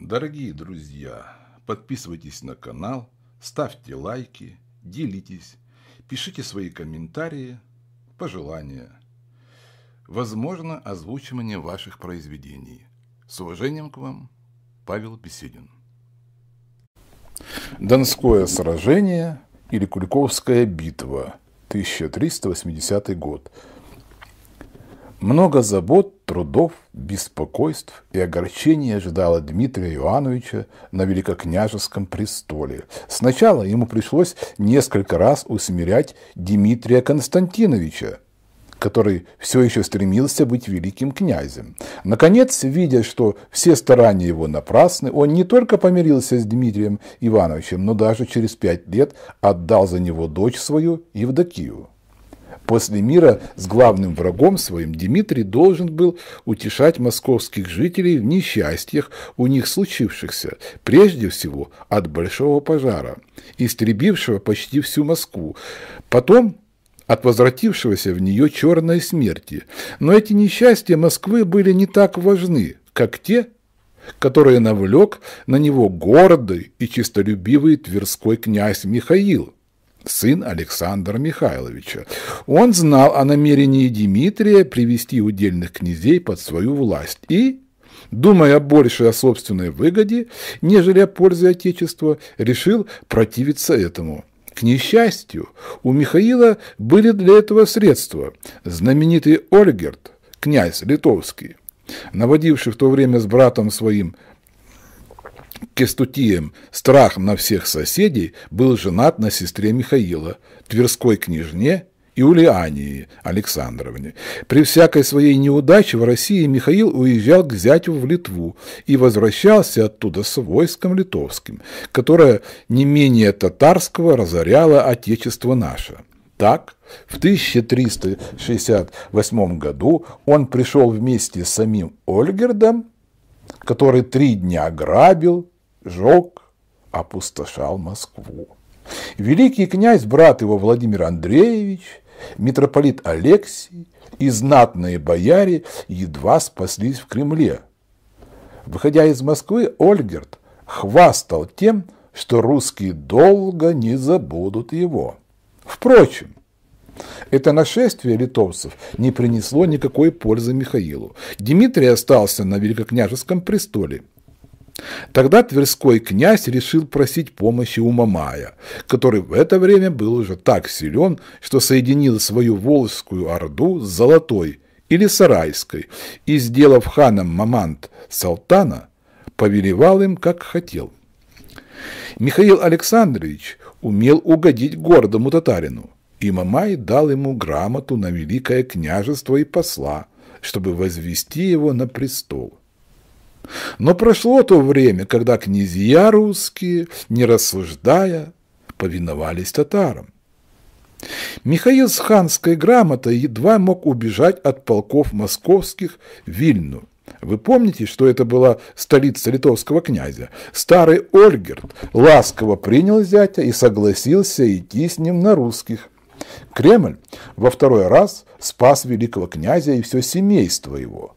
Дорогие друзья, подписывайтесь на канал, ставьте лайки, делитесь, пишите свои комментарии, пожелания. Возможно, озвучивание ваших произведений. С уважением к вам, Павел Беседин. Донское сражение или Куликовская битва, 1380 год. Много забот, трудов, беспокойств и огорчений ожидало Дмитрия Иоанновича на Великокняжеском престоле. Сначала ему пришлось несколько раз усмирять Дмитрия Константиновича, который все еще стремился быть великим князем. Наконец, видя, что все старания его напрасны, он не только помирился с Дмитрием Ивановичем, но даже через пять лет отдал за него дочь свою Евдокию. После мира с главным врагом своим Дмитрий должен был утешать московских жителей в несчастьях у них случившихся, прежде всего от большого пожара, истребившего почти всю Москву. Потом от возвратившегося в нее черной смерти. Но эти несчастья Москвы были не так важны, как те, которые навлек на него гордый и чистолюбивый тверской князь Михаил, сын Александра Михайловича. Он знал о намерении Дмитрия привести удельных князей под свою власть и, думая больше о собственной выгоде, нежели о пользе Отечества, решил противиться этому. К несчастью, у Михаила были для этого средства. Знаменитый Ольгерт, князь литовский, наводивший в то время с братом своим Кестутием страх на всех соседей, был женат на сестре Михаила, Тверской княжне Иулиании Александровне. При всякой своей неудаче в России Михаил уезжал к зятю в Литву и возвращался оттуда с войском литовским, которое не менее татарского разоряло отечество наше. Так, в 1368 году он пришел вместе с самим Ольгердом который три дня грабил, жег, опустошал Москву. Великий князь, брат его Владимир Андреевич, митрополит Алексий и знатные бояре едва спаслись в Кремле. Выходя из Москвы, Ольгерт хвастал тем, что русские долго не забудут его. Впрочем, это нашествие литовцев не принесло никакой пользы Михаилу. Дмитрий остался на великокняжеском престоле. Тогда Тверской князь решил просить помощи у Мамая, который в это время был уже так силен, что соединил свою Волжскую Орду с Золотой или Сарайской и, сделав ханом Мамант Салтана, повелевал им, как хотел. Михаил Александрович умел угодить гордому татарину и Мамай дал ему грамоту на великое княжество и посла, чтобы возвести его на престол. Но прошло то время, когда князья русские, не рассуждая, повиновались татарам. Михаил с ханской грамотой едва мог убежать от полков московских в Вильну. Вы помните, что это была столица литовского князя? Старый Ольгерт ласково принял зятя и согласился идти с ним на русских. Кремль во второй раз спас великого князя и все семейство его.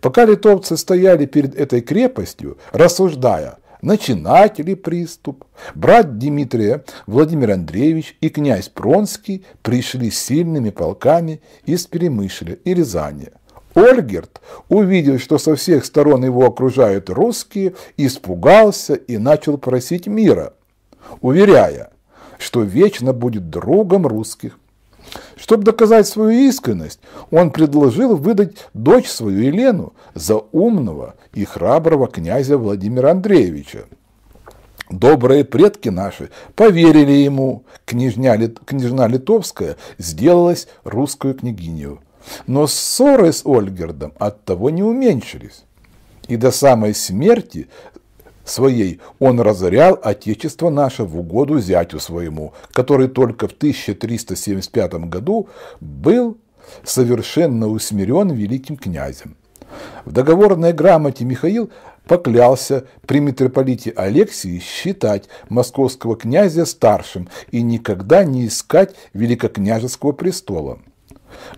Пока литовцы стояли перед этой крепостью, рассуждая, начинать ли приступ, брат Дмитрия Владимир Андреевич и князь Пронский пришли сильными полками из Перемышля и Рязани. Ольгерт, увидев, что со всех сторон его окружают русские, испугался и начал просить мира, уверяя, что вечно будет другом русских. Чтобы доказать свою искренность, он предложил выдать дочь свою Елену за умного и храброго князя Владимира Андреевича. Добрые предки наши поверили ему, княжня, княжна Литовская сделалась русскую княгиню. Но ссоры с Ольгердом от того не уменьшились. И до самой смерти своей он разорял отечество наше в угоду зятю своему, который только в 1375 году был совершенно усмирен великим князем. В договорной грамоте Михаил поклялся при митрополите Алексии считать московского князя старшим и никогда не искать великокняжеского престола.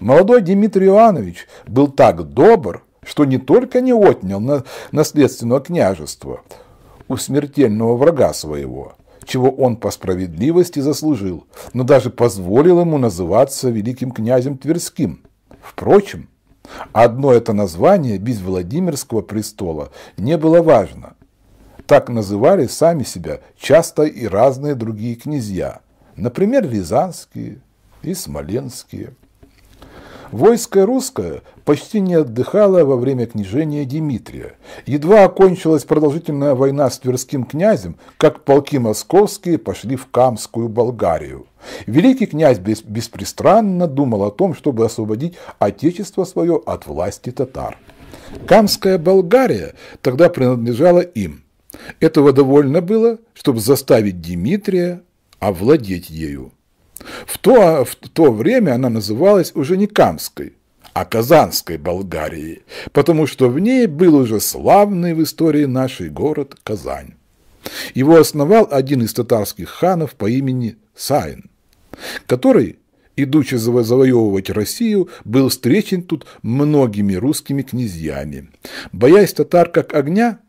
Молодой Дмитрий Иоаннович был так добр, что не только не отнял на наследственного княжества у смертельного врага своего, чего он по справедливости заслужил, но даже позволил ему называться великим князем Тверским. Впрочем, одно это название без Владимирского престола не было важно. Так называли сами себя часто и разные другие князья, например, рязанские и смоленские. Войско русское почти не отдыхало во время княжения Дмитрия. Едва окончилась продолжительная война с Тверским князем, как полки московские пошли в Камскую Болгарию. Великий князь беспристрастно думал о том, чтобы освободить отечество свое от власти татар. Камская Болгария тогда принадлежала им. Этого довольно было, чтобы заставить Дмитрия овладеть ею. В то, в то время она называлась уже не Камской, а Казанской Болгарией, потому что в ней был уже славный в истории нашей город Казань. Его основал один из татарских ханов по имени Сайн, который, идучи завоевывать Россию, был встречен тут многими русскими князьями. Боясь татар как огня,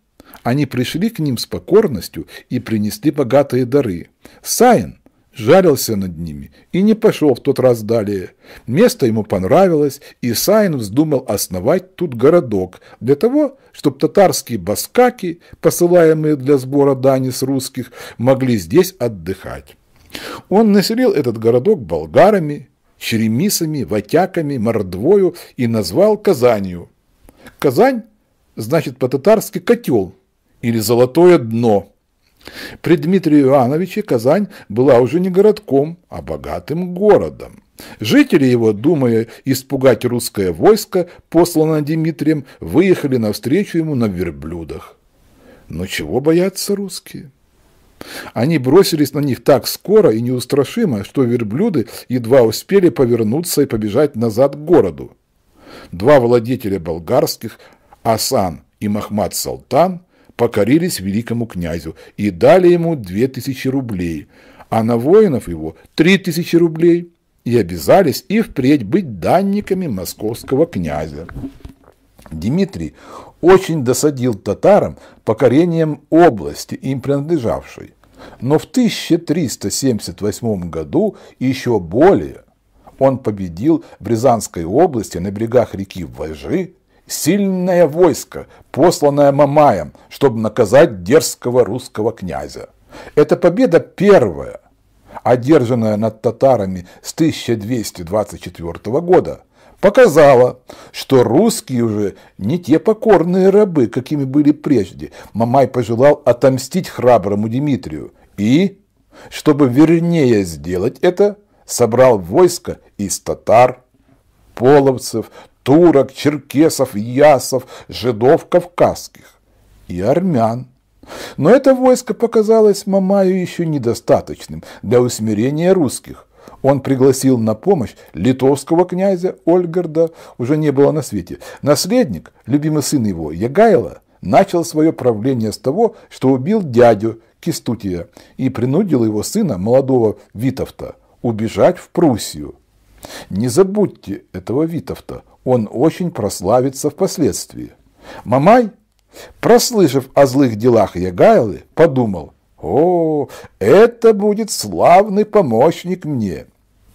они пришли к ним с покорностью и принесли богатые дары. Сайн сжалился над ними и не пошел в тот раз далее. Место ему понравилось, и Сайн вздумал основать тут городок для того, чтобы татарские баскаки, посылаемые для сбора дани с русских, могли здесь отдыхать. Он населил этот городок болгарами, черемисами, вотяками, мордвою и назвал Казанью. Казань значит по-татарски котел или золотое дно – при Дмитрии Ивановиче Казань была уже не городком, а богатым городом. Жители его, думая испугать русское войско, посланное Дмитрием, выехали навстречу ему на верблюдах. Но чего боятся русские? Они бросились на них так скоро и неустрашимо, что верблюды едва успели повернуться и побежать назад к городу. Два владетеля болгарских, Асан и Махмад Салтан, покорились великому князю и дали ему две тысячи рублей, а на воинов его три тысячи рублей, и обязались и впредь быть данниками московского князя. Дмитрий очень досадил татарам покорением области, им принадлежавшей. Но в 1378 году еще более он победил в Рязанской области на берегах реки Вожи сильное войско, посланное Мамаем, чтобы наказать дерзкого русского князя. Эта победа первая, одержанная над татарами с 1224 года, показала, что русские уже не те покорные рабы, какими были прежде. Мамай пожелал отомстить храброму Дмитрию и, чтобы вернее сделать это, собрал войско из татар, половцев, турок, черкесов, ясов, жидов кавказских и армян. Но это войско показалось Мамаю еще недостаточным для усмирения русских. Он пригласил на помощь литовского князя Ольгарда, уже не было на свете. Наследник, любимый сын его, Ягайло, начал свое правление с того, что убил дядю Кистутия и принудил его сына, молодого Витовта, убежать в Пруссию. Не забудьте этого Витовта, он очень прославится впоследствии. Мамай, прослышав о злых делах Ягайлы, подумал, «О, это будет славный помощник мне».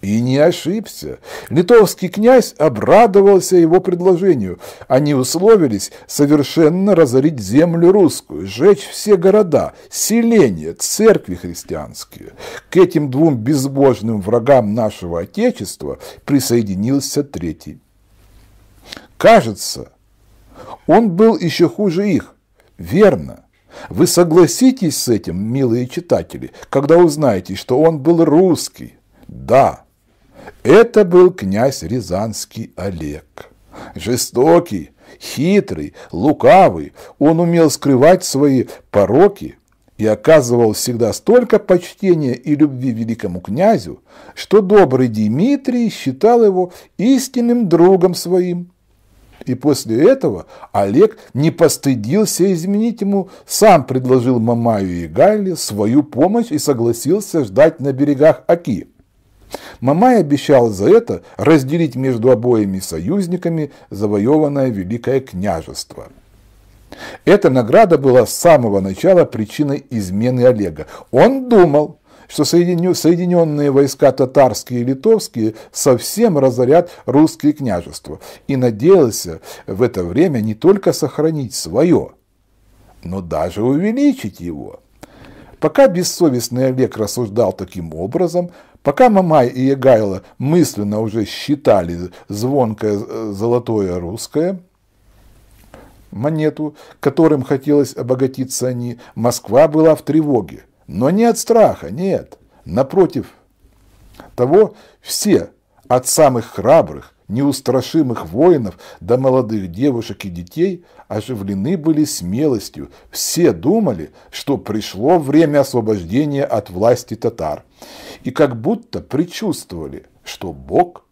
И не ошибся. Литовский князь обрадовался его предложению. Они условились совершенно разорить землю русскую, сжечь все города, селения, церкви христианские. К этим двум безбожным врагам нашего Отечества присоединился третий. Кажется, он был еще хуже их. Верно. Вы согласитесь с этим, милые читатели, когда узнаете, что он был русский. Да, это был князь Рязанский Олег. Жестокий, хитрый, лукавый, он умел скрывать свои пороки и оказывал всегда столько почтения и любви великому князю, что добрый Дмитрий считал его истинным другом своим. И после этого Олег не постыдился изменить ему, сам предложил Мамаю и Галле свою помощь и согласился ждать на берегах Аки. Мамай обещал за это разделить между обоими союзниками завоеванное Великое княжество. Эта награда была с самого начала причиной измены Олега. Он думал, что соединенные войска татарские и литовские совсем разорят русские княжества и надеялся в это время не только сохранить свое, но даже увеличить его. Пока бессовестный Олег рассуждал таким образом, пока Мамай и Егайло мысленно уже считали звонкое э, золотое русское, монету, которым хотелось обогатиться они, Москва была в тревоге. Но не от страха, нет. Напротив того, все, от самых храбрых, неустрашимых воинов до молодых девушек и детей, оживлены были смелостью. Все думали, что пришло время освобождения от власти татар. И как будто предчувствовали, что Бог,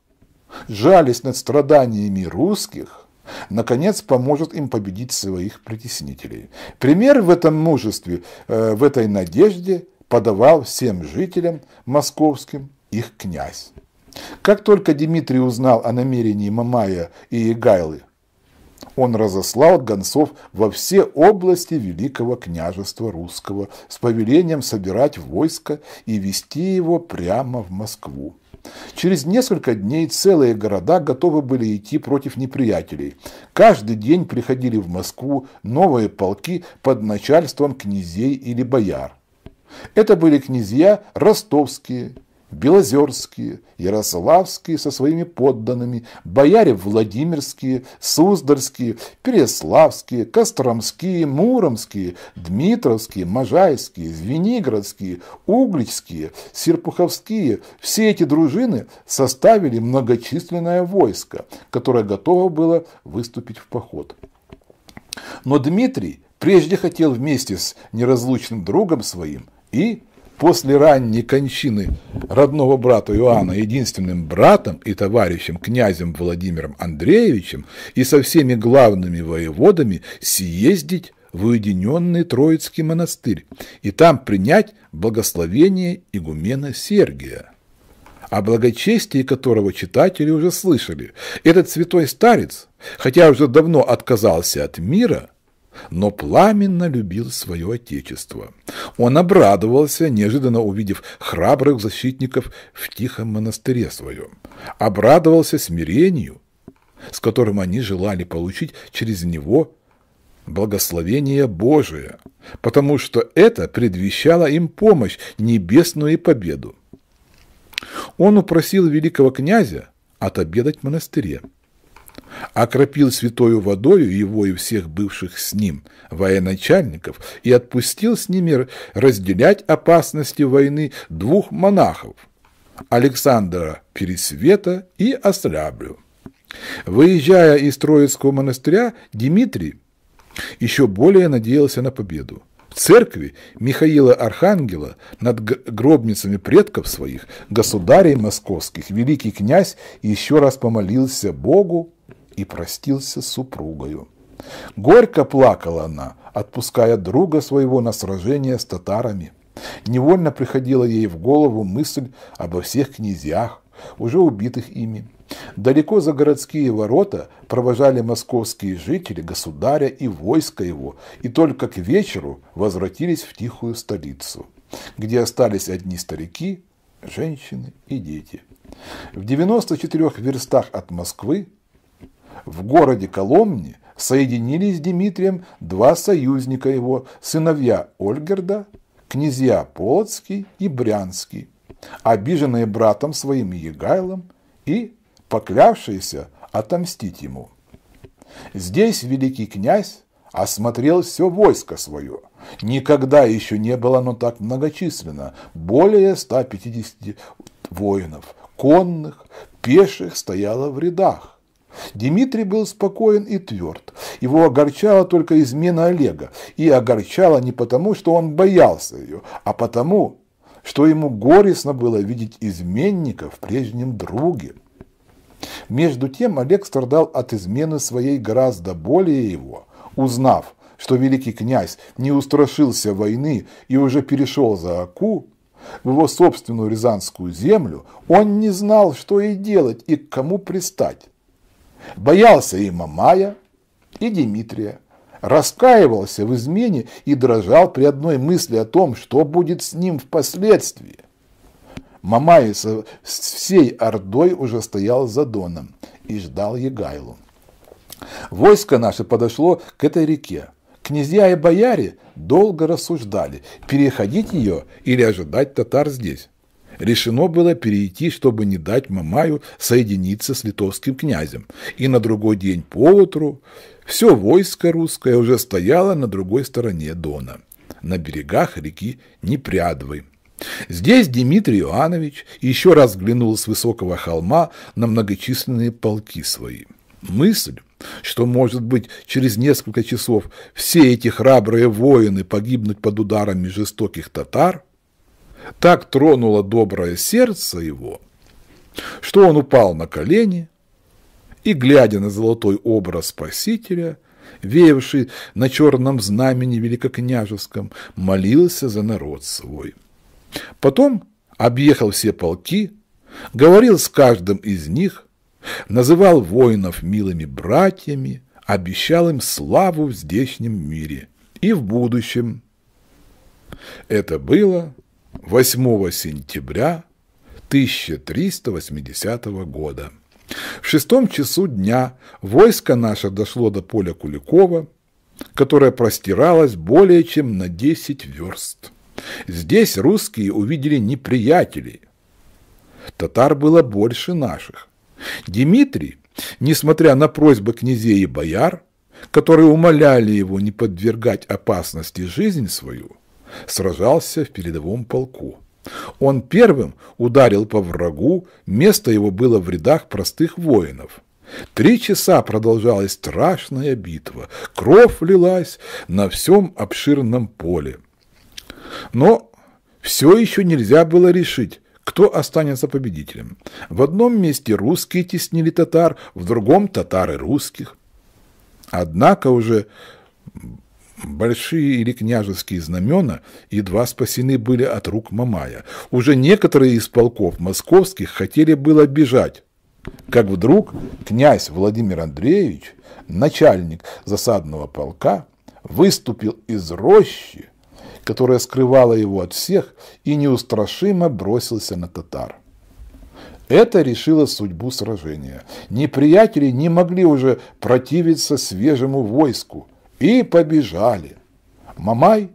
жались над страданиями русских, наконец поможет им победить своих притеснителей. Пример в этом мужестве, э, в этой надежде подавал всем жителям московским их князь. Как только Дмитрий узнал о намерении Мамая и Егайлы, он разослал гонцов во все области Великого княжества Русского с повелением собирать войско и вести его прямо в Москву. Через несколько дней целые города готовы были идти против неприятелей. Каждый день приходили в Москву новые полки под начальством князей или бояр. Это были князья ростовские, Белозерские, Ярославские со своими подданными, бояре Владимирские, Суздальские, Переславские, Костромские, Муромские, Дмитровские, Можайские, Звенигородские, Угличские, Серпуховские. Все эти дружины составили многочисленное войско, которое готово было выступить в поход. Но Дмитрий прежде хотел вместе с неразлучным другом своим и после ранней кончины родного брата Иоанна единственным братом и товарищем князем Владимиром Андреевичем и со всеми главными воеводами съездить в уединенный Троицкий монастырь и там принять благословение игумена Сергия о благочестии которого читатели уже слышали. Этот святой старец, хотя уже давно отказался от мира, но пламенно любил свое отечество. Он обрадовался, неожиданно увидев храбрых защитников в тихом монастыре своем. Обрадовался смирению, с которым они желали получить через него благословение Божие, потому что это предвещало им помощь, небесную и победу. Он упросил великого князя отобедать в монастыре окропил святою водою его и всех бывших с ним военачальников и отпустил с ними разделять опасности войны двух монахов – Александра Пересвета и Осляблю. Выезжая из Троицкого монастыря, Дмитрий еще более надеялся на победу. В церкви Михаила Архангела над гробницами предков своих, государей московских, великий князь еще раз помолился Богу и простился с супругою. Горько плакала она, отпуская друга своего на сражение с татарами. Невольно приходила ей в голову мысль обо всех князьях, уже убитых ими. Далеко за городские ворота провожали московские жители государя и войско его, и только к вечеру возвратились в тихую столицу, где остались одни старики, женщины и дети. В 94 верстах от Москвы в городе Коломне соединились с Дмитрием два союзника его, сыновья Ольгерда, князья Полоцкий и Брянский, обиженные братом своим Егайлом и поклявшиеся отомстить ему. Здесь великий князь осмотрел все войско свое. Никогда еще не было оно так многочисленно, более 150 воинов, конных, пеших стояло в рядах. Дмитрий был спокоен и тверд. Его огорчала только измена Олега. И огорчала не потому, что он боялся ее, а потому, что ему горестно было видеть изменника в прежнем друге. Между тем Олег страдал от измены своей гораздо более его, узнав, что великий князь не устрашился войны и уже перешел за Аку, в его собственную Рязанскую землю, он не знал, что и делать, и к кому пристать. Боялся и Мамая, и Дмитрия, раскаивался в измене и дрожал при одной мысли о том, что будет с ним впоследствии. Мамай со всей Ордой уже стоял за Доном и ждал Егайлу. Войско наше подошло к этой реке. Князья и бояре долго рассуждали, переходить ее или ожидать татар здесь. Решено было перейти, чтобы не дать Мамаю соединиться с литовским князем. И на другой день поутру все войско русское уже стояло на другой стороне Дона, на берегах реки Непрядвы. Здесь Дмитрий Иоаннович еще раз взглянул с высокого холма на многочисленные полки свои. Мысль, что, может быть, через несколько часов все эти храбрые воины погибнут под ударами жестоких татар, так тронула доброе сердце его, что он упал на колени и, глядя на золотой образ Спасителя, веявший на черном знамени великокняжеском, молился за народ свой. Потом объехал все полки, говорил с каждым из них, называл воинов милыми братьями, обещал им славу в здешнем мире и в будущем. Это было 8 сентября 1380 года. В шестом часу дня войско наше дошло до поля Куликова, которое простиралось более чем на 10 верст. Здесь русские увидели неприятелей. Татар было больше наших. Дмитрий, несмотря на просьбы князей и бояр, которые умоляли его не подвергать опасности жизнь свою, сражался в передовом полку. Он первым ударил по врагу, место его было в рядах простых воинов. Три часа продолжалась страшная битва, кровь лилась на всем обширном поле. Но все еще нельзя было решить, кто останется победителем. В одном месте русские теснили татар, в другом татары русских. Однако уже большие или княжеские знамена едва спасены были от рук Мамая. Уже некоторые из полков московских хотели было бежать, как вдруг князь Владимир Андреевич, начальник засадного полка, выступил из рощи которая скрывала его от всех, и неустрашимо бросился на татар. Это решило судьбу сражения. Неприятели не могли уже противиться свежему войску и побежали. Мамай,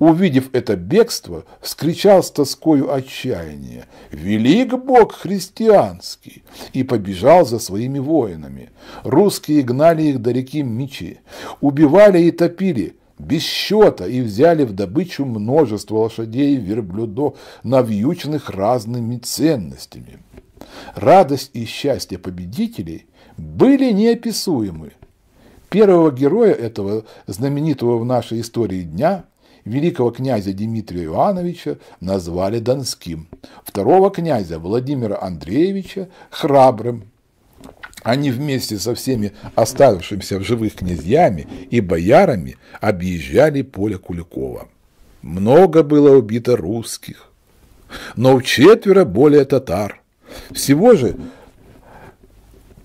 увидев это бегство, вскричал с тоскою отчаяния «Велик Бог христианский!» и побежал за своими воинами. Русские гнали их до реки Мичи, убивали и топили, без счета и взяли в добычу множество лошадей и верблюдов, навьюченных разными ценностями. Радость и счастье победителей были неописуемы. Первого героя этого знаменитого в нашей истории дня, великого князя Дмитрия Иоанновича, назвали Донским, второго князя Владимира Андреевича – храбрым, они вместе со всеми оставшимися в живых князьями и боярами объезжали поле Куликова. Много было убито русских, но в четверо более татар. Всего же,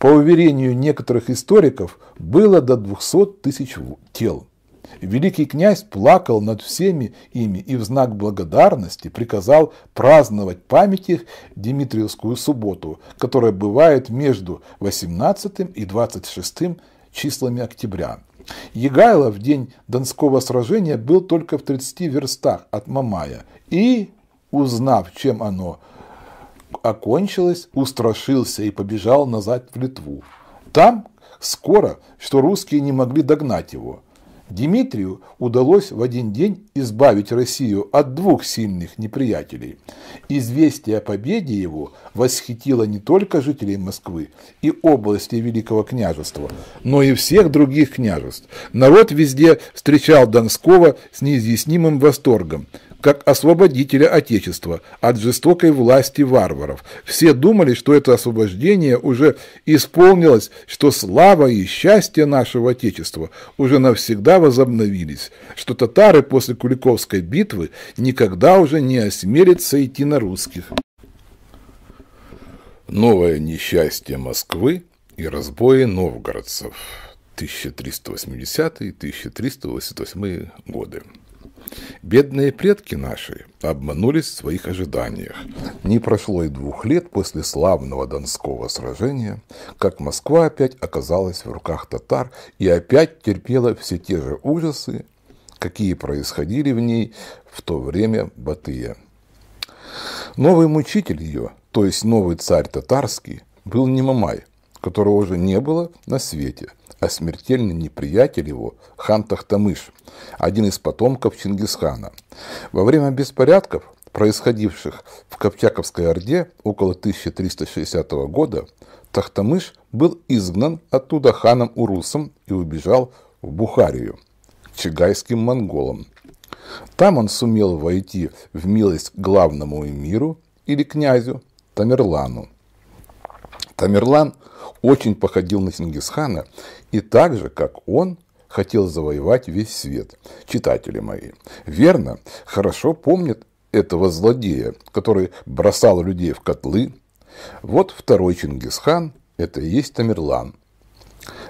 по уверению некоторых историков, было до 200 тысяч тел. Великий князь плакал над всеми ими и в знак благодарности приказал праздновать память их Дмитриевскую субботу, которая бывает между 18 и 26 числами октября. Егайло в день Донского сражения был только в 30 верстах от Мамая и, узнав, чем оно окончилось, устрашился и побежал назад в Литву. Там скоро, что русские не могли догнать его. Дмитрию удалось в один день избавить Россию от двух сильных неприятелей. Известие о победе его восхитило не только жителей Москвы и области Великого княжества, но и всех других княжеств. Народ везде встречал Донского с неизъяснимым восторгом. Как освободителя Отечества от жестокой власти варваров. Все думали, что это освобождение уже исполнилось, что слава и счастье нашего Отечества уже навсегда возобновились, что татары после Куликовской битвы никогда уже не осмелятся идти на русских. Новое несчастье Москвы и разбои новгородцев 1380-1388 годы. Бедные предки наши обманулись в своих ожиданиях. Не прошло и двух лет после славного Донского сражения, как Москва опять оказалась в руках татар и опять терпела все те же ужасы, какие происходили в ней в то время Батыя. Новый мучитель ее – то есть новый царь татарский, был не Мамай, которого уже не было на свете, а смертельный неприятель его – хан Тахтамыш, один из потомков Чингисхана. Во время беспорядков, происходивших в Копчаковской Орде около 1360 года, Тахтамыш был изгнан оттуда ханом Урусом и убежал в Бухарию, к чигайским монголам. Там он сумел войти в милость главному эмиру или князю Тамерлану. Тамерлан очень походил на Чингисхана и так же, как он, хотел завоевать весь свет. Читатели мои, верно, хорошо помнят этого злодея, который бросал людей в котлы. Вот второй Чингисхан – это и есть Тамерлан.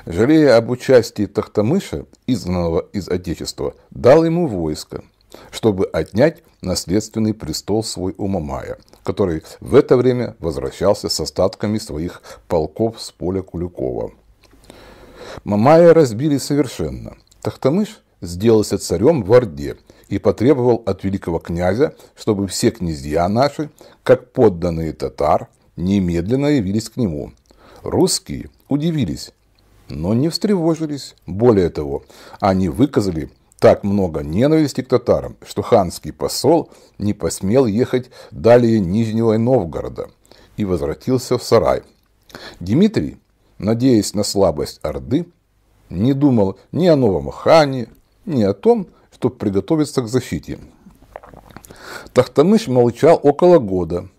Жалея об участии Тахтамыша, изгнанного из Отечества, дал ему войско – чтобы отнять наследственный престол свой у Мамая, который в это время возвращался с остатками своих полков с поля Куликова. Мамая разбили совершенно. Тахтамыш сделался царем в Орде и потребовал от великого князя, чтобы все князья наши, как подданные татар, немедленно явились к нему. Русские удивились, но не встревожились. Более того, они выказали так много ненависти к татарам, что ханский посол не посмел ехать далее Нижнего Новгорода и возвратился в сарай. Дмитрий, надеясь на слабость Орды, не думал ни о новом хане, ни о том, чтобы приготовиться к защите. Тахтамыш молчал около года,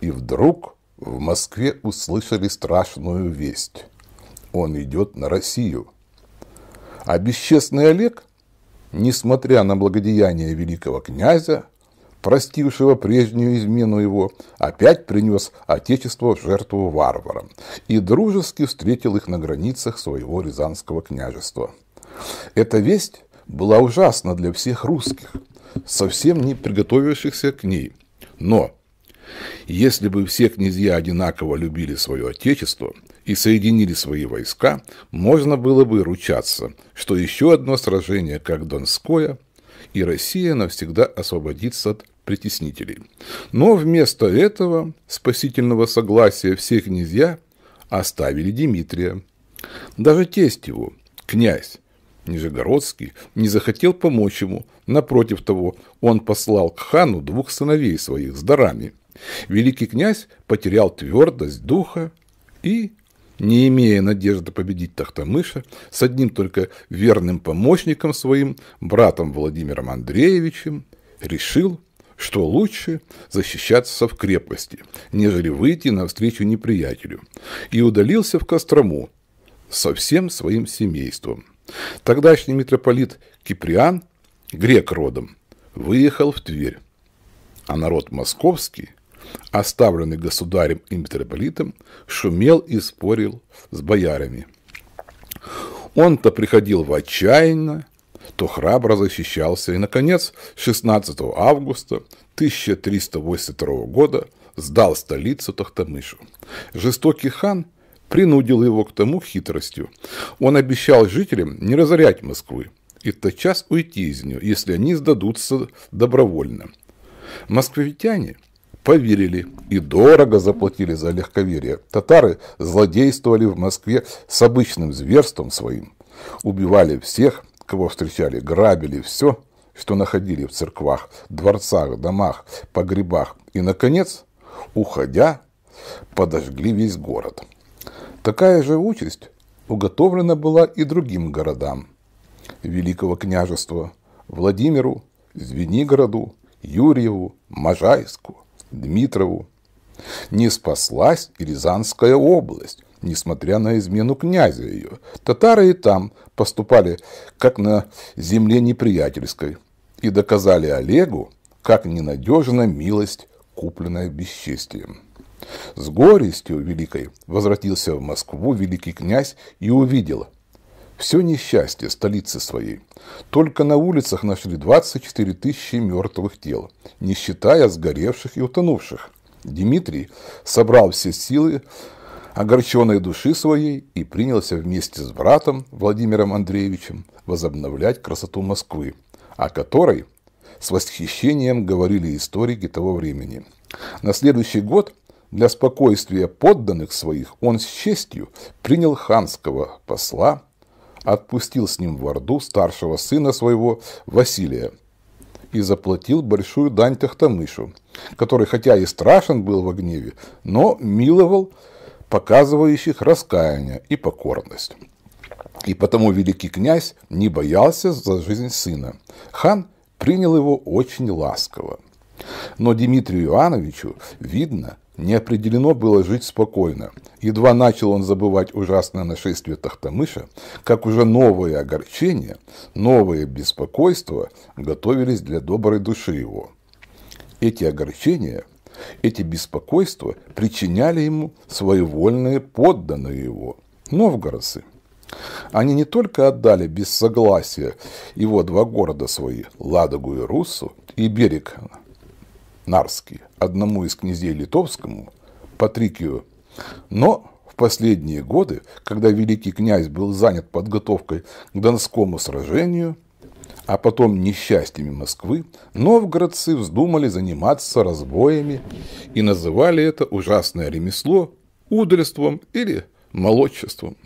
и вдруг в Москве услышали страшную весть. Он идет на Россию. А бесчестный Олег несмотря на благодеяние великого князя, простившего прежнюю измену его, опять принес Отечество в жертву варварам и дружески встретил их на границах своего Рязанского княжества. Эта весть была ужасна для всех русских, совсем не приготовившихся к ней. Но если бы все князья одинаково любили свое отечество и соединили свои войска, можно было бы ручаться, что еще одно сражение, как Донское, и Россия навсегда освободится от притеснителей. Но вместо этого спасительного согласия все князья оставили Дмитрия. Даже тесть его, князь, Нижегородский не захотел помочь ему. Напротив того, он послал к хану двух сыновей своих с дарами – Великий князь потерял твердость духа и, не имея надежды победить Тахтамыша, с одним только верным помощником своим, братом Владимиром Андреевичем, решил, что лучше защищаться в крепости, нежели выйти навстречу неприятелю, и удалился в Кострому со всем своим семейством. Тогдашний митрополит Киприан, грек родом, выехал в Тверь, а народ московский оставленный государем митрополитом, шумел и спорил с боярами. Он-то приходил в отчаянно, то храбро защищался и, наконец, 16 августа 1382 года сдал столицу Тахтамышу. Жестокий хан принудил его к тому хитростью. Он обещал жителям не разорять Москвы и тотчас уйти из нее, если они сдадутся добровольно. Москвитяне поверили и дорого заплатили за легковерие. Татары злодействовали в Москве с обычным зверством своим. Убивали всех, кого встречали, грабили все, что находили в церквах, дворцах, домах, погребах. И, наконец, уходя, подожгли весь город. Такая же участь уготовлена была и другим городам Великого княжества Владимиру, Звенигороду, Юрьеву, Можайску, Дмитрову. Не спаслась и Рязанская область, несмотря на измену князя ее. Татары и там поступали, как на земле неприятельской, и доказали Олегу, как ненадежна милость, купленная бесчестием. С горестью великой возвратился в Москву великий князь и увидел все несчастье столицы своей. Только на улицах нашли 24 тысячи мертвых тел, не считая сгоревших и утонувших. Дмитрий собрал все силы огорченной души своей и принялся вместе с братом Владимиром Андреевичем возобновлять красоту Москвы, о которой с восхищением говорили историки того времени. На следующий год для спокойствия подданных своих он с честью принял ханского посла, отпустил с ним в Орду старшего сына своего Василия и заплатил большую дань Тахтамышу, который хотя и страшен был во гневе, но миловал показывающих раскаяние и покорность. И потому великий князь не боялся за жизнь сына. Хан принял его очень ласково. Но Дмитрию Ивановичу, видно, не определено было жить спокойно. Едва начал он забывать ужасное нашествие Тахтамыша, как уже новые огорчения, новые беспокойства готовились для доброй души его. Эти огорчения, эти беспокойства причиняли ему своевольные подданные его, новгородцы. Они не только отдали без согласия его два города свои, Ладогу и Руссу, и берег Нарский, одному из князей литовскому, Патрикию. Но в последние годы, когда великий князь был занят подготовкой к Донскому сражению, а потом несчастьями Москвы, новгородцы вздумали заниматься разбоями и называли это ужасное ремесло удальством или молодчеством.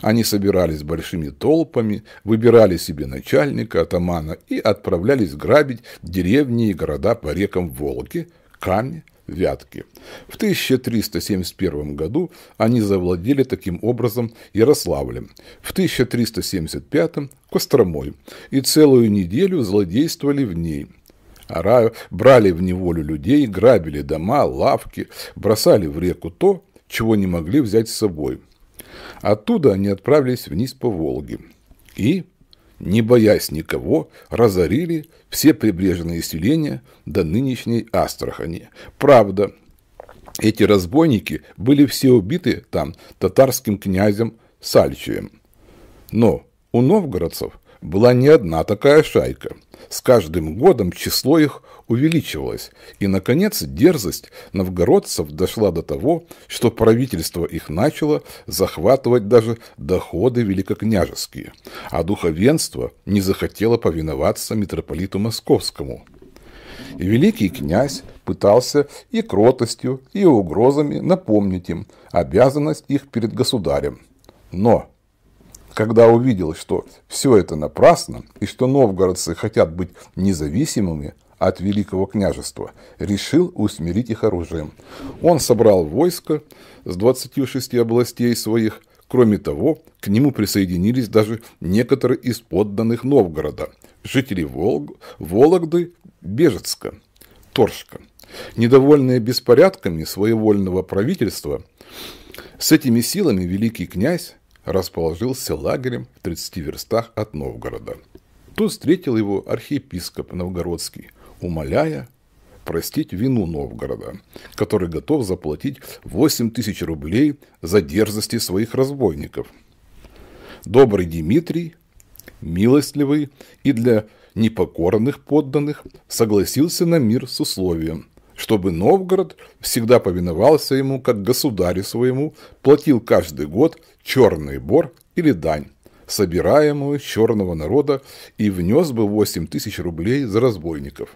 Они собирались большими толпами, выбирали себе начальника, атамана и отправлялись грабить деревни и города по рекам Волги, Каме, Вятки. В 1371 году они завладели таким образом Ярославлем, в 1375 – Костромой, и целую неделю злодействовали в ней – брали в неволю людей, грабили дома, лавки, бросали в реку то, чего не могли взять с собой – Оттуда они отправились вниз по Волге и, не боясь никого, разорили все прибрежные селения до нынешней Астрахани. Правда, эти разбойники были все убиты там татарским князем Сальчием. Но у новгородцев была не одна такая шайка. С каждым годом число их увеличивалось, и, наконец, дерзость новгородцев дошла до того, что правительство их начало захватывать даже доходы великокняжеские, а духовенство не захотело повиноваться митрополиту Московскому. И великий князь пытался и кротостью, и угрозами напомнить им обязанность их перед государем. Но когда увидел, что все это напрасно, и что новгородцы хотят быть независимыми от Великого княжества, решил усмирить их оружием. Он собрал войско с 26 областей своих, Кроме того, к нему присоединились даже некоторые из подданных Новгорода, жители Волг, Вологды, Бежецка, Торжка. Недовольные беспорядками своевольного правительства, с этими силами великий князь расположился лагерем в 30 верстах от Новгорода. Тут встретил его архиепископ Новгородский, умоляя простить вину Новгорода, который готов заплатить 8 тысяч рублей за дерзости своих разбойников. Добрый Дмитрий, милостливый и для непокорных подданных, согласился на мир с условием, чтобы Новгород всегда повиновался ему как государю своему, платил каждый год черный бор или дань, собираемую черного народа, и внес бы 8 тысяч рублей за разбойников.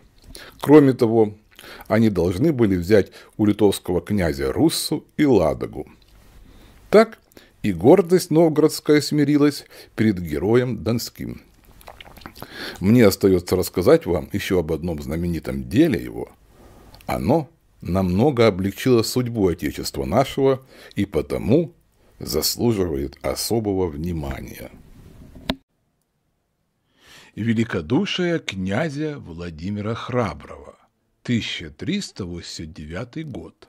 Кроме того, они должны были взять у литовского князя Руссу и Ладогу. Так и гордость новгородская смирилась перед героем Донским. Мне остается рассказать вам еще об одном знаменитом деле его – оно намного облегчило судьбу Отечества нашего и потому заслуживает особого внимания. Великодушие князя Владимира Храброго 1389 год.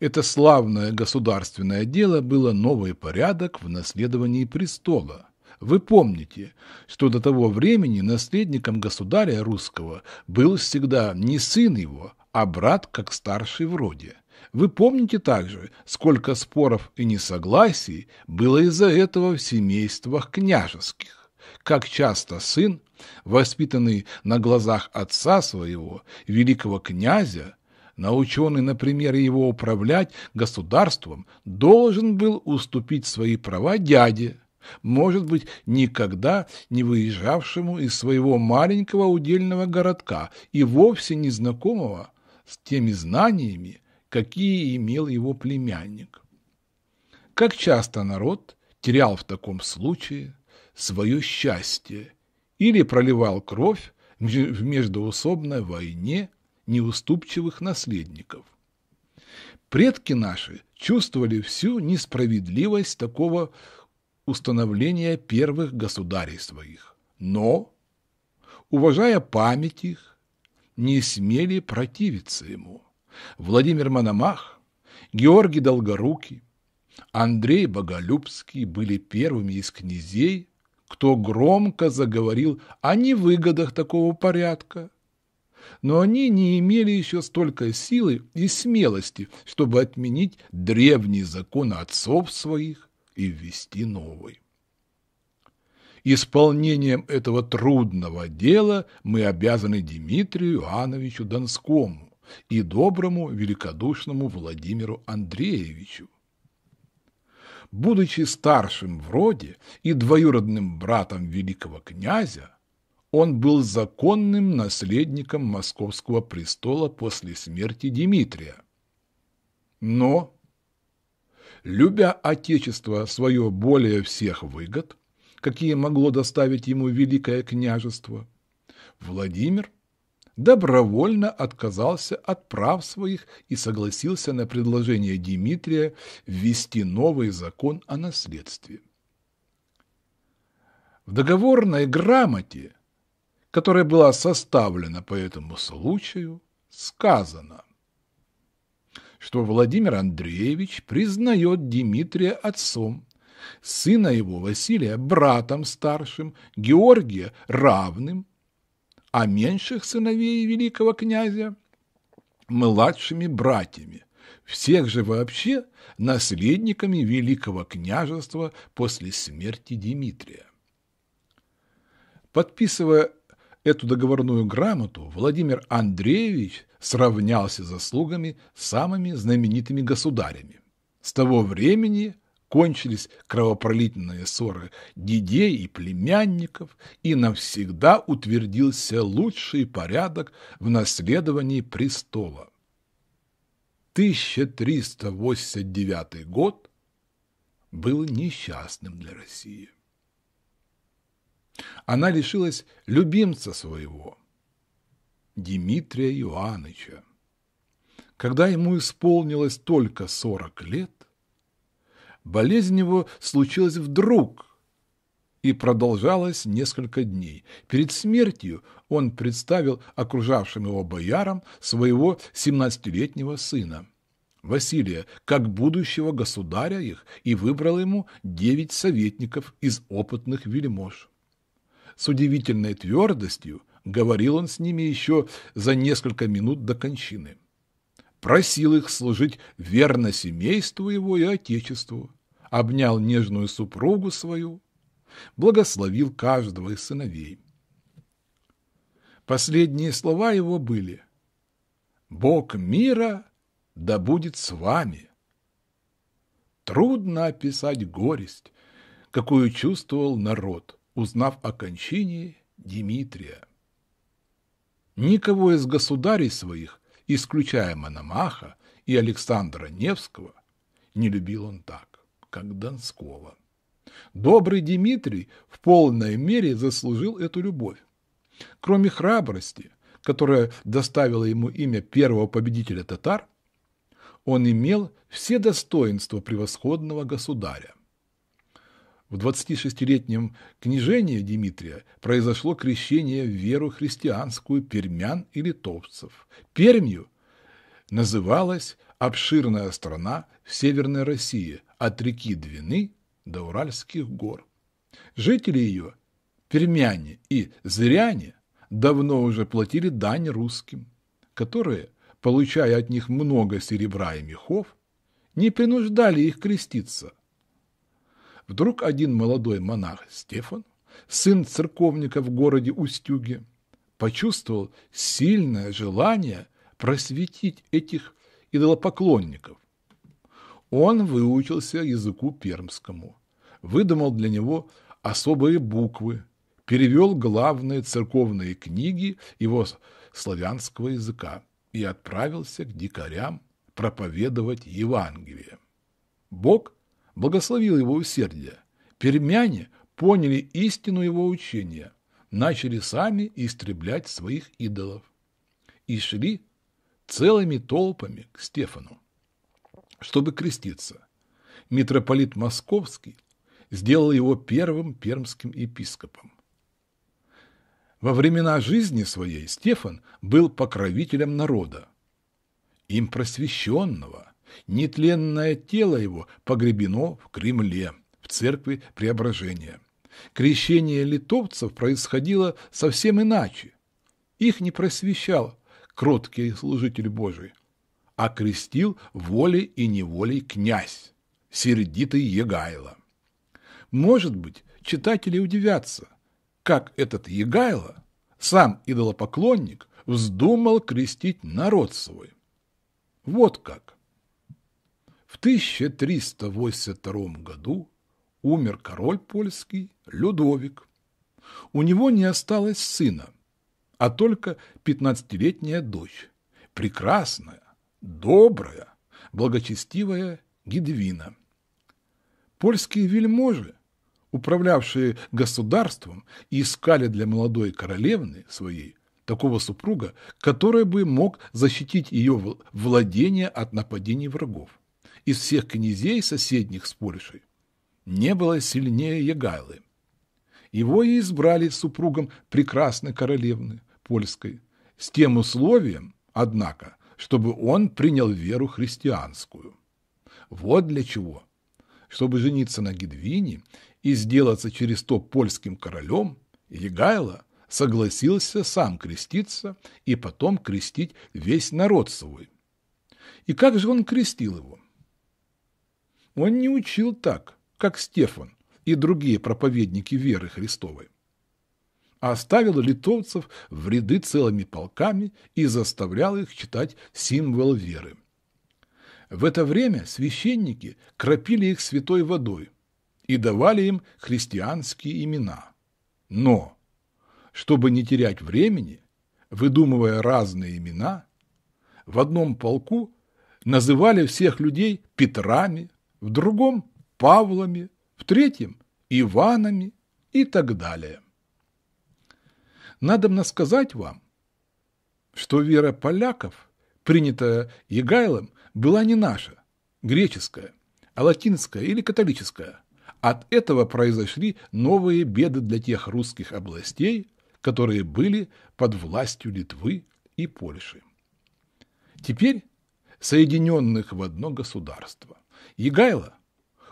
Это славное государственное дело было новый порядок в наследовании престола. Вы помните, что до того времени наследником государя русского был всегда не сын его, а брат как старший в роде. Вы помните также, сколько споров и несогласий было из-за этого в семействах княжеских. Как часто сын, воспитанный на глазах отца своего, великого князя, наученный, например, его управлять государством, должен был уступить свои права дяде, может быть, никогда не выезжавшему из своего маленького удельного городка и вовсе незнакомого с теми знаниями, какие имел его племянник. Как часто народ терял в таком случае свое счастье или проливал кровь в междоусобной войне неуступчивых наследников. Предки наши чувствовали всю несправедливость такого установления первых государей своих, но, уважая память их, не смели противиться ему. Владимир Мономах, Георгий Долгорукий, Андрей Боголюбский были первыми из князей, кто громко заговорил о невыгодах такого порядка. Но они не имели еще столько силы и смелости, чтобы отменить древний закон отцов своих и ввести новый. Исполнением этого трудного дела мы обязаны Дмитрию Иоанновичу Донскому, и доброму великодушному Владимиру Андреевичу. Будучи старшим в роде и двоюродным братом великого князя, он был законным наследником московского престола после смерти Дмитрия. Но, любя Отечество свое более всех выгод, какие могло доставить ему Великое княжество, Владимир добровольно отказался от прав своих и согласился на предложение Дмитрия ввести новый закон о наследстве. В договорной грамоте, которая была составлена по этому случаю, сказано, что Владимир Андреевич признает Дмитрия отцом, сына его Василия братом старшим, Георгия равным, а меньших сыновей великого князя младшими братьями, всех же вообще наследниками великого княжества после смерти Дмитрия. Подписывая эту договорную грамоту, Владимир Андреевич сравнялся заслугами с самыми знаменитыми государями. С того времени кончились кровопролитные ссоры дедей и племянников, и навсегда утвердился лучший порядок в наследовании престола. 1389 год был несчастным для России. Она лишилась любимца своего, Дмитрия Иоанновича. Когда ему исполнилось только сорок лет, Болезнь его случилась вдруг и продолжалась несколько дней. Перед смертью он представил окружавшим его боярам своего семнадцатилетнего сына. Василия, как будущего государя их, и выбрал ему девять советников из опытных вельмож. С удивительной твердостью говорил он с ними еще за несколько минут до кончины. Просил их служить верно семейству его и отечеству, обнял нежную супругу свою, благословил каждого из сыновей. Последние слова его были «Бог мира да будет с вами». Трудно описать горесть, какую чувствовал народ, узнав о кончине Дмитрия. Никого из государей своих, исключая Мономаха и Александра Невского, не любил он так как Донского. Добрый Дмитрий в полной мере заслужил эту любовь. Кроме храбрости, которая доставила ему имя первого победителя татар, он имел все достоинства превосходного государя. В 26-летнем княжении Дмитрия произошло крещение в веру христианскую пермян и литовцев. Пермью называлась обширная страна в Северной России от реки Двины до Уральских гор. Жители ее, пермяне и зыряне, давно уже платили дань русским, которые, получая от них много серебра и мехов, не принуждали их креститься – Вдруг один молодой монах Стефан, сын церковника в городе Устюге, почувствовал сильное желание просветить этих идолопоклонников. Он выучился языку пермскому, выдумал для него особые буквы, перевел главные церковные книги его славянского языка и отправился к дикарям проповедовать Евангелие. Бог благословил его усердие. Пермяне поняли истину его учения, начали сами истреблять своих идолов и шли целыми толпами к Стефану, чтобы креститься. Митрополит Московский сделал его первым пермским епископом. Во времена жизни своей Стефан был покровителем народа, им просвещенного, Нетленное тело его погребено в Кремле, в церкви Преображения. Крещение литовцев происходило совсем иначе. Их не просвещал кроткий служитель Божий, а крестил волей и неволей князь, сердитый Егайло. Может быть, читатели удивятся, как этот Егайло, сам идолопоклонник, вздумал крестить народ свой. Вот как. В 1382 году умер король польский Людовик. У него не осталось сына, а только пятнадцатилетняя дочь, прекрасная, добрая, благочестивая Гедвина. Польские вельможи, управлявшие государством, искали для молодой королевны своей такого супруга, который бы мог защитить ее владение от нападений врагов из всех князей соседних с Польшей не было сильнее Егайлы. Его и избрали супругом прекрасной королевны польской, с тем условием, однако, чтобы он принял веру христианскую. Вот для чего. Чтобы жениться на Гедвине и сделаться через то польским королем, Егайло согласился сам креститься и потом крестить весь народ свой. И как же он крестил его? Он не учил так, как Стефан и другие проповедники веры Христовой, а оставил литовцев в ряды целыми полками и заставлял их читать символ веры. В это время священники кропили их святой водой и давали им христианские имена. Но, чтобы не терять времени, выдумывая разные имена, в одном полку называли всех людей Петрами, в другом – Павлами, в третьем – Иванами и так далее. Надо мне сказать вам, что вера поляков, принятая Егайлом, была не наша, греческая, а латинская или католическая. От этого произошли новые беды для тех русских областей, которые были под властью Литвы и Польши. Теперь соединенных в одно государство. Егайло,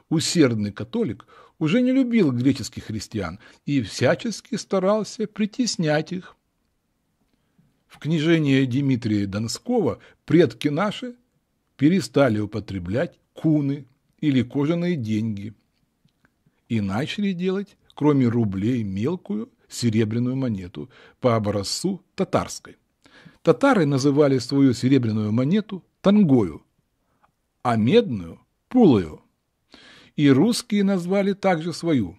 усердный католик, уже не любил греческих христиан и всячески старался притеснять их. В княжении Дмитрия Донского предки наши перестали употреблять куны или кожаные деньги и начали делать, кроме рублей, мелкую серебряную монету по образцу татарской. Татары называли свою серебряную монету тангою, а медную Пулою. И русские назвали также свою.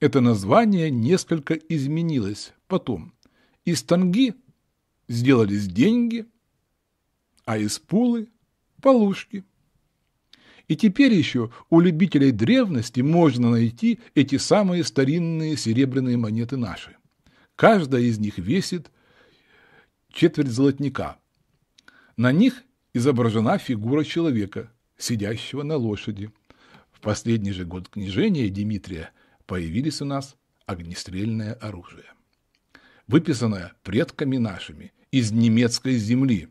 Это название несколько изменилось потом. Из танги сделались деньги, а из пулы – полушки. И теперь еще у любителей древности можно найти эти самые старинные серебряные монеты наши. Каждая из них весит четверть золотника. На них изображена фигура человека, сидящего на лошади. В последний же год княжения Дмитрия появились у нас огнестрельное оружие, выписанное предками нашими из немецкой земли.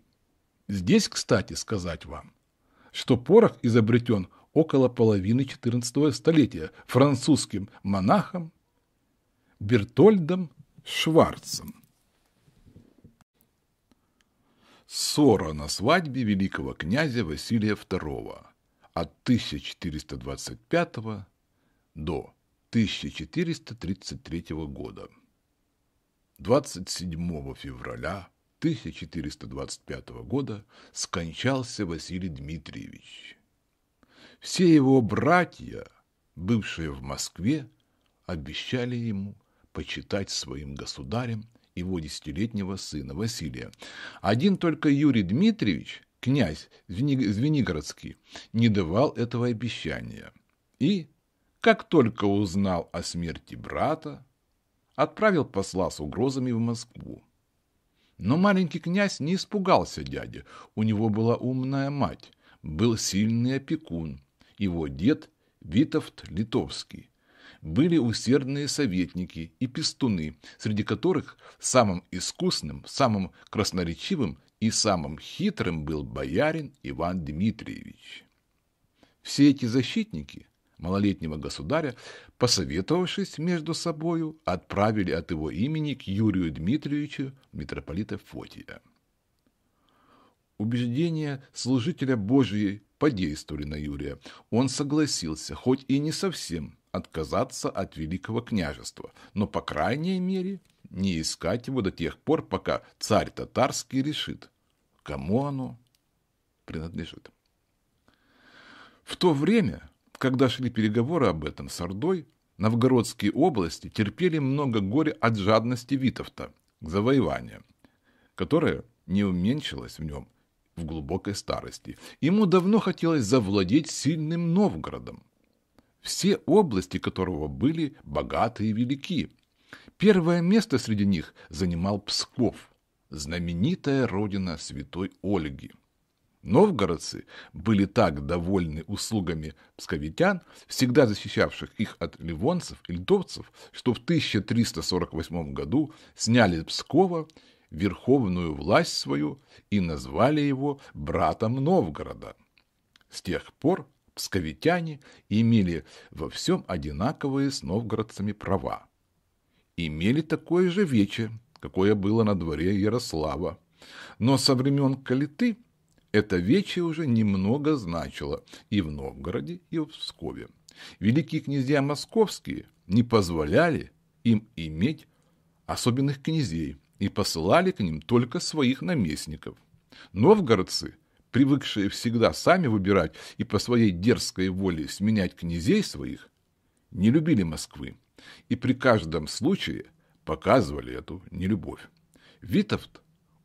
Здесь, кстати, сказать вам, что порох изобретен около половины XIV столетия французским монахом Бертольдом Шварцем. Ссора на свадьбе великого князя Василия II от 1425 до 1433 года. 27 февраля 1425 года скончался Василий Дмитриевич. Все его братья, бывшие в Москве, обещали ему почитать своим государем его десятилетнего сына Василия. Один только Юрий Дмитриевич, князь Звенигородский, не давал этого обещания. И, как только узнал о смерти брата, отправил посла с угрозами в Москву. Но маленький князь не испугался дяди, у него была умная мать, был сильный опекун, его дед Витовт Литовский, были усердные советники и пестуны, среди которых самым искусным, самым красноречивым и самым хитрым был боярин Иван Дмитриевич. Все эти защитники малолетнего государя, посоветовавшись между собою, отправили от его имени к Юрию Дмитриевичу митрополита Фотия. Убеждения служителя Божьей подействовали на Юрия. Он согласился, хоть и не совсем, отказаться от Великого княжества, но, по крайней мере, не искать его до тех пор, пока царь татарский решит, кому оно принадлежит. В то время, когда шли переговоры об этом с Ордой, новгородские области терпели много горя от жадности Витовта к завоеваниям, которое не уменьшилось в нем в глубокой старости. Ему давно хотелось завладеть сильным Новгородом, все области которого были богаты и велики. Первое место среди них занимал Псков, знаменитая родина святой Ольги. Новгородцы были так довольны услугами псковитян, всегда защищавших их от ливонцев и литовцев, что в 1348 году сняли Пскова верховную власть свою и назвали его братом Новгорода. С тех пор псковитяне имели во всем одинаковые с новгородцами права. Имели такое же вече, какое было на дворе Ярослава. Но со времен Калиты это вече уже немного значило и в Новгороде, и в Пскове. Великие князья московские не позволяли им иметь особенных князей и посылали к ним только своих наместников. Новгородцы привыкшие всегда сами выбирать и по своей дерзкой воле сменять князей своих, не любили Москвы и при каждом случае показывали эту нелюбовь. Витовт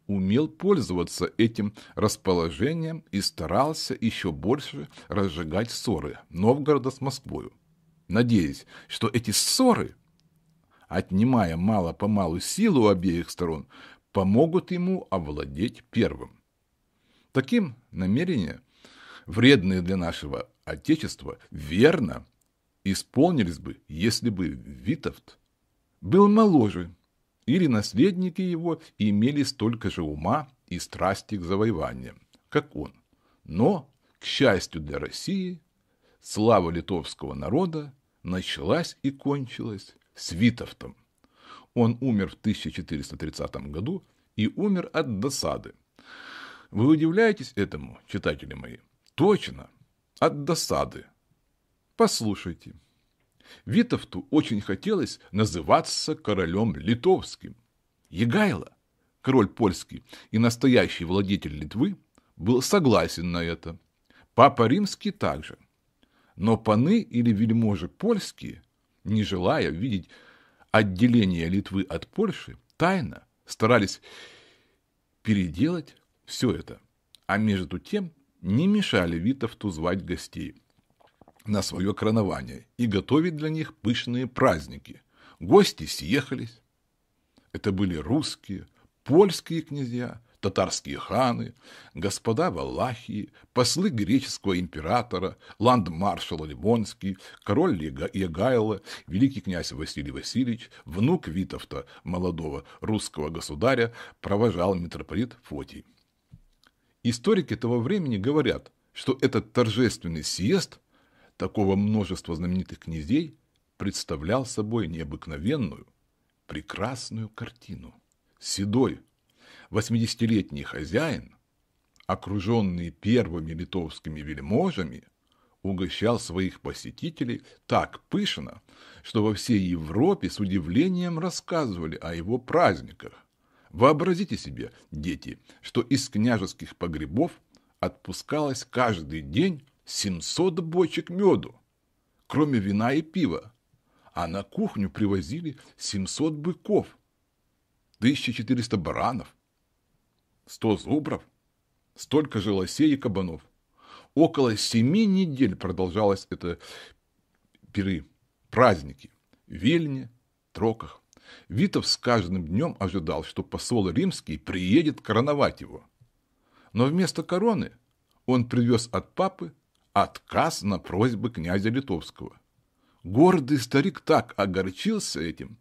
умел пользоваться этим расположением и старался еще больше разжигать ссоры Новгорода с Москвою, надеясь, что эти ссоры, отнимая мало-помалу силу обеих сторон, помогут ему овладеть первым. Таким намерения, вредные для нашего Отечества, верно исполнились бы, если бы Витовт был моложе, или наследники его имели столько же ума и страсти к завоеваниям, как он. Но, к счастью для России, слава литовского народа началась и кончилась с Витовтом. Он умер в 1430 году и умер от досады, вы удивляетесь этому, читатели мои? Точно, от досады. Послушайте. Витовту очень хотелось называться королем литовским. Егайло, король польский и настоящий владетель Литвы, был согласен на это. Папа Римский также. Но паны или вельможи польские, не желая видеть отделение Литвы от Польши, тайно старались переделать все это. А между тем не мешали Витовту звать гостей на свое коронование и готовить для них пышные праздники. Гости съехались. Это были русские, польские князья, татарские ханы, господа Валахии, послы греческого императора, ландмаршал Ливонский, король Егайло, великий князь Василий Васильевич, внук Витовта, молодого русского государя, провожал митрополит Фотий. Историки того времени говорят, что этот торжественный съезд такого множества знаменитых князей представлял собой необыкновенную, прекрасную картину. Седой, 80-летний хозяин, окруженный первыми литовскими вельможами, угощал своих посетителей так пышно, что во всей Европе с удивлением рассказывали о его праздниках. Вообразите себе, дети, что из княжеских погребов отпускалось каждый день 700 бочек меду, кроме вина и пива, а на кухню привозили 700 быков, 1400 баранов, 100 зубров, столько же лосей и кабанов. Около семи недель продолжалось это пиры, праздники в Вильне, Троках. Витов с каждым днем ожидал, что посол римский приедет короновать его. Но вместо короны он привез от папы отказ на просьбы князя Литовского. Гордый старик так огорчился этим,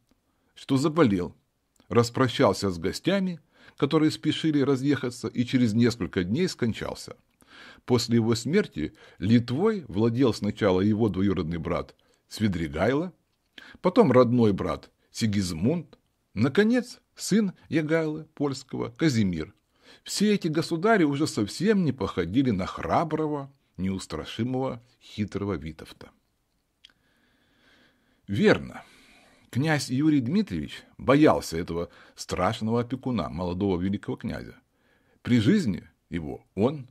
что заболел, распрощался с гостями, которые спешили разъехаться, и через несколько дней скончался. После его смерти Литвой владел сначала его двоюродный брат Свидригайло, потом родной брат Сигизмунд, наконец, сын Ягайла польского Казимир. Все эти государи уже совсем не походили на храброго, неустрашимого, хитрого Витовта. Верно. Князь Юрий Дмитриевич боялся этого страшного опекуна, молодого великого князя. При жизни его он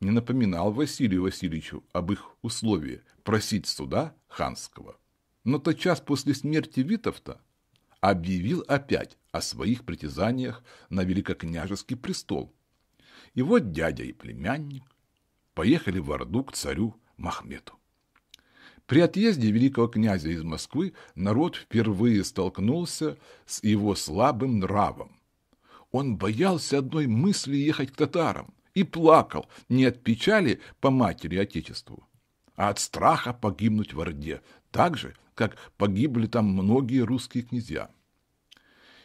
не напоминал Василию Васильевичу об их условии просить суда ханского. Но тотчас после смерти Витовта объявил опять о своих притязаниях на великокняжеский престол. И вот дядя и племянник поехали в Орду к царю Махмету. При отъезде великого князя из Москвы народ впервые столкнулся с его слабым нравом. Он боялся одной мысли ехать к татарам и плакал не от печали по матери Отечеству, а от страха погибнуть в Орде, так же, как погибли там многие русские князья.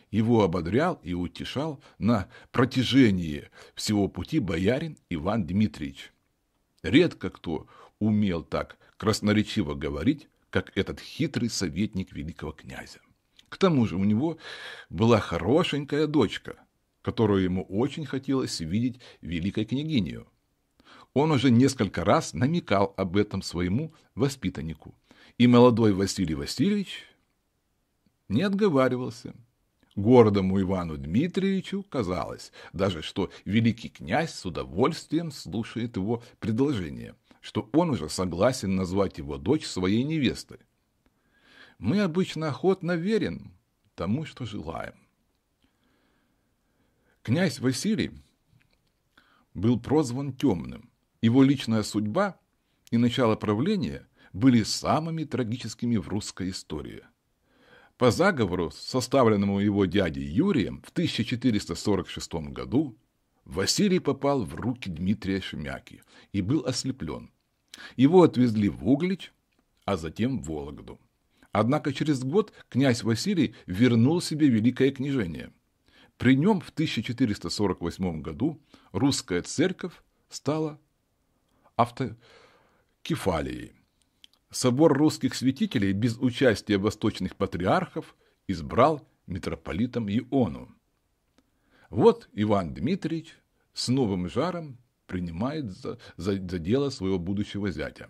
Его ободрял и утешал на протяжении всего пути боярин Иван Дмитриевич. Редко кто умел так красноречиво говорить, как этот хитрый советник великого князя. К тому же у него была хорошенькая дочка, которую ему очень хотелось видеть великой княгинью. Он уже несколько раз намекал об этом своему воспитаннику, и молодой Василий Васильевич не отговаривался. Гордому Ивану Дмитриевичу казалось даже, что великий князь с удовольствием слушает его предложение – что он уже согласен назвать его дочь своей невестой. Мы обычно охотно верим тому, что желаем. Князь Василий был прозван темным. Его личная судьба и начало правления были самыми трагическими в русской истории. По заговору, составленному его дядей Юрием в 1446 году, Василий попал в руки Дмитрия Шемяки и был ослеплен. Его отвезли в Углич, а затем в Вологду. Однако через год князь Василий вернул себе великое княжение. При нем в 1448 году русская церковь стала автокефалией. Собор русских святителей без участия восточных патриархов избрал митрополитом Иону. Вот Иван Дмитриевич с новым жаром принимает за, за, за дело своего будущего зятя.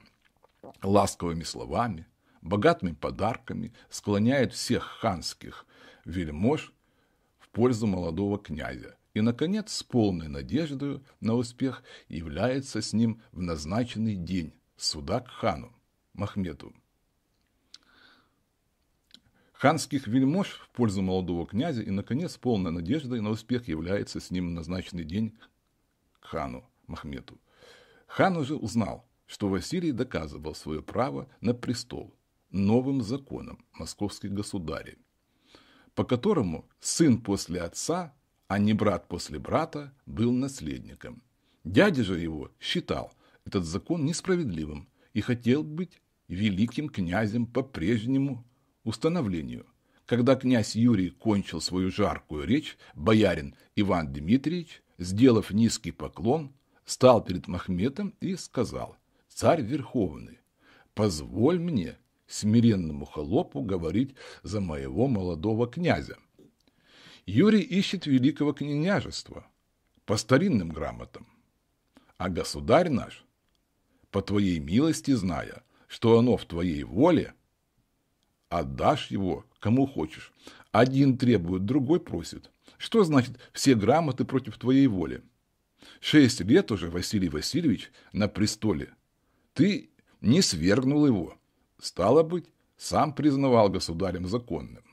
Ласковыми словами, богатыми подарками склоняет всех ханских вельмож в пользу молодого князя. И, наконец, с полной надеждой на успех является с ним в назначенный день суда к хану Махмету. Ханских вельмож в пользу молодого князя и, наконец, полной надеждой на успех является с ним назначенный день к хану Махмету. Хан уже узнал, что Василий доказывал свое право на престол новым законом московских государей, по которому сын после отца а не брат после брата, был наследником. Дядя же его считал этот закон несправедливым и хотел быть великим князем по прежнему установлению. Когда князь Юрий кончил свою жаркую речь, боярин Иван Дмитриевич, сделав низкий поклон, стал перед Махметом и сказал, «Царь Верховный, позволь мне, смиренному холопу, говорить за моего молодого князя. Юрий ищет великого княжества по старинным грамотам, а государь наш, по твоей милости зная, что оно в твоей воле, отдашь его кому хочешь. Один требует, другой просит. Что значит все грамоты против твоей воли? Шесть лет уже Василий Васильевич на престоле. Ты не свергнул его. Стало быть, сам признавал государем законным.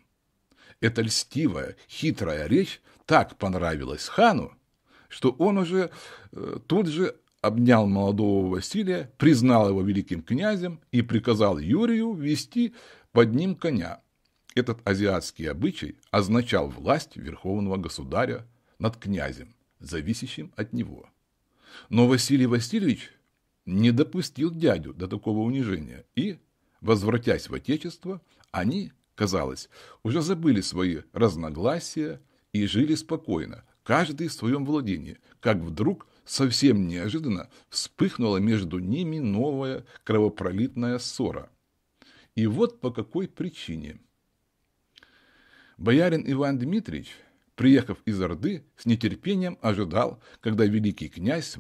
Эта льстивая, хитрая речь так понравилась хану, что он уже э, тут же обнял молодого Василия, признал его великим князем и приказал Юрию вести под ним коня. Этот азиатский обычай означал власть верховного государя над князем, зависящим от него. Но Василий Васильевич не допустил дядю до такого унижения, и, возвратясь в Отечество, они, казалось, уже забыли свои разногласия и жили спокойно, каждый в своем владении, как вдруг совсем неожиданно вспыхнула между ними новая кровопролитная ссора. И вот по какой причине. Боярин Иван Дмитриевич, приехав из Орды, с нетерпением ожидал, когда великий князь,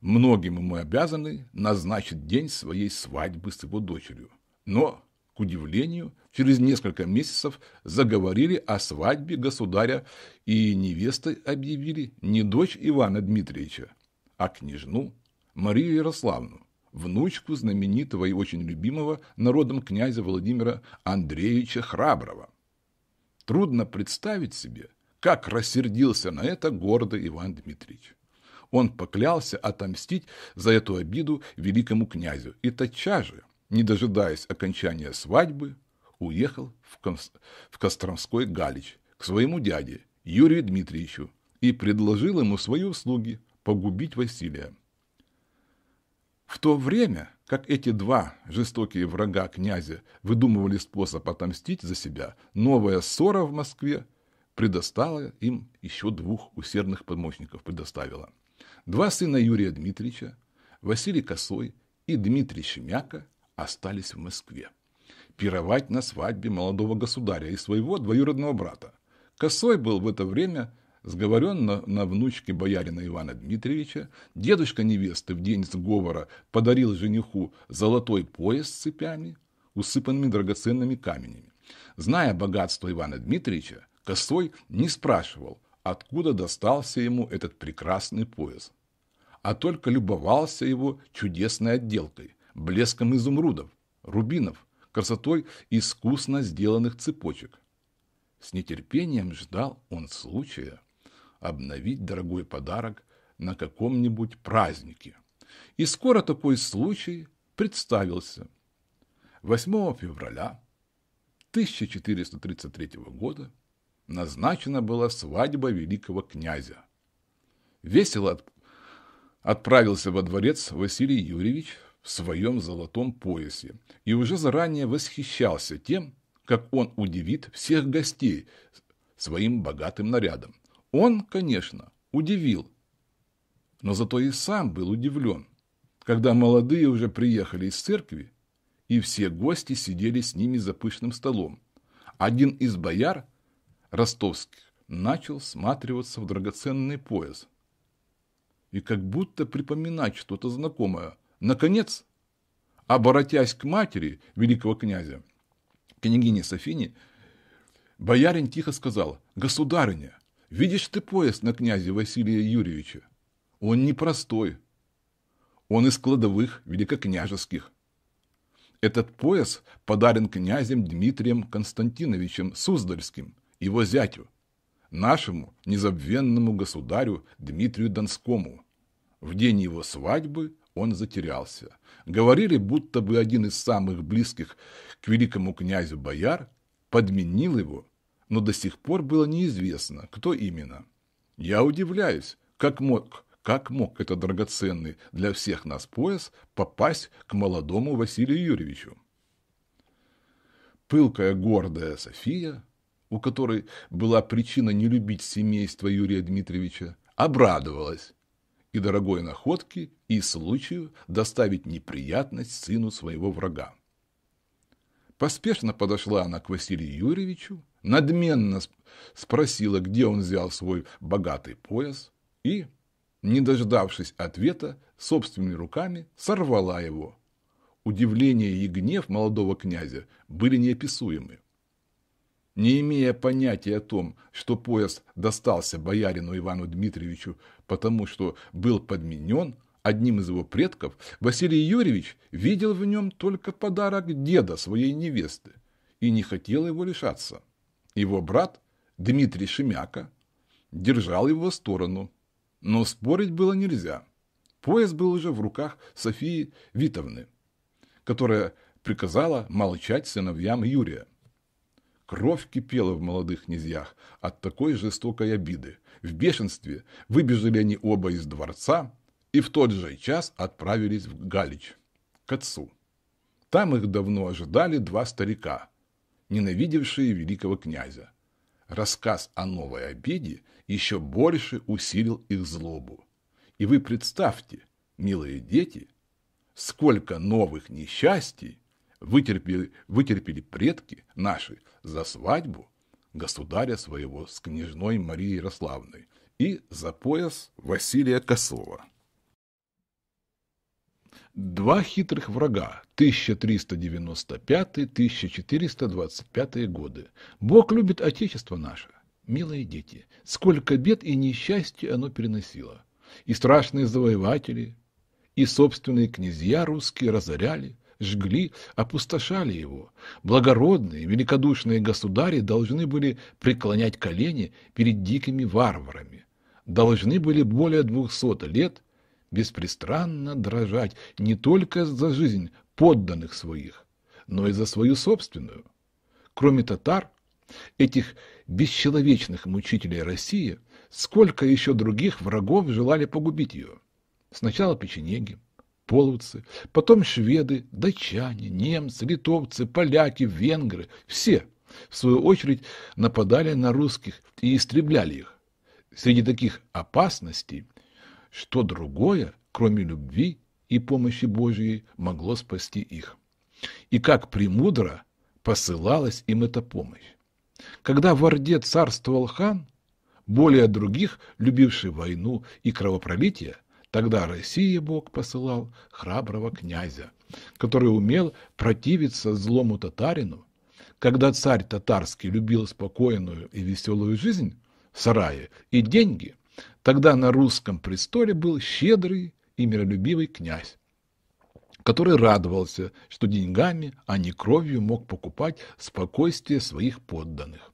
многим ему обязанный, назначит день своей свадьбы с его дочерью. Но, к удивлению, через несколько месяцев заговорили о свадьбе государя и невестой объявили не дочь Ивана Дмитриевича, а княжну Марию Ярославну, внучку знаменитого и очень любимого народом князя Владимира Андреевича Храброго. Трудно представить себе, как рассердился на это гордый Иван Дмитриевич. Он поклялся отомстить за эту обиду великому князю и тотчас же, не дожидаясь окончания свадьбы, уехал в, Кос... в Костромской Галич к своему дяде Юрию Дмитриевичу и предложил ему свои услуги погубить Василия. В то время, как эти два жестокие врага князя выдумывали способ отомстить за себя, новая ссора в Москве предоставила им еще двух усердных помощников предоставила. Два сына Юрия Дмитриевича, Василий Косой и Дмитрий Шемяка остались в Москве. Пировать на свадьбе молодого государя и своего двоюродного брата. Косой был в это время сговорен на, на внучке боярина Ивана Дмитриевича, дедушка невесты в день сговора подарил жениху золотой пояс с цепями, усыпанными драгоценными камнями. Зная богатство Ивана Дмитриевича, Косой не спрашивал, откуда достался ему этот прекрасный пояс, а только любовался его чудесной отделкой, блеском изумрудов, рубинов, красотой искусно сделанных цепочек. С нетерпением ждал он случая обновить дорогой подарок на каком-нибудь празднике. И скоро такой случай представился. 8 февраля 1433 года назначена была свадьба великого князя. Весело от... отправился во дворец Василий Юрьевич в своем золотом поясе и уже заранее восхищался тем, как он удивит всех гостей своим богатым нарядом. Он, конечно, удивил, но зато и сам был удивлен, когда молодые уже приехали из церкви, и все гости сидели с ними за пышным столом. Один из бояр ростовских начал сматриваться в драгоценный пояс. И как будто припоминать что-то знакомое. Наконец, оборотясь к матери великого князя, княгине Софине, боярин тихо сказал, «Государыня, Видишь ты пояс на князе Василия Юрьевича? Он непростой. Он из кладовых великокняжеских. Этот пояс подарен князем Дмитрием Константиновичем Суздальским, его зятю, нашему незабвенному государю Дмитрию Донскому. В день его свадьбы он затерялся. Говорили, будто бы один из самых близких к великому князю бояр подменил его но до сих пор было неизвестно, кто именно. Я удивляюсь, как мог, как мог этот драгоценный для всех нас пояс попасть к молодому Василию Юрьевичу. Пылкая гордая София, у которой была причина не любить семейство Юрия Дмитриевича, обрадовалась и дорогой находке, и случаю доставить неприятность сыну своего врага. Поспешно подошла она к Василию Юрьевичу, надменно спросила, где он взял свой богатый пояс, и, не дождавшись ответа, собственными руками сорвала его. Удивление и гнев молодого князя были неописуемы. Не имея понятия о том, что пояс достался боярину Ивану Дмитриевичу, потому что был подменен одним из его предков, Василий Юрьевич видел в нем только подарок деда своей невесты и не хотел его лишаться. Его брат Дмитрий Шемяка держал его в сторону, но спорить было нельзя. Пояс был уже в руках Софии Витовны, которая приказала молчать сыновьям Юрия. Кровь кипела в молодых князьях от такой жестокой обиды. В бешенстве выбежали они оба из дворца и в тот же час отправились в Галич, к отцу. Там их давно ожидали два старика, ненавидевшие великого князя. Рассказ о новой обиде еще больше усилил их злобу. И вы представьте, милые дети, сколько новых несчастий вытерпели, вытерпели предки наши за свадьбу государя своего с княжной Марией Ярославной и за пояс Василия Косова. Два хитрых врага 1395-1425 годы. Бог любит Отечество наше. Милые дети, сколько бед и несчастья оно переносило. И страшные завоеватели, и собственные князья русские разоряли, жгли, опустошали его. Благородные, великодушные государи должны были преклонять колени перед дикими варварами. Должны были более двухсот лет беспристрастно дрожать не только за жизнь подданных своих, но и за свою собственную. Кроме татар, этих бесчеловечных мучителей России, сколько еще других врагов желали погубить ее. Сначала печенеги, половцы, потом шведы, датчане, немцы, литовцы, поляки, венгры, все, в свою очередь, нападали на русских и истребляли их. Среди таких опасностей, что другое, кроме любви и помощи Божьей, могло спасти их. И как премудро посылалась им эта помощь. Когда в Орде царствовал хан, более других, любивший войну и кровопролитие, Тогда России Бог посылал храброго князя, который умел противиться злому татарину. Когда царь татарский любил спокойную и веселую жизнь в сарае и деньги, тогда на русском престоле был щедрый и миролюбивый князь, который радовался, что деньгами, а не кровью мог покупать спокойствие своих подданных.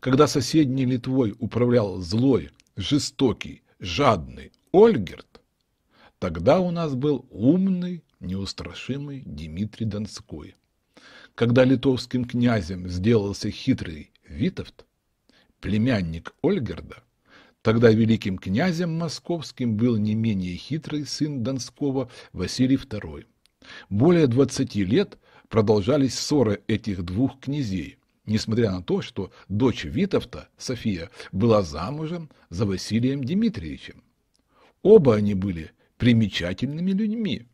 Когда соседней Литвой управлял злой, жестокий, жадный, Ольгерт. Тогда у нас был умный, неустрашимый Дмитрий Донской. Когда литовским князем сделался хитрый Витовт, племянник Ольгерда, тогда великим князем московским был не менее хитрый сын Донского Василий II. Более двадцати лет продолжались ссоры этих двух князей, несмотря на то, что дочь Витовта, София, была замужем за Василием Дмитриевичем. Оба они были примечательными людьми,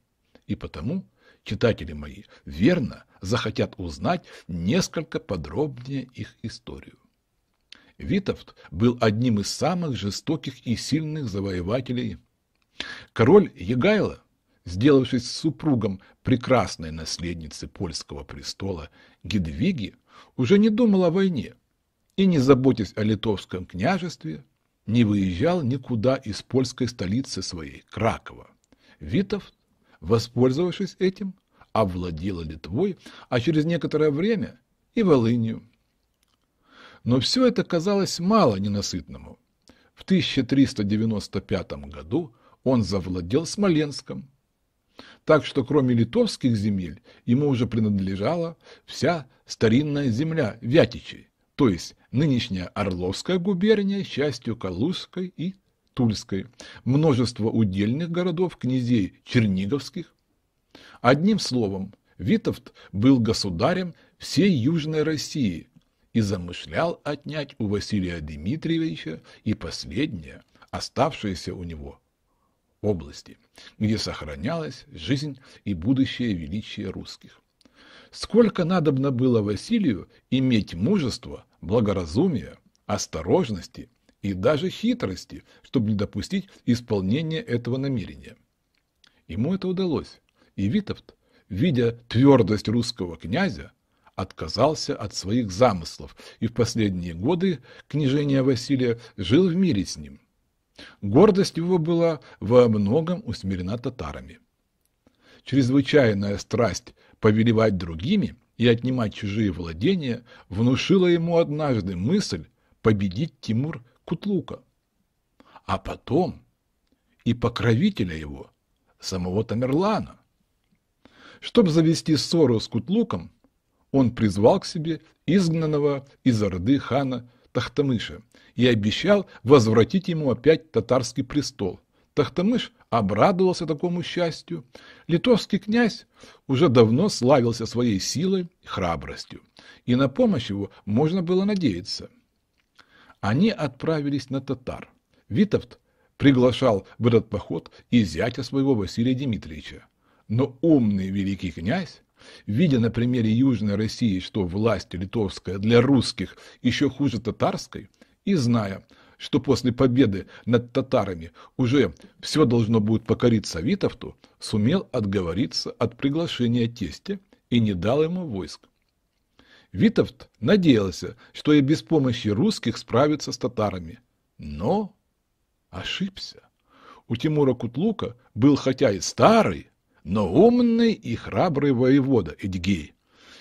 и потому читатели мои верно захотят узнать несколько подробнее их историю. Витовт был одним из самых жестоких и сильных завоевателей. Король Егайло, сделавшись супругом прекрасной наследницы польского престола Гедвиги, уже не думал о войне и, не заботясь о литовском княжестве, не выезжал никуда из польской столицы своей, Кракова. Витов, воспользовавшись этим, овладела Литвой, а через некоторое время и Волынью. Но все это казалось мало ненасытному. В 1395 году он завладел Смоленском, так что кроме литовских земель ему уже принадлежала вся старинная земля Вятичей, то есть нынешняя Орловская губерния, частью Калужской и Тульской, множество удельных городов князей Черниговских. Одним словом, Витовт был государем всей Южной России и замышлял отнять у Василия Дмитриевича и последнее, оставшееся у него, области, где сохранялась жизнь и будущее величия русских. Сколько надобно было Василию иметь мужества, благоразумия, осторожности и даже хитрости, чтобы не допустить исполнения этого намерения. Ему это удалось, и Витовт, видя твердость русского князя, отказался от своих замыслов и в последние годы княжения Василия жил в мире с ним. Гордость его была во многом усмирена татарами. Чрезвычайная страсть повелевать другими и отнимать чужие владения внушила ему однажды мысль победить Тимур Кутлука, а потом и покровителя его, самого Тамерлана. Чтобы завести ссору с Кутлуком, он призвал к себе изгнанного из Орды хана Тахтамыша и обещал возвратить ему опять татарский престол. Тахтамыш обрадовался такому счастью. Литовский князь уже давно славился своей силой и храбростью, и на помощь его можно было надеяться – они отправились на татар. Витовт приглашал в этот поход и зятя своего Василия Дмитриевича. Но умный великий князь, видя на примере Южной России, что власть литовская для русских еще хуже татарской, и зная, что после победы над татарами уже все должно будет покориться Витовту, сумел отговориться от приглашения тестя и не дал ему войск. Витовт надеялся, что и без помощи русских справится с татарами. Но ошибся. У Тимура Кутлука был хотя и старый, но умный и храбрый воевода Эдигей.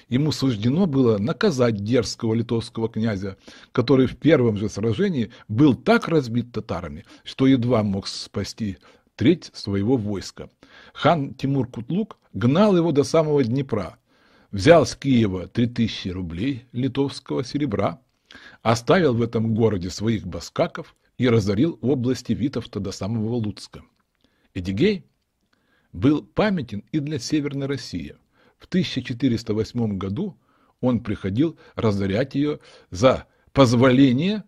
Ему суждено было наказать дерзкого литовского князя, который в первом же сражении был так разбит татарами, что едва мог спасти треть своего войска. Хан Тимур Кутлук гнал его до самого Днепра, взял с Киева 3000 рублей литовского серебра, оставил в этом городе своих баскаков и разорил области Витовта до самого Луцка. Эдигей был памятен и для Северной России. В 1408 году он приходил разорять ее за позволение,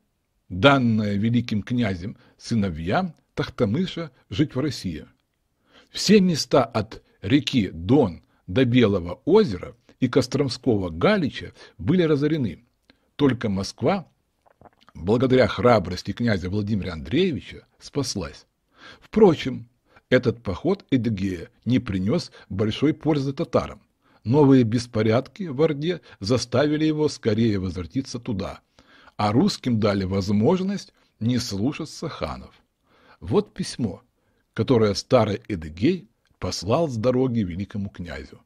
данное великим князем сыновьям Тахтамыша жить в России. Все места от реки Дон до Белого озера и Костромского Галича были разорены. Только Москва, благодаря храбрости князя Владимира Андреевича, спаслась. Впрочем, этот поход Эдегея не принес большой пользы татарам. Новые беспорядки в Орде заставили его скорее возвратиться туда, а русским дали возможность не слушаться ханов. Вот письмо, которое старый Эдегей послал с дороги великому князю.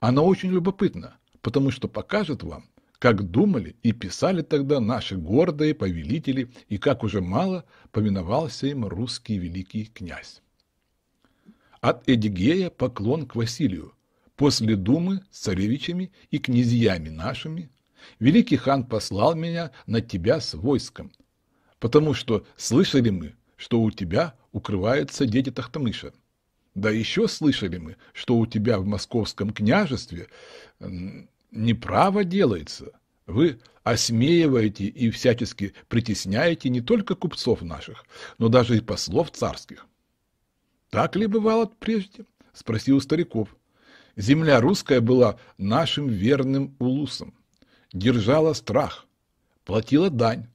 Оно очень любопытно, потому что покажет вам, как думали и писали тогда наши гордые повелители и как уже мало повиновался им русский великий князь. От Эдигея поклон к Василию. После думы с царевичами и князьями нашими великий хан послал меня на тебя с войском, потому что слышали мы, что у тебя укрываются дети Тахтамыша. Да еще слышали мы, что у тебя в московском княжестве неправо делается. Вы осмеиваете и всячески притесняете не только купцов наших, но даже и послов царских. Так ли бывало прежде? Спросил стариков. Земля русская была нашим верным улусом, держала страх, платила дань,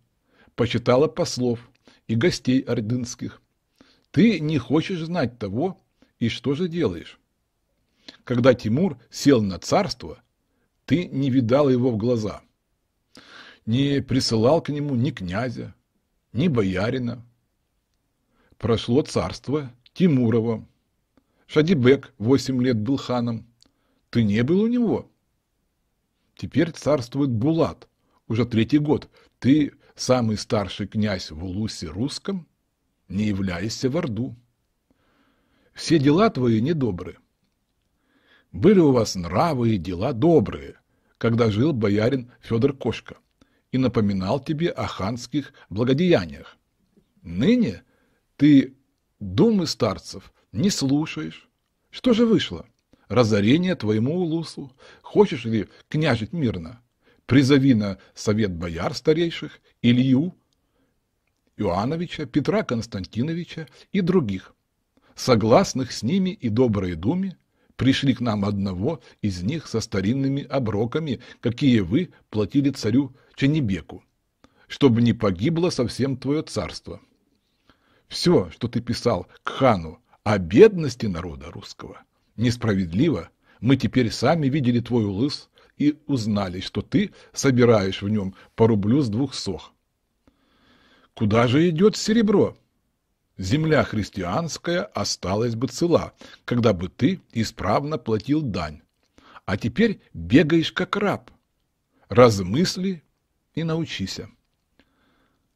почитала послов и гостей ордынских. Ты не хочешь знать того, и что же делаешь? Когда Тимур сел на царство, ты не видал его в глаза. Не присылал к нему ни князя, ни боярина. Прошло царство Тимурова. Шадибек восемь лет был ханом. Ты не был у него? Теперь царствует Булат. Уже третий год. Ты самый старший князь в Улусе русском, не являешься в Орду все дела твои недобры. Были у вас нравы и дела добрые, когда жил боярин Федор Кошка. и напоминал тебе о ханских благодеяниях. Ныне ты думы старцев не слушаешь. Что же вышло? Разорение твоему улусу. Хочешь ли княжить мирно? Призови на совет бояр старейших, Илью, Иоанновича, Петра Константиновича и других. Согласных с ними и доброй думе, пришли к нам одного из них со старинными оброками, какие вы платили царю Ченебеку, чтобы не погибло совсем твое царство. Все, что ты писал к хану о бедности народа русского, несправедливо. Мы теперь сами видели твой улыс и узнали, что ты собираешь в нем по рублю с двух сох. Куда же идет серебро? Земля христианская осталась бы цела, когда бы ты исправно платил дань. А теперь бегаешь как раб. Размысли и научися.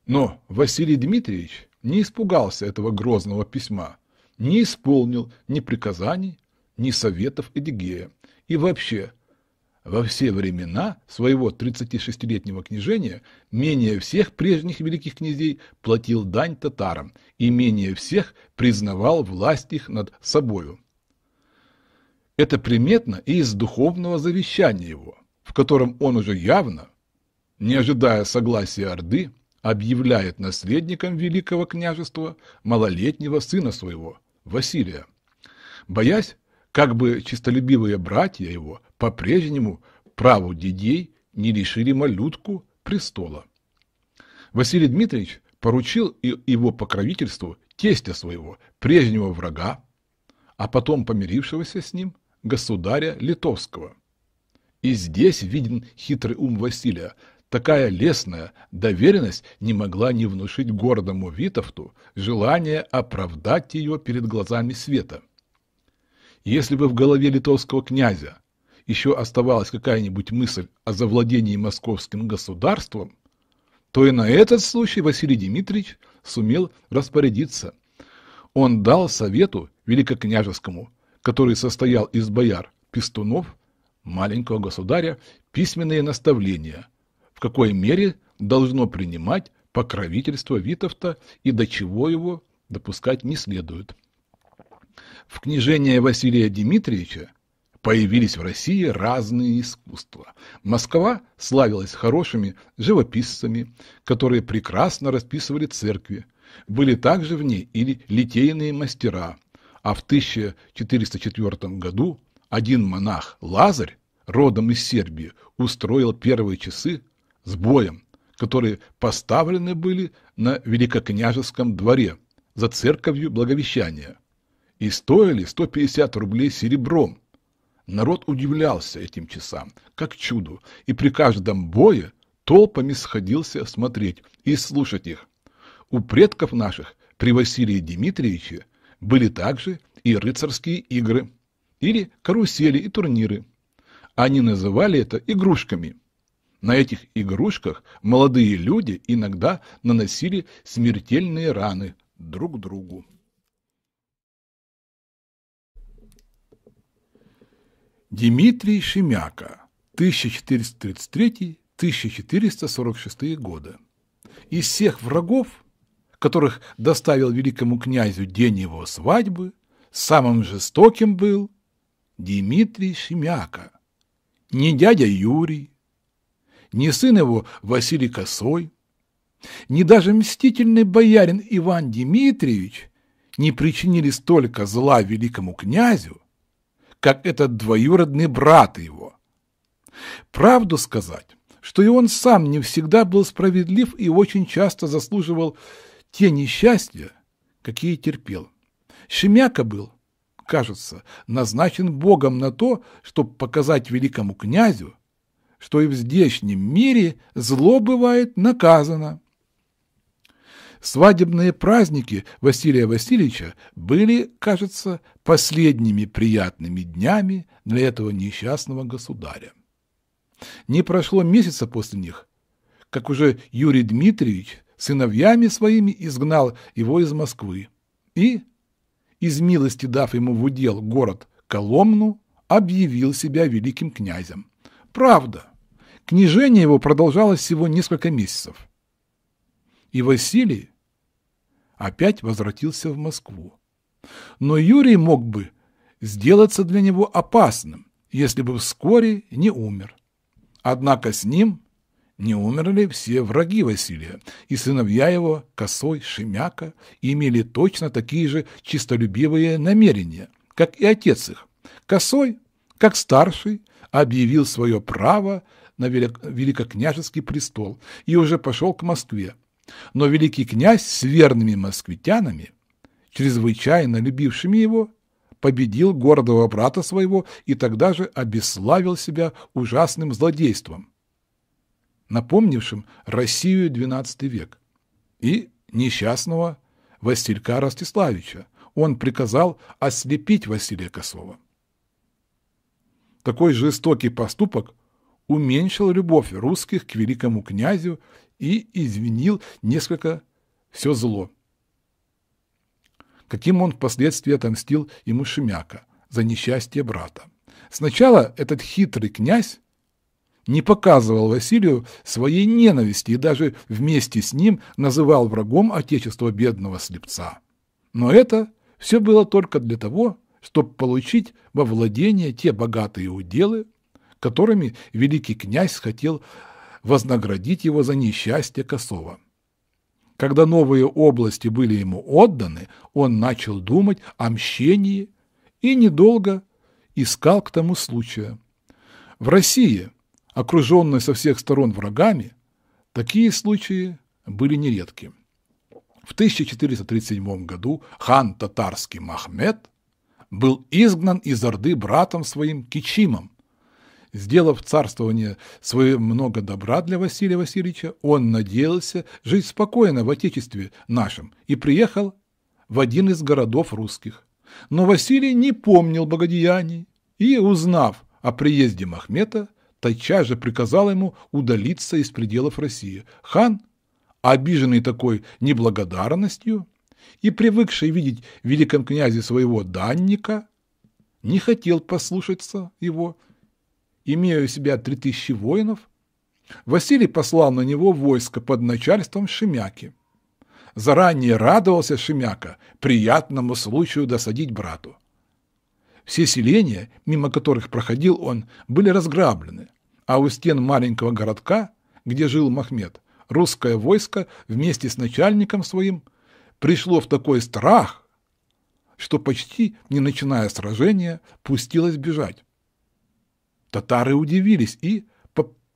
Но Василий Дмитриевич не испугался этого грозного письма, не исполнил ни приказаний, ни советов Эдигея. И вообще, во все времена своего 36-летнего княжения менее всех прежних великих князей платил дань татарам и менее всех признавал власть их над собою. Это приметно и из духовного завещания его, в котором он уже явно, не ожидая согласия Орды, объявляет наследником Великого княжества малолетнего сына своего, Василия, боясь, как бы чистолюбивые братья его по-прежнему праву дедей не лишили малютку престола. Василий Дмитриевич поручил его покровительству тестя своего, прежнего врага, а потом помирившегося с ним государя Литовского. И здесь виден хитрый ум Василия, Такая лесная доверенность не могла не внушить гордому Витовту желание оправдать ее перед глазами света. Если бы в голове литовского князя еще оставалась какая-нибудь мысль о завладении московским государством, то и на этот случай Василий Дмитриевич сумел распорядиться. Он дал совету великокняжескому, который состоял из бояр, пестунов, маленького государя, письменные наставления – какой мере должно принимать покровительство Витовта и до чего его допускать не следует. В княжении Василия Дмитриевича появились в России разные искусства. Москва славилась хорошими живописцами, которые прекрасно расписывали церкви. Были также в ней и литейные мастера. А в 1404 году один монах Лазарь, родом из Сербии, устроил первые часы с боем, которые поставлены были на Великокняжеском дворе за церковью Благовещания и стоили 150 рублей серебром. Народ удивлялся этим часам, как чуду, и при каждом бое толпами сходился смотреть и слушать их. У предков наших при Василии Дмитриевиче были также и рыцарские игры, или карусели и турниры. Они называли это игрушками. На этих игрушках молодые люди иногда наносили смертельные раны друг другу. Дмитрий Шемяка, 1433-1446 годы. Из всех врагов, которых доставил великому князю день его свадьбы, самым жестоким был Дмитрий Шемяка. Не дядя Юрий, ни сын его Василий Косой, ни даже мстительный боярин Иван Дмитриевич не причинили столько зла великому князю, как этот двоюродный брат его. Правду сказать, что и он сам не всегда был справедлив и очень часто заслуживал те несчастья, какие терпел. Шемяка был, кажется, назначен Богом на то, чтобы показать великому князю, что и в здешнем мире зло бывает наказано. Свадебные праздники Василия Васильевича были, кажется, последними приятными днями для этого несчастного государя. Не прошло месяца после них, как уже Юрий Дмитриевич сыновьями своими изгнал его из Москвы и, из милости дав ему в удел город Коломну, объявил себя великим князем. Правда, Княжение его продолжалось всего несколько месяцев. И Василий опять возвратился в Москву. Но Юрий мог бы сделаться для него опасным, если бы вскоре не умер. Однако с ним не умерли все враги Василия, и сыновья его, Косой, Шемяка, имели точно такие же чистолюбивые намерения, как и отец их. Косой, как старший, объявил свое право на великокняжеский престол и уже пошел к Москве. Но великий князь с верными москвитянами, чрезвычайно любившими его, победил гордого брата своего и тогда же обесславил себя ужасным злодейством, напомнившим Россию XII век, и несчастного Василька Ростиславича. Он приказал ослепить Василия Косова. Такой жестокий поступок уменьшил любовь русских к великому князю и извинил несколько все зло. Каким он впоследствии отомстил ему Шемяка за несчастье брата. Сначала этот хитрый князь не показывал Василию своей ненависти и даже вместе с ним называл врагом отечества бедного слепца. Но это все было только для того, чтобы получить во владение те богатые уделы, которыми великий князь хотел вознаградить его за несчастье Косова. Когда новые области были ему отданы, он начал думать о мщении и недолго искал к тому случая. В России, окруженной со всех сторон врагами, такие случаи были нередки. В 1437 году хан татарский Махмед был изгнан из Орды братом своим Кичимом. Сделав царствование свое много добра для Василия Васильевича, он надеялся жить спокойно в Отечестве нашем и приехал в один из городов русских. Но Василий не помнил богодеяний и, узнав о приезде Махмета, тотчас же приказал ему удалиться из пределов России. Хан, обиженный такой неблагодарностью, и привыкший видеть в великом князе своего данника, не хотел послушаться его. Имея у себя три тысячи воинов, Василий послал на него войско под начальством Шемяки. Заранее радовался Шемяка приятному случаю досадить брату. Все селения, мимо которых проходил он, были разграблены, а у стен маленького городка, где жил Махмед, русское войско вместе с начальником своим пришло в такой страх, что почти не начиная сражения, пустилось бежать. Татары удивились и,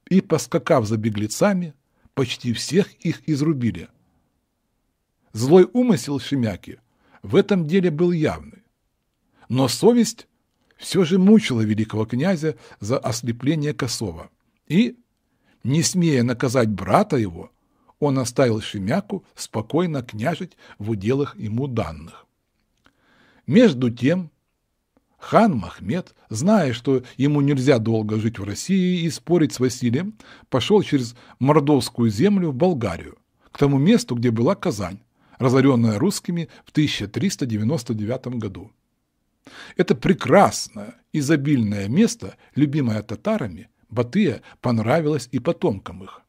и поскакав за беглецами, почти всех их изрубили. Злой умысел Шемяки в этом деле был явный. Но совесть все же мучила великого князя за ослепление Косова, и, не смея наказать брата его, он оставил Шемяку спокойно княжить в уделах ему данных. Между тем, хан Махмед, зная, что ему нельзя долго жить в России и спорить с Василием, пошел через Мордовскую землю в Болгарию, к тому месту, где была Казань, разоренная русскими в 1399 году. Это прекрасное, изобильное место, любимое татарами, Батыя понравилось и потомкам их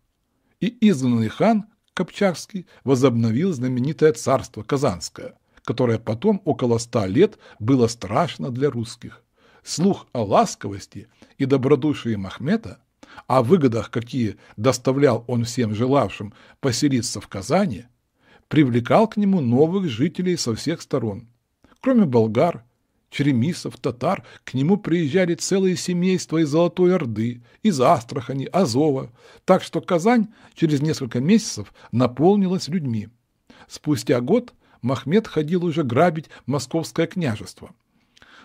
и изгнанный хан Копчарский возобновил знаменитое царство Казанское, которое потом около ста лет было страшно для русских. Слух о ласковости и добродушии Махмета, о выгодах, какие доставлял он всем желавшим поселиться в Казани, привлекал к нему новых жителей со всех сторон. Кроме болгар, черемисов, татар, к нему приезжали целые семейства из Золотой Орды, из Астрахани, Азова, так что Казань через несколько месяцев наполнилась людьми. Спустя год Махмед ходил уже грабить московское княжество.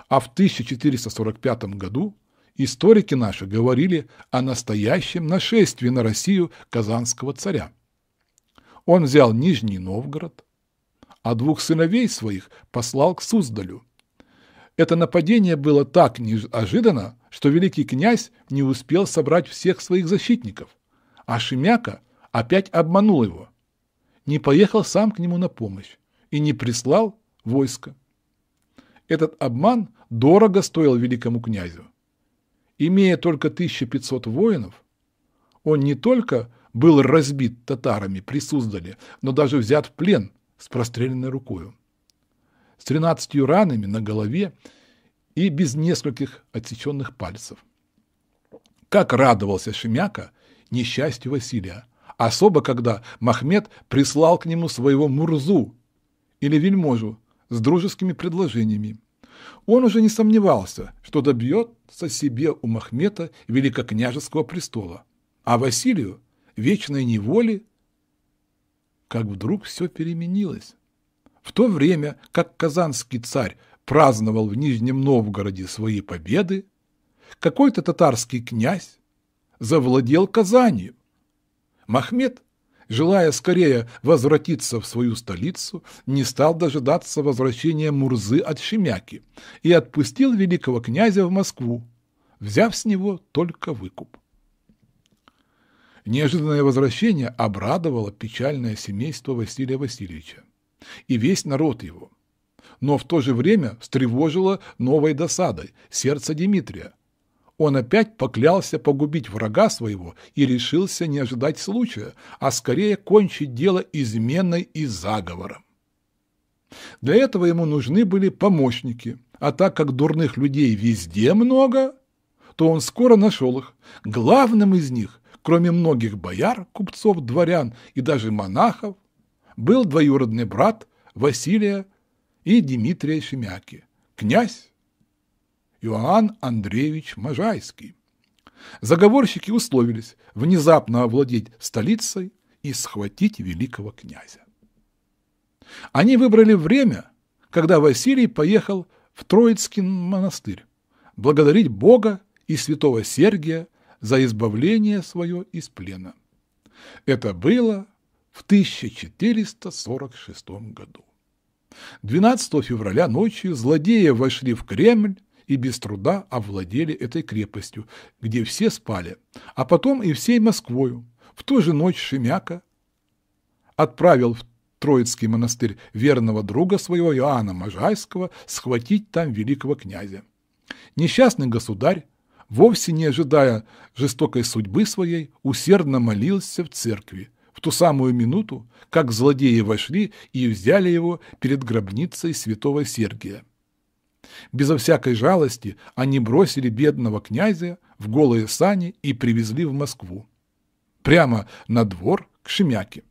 А в 1445 году историки наши говорили о настоящем нашествии на Россию казанского царя. Он взял Нижний Новгород, а двух сыновей своих послал к Суздалю – это нападение было так неожиданно, что великий князь не успел собрать всех своих защитников, а Шемяка опять обманул его, не поехал сам к нему на помощь и не прислал войско. Этот обман дорого стоил великому князю. Имея только 1500 воинов, он не только был разбит татарами при Суздале, но даже взят в плен с простреленной рукой. С тринадцатью ранами на голове и без нескольких отсеченных пальцев. Как радовался Шемяка несчастью Василия, особо когда Махмед прислал к нему своего Мурзу или вельможу с дружескими предложениями. Он уже не сомневался, что добьется себе у Махмета великокняжеского престола, а Василию – вечной неволи, как вдруг все переменилось. В то время, как казанский царь праздновал в Нижнем Новгороде свои победы, какой-то татарский князь завладел Казанью. Махмед, желая скорее возвратиться в свою столицу, не стал дожидаться возвращения Мурзы от Шемяки и отпустил великого князя в Москву, взяв с него только выкуп. Неожиданное возвращение обрадовало печальное семейство Василия Васильевича и весь народ его, но в то же время встревожило новой досадой сердце Дмитрия, он опять поклялся погубить врага своего и решился не ожидать случая, а скорее кончить дело изменой и заговором. Для этого ему нужны были помощники, а так как дурных людей везде много, то он скоро нашел их. Главным из них, кроме многих бояр, купцов, дворян и даже монахов, был двоюродный брат Василия и Дмитрия Шемяки, князь Иоанн Андреевич Можайский. Заговорщики условились внезапно овладеть столицей и схватить великого князя. Они выбрали время, когда Василий поехал в Троицкий монастырь благодарить Бога и святого Сергия за избавление свое из плена. Это было в 1446 году. 12 февраля ночью злодеи вошли в Кремль и без труда овладели этой крепостью, где все спали, а потом и всей Москвою. В ту же ночь Шемяка отправил в Троицкий монастырь верного друга своего Иоанна Можайского схватить там великого князя. Несчастный государь, вовсе не ожидая жестокой судьбы своей, усердно молился в церкви, в ту самую минуту, как злодеи вошли и взяли его перед гробницей святого Сергия. Безо всякой жалости они бросили бедного князя в голые сани и привезли в Москву. Прямо на двор к Шемяке.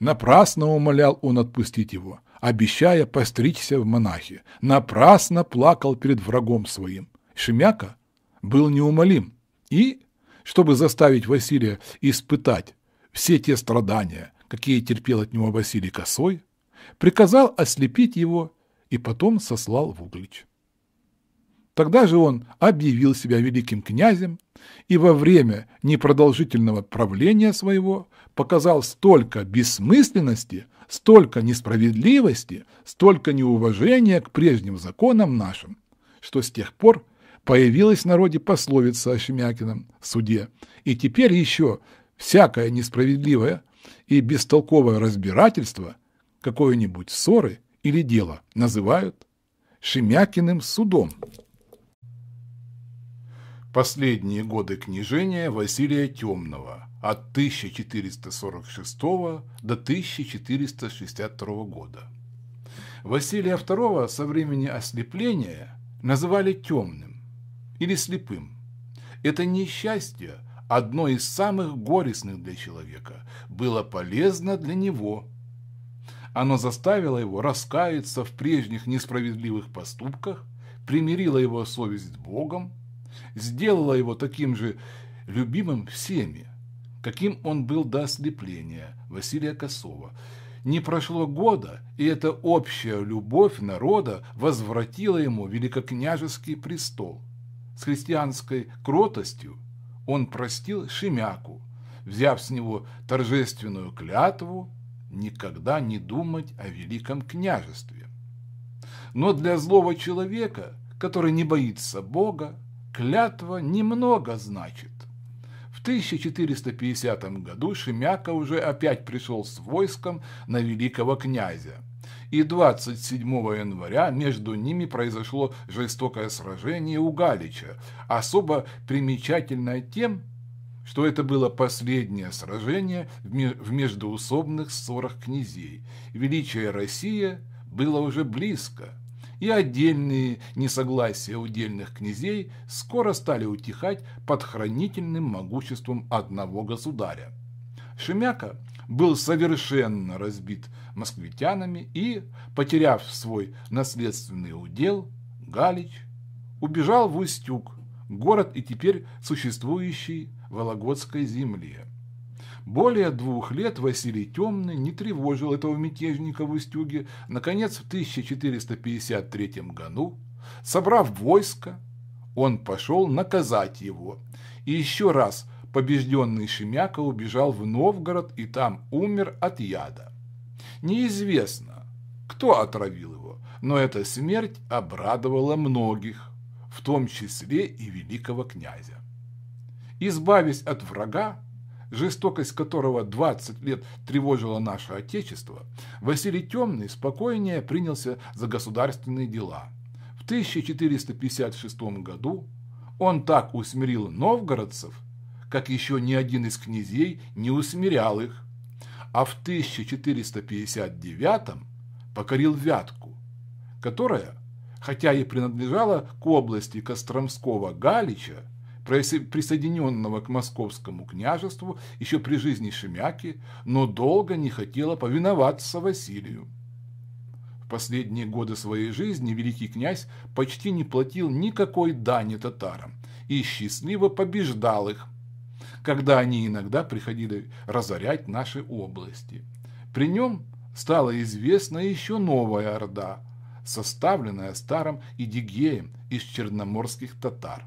Напрасно умолял он отпустить его, обещая постричься в монахи. Напрасно плакал перед врагом своим. Шемяка был неумолим и, чтобы заставить Василия испытать все те страдания, какие терпел от него Василий Косой, приказал ослепить его и потом сослал в Углич. Тогда же он объявил себя великим князем и во время непродолжительного правления своего показал столько бессмысленности, столько несправедливости, столько неуважения к прежним законам нашим, что с тех пор появилась в народе пословица о Шемякином суде, и теперь еще всякое несправедливое и бестолковое разбирательство какой-нибудь ссоры или дело называют Шемякиным судом. Последние годы княжения Василия Темного от 1446 до 1462 года. Василия II со времени ослепления называли темным или слепым. Это несчастье, одно из самых горестных для человека, было полезно для него – оно заставило его раскаяться в прежних несправедливых поступках, примирило его совесть с Богом, сделало его таким же любимым всеми, каким он был до ослепления Василия Косова. Не прошло года, и эта общая любовь народа возвратила ему великокняжеский престол. С христианской кротостью он простил Шемяку, взяв с него торжественную клятву никогда не думать о великом княжестве. Но для злого человека, который не боится Бога, клятва немного значит. В 1450 году Шемяка уже опять пришел с войском на великого князя. И 27 января между ними произошло жестокое сражение у Галича, особо примечательное тем, что это было последнее сражение в междуусобных ссорах князей. Величие России было уже близко, и отдельные несогласия удельных князей скоро стали утихать под хранительным могуществом одного государя. Шемяка был совершенно разбит москвитянами и, потеряв свой наследственный удел, Галич убежал в Устюг, город и теперь существующий Вологодской земле. Более двух лет Василий Темный не тревожил этого мятежника в Устюге. Наконец, в 1453 году, собрав войско, он пошел наказать его. И еще раз побежденный Шемяка убежал в Новгород и там умер от яда. Неизвестно, кто отравил его, но эта смерть обрадовала многих, в том числе и великого князя. Избавясь от врага, жестокость которого 20 лет тревожила наше Отечество, Василий Темный спокойнее принялся за государственные дела. В 1456 году он так усмирил новгородцев, как еще ни один из князей не усмирял их, а в 1459 покорил Вятку, которая, хотя и принадлежала к области Костромского Галича, присоединенного к московскому княжеству еще при жизни Шемяки, но долго не хотела повиноваться Василию. В последние годы своей жизни великий князь почти не платил никакой дани татарам и счастливо побеждал их, когда они иногда приходили разорять наши области. При нем стала известна еще новая орда, составленная старым Идигеем из черноморских татар.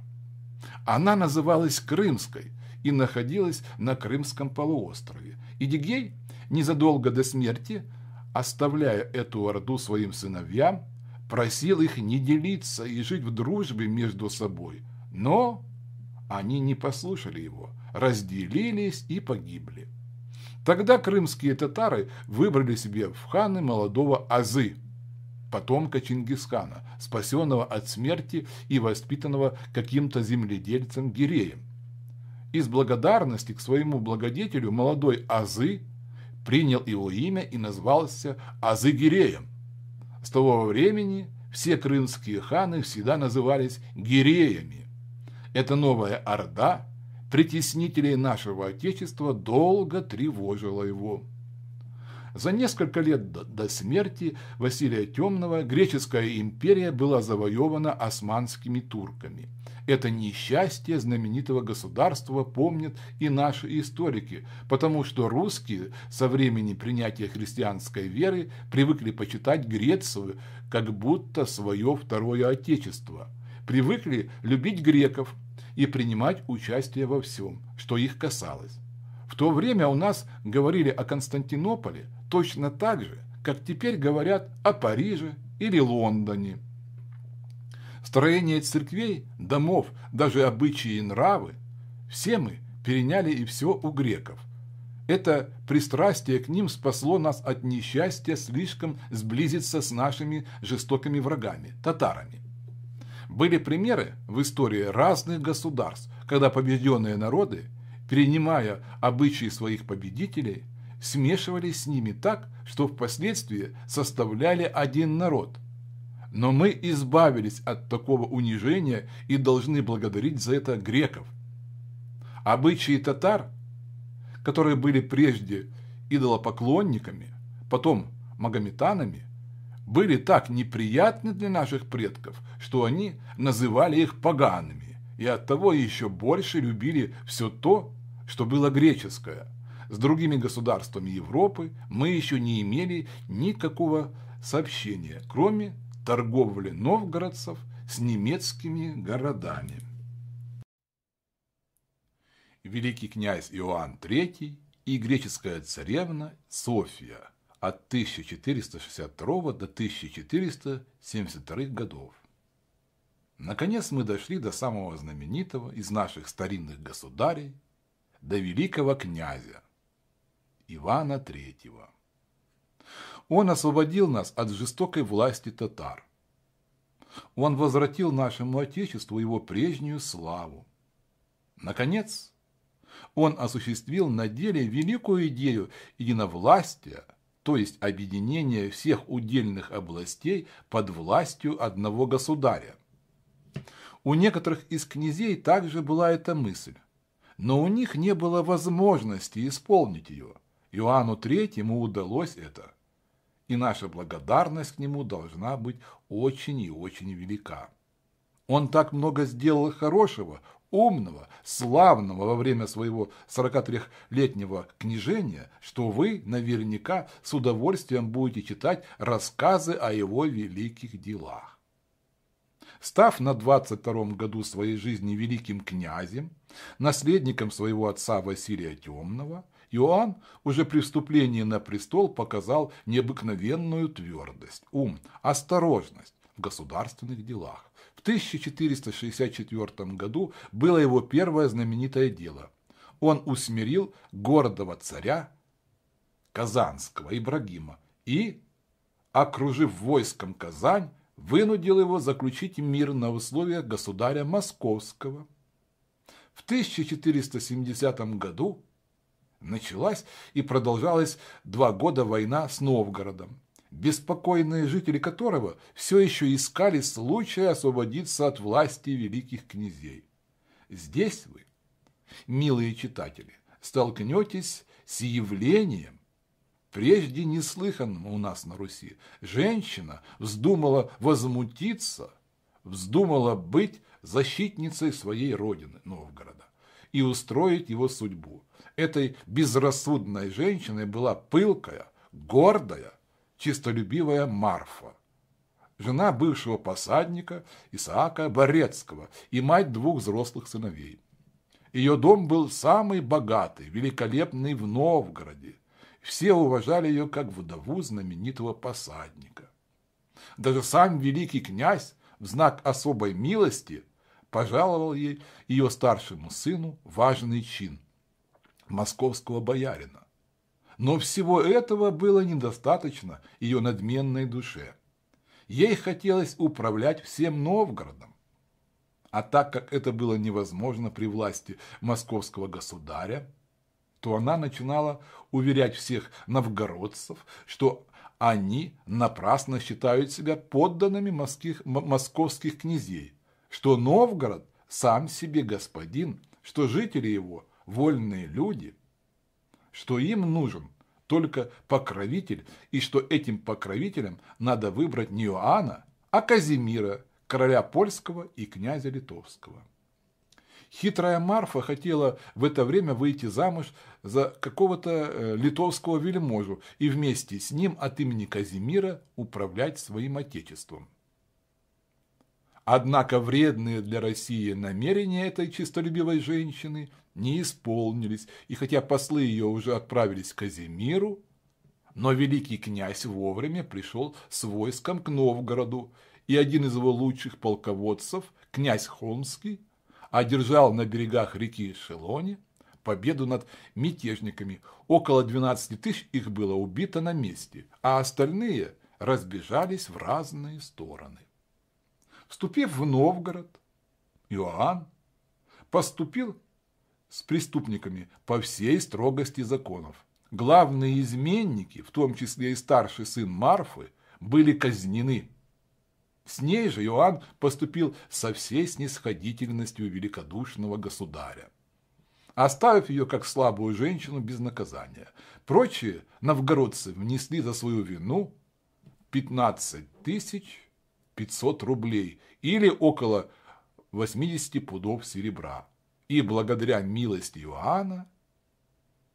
Она называлась Крымской и находилась на Крымском полуострове. Идигей незадолго до смерти, оставляя эту орду своим сыновьям, просил их не делиться и жить в дружбе между собой. Но они не послушали его – разделились и погибли. Тогда крымские татары выбрали себе в ханы молодого Азы, потомка Чингисхана, спасенного от смерти и воспитанного каким-то земледельцем Гиреем. Из благодарности к своему благодетелю молодой Азы принял его имя и назвался Азы-Гиреем. С того времени все крымские ханы всегда назывались Гиреями. Эта новая орда притеснителей нашего Отечества долго тревожило его. За несколько лет до смерти Василия Темного греческая империя была завоевана османскими турками. Это несчастье знаменитого государства помнят и наши историки, потому что русские со времени принятия христианской веры привыкли почитать Грецию как будто свое второе отечество. Привыкли любить греков, и принимать участие во всем, что их касалось. В то время у нас говорили о Константинополе точно так же, как теперь говорят о Париже или Лондоне. Строение церквей, домов, даже обычаи и нравы – все мы переняли и все у греков. Это пристрастие к ним спасло нас от несчастья слишком сблизиться с нашими жестокими врагами – татарами. Были примеры в истории разных государств, когда побежденные народы, перенимая обычаи своих победителей, смешивались с ними так, что впоследствии составляли один народ. Но мы избавились от такого унижения и должны благодарить за это греков. Обычаи татар, которые были прежде идолопоклонниками, потом магометанами, были так неприятны для наших предков, что они называли их погаными, и оттого еще больше любили все то, что было греческое. С другими государствами Европы мы еще не имели никакого сообщения, кроме торговли новгородцев с немецкими городами. Великий князь Иоанн III и греческая царевна София – от 1462 до 1472 годов. Наконец мы дошли до самого знаменитого из наших старинных государей, до великого князя Ивана III. Он освободил нас от жестокой власти татар. Он возвратил нашему Отечеству его прежнюю славу. Наконец, он осуществил на деле великую идею единовластия, то есть объединения всех удельных областей под властью одного государя. У некоторых из князей также была эта мысль, но у них не было возможности исполнить ее. Иоанну Третьему удалось это, и наша благодарность к нему должна быть очень и очень велика. Он так много сделал хорошего, умного, славного во время своего 43-летнего княжения, что вы наверняка с удовольствием будете читать рассказы о его великих делах. Став на 22-м году своей жизни великим князем, наследником своего отца Василия Темного, Иоанн уже при вступлении на престол показал необыкновенную твердость, ум, осторожность в государственных делах. В 1464 году было его первое знаменитое дело. Он усмирил гордого царя Казанского Ибрагима и, окружив войском Казань, вынудил его заключить мир на условиях государя Московского. В 1470 году началась и продолжалась два года война с Новгородом, беспокойные жители которого все еще искали случая освободиться от власти великих князей. Здесь вы, милые читатели, столкнетесь с явлением, прежде неслыханным у нас на Руси. Женщина вздумала возмутиться, вздумала быть защитницей своей родины, Новгорода, и устроить его судьбу. Этой безрассудной женщиной была пылкая, гордая, чистолюбивая Марфа, жена бывшего посадника Исаака Борецкого и мать двух взрослых сыновей. Ее дом был самый богатый, великолепный в Новгороде, все уважали ее как вдову знаменитого посадника. Даже сам великий князь в знак особой милости пожаловал ей ее старшему сыну важный чин московского боярина. Но всего этого было недостаточно ее надменной душе. Ей хотелось управлять всем Новгородом. А так как это было невозможно при власти московского государя, то она начинала уверять всех новгородцев, что они напрасно считают себя подданными московских, московских князей, что Новгород сам себе господин, что жители его – вольные люди, что им нужен только покровитель, и что этим покровителем надо выбрать не Иоанна, а Казимира, короля польского и князя литовского. Хитрая Марфа хотела в это время выйти замуж за какого-то э, литовского вельможу и вместе с ним от имени Казимира управлять своим отечеством. Однако вредные для России намерения этой чистолюбивой женщины не исполнились, и хотя послы ее уже отправились к Казимиру, но великий князь вовремя пришел с войском к Новгороду, и один из его лучших полководцев, князь Холмский, одержал на берегах реки Шелони победу над мятежниками. Около 12 тысяч их было убито на месте, а остальные разбежались в разные стороны. Вступив в Новгород, Иоанн поступил с преступниками по всей строгости законов. Главные изменники, в том числе и старший сын Марфы, были казнены. С ней же Иоанн поступил со всей снисходительностью великодушного государя, оставив ее как слабую женщину без наказания. Прочие новгородцы внесли за свою вину 15 тысяч 500 рублей или около 80 пудов серебра. И благодаря милости Иоанна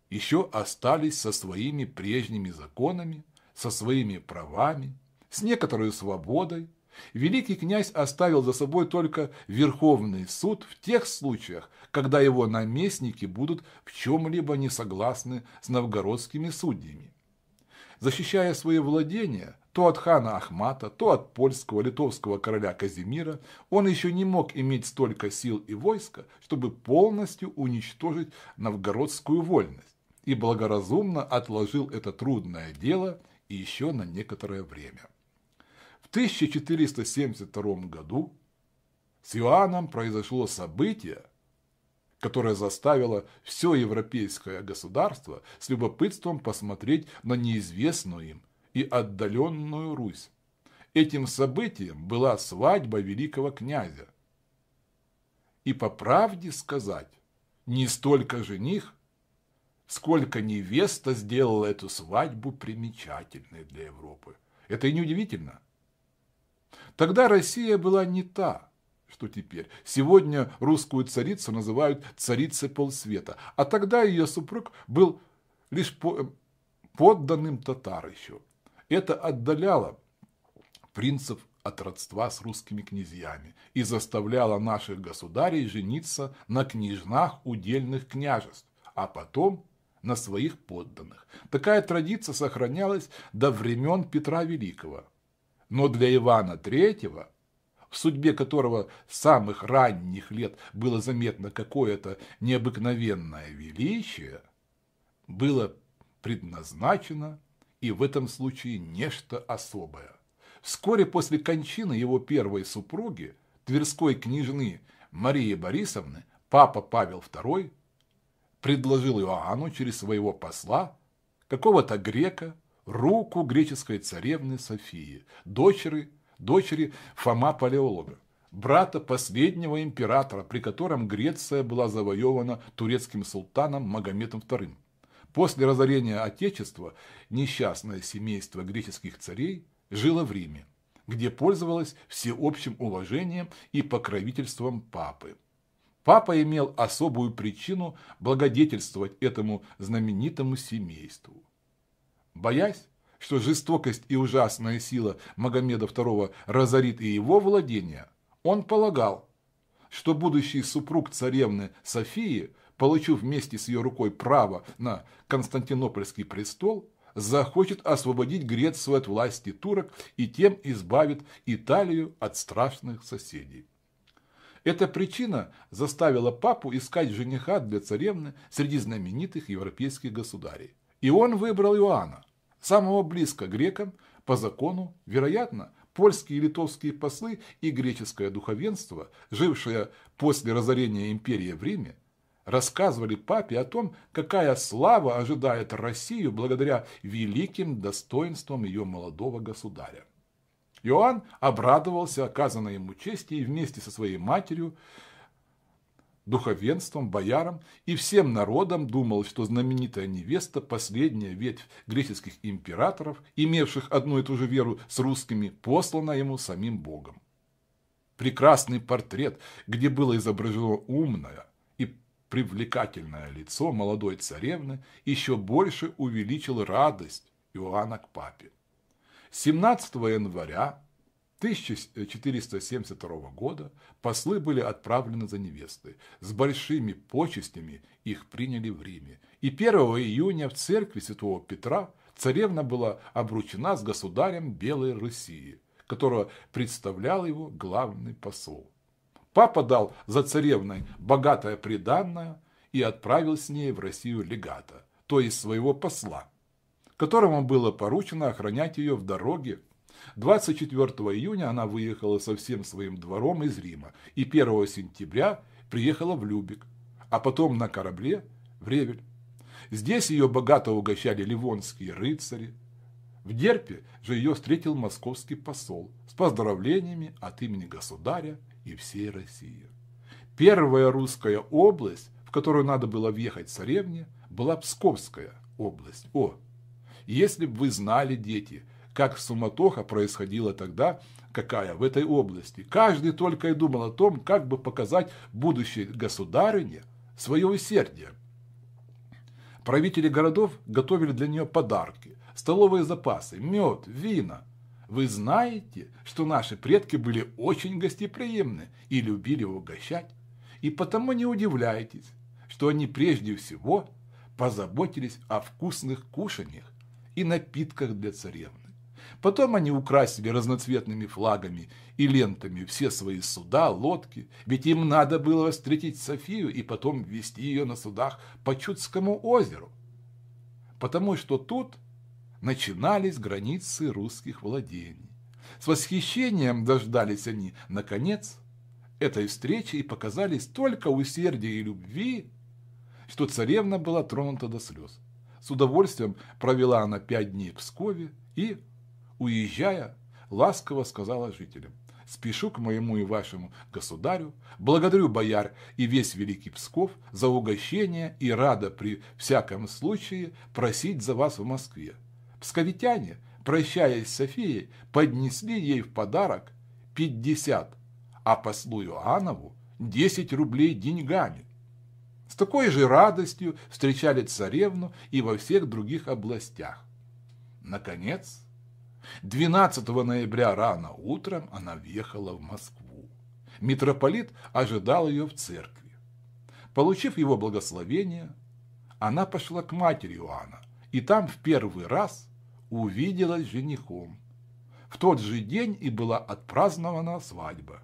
еще остались со своими прежними законами, со своими правами, с некоторой свободой. Великий князь оставил за собой только Верховный суд в тех случаях, когда его наместники будут в чем-либо не согласны с новгородскими судьями. Защищая свои владения, то от хана Ахмата, то от польского литовского короля Казимира, он еще не мог иметь столько сил и войска, чтобы полностью уничтожить новгородскую вольность, и благоразумно отложил это трудное дело еще на некоторое время. В 1472 году с Иоанном произошло событие, которая заставила все европейское государство с любопытством посмотреть на неизвестную им и отдаленную Русь. Этим событием была свадьба великого князя. И по правде сказать, не столько жених, сколько невеста сделала эту свадьбу примечательной для Европы. Это и неудивительно. Тогда Россия была не та, что теперь. Сегодня русскую царицу называют царицей полсвета, а тогда ее супруг был лишь подданным татар еще. Это отдаляло принцев от родства с русскими князьями и заставляло наших государей жениться на княжнах удельных княжеств, а потом на своих подданных. Такая традиция сохранялась до времен Петра Великого. Но для Ивана III в судьбе которого с самых ранних лет было заметно какое-то необыкновенное величие, было предназначено и в этом случае нечто особое. Вскоре после кончины его первой супруги, тверской княжны Марии Борисовны, папа Павел II предложил Иоанну через своего посла, какого-то грека, руку греческой царевны Софии, дочери дочери Фома Палеолога, брата последнего императора, при котором Греция была завоевана турецким султаном Магометом II. После разорения Отечества несчастное семейство греческих царей жило в Риме, где пользовалось всеобщим уважением и покровительством папы. Папа имел особую причину благодетельствовать этому знаменитому семейству. Боясь, что жестокость и ужасная сила Магомеда II разорит и его владения, он полагал, что будущий супруг царевны Софии, получив вместе с ее рукой право на Константинопольский престол, захочет освободить Грецию от власти турок и тем избавит Италию от страшных соседей. Эта причина заставила папу искать жениха для царевны среди знаменитых европейских государей. И он выбрал Иоанна, самого близко грекам, по закону, вероятно, польские и литовские послы и греческое духовенство, жившее после разорения империи в Риме, рассказывали папе о том, какая слава ожидает Россию благодаря великим достоинствам ее молодого государя. Иоанн обрадовался оказанной ему чести и вместе со своей матерью духовенством, боярам и всем народом думал, что знаменитая невеста – последняя ветвь греческих императоров, имевших одну и ту же веру с русскими, послана ему самим Богом. Прекрасный портрет, где было изображено умное привлекательное лицо молодой царевны, еще больше увеличил радость Иоанна к папе. 17 января 1472 года послы были отправлены за невестой. С большими почестями их приняли в Риме. И 1 июня в церкви святого Петра царевна была обручена с государем Белой Руси, которого представлял его главный посол. Папа дал за царевной богатое приданное и отправил с ней в Россию легата, то есть своего посла, которому было поручено охранять ее в дороге 24 июня она выехала со всем своим двором из Рима и 1 сентября приехала в Любик, а потом на корабле в Ревель. Здесь ее богато угощали ливонские рыцари. В Дерпе же ее встретил московский посол с поздравлениями от имени государя и всей России. Первая русская область, в которую надо было въехать царевне, была Псковская область. О, если бы вы знали, дети, как суматоха происходила тогда, какая в этой области. Каждый только и думал о том, как бы показать будущей государыне свое усердие. Правители городов готовили для нее подарки, столовые запасы, мед, вина. Вы знаете, что наши предки были очень гостеприимны и любили угощать. И потому не удивляйтесь, что они прежде всего позаботились о вкусных кушаньях и напитках для царевны. Потом они украсили разноцветными флагами и лентами все свои суда, лодки, ведь им надо было встретить Софию и потом вести ее на судах по Чудскому озеру, потому что тут начинались границы русских владений. С восхищением дождались они, наконец, этой встречи и показали столько усердия и любви, что царевна была тронута до слез. С удовольствием провела она пять дней в Пскове и, уезжая, ласково сказала жителям, спешу к моему и вашему государю, благодарю бояр и весь Великий Псков за угощение и рада при всяком случае просить за вас в Москве. Псковитяне, прощаясь с Софией, поднесли ей в подарок 50, а послу Иоаннову 10 рублей деньгами. С такой же радостью встречали царевну и во всех других областях. Наконец, 12 ноября рано утром она въехала в Москву. Митрополит ожидал ее в церкви. Получив его благословение, она пошла к матери Иоанна, и там в первый раз увиделась с женихом. В тот же день и была отпразднована свадьба.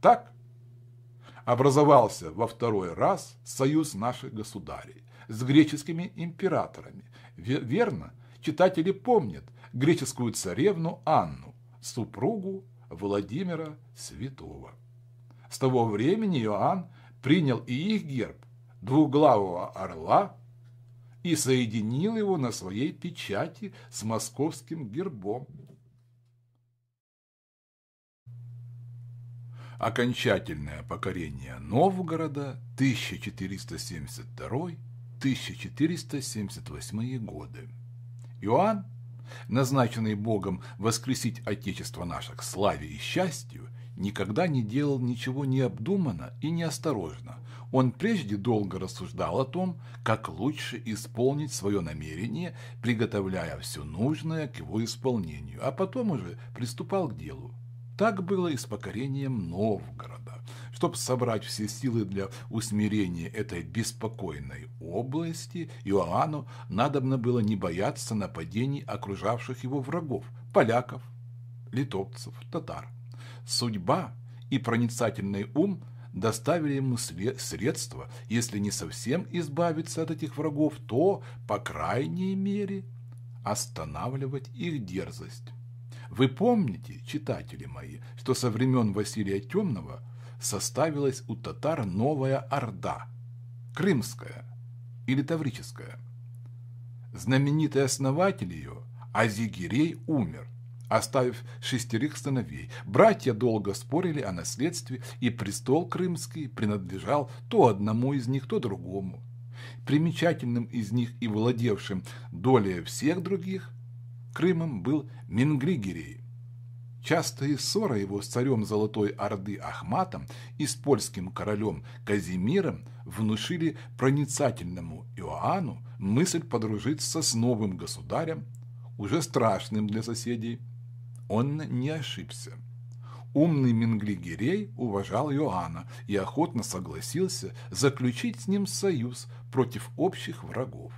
Так образовался во второй раз союз наших государей с греческими императорами. Верно, читатели помнят, греческую царевну Анну, супругу Владимира Святого. С того времени Иоанн принял и их герб, двуглавого орла, и соединил его на своей печати с московским гербом. Окончательное покорение Новгорода 1472-1478 годы. Иоанн назначенный Богом воскресить Отечество наше к славе и счастью, никогда не делал ничего необдуманно и неосторожно. Он прежде долго рассуждал о том, как лучше исполнить свое намерение, приготовляя все нужное к его исполнению, а потом уже приступал к делу. Так было и с покорением Новгорода. Чтобы собрать все силы для усмирения этой беспокойной области, Иоанну надобно было не бояться нападений окружавших его врагов – поляков, литовцев, татар. Судьба и проницательный ум доставили ему средства, если не совсем избавиться от этих врагов, то, по крайней мере, останавливать их дерзость. Вы помните, читатели мои, что со времен Василия Темного – составилась у татар новая орда – крымская или таврическая. Знаменитый основатель ее, Азигирей, умер, оставив шестерых сыновей. Братья долго спорили о наследстве, и престол крымский принадлежал то одному из них, то другому. Примечательным из них и владевшим долей всех других Крымом был Мингригерей, Частые ссоры его с царем Золотой Орды Ахматом и с польским королем Казимиром внушили проницательному Иоанну мысль подружиться с новым государем, уже страшным для соседей. Он не ошибся. Умный Менглигерей уважал Иоанна и охотно согласился заключить с ним союз против общих врагов.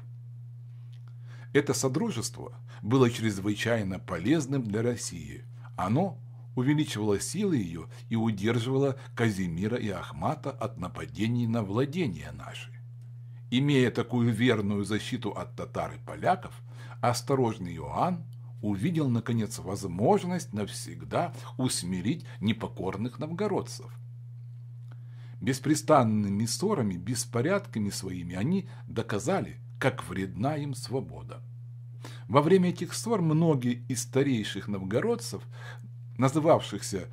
Это содружество было чрезвычайно полезным для России – оно увеличивало силы ее и удерживало Казимира и Ахмата от нападений на владения наши. Имея такую верную защиту от татар и поляков, осторожный Иоанн увидел, наконец, возможность навсегда усмирить непокорных новгородцев. Беспрестанными ссорами, беспорядками своими они доказали, как вредна им свобода. Во время этих ссор многие из старейших новгородцев, называвшихся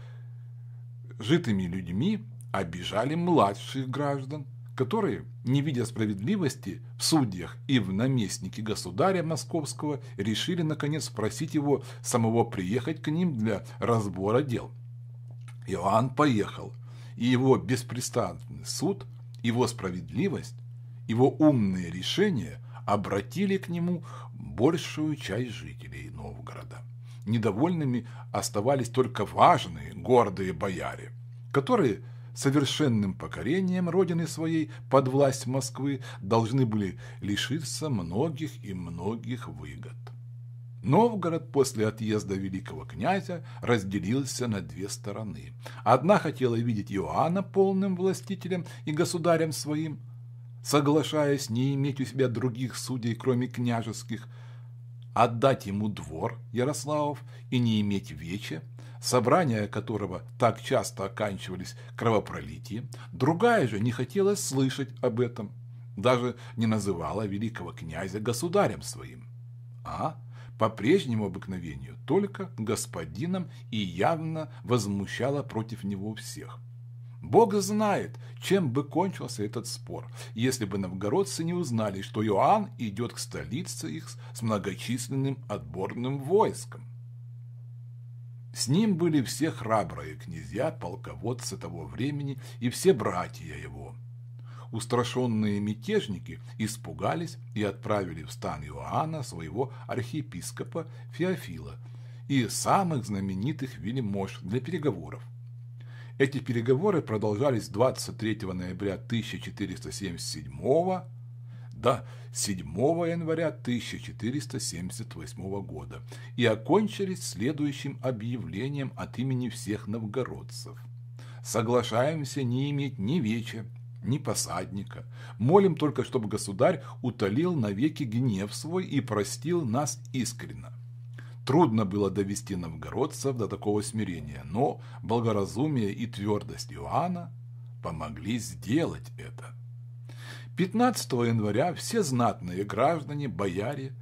житыми людьми, обижали младших граждан, которые, не видя справедливости в судьях и в наместнике государя московского, решили наконец просить его самого приехать к ним для разбора дел. Иоанн поехал, и его беспрестанный суд, его справедливость, его умные решения обратили к нему большую часть жителей Новгорода. Недовольными оставались только важные, гордые бояре, которые совершенным покорением родины своей под власть Москвы должны были лишиться многих и многих выгод. Новгород после отъезда великого князя разделился на две стороны. Одна хотела видеть Иоанна полным властителем и государем своим, соглашаясь не иметь у себя других судей, кроме княжеских, отдать ему двор Ярославов и не иметь вече, собрания которого так часто оканчивались кровопролитием, другая же не хотела слышать об этом, даже не называла великого князя государем своим, а по прежнему обыкновению только господином и явно возмущала против него всех. Бог знает, чем бы кончился этот спор, если бы новгородцы не узнали, что Иоанн идет к столице их с многочисленным отборным войском. С ним были все храбрые князья, полководцы того времени и все братья его. Устрашенные мятежники испугались и отправили в стан Иоанна своего архиепископа Феофила и самых знаменитых вельмож для переговоров. Эти переговоры продолжались 23 ноября 1477 до 7 января 1478 года и окончились следующим объявлением от имени всех новгородцев. Соглашаемся не иметь ни веча, ни посадника. Молим только, чтобы государь утолил навеки гнев свой и простил нас искренно. Трудно было довести новгородцев до такого смирения, но благоразумие и твердость Иоанна помогли сделать это. 15 января все знатные граждане, бояре,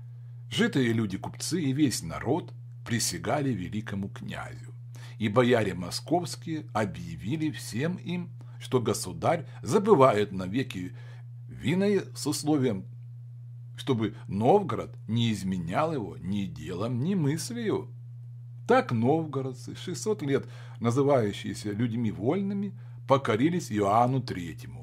житые люди-купцы и весь народ присягали великому князю. И бояре московские объявили всем им, что государь забывает навеки вины с условием чтобы Новгород не изменял его ни делом, ни мыслью. Так новгородцы, 600 лет называющиеся людьми вольными, покорились Иоанну Третьему.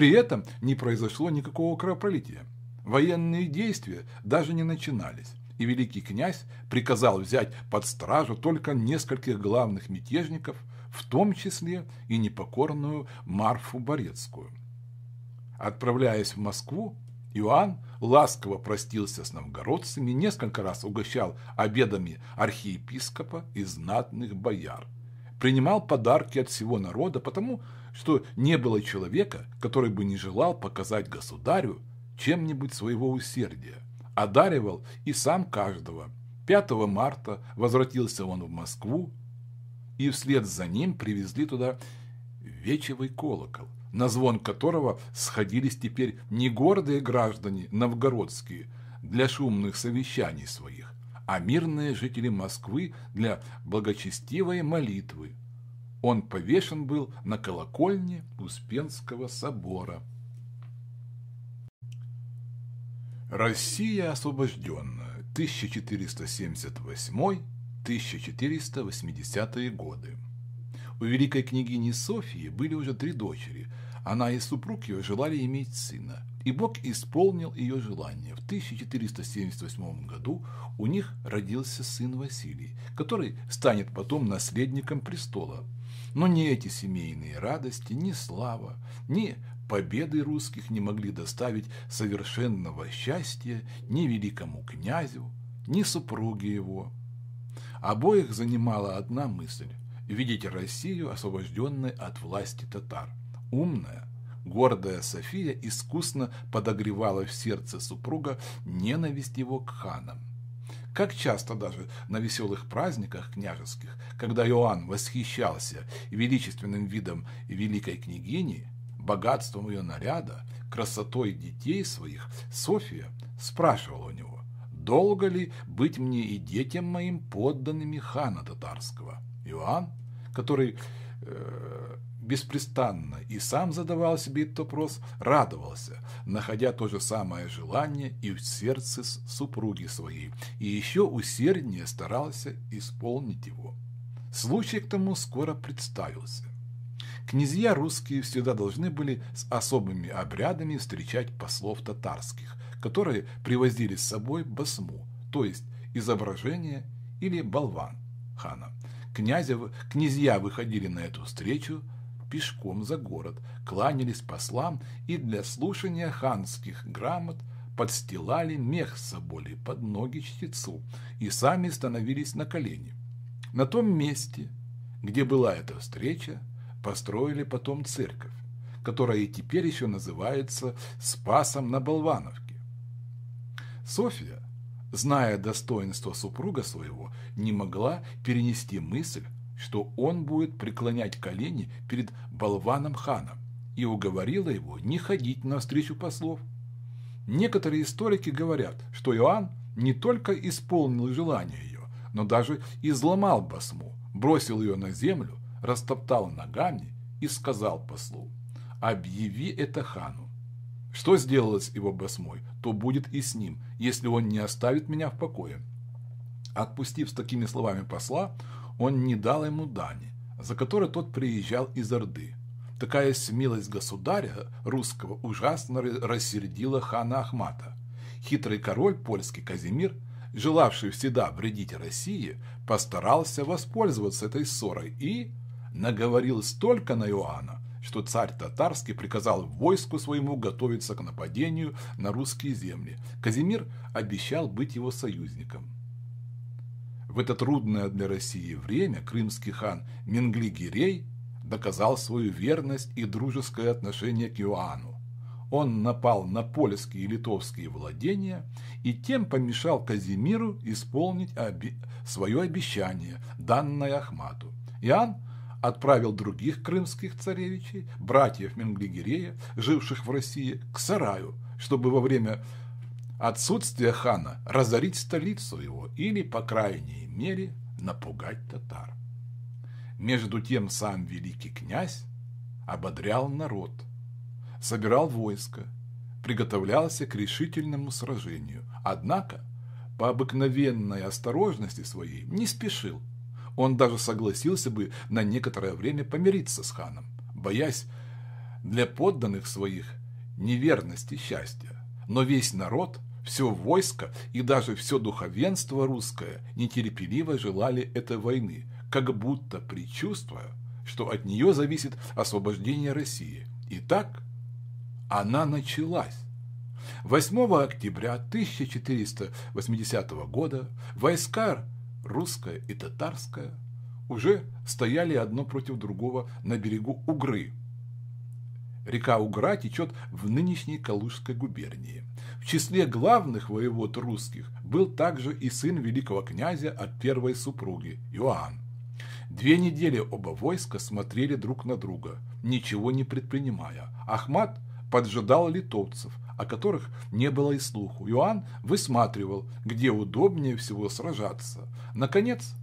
При этом не произошло никакого кровопролития. Военные действия даже не начинались, и великий князь приказал взять под стражу только нескольких главных мятежников, в том числе и непокорную Марфу Борецкую. Отправляясь в Москву, Иоанн ласково простился с новгородцами, несколько раз угощал обедами архиепископа и знатных бояр. Принимал подарки от всего народа, потому что не было человека, который бы не желал показать государю чем-нибудь своего усердия. Одаривал и сам каждого. 5 марта возвратился он в Москву, и вслед за ним привезли туда вечевый колокол – на звон которого сходились теперь не гордые граждане новгородские для шумных совещаний своих, а мирные жители Москвы для благочестивой молитвы. Он повешен был на колокольне Успенского собора. Россия освобожденная 1478-1480 годы. У великой княгини Софии были уже три дочери. Она и супруг ее желали иметь сына. И Бог исполнил ее желание. В 1478 году у них родился сын Василий, который станет потом наследником престола. Но ни эти семейные радости, ни слава, ни победы русских не могли доставить совершенного счастья ни великому князю, ни супруге его. Обоих занимала одна мысль видеть Россию освобожденной от власти татар. Умная, гордая София искусно подогревала в сердце супруга ненависть его к ханам. Как часто даже на веселых праздниках княжеских, когда Иоанн восхищался величественным видом великой княгини, богатством ее наряда, красотой детей своих, София спрашивала у него, долго ли быть мне и детям моим подданными хана татарского. Иоанн который э, беспрестанно и сам задавал себе этот вопрос, радовался, находя то же самое желание и в сердце супруги своей, и еще усерднее старался исполнить его. Случай к тому скоро представился. Князья русские всегда должны были с особыми обрядами встречать послов татарских, которые привозили с собой басму, то есть изображение или болван хана. Князя, князья выходили на эту встречу пешком за город, кланялись послам и для слушания ханских грамот подстилали мех соболи под ноги чтецу и сами становились на колени. На том месте, где была эта встреча, построили потом церковь, которая и теперь еще называется Спасом на Болвановке. Софья зная достоинство супруга своего, не могла перенести мысль, что он будет преклонять колени перед болваном ханом и уговорила его не ходить навстречу послов. Некоторые историки говорят, что Иоанн не только исполнил желание ее, но даже изломал басму, бросил ее на землю, растоптал ногами и сказал послу, «Объяви это хану. Что сделалось его басмой, то будет и с ним, если он не оставит меня в покое». Отпустив с такими словами посла, он не дал ему дани, за которой тот приезжал из Орды. Такая смелость государя русского ужасно рассердила хана Ахмата. Хитрый король польский Казимир, желавший всегда вредить России, постарался воспользоваться этой ссорой и наговорил столько на Иоанна, что царь татарский приказал войску своему готовиться к нападению на русские земли. Казимир обещал быть его союзником. В это трудное для России время крымский хан Менгли-Гирей доказал свою верность и дружеское отношение к Иоанну. Он напал на польские и литовские владения и тем помешал Казимиру исполнить оби свое обещание, данное Ахмату. Иоанн отправил других крымских царевичей, братьев Менглигерея, живших в России, к Сараю, чтобы во время отсутствия хана разорить столицу его или, по крайней мере, напугать татар. Между тем сам великий князь ободрял народ, собирал войско, приготовлялся к решительному сражению, однако по обыкновенной осторожности своей не спешил. Он даже согласился бы на некоторое время помириться с ханом, боясь для подданных своих неверности счастья. Но весь народ все войско и даже все духовенство русское нетерпеливо желали этой войны, как будто предчувствуя, что от нее зависит освобождение России. Итак, она началась. 8 октября 1480 года войска русская и татарская уже стояли одно против другого на берегу Угры, Река Угра течет в нынешней Калужской губернии. В числе главных воевод русских был также и сын великого князя от первой супруги, Иоанн. Две недели оба войска смотрели друг на друга, ничего не предпринимая. Ахмат поджидал литовцев, о которых не было и слуху. Иоанн высматривал, где удобнее всего сражаться. Наконец,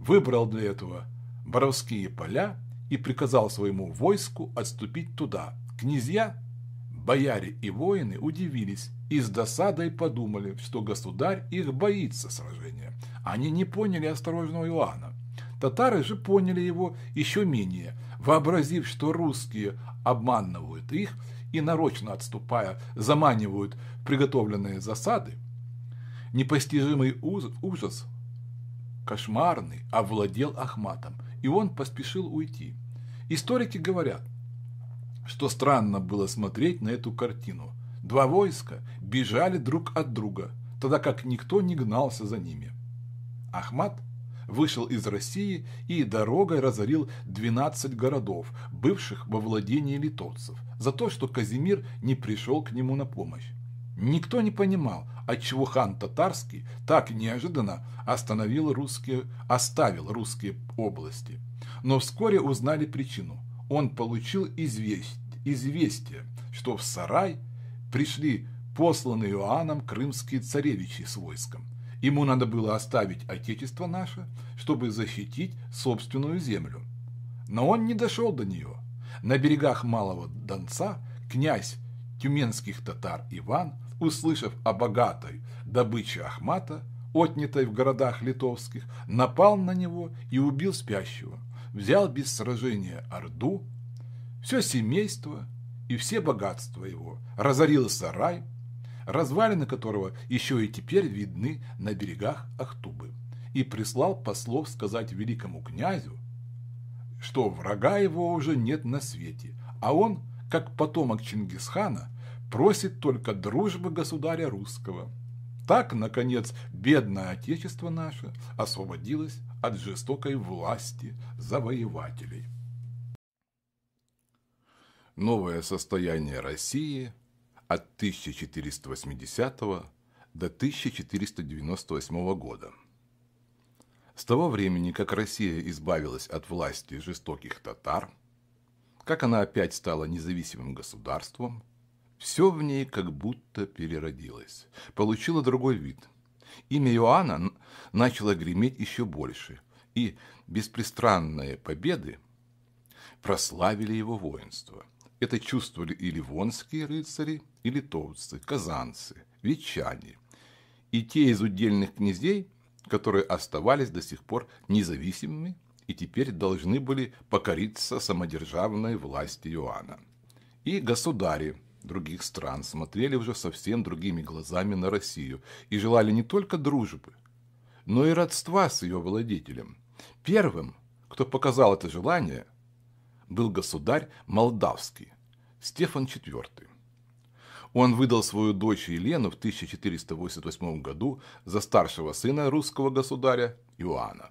выбрал для этого Боровские поля и приказал своему войску отступить туда. Князья, бояре и воины удивились и с досадой подумали, что государь их боится сражения. Они не поняли осторожного Иоанна. Татары же поняли его еще менее, вообразив, что русские обманывают их и, нарочно отступая, заманивают приготовленные засады. Непостижимый ужас, кошмарный, овладел Ахматом – и он поспешил уйти. Историки говорят, что странно было смотреть на эту картину. Два войска бежали друг от друга, тогда как никто не гнался за ними. Ахмат вышел из России и дорогой разорил 12 городов, бывших во владении литовцев, за то, что Казимир не пришел к нему на помощь. Никто не понимал, отчего хан Татарский так неожиданно остановил русские, оставил русские области. Но вскоре узнали причину. Он получил известие, известие что в Сарай пришли посланные Иоанном крымские царевичи с войском. Ему надо было оставить отечество наше, чтобы защитить собственную землю. Но он не дошел до нее. На берегах Малого Донца князь тюменских татар Иван – услышав о богатой добыче Ахмата, отнятой в городах литовских, напал на него и убил спящего, взял без сражения Орду, все семейство и все богатства его, разорил сарай, развалины которого еще и теперь видны на берегах Ахтубы, и прислал послов сказать великому князю, что врага его уже нет на свете, а он, как потомок Чингисхана, просит только дружбы государя русского. Так, наконец, бедное отечество наше освободилось от жестокой власти завоевателей. Новое состояние России от 1480 до 1498 года. С того времени, как Россия избавилась от власти жестоких татар, как она опять стала независимым государством, все в ней как будто переродилось, получило другой вид. Имя Иоанна начало греметь еще больше, и беспристрастные победы прославили его воинство. Это чувствовали и ливонские рыцари, и литовцы, казанцы, ветчане, и те из удельных князей, которые оставались до сих пор независимыми и теперь должны были покориться самодержавной власти Иоанна. И государи других стран смотрели уже совсем другими глазами на Россию и желали не только дружбы, но и родства с ее владетелем. Первым, кто показал это желание, был государь Молдавский, Стефан IV. Он выдал свою дочь Елену в 1488 году за старшего сына русского государя Иоанна.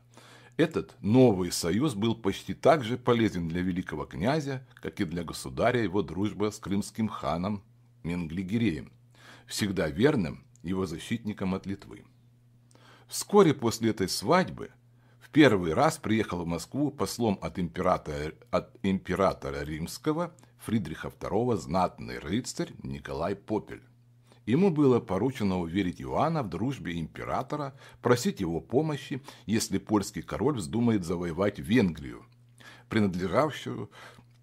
Этот новый союз был почти так же полезен для великого князя, как и для государя его дружба с крымским ханом Менглигереем, всегда верным его защитником от Литвы. Вскоре после этой свадьбы в первый раз приехал в Москву послом от императора, от императора римского Фридриха II знатный рыцарь Николай Попель. Ему было поручено уверить Иоанна в дружбе императора, просить его помощи, если польский король вздумает завоевать Венгрию, принадлежавшую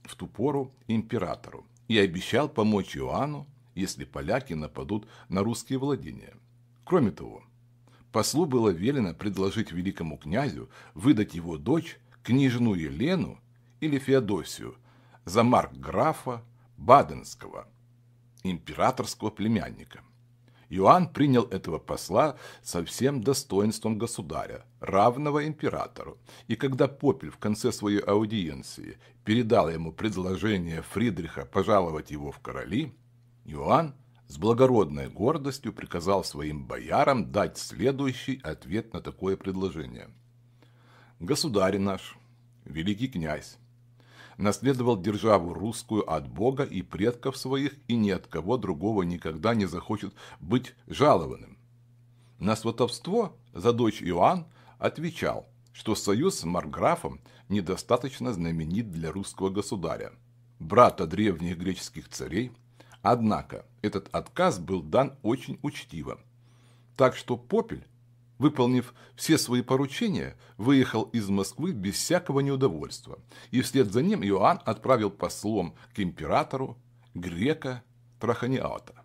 в ту пору императору, и обещал помочь Иоанну, если поляки нападут на русские владения. Кроме того, послу было велено предложить великому князю выдать его дочь, княжну Елену или Феодосию, за марк графа Баденского – императорского племянника. Иоанн принял этого посла со всем достоинством государя, равного императору, и когда Попель в конце своей аудиенции передал ему предложение Фридриха пожаловать его в короли, Иоанн с благородной гордостью приказал своим боярам дать следующий ответ на такое предложение. «Государь наш, великий князь, наследовал державу русскую от Бога и предков своих, и ни от кого другого никогда не захочет быть жалованным. На сватовство за дочь Иоанн отвечал, что союз с Марграфом недостаточно знаменит для русского государя, брата древних греческих царей, однако этот отказ был дан очень учтиво. Так что Попель выполнив все свои поручения, выехал из Москвы без всякого неудовольства, и вслед за ним Иоанн отправил послом к императору грека Траханиата,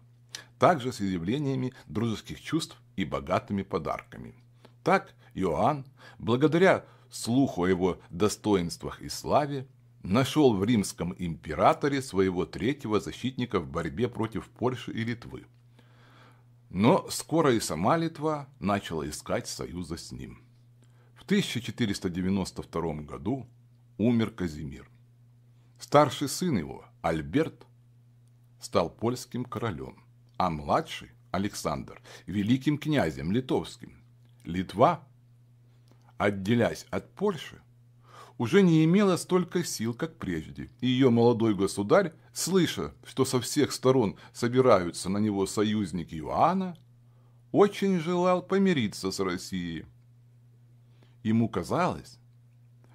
также с изъявлениями дружеских чувств и богатыми подарками. Так Иоанн, благодаря слуху о его достоинствах и славе, нашел в римском императоре своего третьего защитника в борьбе против Польши и Литвы – но скоро и сама Литва начала искать союза с ним. В 1492 году умер Казимир. Старший сын его, Альберт, стал польским королем, а младший, Александр, великим князем литовским. Литва, отделяясь от Польши, уже не имела столько сил, как прежде, и ее молодой государь, слыша, что со всех сторон собираются на него союзники Иоанна, очень желал помириться с Россией. Ему казалось,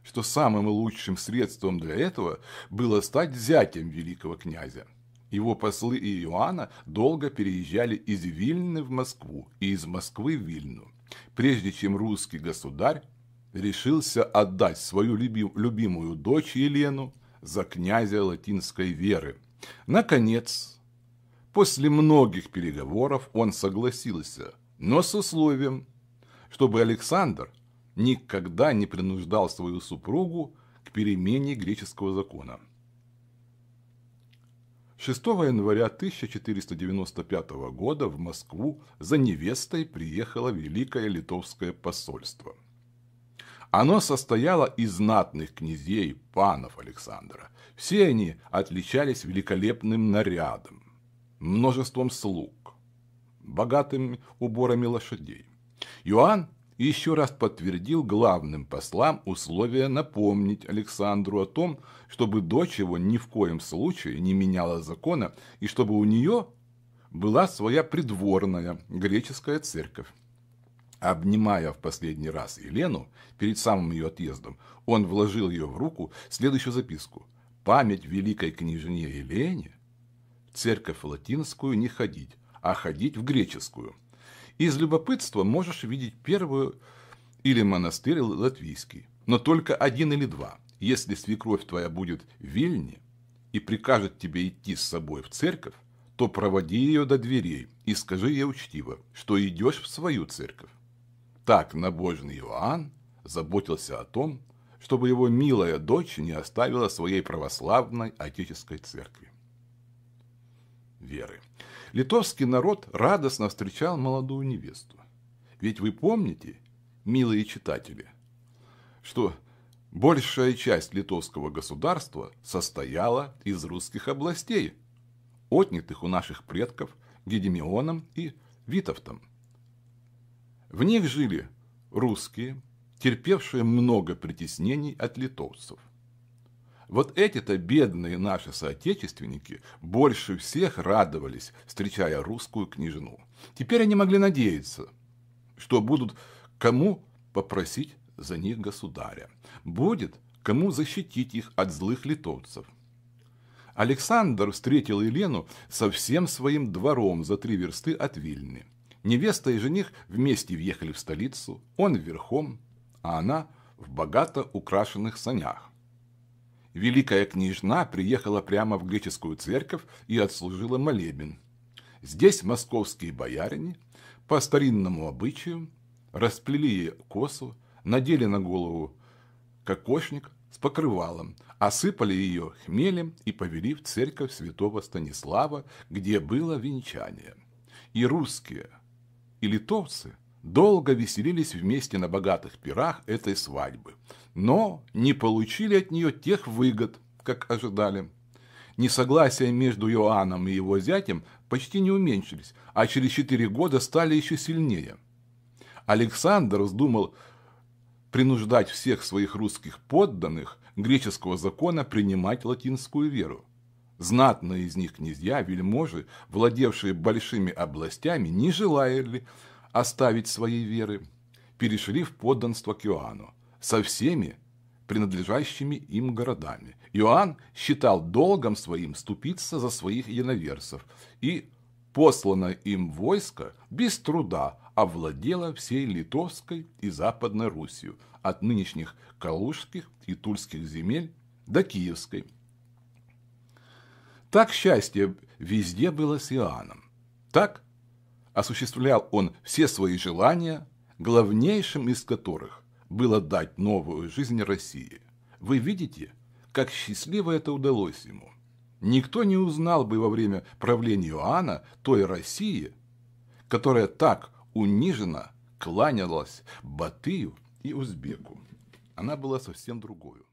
что самым лучшим средством для этого было стать зятем великого князя. Его послы и Иоанна долго переезжали из Вильны в Москву и из Москвы в Вильну, прежде чем русский государь решился отдать свою любимую дочь Елену за князя латинской веры. Наконец, после многих переговоров он согласился, но с условием, чтобы Александр никогда не принуждал свою супругу к перемене греческого закона. 6 января 1495 года в Москву за невестой приехало Великое Литовское посольство. Оно состояло из знатных князей, панов Александра. Все они отличались великолепным нарядом, множеством слуг, богатыми уборами лошадей. Иоанн еще раз подтвердил главным послам условие напомнить Александру о том, чтобы дочь его ни в коем случае не меняла закона и чтобы у нее была своя придворная греческая церковь. Обнимая в последний раз Елену, перед самым ее отъездом, он вложил ее в руку следующую записку. «Память великой княжне Елене в церковь латинскую не ходить, а ходить в греческую. Из любопытства можешь видеть первую или монастырь латвийский, но только один или два. Если свекровь твоя будет в Вильне и прикажет тебе идти с собой в церковь, то проводи ее до дверей и скажи ей учтиво, что идешь в свою церковь. Так набожный Иоанн заботился о том, чтобы его милая дочь не оставила своей православной отеческой церкви. Веры. Литовский народ радостно встречал молодую невесту. Ведь вы помните, милые читатели, что большая часть литовского государства состояла из русских областей, отнятых у наших предков Гедемионом и Витовтом – в них жили русские, терпевшие много притеснений от литовцев. Вот эти-то бедные наши соотечественники больше всех радовались, встречая русскую княжну. Теперь они могли надеяться, что будут кому попросить за них государя. Будет кому защитить их от злых литовцев. Александр встретил Елену со всем своим двором за три версты от Вильны. Невеста и жених вместе въехали в столицу, он верхом, а она в богато украшенных санях. Великая княжна приехала прямо в греческую церковь и отслужила молебен. Здесь московские боярине по старинному обычаю расплели косу, надели на голову кокошник с покрывалом, осыпали ее хмелем и повели в церковь святого Станислава, где было венчание. И русские – и литовцы долго веселились вместе на богатых пирах этой свадьбы, но не получили от нее тех выгод, как ожидали. Несогласия между Иоанном и его зятем почти не уменьшились, а через четыре года стали еще сильнее. Александр вздумал принуждать всех своих русских подданных греческого закона принимать латинскую веру. Знатные из них князья, вельможи, владевшие большими областями, не желали оставить своей веры, перешли в подданство к Иоанну со всеми принадлежащими им городами. Иоанн считал долгом своим ступиться за своих единоверцев, и посланное им войско без труда овладело всей Литовской и Западной Русью, от нынешних Калужских и Тульских земель до Киевской – так счастье везде было с Иоанном. Так осуществлял он все свои желания, главнейшим из которых было дать новую жизнь России. Вы видите, как счастливо это удалось ему. Никто не узнал бы во время правления Иоанна той России, которая так униженно кланялась Батыю и Узбеку. Она была совсем другой.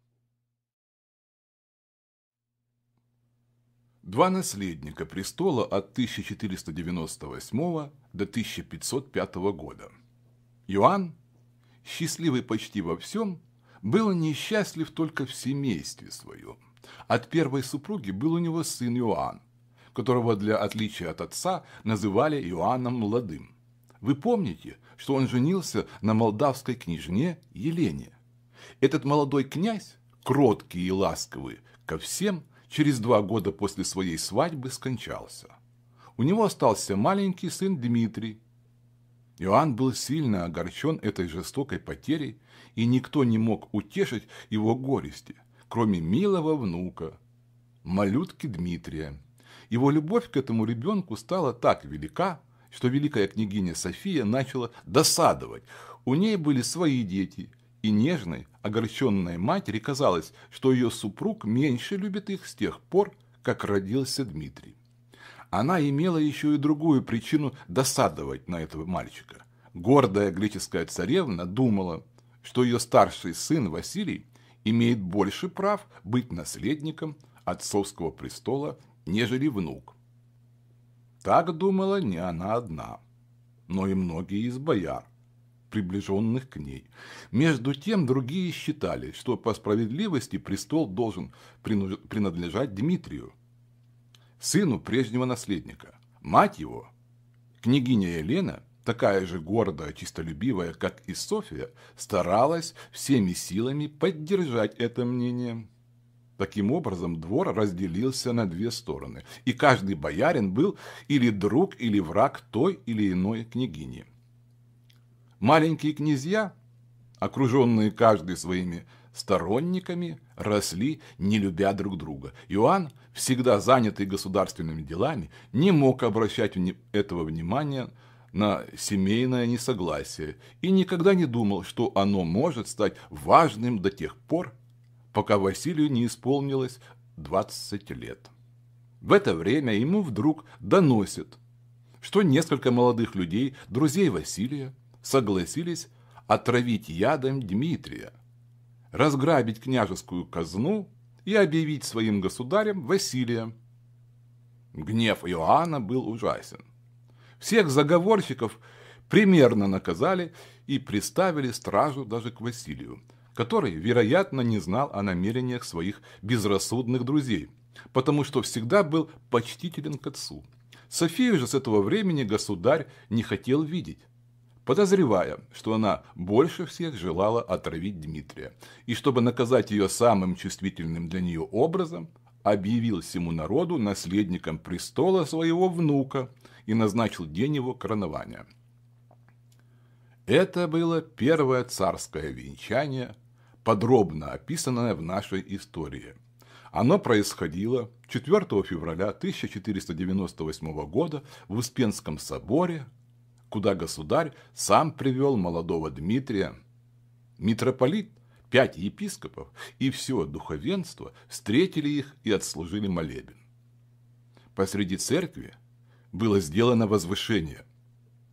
Два наследника престола от 1498 до 1505 года. Иоанн, счастливый почти во всем, был несчастлив только в семействе своем. От первой супруги был у него сын Иоанн, которого для отличия от отца называли Иоанном Младым. Вы помните, что он женился на молдавской княжне Елене. Этот молодой князь, кроткий и ласковый ко всем, через два года после своей свадьбы скончался. У него остался маленький сын Дмитрий. Иоанн был сильно огорчен этой жестокой потерей, и никто не мог утешить его горести, кроме милого внука, малютки Дмитрия. Его любовь к этому ребенку стала так велика, что великая княгиня София начала досадовать. У ней были свои дети, и нежной, огорченной матери казалось, что ее супруг меньше любит их с тех пор, как родился Дмитрий. Она имела еще и другую причину досадовать на этого мальчика. Гордая греческая царевна думала, что ее старший сын Василий имеет больше прав быть наследником отцовского престола, нежели внук. Так думала не она одна, но и многие из бояр приближенных к ней. Между тем другие считали, что по справедливости престол должен принадлежать Дмитрию, сыну прежнего наследника. Мать его, княгиня Елена, такая же гордая, чистолюбивая, как и София, старалась всеми силами поддержать это мнение. Таким образом, двор разделился на две стороны, и каждый боярин был или друг, или враг той или иной княгини. Маленькие князья, окруженные каждый своими сторонниками, росли, не любя друг друга. Иоанн, всегда занятый государственными делами, не мог обращать этого внимания на семейное несогласие и никогда не думал, что оно может стать важным до тех пор, пока Василию не исполнилось 20 лет. В это время ему вдруг доносят, что несколько молодых людей, друзей Василия, согласились отравить ядом Дмитрия, разграбить княжескую казну и объявить своим государем Василия. Гнев Иоанна был ужасен. Всех заговорщиков примерно наказали и приставили стражу даже к Василию, который, вероятно, не знал о намерениях своих безрассудных друзей, потому что всегда был почтителен к отцу. Софию же с этого времени государь не хотел видеть, подозревая, что она больше всех желала отравить Дмитрия, и чтобы наказать ее самым чувствительным для нее образом, объявил всему народу наследником престола своего внука и назначил день его коронования. Это было первое царское венчание, подробно описанное в нашей истории. Оно происходило 4 февраля 1498 года в Успенском соборе, куда государь сам привел молодого Дмитрия. Митрополит, пять епископов и все духовенство встретили их и отслужили молебен. Посреди церкви было сделано возвышение,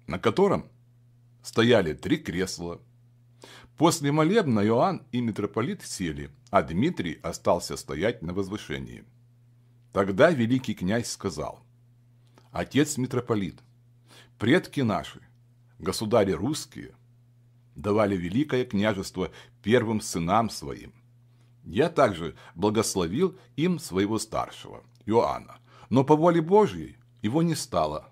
на котором стояли три кресла. После молебна Иоанн и митрополит сели, а Дмитрий остался стоять на возвышении. Тогда великий князь сказал, «Отец митрополит, предки наши, государи русские, давали великое княжество первым сынам своим. Я также благословил им своего старшего, Иоанна, но по воле Божьей его не стало.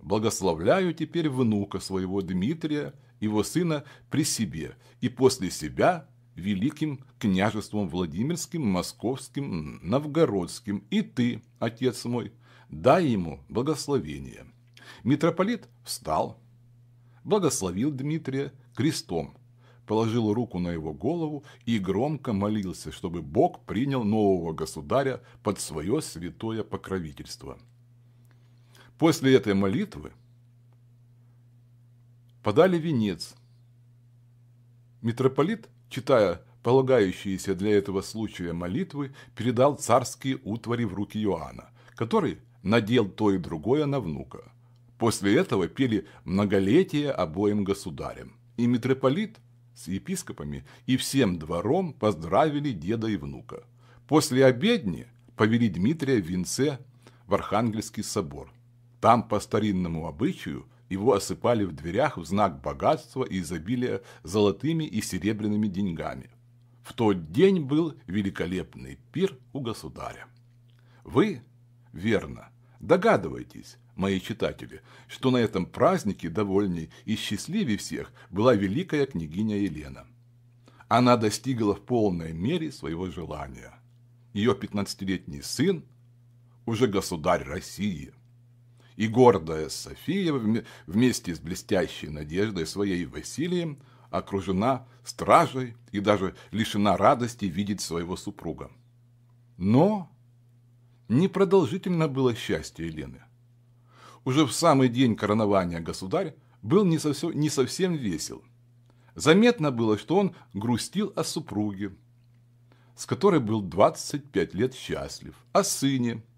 Благословляю теперь внука своего Дмитрия, его сына, при себе, и после себя великим княжеством Владимирским, Московским, Новгородским, и ты, отец мой, дай ему благословение. Митрополит встал, благословил Дмитрия крестом, положил руку на его голову и громко молился, чтобы Бог принял нового государя под свое святое покровительство. После этой молитвы подали венец. Митрополит, читая полагающиеся для этого случая молитвы, передал царские утвари в руки Иоанна, который надел то и другое на внука. После этого пели многолетие обоим государям, и митрополит с епископами и всем двором поздравили деда и внука. После обедни повели Дмитрия в венце в Архангельский собор. Там по старинному обычаю его осыпали в дверях в знак богатства и изобилия золотыми и серебряными деньгами. В тот день был великолепный пир у государя. Вы, верно, догадываетесь, мои читатели, что на этом празднике довольней и счастливее всех была великая княгиня Елена. Она достигла в полной мере своего желания. Ее пятнадцатилетний сын уже государь России – и гордая София вместе с блестящей надеждой своей Василием окружена стражей и даже лишена радости видеть своего супруга. Но непродолжительно было счастье Елены. Уже в самый день коронования государь был не совсем, не совсем весел. Заметно было, что он грустил о супруге, с которой был 25 лет счастлив, о сыне –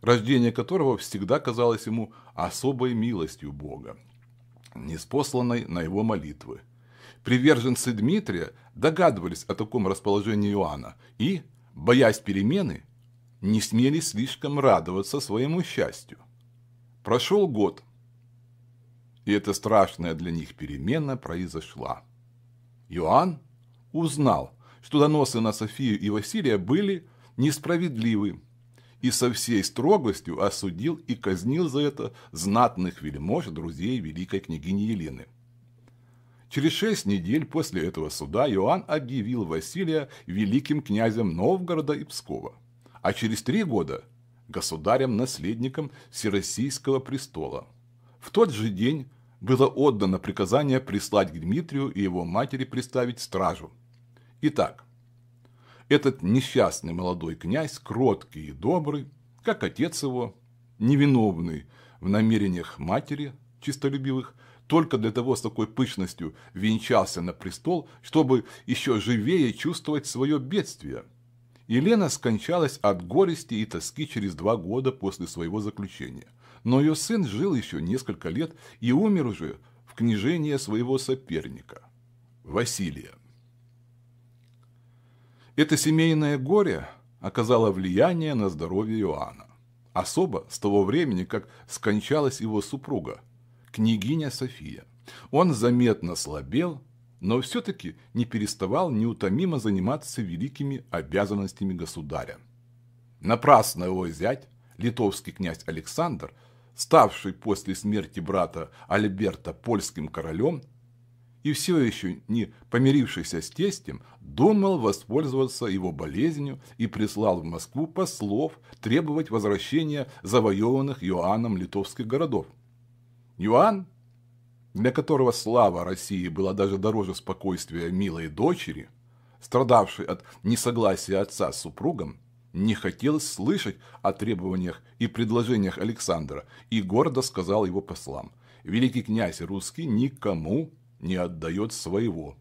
рождение которого всегда казалось ему особой милостью Бога, неспосланной на его молитвы. Приверженцы Дмитрия догадывались о таком расположении Иоанна и, боясь перемены, не смели слишком радоваться своему счастью. Прошел год, и эта страшная для них перемена произошла. Иоанн узнал, что доносы на Софию и Василия были несправедливы, и со всей строгостью осудил и казнил за это знатных вельмож друзей великой княгини Елены. Через шесть недель после этого суда Иоанн объявил Василия великим князем Новгорода и Пскова, а через три года – государем-наследником Всероссийского престола. В тот же день было отдано приказание прислать к Дмитрию и его матери представить стражу. Итак, этот несчастный молодой князь, кроткий и добрый, как отец его, невиновный в намерениях матери чистолюбивых, только для того с такой пышностью венчался на престол, чтобы еще живее чувствовать свое бедствие. Елена скончалась от горести и тоски через два года после своего заключения. Но ее сын жил еще несколько лет и умер уже в княжении своего соперника, Василия. Это семейное горе оказало влияние на здоровье Иоанна. Особо с того времени, как скончалась его супруга, княгиня София. Он заметно слабел, но все-таки не переставал неутомимо заниматься великими обязанностями государя. Напрасно его зять, литовский князь Александр, ставший после смерти брата Альберта польским королем, и все еще не помирившийся с тестем, думал воспользоваться его болезнью и прислал в Москву послов требовать возвращения завоеванных Иоанном литовских городов. Иоанн, для которого слава России была даже дороже спокойствия милой дочери, страдавший от несогласия отца с супругом, не хотел слышать о требованиях и предложениях Александра и гордо сказал его послам, «Великий князь русский никому не отдает своего».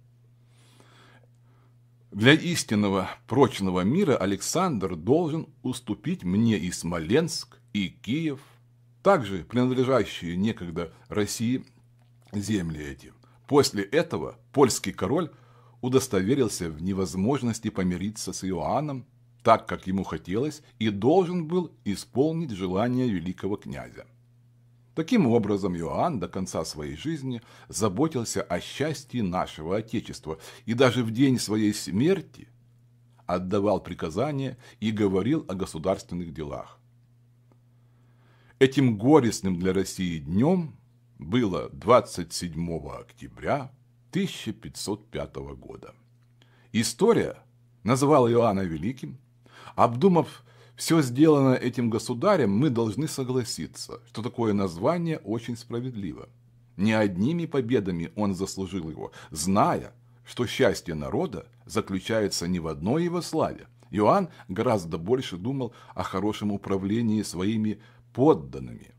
Для истинного прочного мира Александр должен уступить мне и Смоленск, и Киев – также принадлежащие некогда России земли эти. После этого польский король удостоверился в невозможности помириться с Иоанном, так как ему хотелось, и должен был исполнить желание великого князя. Таким образом, Иоанн до конца своей жизни заботился о счастье нашего Отечества и даже в день своей смерти отдавал приказания и говорил о государственных делах. Этим горестным для России днем было 27 октября 1505 года. История называла Иоанна Великим. Обдумав все сделанное этим государем, мы должны согласиться, что такое название очень справедливо. Не одними победами он заслужил его, зная, что счастье народа заключается не в одной его славе. Иоанн гораздо больше думал о хорошем управлении своими подданными,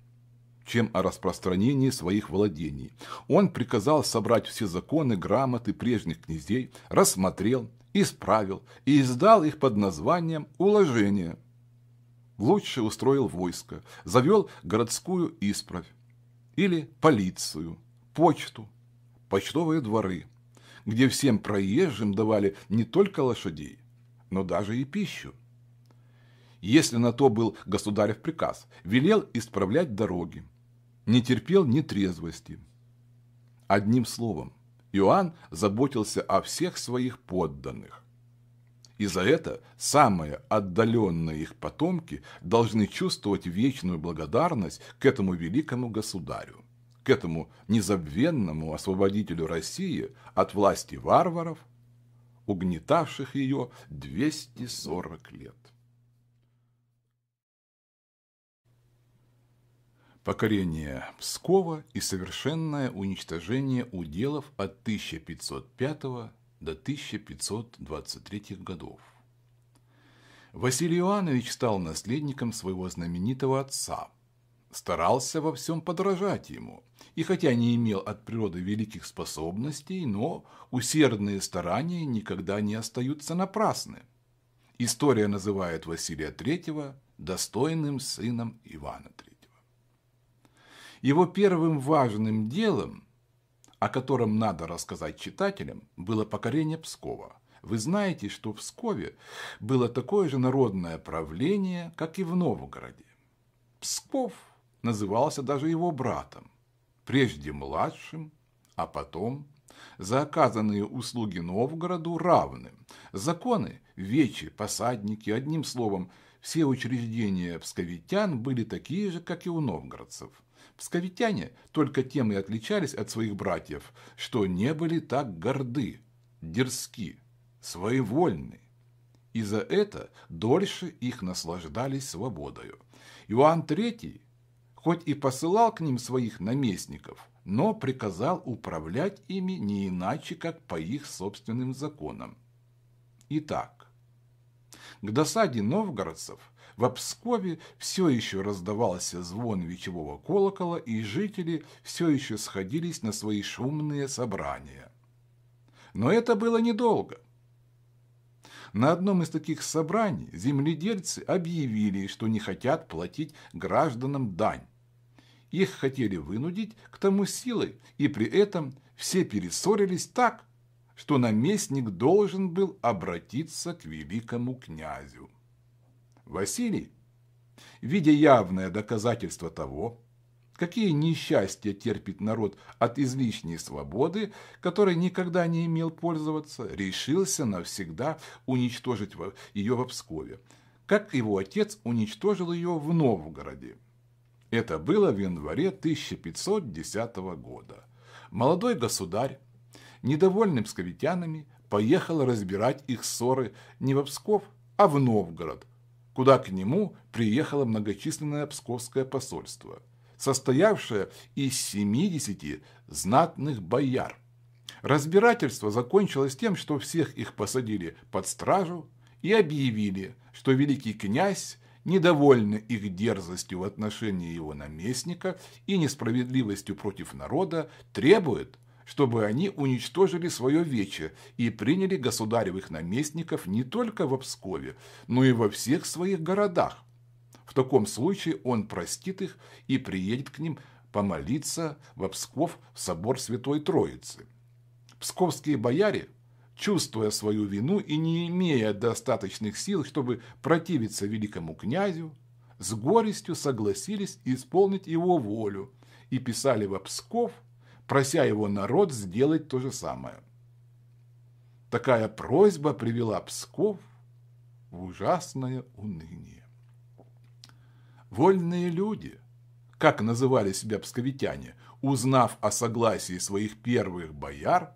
чем о распространении своих владений. Он приказал собрать все законы, грамоты прежних князей, рассмотрел, исправил и издал их под названием «Уложение». Лучше устроил войско, завел городскую исправь или полицию, почту, почтовые дворы, где всем проезжим давали не только лошадей, но даже и пищу если на то был государев приказ, велел исправлять дороги, не терпел ни трезвости. Одним словом, Иоанн заботился о всех своих подданных. И за это самые отдаленные их потомки должны чувствовать вечную благодарность к этому великому государю, к этому незабвенному освободителю России от власти варваров, угнетавших ее 240 лет. Покорение Пскова и совершенное уничтожение уделов от 1505 до 1523 годов. Василий Иванович стал наследником своего знаменитого отца, старался во всем подражать ему, и хотя не имел от природы великих способностей, но усердные старания никогда не остаются напрасны. История называет Василия III достойным сыном Ивана III. Его первым важным делом, о котором надо рассказать читателям, было покорение Пскова. Вы знаете, что в Пскове было такое же народное правление, как и в Новгороде. Псков назывался даже его братом, прежде младшим, а потом за оказанные услуги Новгороду равным. Законы, вечи, посадники, одним словом, все учреждения псковитян были такие же, как и у новгородцев. Псковитяне только тем и отличались от своих братьев, что не были так горды, дерзки, своевольны. И за это дольше их наслаждались свободою. Иоанн III, хоть и посылал к ним своих наместников, но приказал управлять ими не иначе, как по их собственным законам. Итак, к досаде новгородцев в Пскове все еще раздавался звон вечевого колокола, и жители все еще сходились на свои шумные собрания. Но это было недолго. На одном из таких собраний земледельцы объявили, что не хотят платить гражданам дань. Их хотели вынудить к тому силой, и при этом все перессорились так, что наместник должен был обратиться к великому князю. Василий, видя явное доказательство того, какие несчастья терпит народ от излишней свободы, которой никогда не имел пользоваться, решился навсегда уничтожить ее в Пскове, как его отец уничтожил ее в Новгороде. Это было в январе 1510 года. Молодой государь недовольным псковитянами, поехал разбирать их ссоры не в Псков, а в Новгород, куда к нему приехало многочисленное псковское посольство, состоявшее из 70 знатных бояр. Разбирательство закончилось тем, что всех их посадили под стражу и объявили, что великий князь, недовольный их дерзостью в отношении его наместника и несправедливостью против народа, требует – чтобы они уничтожили свое вече и приняли государевых наместников не только в Пскове, но и во всех своих городах. В таком случае он простит их и приедет к ним помолиться в Псков в собор Святой Троицы. Псковские бояре, чувствуя свою вину и не имея достаточных сил, чтобы противиться великому князю, с горестью согласились исполнить его волю и писали в Псков – прося его народ сделать то же самое. Такая просьба привела Псков в ужасное уныние. Вольные люди, как называли себя псковитяне, узнав о согласии своих первых бояр,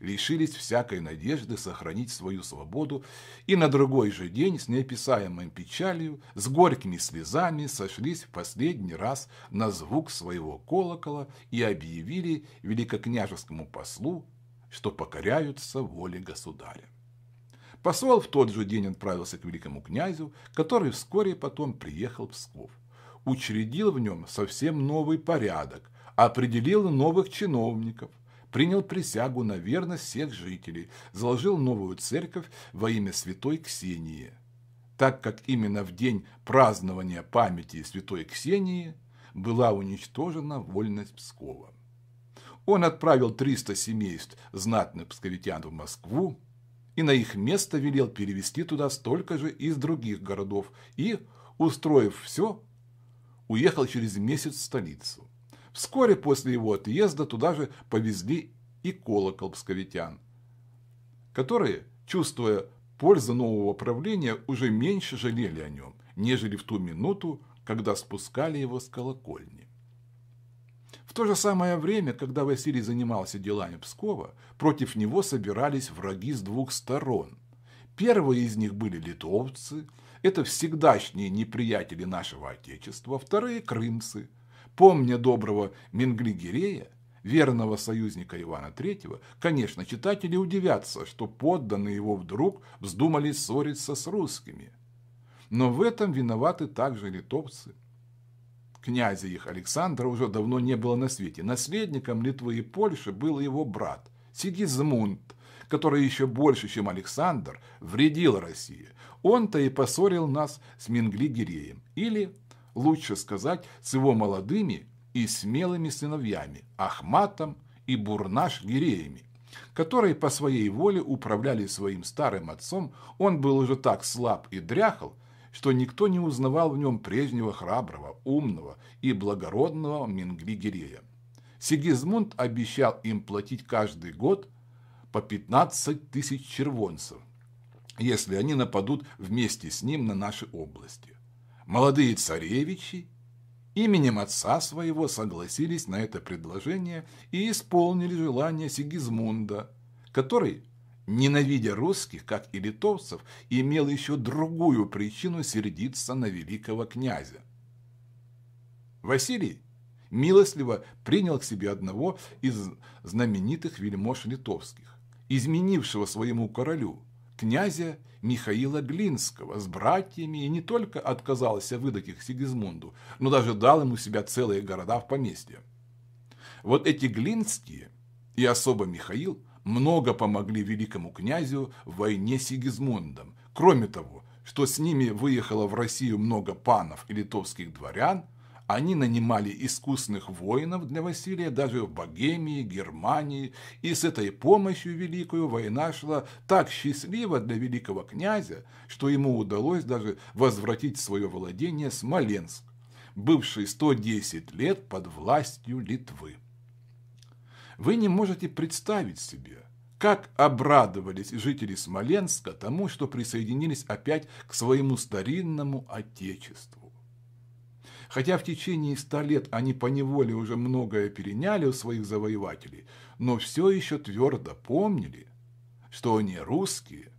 лишились всякой надежды сохранить свою свободу и на другой же день с неописаемой печалью, с горькими слезами сошлись в последний раз на звук своего колокола и объявили великокняжескому послу, что покоряются воле государя. Посол в тот же день отправился к великому князю, который вскоре потом приехал в Псков. Учредил в нем совсем новый порядок, определил новых чиновников – принял присягу на верность всех жителей, заложил новую церковь во имя святой Ксении. Так как именно в день празднования памяти святой Ксении была уничтожена вольность Пскова. Он отправил 300 семейств знатных псковитян в Москву и на их место велел перевести туда столько же из других городов и, устроив все, уехал через месяц в столицу. Вскоре после его отъезда туда же повезли и колокол псковитян, которые, чувствуя пользу нового правления, уже меньше жалели о нем, нежели в ту минуту, когда спускали его с колокольни. В то же самое время, когда Василий занимался делами Пскова, против него собирались враги с двух сторон. Первые из них были литовцы, это всегдашние неприятели нашего Отечества, вторые – крымцы – Помня доброго Менглигерея, верного союзника Ивана III, конечно, читатели удивятся, что подданные его вдруг вздумали ссориться с русскими. Но в этом виноваты также литовцы. Князя их Александра уже давно не было на свете. Наследником Литвы и Польши был его брат Сигизмунд, который еще больше, чем Александр, вредил России. Он-то и поссорил нас с Менглигереем, или лучше сказать, с его молодыми и смелыми сыновьями Ахматом и Бурнаш-Гиреями, которые по своей воле управляли своим старым отцом, он был уже так слаб и дряхл, что никто не узнавал в нем прежнего храброго, умного и благородного Менгли-Гирея. Сигизмунд обещал им платить каждый год по 15 тысяч червонцев, если они нападут вместе с ним на наши области. Молодые царевичи именем отца своего согласились на это предложение и исполнили желание Сигизмунда, который, ненавидя русских, как и литовцев, имел еще другую причину сердиться на великого князя. Василий милостливо принял к себе одного из знаменитых вельмож литовских, изменившего своему королю, князя Михаила Глинского с братьями и не только отказался выдать их Сигизмунду, но даже дал ему себя целые города в поместье. Вот эти Глинские и особо Михаил много помогли великому князю в войне с Сигизмундом. Кроме того, что с ними выехало в Россию много панов и литовских дворян – они нанимали искусных воинов для Василия даже в Богемии, Германии, и с этой помощью великую война шла так счастливо для великого князя, что ему удалось даже возвратить свое владение Смоленск, бывший 110 лет под властью Литвы. Вы не можете представить себе, как обрадовались жители Смоленска тому, что присоединились опять к своему старинному отечеству. Хотя в течение ста лет они поневоле уже многое переняли у своих завоевателей, но все еще твердо помнили, что они русские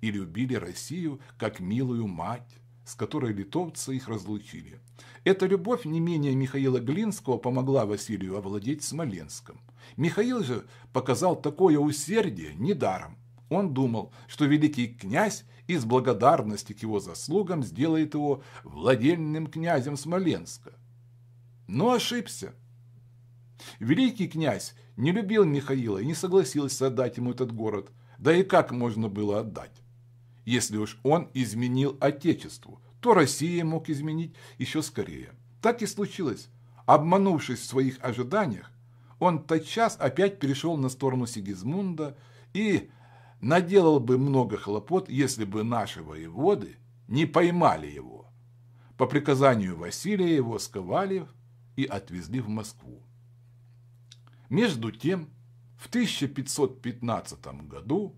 и любили Россию как милую мать, с которой литовцы их разлучили. Эта любовь не менее Михаила Глинского помогла Василию овладеть Смоленском. Михаил же показал такое усердие недаром. Он думал, что великий князь из благодарности к его заслугам сделает его владельным князем Смоленска. Но ошибся. Великий князь не любил Михаила и не согласился отдать ему этот город. Да и как можно было отдать? Если уж он изменил Отечеству, то Россия мог изменить еще скорее. Так и случилось. Обманувшись в своих ожиданиях, он тотчас опять перешел на сторону Сигизмунда и наделал бы много хлопот, если бы наши воеводы не поймали его. По приказанию Василия его сковали и отвезли в Москву. Между тем, в 1515 году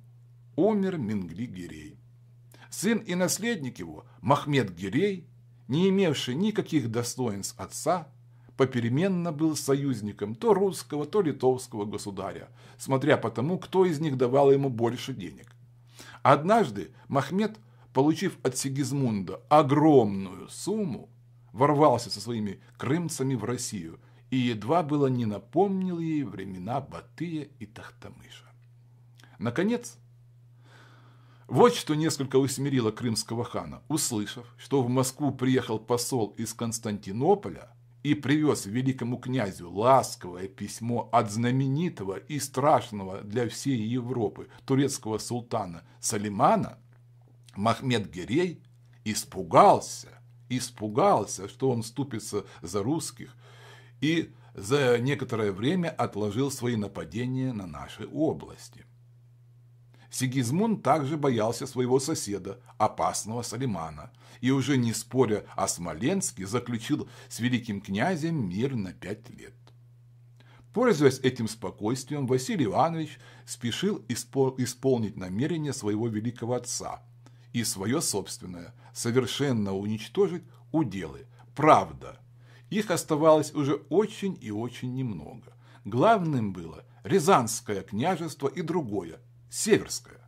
умер Мингли Гирей. Сын и наследник его, Махмед Гирей, не имевший никаких достоинств отца, попеременно был союзником то русского, то литовского государя, смотря по тому, кто из них давал ему больше денег. Однажды Махмед, получив от Сигизмунда огромную сумму, ворвался со своими крымцами в Россию и едва было не напомнил ей времена Батыя и Тахтамыша. Наконец, вот что несколько усмирило крымского хана, услышав, что в Москву приехал посол из Константинополя, и привез великому князю ласковое письмо от знаменитого и страшного для всей Европы турецкого султана Салимана, Махмед Гирей испугался, испугался, что он ступится за русских, и за некоторое время отложил свои нападения на наши области. Сигизмунд также боялся своего соседа, опасного Салимана, и уже не споря о Смоленске, заключил с великим князем мир на пять лет. Пользуясь этим спокойствием, Василий Иванович спешил исполнить намерение своего великого отца и свое собственное, совершенно уничтожить уделы. Правда, их оставалось уже очень и очень немного. Главным было Рязанское княжество и другое, Северское.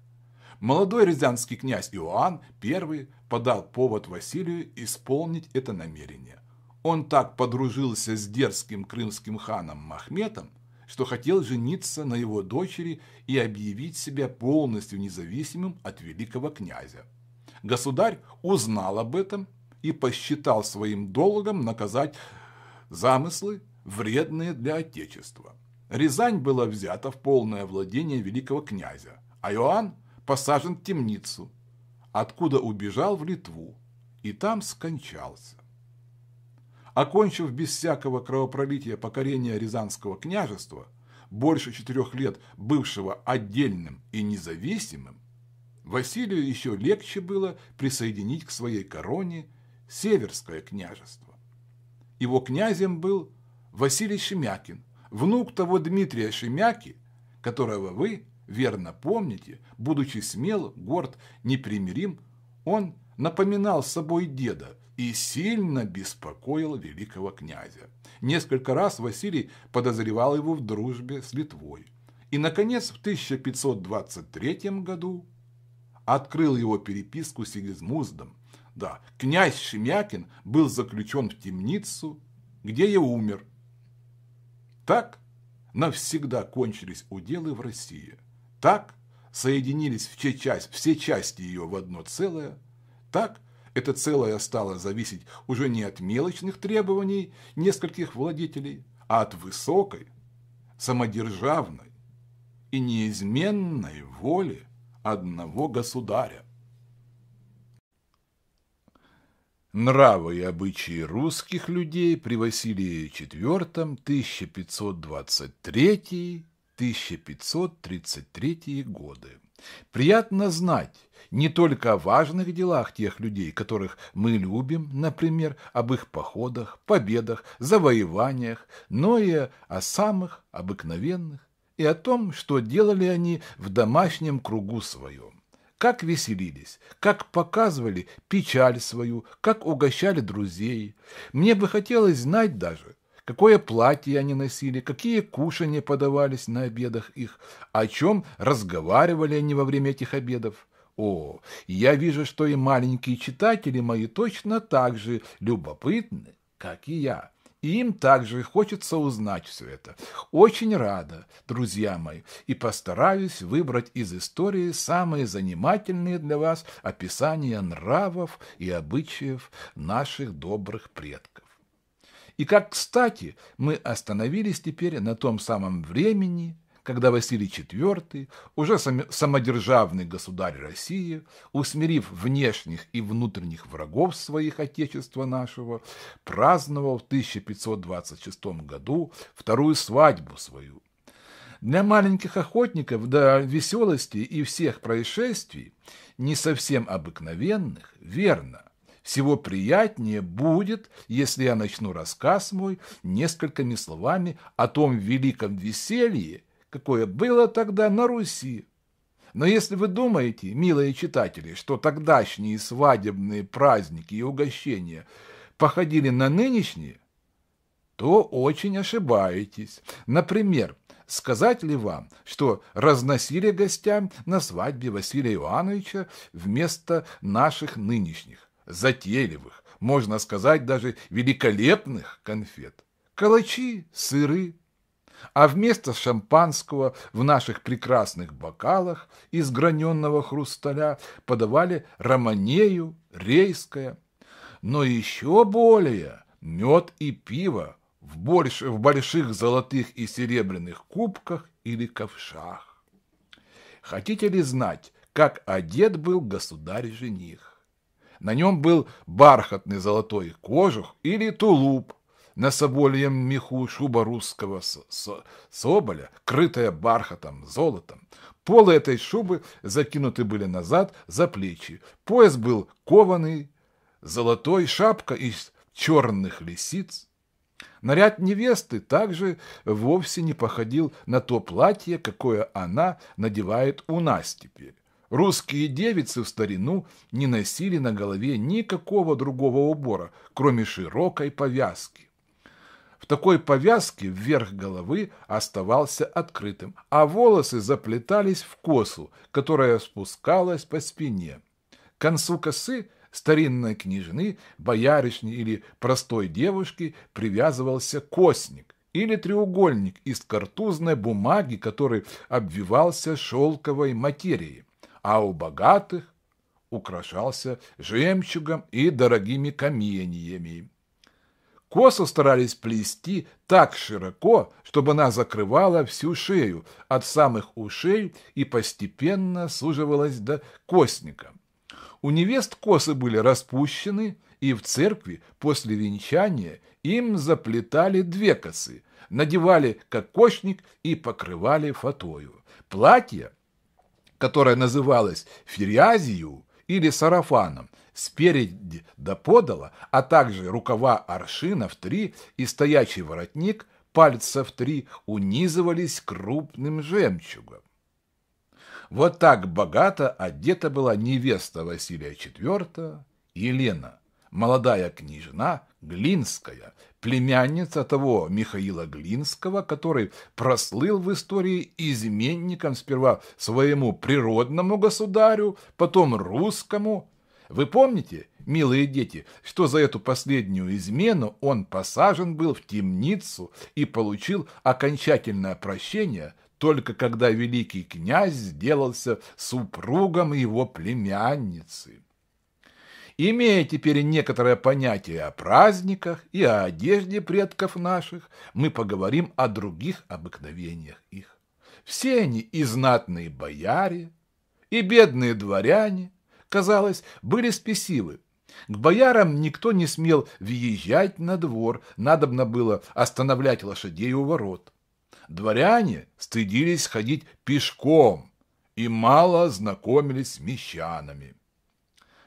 Молодой рязанский князь Иоанн I подал повод Василию исполнить это намерение. Он так подружился с дерзким крымским ханом Махметом, что хотел жениться на его дочери и объявить себя полностью независимым от великого князя. Государь узнал об этом и посчитал своим долгом наказать замыслы, вредные для Отечества. Рязань была взята в полное владение великого князя, а Иоанн посажен в темницу, откуда убежал в Литву и там скончался. Окончив без всякого кровопролития покорение Рязанского княжества, больше четырех лет бывшего отдельным и независимым, Василию еще легче было присоединить к своей короне Северское княжество. Его князем был Василий Шемякин, внук того Дмитрия Шемяки, которого вы, верно помните, будучи смел, горд, непримирим, он напоминал собой деда и сильно беспокоил великого князя. Несколько раз Василий подозревал его в дружбе с Литвой. И, наконец, в 1523 году открыл его переписку с Сигизмуздом. Да, князь Шемякин был заключен в темницу, где и умер. Так навсегда кончились уделы в России. Так соединились все, часть, все части ее в одно целое. Так это целое стало зависеть уже не от мелочных требований нескольких владетелей, а от высокой, самодержавной и неизменной воли одного государя. Нравы и обычаи русских людей при Василии IV 1523-1533 годы. Приятно знать не только о важных делах тех людей, которых мы любим, например, об их походах, победах, завоеваниях, но и о самых обыкновенных, и о том, что делали они в домашнем кругу своем. Как веселились, как показывали печаль свою, как угощали друзей. Мне бы хотелось знать даже, какое платье они носили, какие кушанья подавались на обедах их, о чем разговаривали они во время этих обедов. О, я вижу, что и маленькие читатели мои точно так же любопытны, как и я. И им также хочется узнать все это. Очень рада, друзья мои, и постараюсь выбрать из истории самые занимательные для вас описания нравов и обычаев наших добрых предков. И как кстати мы остановились теперь на том самом времени, когда Василий IV, уже самодержавный государь России, усмирив внешних и внутренних врагов своих Отечества нашего, праздновал в 1526 году вторую свадьбу свою. Для маленьких охотников до веселости и всех происшествий, не совсем обыкновенных, верно, всего приятнее будет, если я начну рассказ мой несколькими словами о том великом веселье, какое было тогда на Руси. Но если вы думаете, милые читатели, что тогдашние свадебные праздники и угощения походили на нынешние, то очень ошибаетесь. Например, сказать ли вам, что разносили гостям на свадьбе Василия Ивановича вместо наших нынешних, затейливых, можно сказать, даже великолепных конфет? Калачи, сыры, а вместо шампанского в наших прекрасных бокалах из граненного хрусталя подавали романею, рейское, но еще более мед и пиво в, больш, в больших золотых и серебряных кубках или ковшах. Хотите ли знать, как одет был государь-жених? На нем был бархатный золотой кожух или тулуп, на собольем меху шуба русского соболя, крытая бархатом, золотом. Полы этой шубы закинуты были назад за плечи. Пояс был кованый, золотой, шапка из черных лисиц. Наряд невесты также вовсе не походил на то платье, какое она надевает у нас теперь. Русские девицы в старину не носили на голове никакого другого убора, кроме широкой повязки. Такой повязке вверх головы оставался открытым, а волосы заплетались в косу, которая спускалась по спине. К концу косы старинной княжны, боярышни или простой девушки привязывался косник или треугольник из картузной бумаги, который обвивался шелковой материей, а у богатых украшался жемчугом и дорогими каменьями. Косу старались плести так широко, чтобы она закрывала всю шею от самых ушей и постепенно суживалась до костника. У невест косы были распущены, и в церкви после венчания им заплетали две косы, надевали кокошник и покрывали фатою. Платье, которое называлось фериазию или сарафаном, спереди до подола, а также рукава аршина в три и стоячий воротник пальца в три унизывались крупным жемчугом. Вот так богато одета была невеста Василия IV Елена, молодая княжна Глинская, племянница того Михаила Глинского, который прослыл в истории изменником сперва своему природному государю, потом русскому. Вы помните, милые дети, что за эту последнюю измену он посажен был в темницу и получил окончательное прощение только когда великий князь сделался супругом его племянницы. Имея теперь некоторое понятие о праздниках и о одежде предков наших, мы поговорим о других обыкновениях их. Все они и знатные бояре, и бедные дворяне, казалось, были спесивы. К боярам никто не смел въезжать на двор, надобно было останавливать лошадей у ворот. Дворяне стыдились ходить пешком и мало знакомились с мещанами.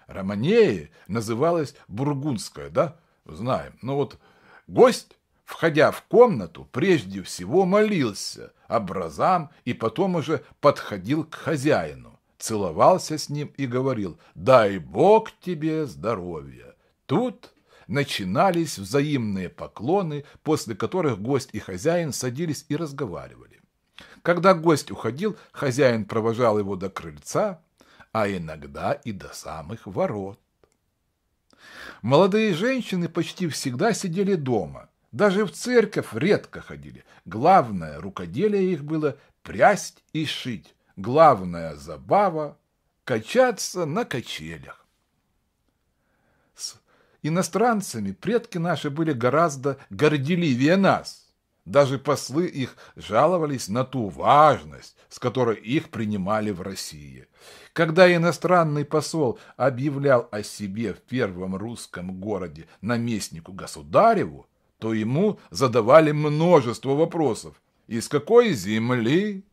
Романеи называлась бургундская, да? Знаем. Но вот гость, входя в комнату, прежде всего молился образам и потом уже подходил к хозяину, целовался с ним и говорил «Дай Бог тебе здоровья». Тут начинались взаимные поклоны, после которых гость и хозяин садились и разговаривали. Когда гость уходил, хозяин провожал его до крыльца, а иногда и до самых ворот. Молодые женщины почти всегда сидели дома, даже в церковь редко ходили. Главное рукоделие их было прясть и шить, главная забава – качаться на качелях. С иностранцами предки наши были гораздо горделивее нас. Даже послы их жаловались на ту важность, с которой их принимали в России. Когда иностранный посол объявлял о себе в первом русском городе наместнику государеву, то ему задавали множество вопросов. Из какой земли?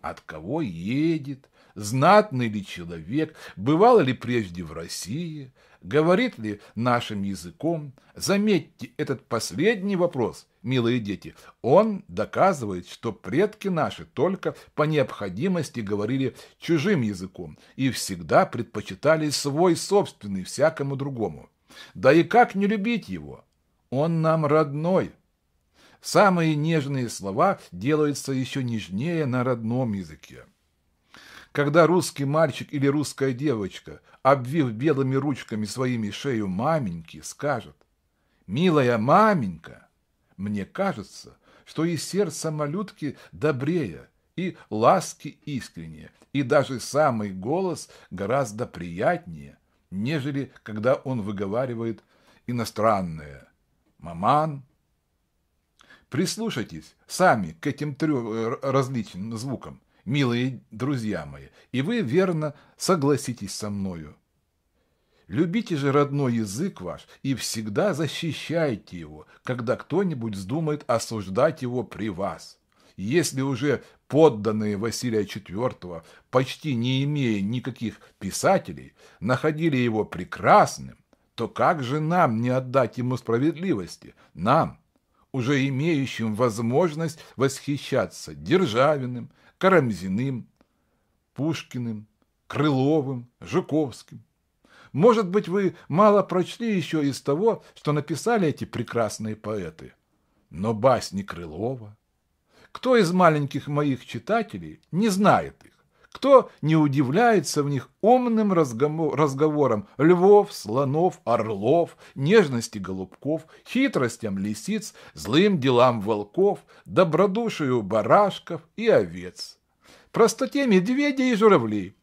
От кого едет? Знатный ли человек? Бывал ли прежде в России? Говорит ли нашим языком? Заметьте, этот последний вопрос милые дети, он доказывает, что предки наши только по необходимости говорили чужим языком и всегда предпочитали свой собственный всякому другому. Да и как не любить его? Он нам родной. Самые нежные слова делаются еще нежнее на родном языке. Когда русский мальчик или русская девочка, обвив белыми ручками своими шею маменьки, скажет «Милая маменька», мне кажется, что и сердце малютки добрее, и ласки искреннее, и даже самый голос гораздо приятнее, нежели когда он выговаривает иностранное «маман». Прислушайтесь сами к этим трем э, различным звукам, милые друзья мои, и вы верно согласитесь со мною. Любите же родной язык ваш и всегда защищайте его, когда кто-нибудь вздумает осуждать его при вас. Если уже подданные Василия IV, почти не имея никаких писателей, находили его прекрасным, то как же нам не отдать ему справедливости? Нам, уже имеющим возможность восхищаться Державиным, Карамзиным, Пушкиным, Крыловым, Жуковским. Может быть, вы мало прочли еще из того, что написали эти прекрасные поэты. Но басни Крылова... Кто из маленьких моих читателей не знает их? Кто не удивляется в них умным разговорам львов, слонов, орлов, нежности голубков, хитростям лисиц, злым делам волков, добродушию барашков и овец, простоте медведей и журавлей,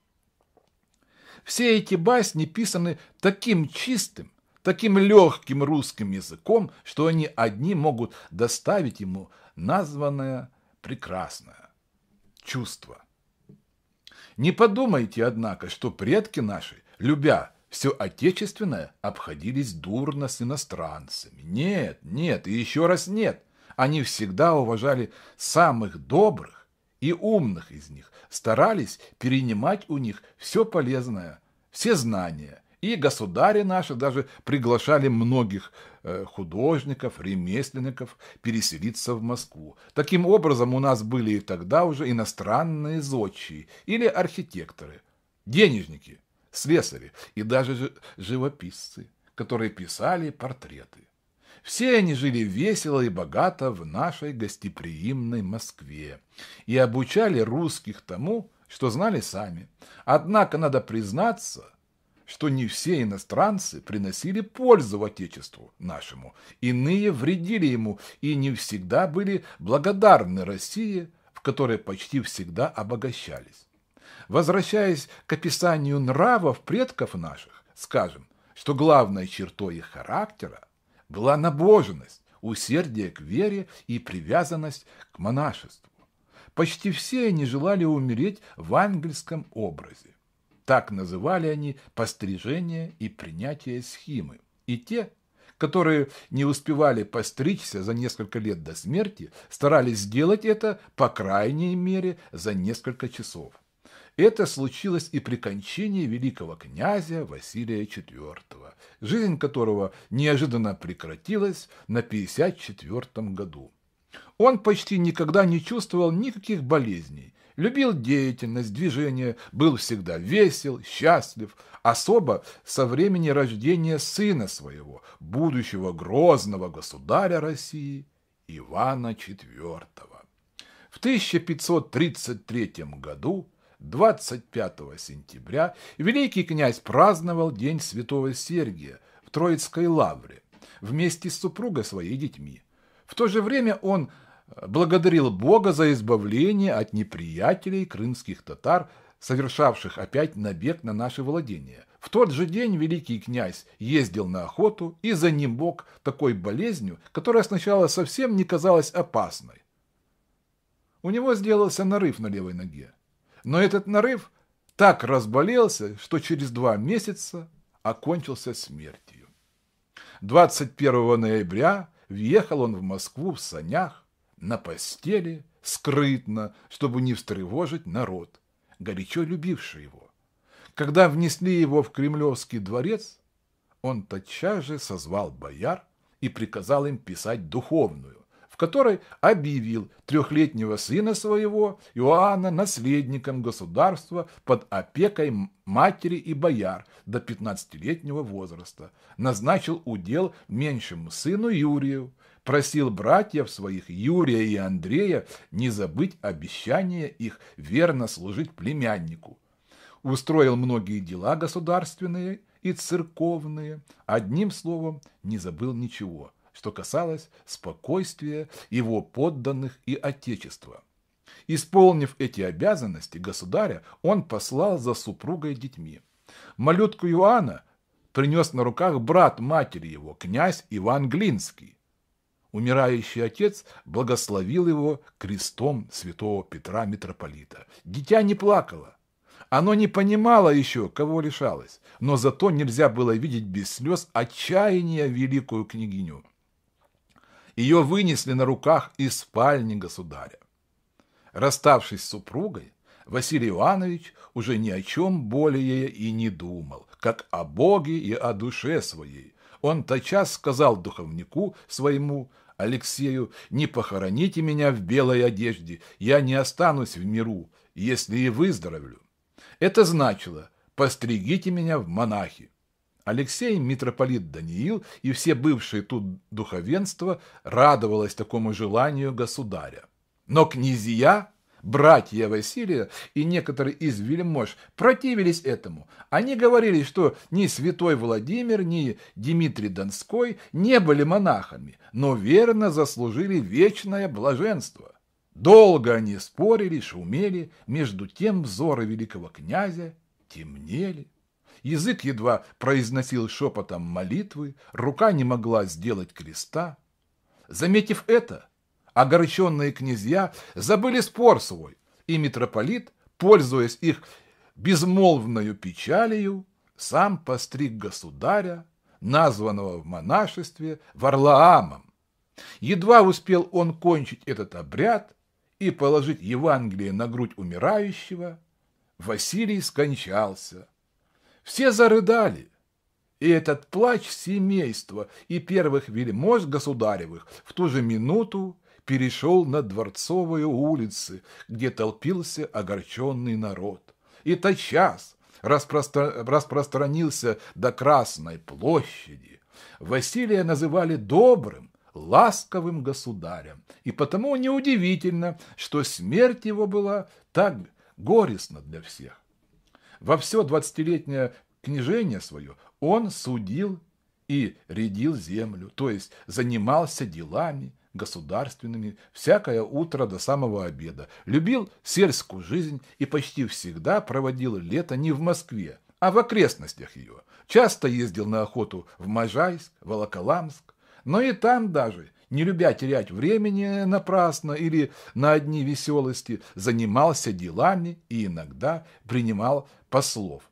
все эти басни писаны таким чистым, таким легким русским языком, что они одни могут доставить ему названное прекрасное чувство. Не подумайте, однако, что предки наши, любя все отечественное, обходились дурно с иностранцами. Нет, нет и еще раз нет. Они всегда уважали самых добрых, и умных из них старались перенимать у них все полезное, все знания, И государи наши даже приглашали многих э, художников, ремесленников переселиться в Москву. Таким образом, у нас были и тогда уже иностранные зодчие или архитекторы, денежники, слесари и даже живописцы, которые писали портреты. Все они жили весело и богато в нашей гостеприимной Москве и обучали русских тому, что знали сами. Однако надо признаться, что не все иностранцы приносили пользу Отечеству нашему, иные вредили ему и не всегда были благодарны России, в которой почти всегда обогащались. Возвращаясь к описанию нравов предков наших, скажем, что главной чертой их характера была набоженность, усердие к вере и привязанность к монашеству. Почти все они желали умереть в ангельском образе. Так называли они пострижение и принятие схимы. И те, которые не успевали постричься за несколько лет до смерти, старались сделать это, по крайней мере, за несколько часов. Это случилось и при кончине великого князя Василия IV, жизнь которого неожиданно прекратилась на 54 году. Он почти никогда не чувствовал никаких болезней, любил деятельность, движение, был всегда весел, счастлив, особо со времени рождения сына своего, будущего грозного государя России Ивана IV. В 1533 году 25 сентября великий князь праздновал День Святого Сергия в Троицкой лавре вместе с супругой своей детьми. В то же время он благодарил Бога за избавление от неприятелей крымских татар, совершавших опять набег на наши владения. В тот же день великий князь ездил на охоту и за ним Бог такой болезнью, которая сначала совсем не казалась опасной. У него сделался нарыв на левой ноге. Но этот нарыв так разболелся, что через два месяца окончился смертью. 21 ноября въехал он в Москву в санях, на постели, скрытно, чтобы не встревожить народ, горячо любивший его. Когда внесли его в Кремлевский дворец, он тотчас же созвал бояр и приказал им писать духовную, в которой объявил трехлетнего сына своего Иоанна наследником государства под опекой матери и бояр до пятнадцатилетнего возраста, назначил удел меньшему сыну Юрию, просил братьев своих Юрия и Андрея не забыть обещание их верно служить племяннику. Устроил многие дела государственные и церковные, одним словом, не забыл ничего – что касалось спокойствия его подданных и отечества. Исполнив эти обязанности государя, он послал за супругой и детьми. Малютку Иоанна принес на руках брат матери его, князь Иван Глинский. Умирающий отец благословил его крестом святого Петра митрополита. Дитя не плакало. Оно не понимало еще, кого лишалось, но зато нельзя было видеть без слез отчаяния великую княгиню. Ее вынесли на руках из спальни государя. Расставшись с супругой, Василий Иванович уже ни о чем более и не думал, как о Боге и о душе своей. Он тотчас сказал духовнику своему, Алексею, не похороните меня в белой одежде, я не останусь в миру, если и выздоровлю. Это значило, постригите меня в монахи. Алексей, митрополит Даниил и все бывшие тут духовенство радовалось такому желанию государя. Но князья, братья Василия и некоторые из вельмож противились этому. Они говорили, что ни святой Владимир, ни Дмитрий Донской не были монахами, но верно заслужили вечное блаженство. Долго они спорили, шумели, между тем взоры великого князя темнели. Язык едва произносил шепотом молитвы, рука не могла сделать креста. Заметив это, огорченные князья забыли спор свой, и митрополит, пользуясь их безмолвною печалью, сам постриг государя, названного в монашестве Варлаамом. Едва успел он кончить этот обряд и положить Евангелие на грудь умирающего, Василий скончался – все зарыдали, И этот плач семейства и первых вельмож государевых в ту же минуту перешел на Дворцовые улицы, где толпился огорченный народ. И тотчас распростра... распространился до Красной площади. Василия называли добрым, ласковым государем, и потому неудивительно, что смерть его была так горестна для всех. Во все двадцатилетнее княжение свое он судил и рядил землю, то есть занимался делами, государственными всякое утро до самого обеда, любил сельскую жизнь и почти всегда проводил лето не в Москве, а в окрестностях ее. Часто ездил на охоту в Можайск, Волоколамск, но и там даже, не любя терять времени напрасно или на одни веселости, занимался делами и иногда принимал послов.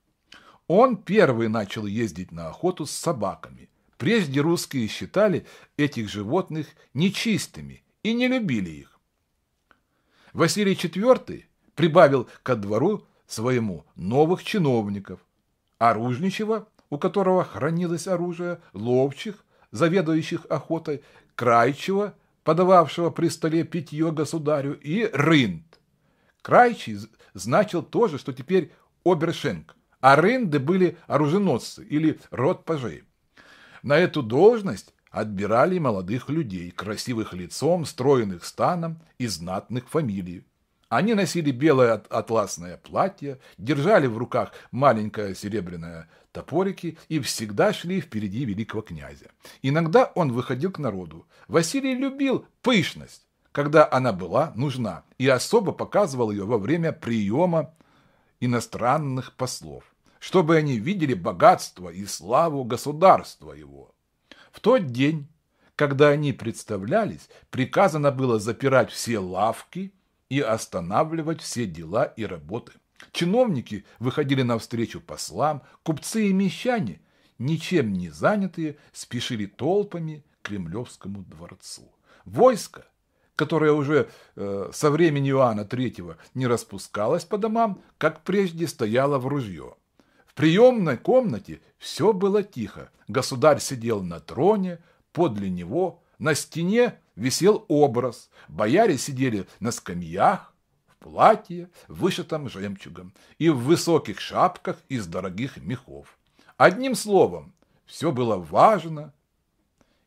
Он первый начал ездить на охоту с собаками – Прежде русские считали этих животных нечистыми и не любили их. Василий IV прибавил ко двору своему новых чиновников, оружничего, у которого хранилось оружие, ловчих, заведующих охотой, крайчего, подававшего при столе питье государю, и рынд. Крайчий значил то же, что теперь обершенк, а рынды были оруженосцы или род пажей. На эту должность отбирали молодых людей, красивых лицом, стройных станом и знатных фамилий. Они носили белое атласное платье, держали в руках маленькое серебряное топорики и всегда шли впереди великого князя. Иногда он выходил к народу. Василий любил пышность, когда она была нужна, и особо показывал ее во время приема иностранных послов чтобы они видели богатство и славу государства его. В тот день, когда они представлялись, приказано было запирать все лавки и останавливать все дела и работы. Чиновники выходили навстречу послам, купцы и мещане, ничем не занятые, спешили толпами к Кремлевскому дворцу. Войско, которое уже э, со времени Иоанна III не распускалось по домам, как прежде стояло в ружье приемной комнате все было тихо. Государь сидел на троне, подле него на стене висел образ. Бояре сидели на скамьях, в платье, вышитом жемчугом, и в высоких шапках из дорогих мехов. Одним словом, все было важно,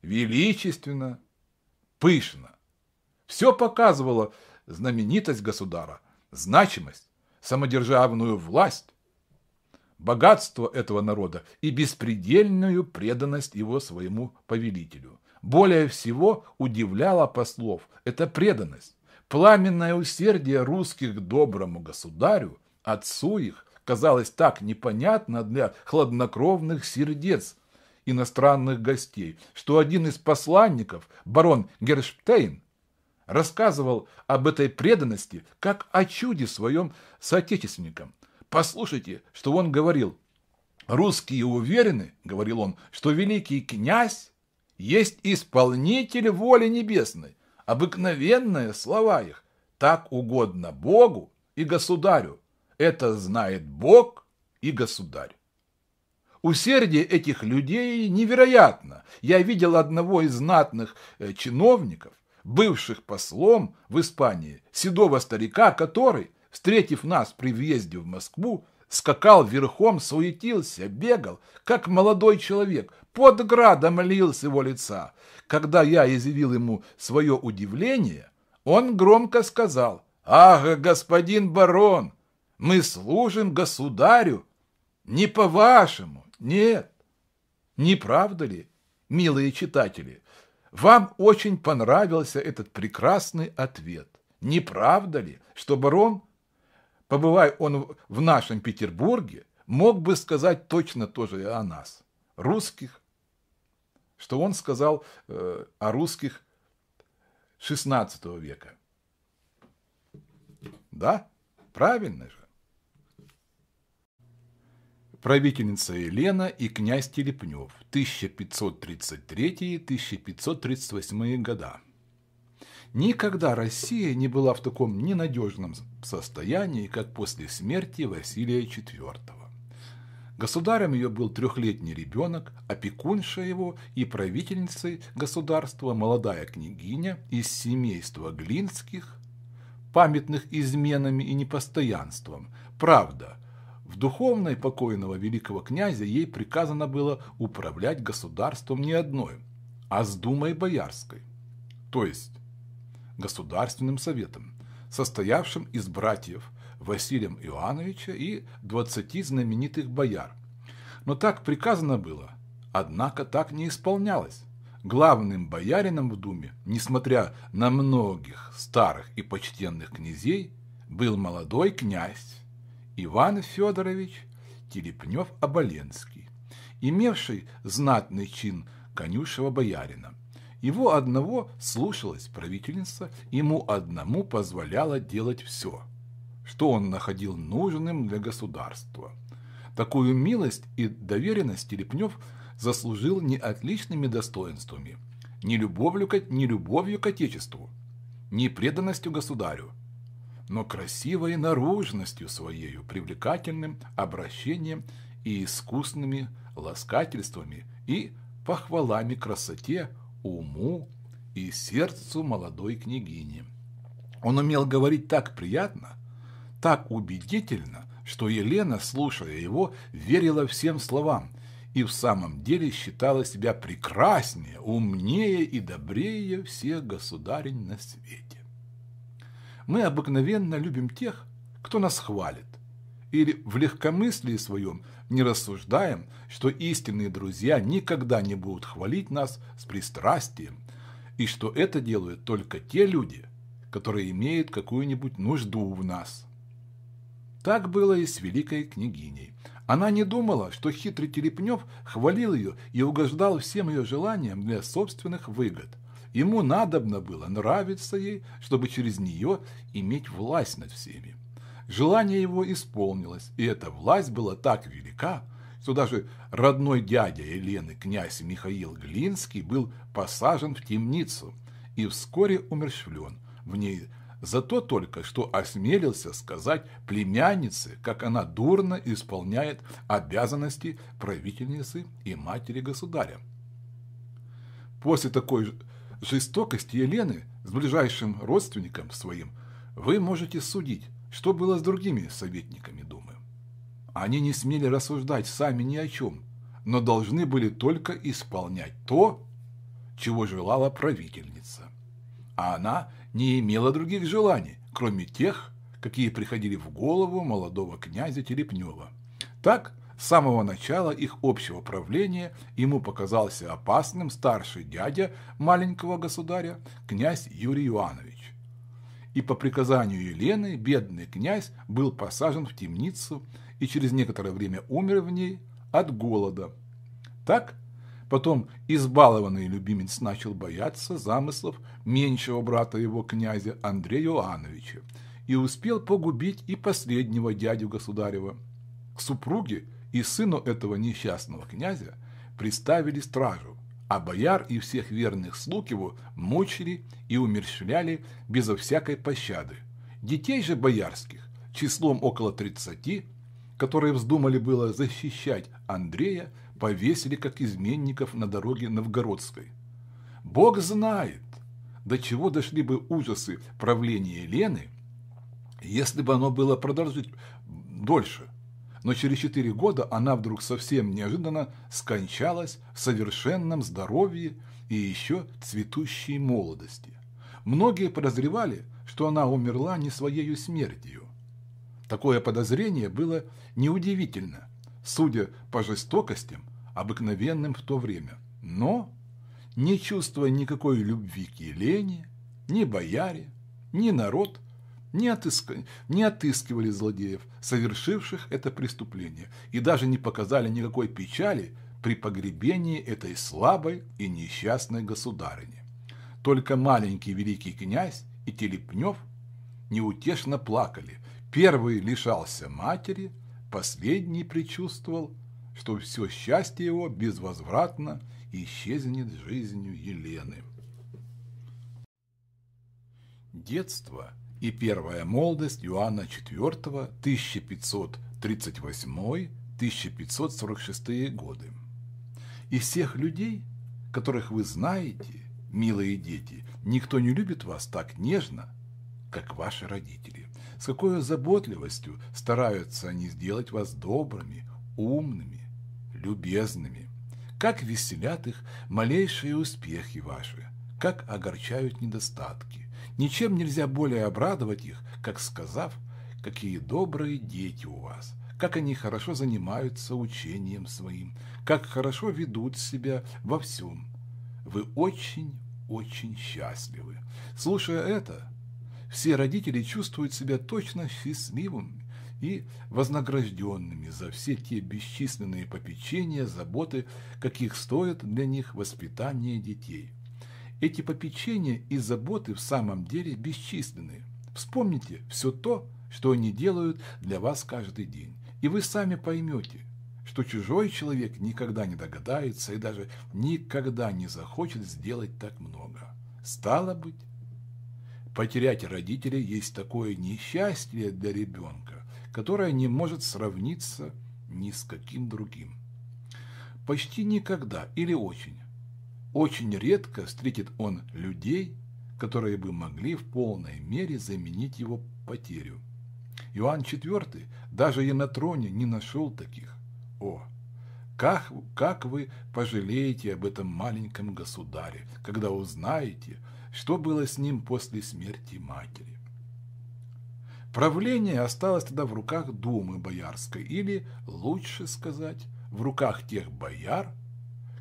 величественно, пышно. Все показывало знаменитость государа, значимость, самодержавную власть, богатство этого народа и беспредельную преданность его своему повелителю. Более всего удивляло послов эта преданность, пламенное усердие русских к доброму государю, отцу их, казалось так непонятно для хладнокровных сердец иностранных гостей, что один из посланников, барон Герштейн, рассказывал об этой преданности как о чуде своем соотечественникам, Послушайте, что он говорил. Русские уверены, говорил он, что великий князь есть исполнитель воли небесной, обыкновенные слова их, так угодно Богу и государю. Это знает Бог и государь. Усердие этих людей невероятно. Я видел одного из знатных э, чиновников, бывших послом в Испании, седого старика, который, встретив нас при въезде в Москву, скакал верхом, суетился, бегал, как молодой человек, под градом лился его лица. Когда я изъявил ему свое удивление, он громко сказал, «Ах, господин барон, мы служим государю, не по-вашему, нет». Не правда ли, милые читатели, вам очень понравился этот прекрасный ответ? Не правда ли, что барон побывая он в нашем Петербурге, мог бы сказать точно то же и о нас, русских, что он сказал э, о русских XVI века. Да, правильно же. Правительница Елена и князь Телепнев, 1533-1538 года. Никогда Россия не была в таком ненадежном состоянии, как после смерти Василия IV. Государем ее был трехлетний ребенок, опекунша его и правительницей государства молодая княгиня из семейства Глинских, памятных изменами и непостоянством. Правда, в духовной покойного великого князя ей приказано было управлять государством не одной, а с думой боярской, то есть государственным советом, состоявшим из братьев Василия Иоанновича и двадцати знаменитых бояр. Но так приказано было, однако так не исполнялось. Главным боярином в Думе, несмотря на многих старых и почтенных князей, был молодой князь Иван Федорович Телепнев-Оболенский, имевший знатный чин конюшего боярина. Его одного слушалась правительница, ему одному позволяла делать все, что он находил нужным для государства. Такую милость и доверенность Телепнев заслужил не отличными достоинствами, не любовью, не любовью к Отечеству, не преданностью государю, но красивой наружностью своею, привлекательным обращением и искусными ласкательствами и похвалами красоте, уму и сердцу молодой княгини. Он умел говорить так приятно, так убедительно, что Елена, слушая его, верила всем словам и в самом деле считала себя прекраснее, умнее и добрее всех государень на свете. Мы обыкновенно любим тех, кто нас хвалит, или в легкомыслии своем не рассуждаем, что истинные друзья никогда не будут хвалить нас с пристрастием, и что это делают только те люди, которые имеют какую-нибудь нужду в нас. Так было и с великой княгиней. Она не думала, что хитрый Телепнев хвалил ее и угождал всем ее желаниям для собственных выгод. Ему надобно было нравиться ей, чтобы через нее иметь власть над всеми. Желание его исполнилось, и эта власть была так велика, что даже родной дядя Елены, князь Михаил Глинский, был посажен в темницу и вскоре умерщвлен в ней за то только, что осмелился сказать племяннице, как она дурно исполняет обязанности правительницы и матери государя. После такой жестокости Елены с ближайшим родственником своим вы можете судить, что было с другими советниками Думы. Они не смели рассуждать сами ни о чем, но должны были только исполнять то, чего желала правительница. А она не имела других желаний, кроме тех, какие приходили в голову молодого князя Телепнева. Так, с самого начала их общего правления ему показался опасным старший дядя маленького государя, князь Юрий Иванович. И по приказанию Елены бедный князь был посажен в темницу и через некоторое время умер в ней от голода. Так Потом избалованный любимец начал бояться замыслов меньшего брата его князя Андрея Иоанновича и успел погубить и последнего дядю государева. К супруге и сыну этого несчастного князя приставили стражу, а бояр и всех верных слуг его мучили и умерщвляли безо всякой пощады. Детей же боярских, числом около тридцати, которые вздумали было защищать Андрея, повесили как изменников на дороге Новгородской. Бог знает, до чего дошли бы ужасы правления Елены, если бы оно было продолжить дольше. Но через четыре года она вдруг совсем неожиданно скончалась в совершенном здоровье и еще цветущей молодости. Многие подозревали, что она умерла не своей смертью. Такое подозрение было неудивительно, судя по жестокостям, обыкновенным в то время. Но, не чувствуя никакой любви к Елене, ни бояре, ни народ не, отыска... не отыскивали злодеев, совершивших это преступление, и даже не показали никакой печали при погребении этой слабой и несчастной государыни. Только маленький великий князь и Телепнев неутешно плакали. Первый лишался матери, последний предчувствовал что все счастье его безвозвратно исчезнет жизнью Елены. Детство и первая молодость Иоанна IV 1538 1546 годы. Из всех людей, которых вы знаете, милые дети, никто не любит вас так нежно, как ваши родители. С какой заботливостью стараются они сделать вас добрыми, умными, любезными. Как веселят их малейшие успехи ваши, как огорчают недостатки. Ничем нельзя более обрадовать их, как сказав, какие добрые дети у вас, как они хорошо занимаются учением своим, как хорошо ведут себя во всем. Вы очень-очень счастливы. Слушая это, все родители чувствуют себя точно счастливыми и вознагражденными за все те бесчисленные попечения, заботы, каких стоит для них воспитание детей. Эти попечения и заботы в самом деле бесчисленные. Вспомните все то, что они делают для вас каждый день, и вы сами поймете, что чужой человек никогда не догадается и даже никогда не захочет сделать так много. Стало быть, потерять родителей есть такое несчастье для ребенка, которое не может сравниться ни с каким другим. Почти никогда или очень, очень редко встретит он людей, которые бы могли в полной мере заменить его потерю. Иоанн IV даже и на троне не нашел таких. О, как, как вы пожалеете об этом маленьком государе, когда узнаете, что было с ним после смерти матери. Правление осталось тогда в руках Думы Боярской, или, лучше сказать, в руках тех бояр,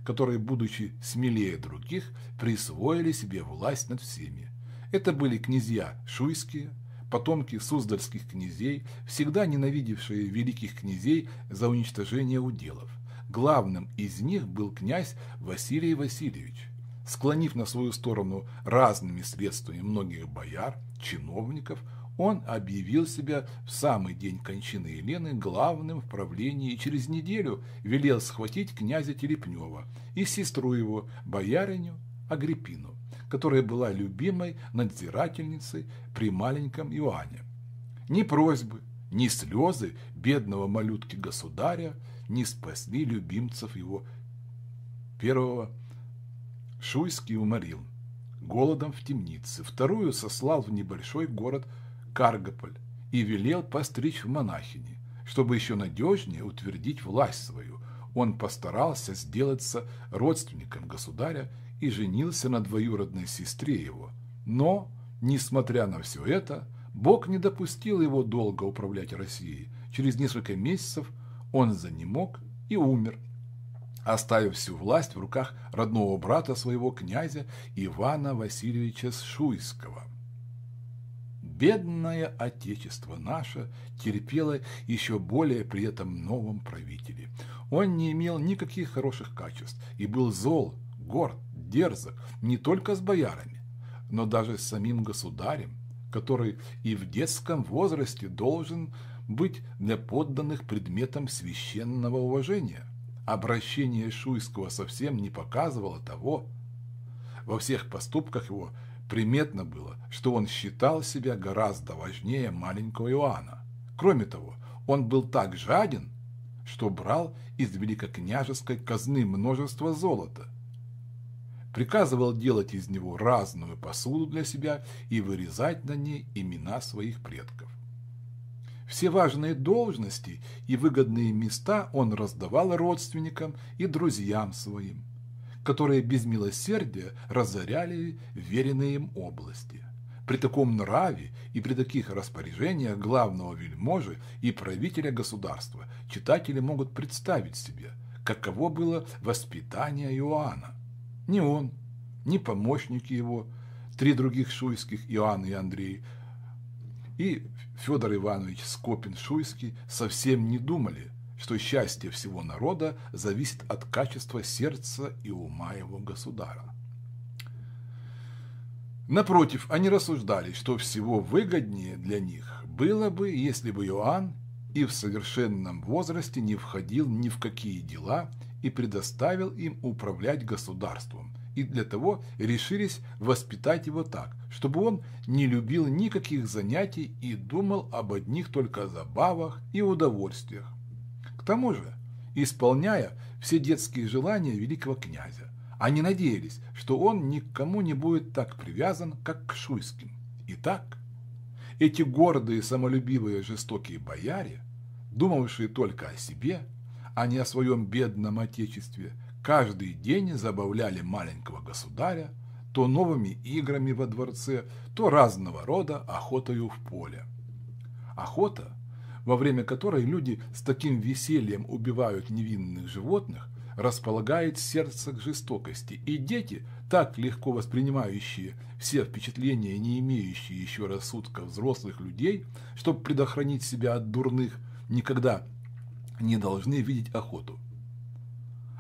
которые, будучи смелее других, присвоили себе власть над всеми. Это были князья шуйские, потомки суздальских князей, всегда ненавидевшие великих князей за уничтожение уделов. Главным из них был князь Василий Васильевич. Склонив на свою сторону разными средствами многих бояр, чиновников, он объявил себя в самый день кончины Елены главным в правлении и через неделю велел схватить князя Телепнева и сестру его, бояриню Агриппину которая была любимой надзирательницей при маленьком Иоанне. Ни просьбы, ни слезы бедного малютки-государя не спасли любимцев его первого. Шуйский уморил голодом в темнице, вторую сослал в небольшой город Каргополь и велел постричь в монахини, чтобы еще надежнее утвердить власть свою. Он постарался сделаться родственником государя и женился на двоюродной сестре его. Но, несмотря на все это, Бог не допустил его долго управлять Россией. Через несколько месяцев он занемог и умер, оставив всю власть в руках родного брата своего князя Ивана Васильевича Шуйского. Бедное отечество наше терпело еще более при этом новом правителе. Он не имел никаких хороших качеств и был зол, горд, дерзок не только с боярами, но даже с самим государем, который и в детском возрасте должен быть для подданных предметом священного уважения. Обращение Шуйского совсем не показывало того. Во всех поступках его приметно было, что он считал себя гораздо важнее маленького Иоанна. Кроме того, он был так жаден, что брал из великокняжеской казны множество золота – приказывал делать из него разную посуду для себя и вырезать на ней имена своих предков. Все важные должности и выгодные места он раздавал родственникам и друзьям своим, которые без милосердия разоряли веренные им области. При таком нраве и при таких распоряжениях главного вельможи и правителя государства читатели могут представить себе, каково было воспитание Иоанна. Ни он, ни помощники его, три других шуйских, Иоанн и Андрей, и Федор Иванович Скопин-Шуйский совсем не думали, что счастье всего народа зависит от качества сердца и ума его государа. Напротив, они рассуждали, что всего выгоднее для них было бы, если бы Иоанн и в совершенном возрасте не входил ни в какие дела и предоставил им управлять государством, и для того решились воспитать его так, чтобы он не любил никаких занятий и думал об одних только забавах и удовольствиях. Тому же, исполняя все детские желания великого князя, они надеялись, что он никому не будет так привязан, как к Шуйским. Итак, эти гордые, самолюбивые, жестокие бояре, думавшие только о себе, а не о своем бедном отечестве, каждый день забавляли маленького государя то новыми играми во дворце, то разного рода охотою в поле. Охота, во время которой люди с таким весельем убивают невинных животных, располагает сердце к жестокости, и дети, так легко воспринимающие все впечатления, не имеющие еще рассудка взрослых людей, чтобы предохранить себя от дурных, никогда не должны видеть охоту,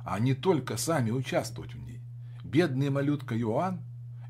а не только сами участвовать в ней. Бедный малютка Иоанн,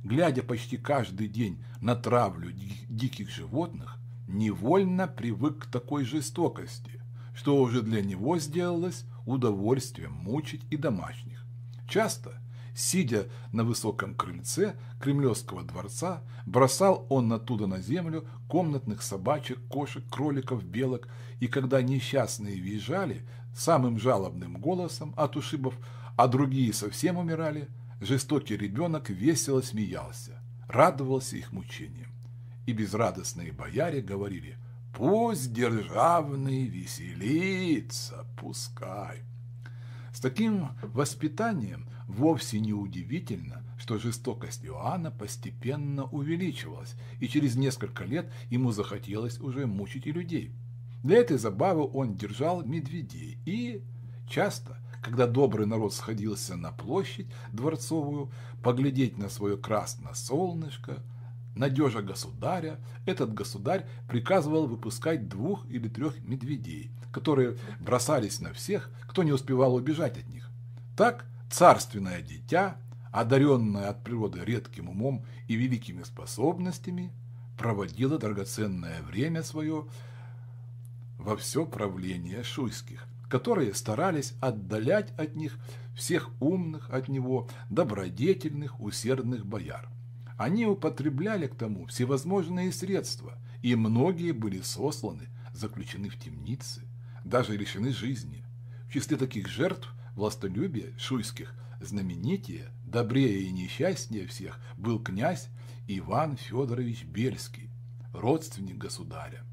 глядя почти каждый день на травлю диких животных, невольно привык к такой жестокости, что уже для него сделалось удовольствием мучить и домашних. Часто, сидя на высоком крыльце Кремлевского дворца, бросал он оттуда на землю комнатных собачек, кошек, кроликов, белок, и когда несчастные визжали самым жалобным голосом от ушибов, а другие совсем умирали, жестокий ребенок весело смеялся, радовался их мучениям. И безрадостные бояре говорили – Пусть державный веселится, пускай. С таким воспитанием вовсе не удивительно, что жестокость Иоанна постепенно увеличивалась, и через несколько лет ему захотелось уже мучить и людей. Для этой забавы он держал медведей и часто, когда добрый народ сходился на площадь дворцовую, поглядеть на свое красное солнышко – надежа государя, этот государь приказывал выпускать двух или трех медведей, которые бросались на всех, кто не успевал убежать от них. Так царственное дитя, одаренное от природы редким умом и великими способностями, проводило драгоценное время свое во все правление шуйских, которые старались отдалять от них всех умных от него, добродетельных, усердных бояр. Они употребляли к тому всевозможные средства, и многие были сосланы, заключены в темницы, даже лишены жизни. В числе таких жертв властолюбия шуйских знаменитее, добрее и несчастнее всех был князь Иван Федорович Бельский, родственник государя.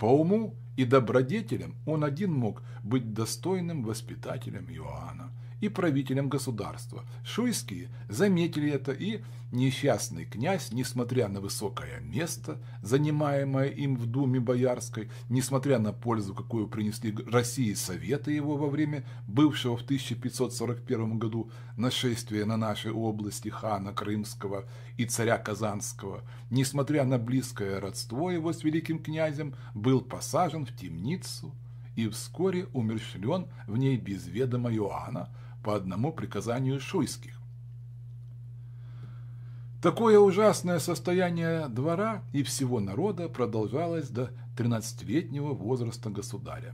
По уму и добродетелям он один мог быть достойным воспитателем Иоанна – и правителям государства. Шуйские заметили это, и несчастный князь, несмотря на высокое место, занимаемое им в Думе Боярской, несмотря на пользу, какую принесли России советы его во время бывшего в 1541 году нашествия на наши области хана Крымского и царя Казанского, несмотря на близкое родство его с великим князем, был посажен в темницу и вскоре умершлен в ней без ведома Иоанна, по одному приказанию шуйских. Такое ужасное состояние двора и всего народа продолжалось до 13-летнего возраста государя.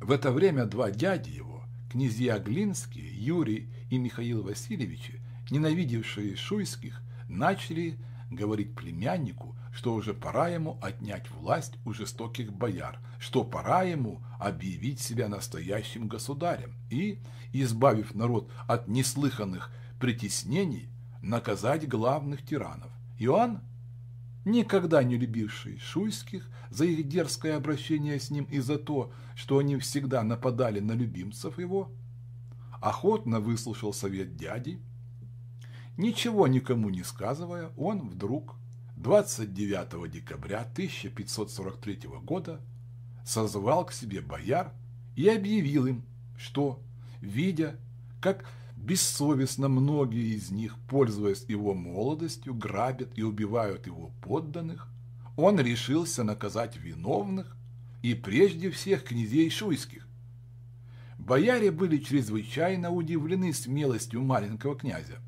В это время два дяди его, князья Глинские, Юрий и Михаил Васильевичи, ненавидевшие шуйских, начали говорить племяннику, что уже пора ему отнять власть у жестоких бояр, что пора ему объявить себя настоящим государем и, избавив народ от неслыханных притеснений, наказать главных тиранов. Иоанн, никогда не любивший шуйских за их дерзкое обращение с ним и за то, что они всегда нападали на любимцев его, охотно выслушал совет дяди, Ничего никому не сказывая, он вдруг 29 декабря 1543 года созвал к себе бояр и объявил им, что, видя, как бессовестно многие из них, пользуясь его молодостью, грабят и убивают его подданных, он решился наказать виновных и прежде всех князей шуйских. Бояре были чрезвычайно удивлены смелостью маленького князя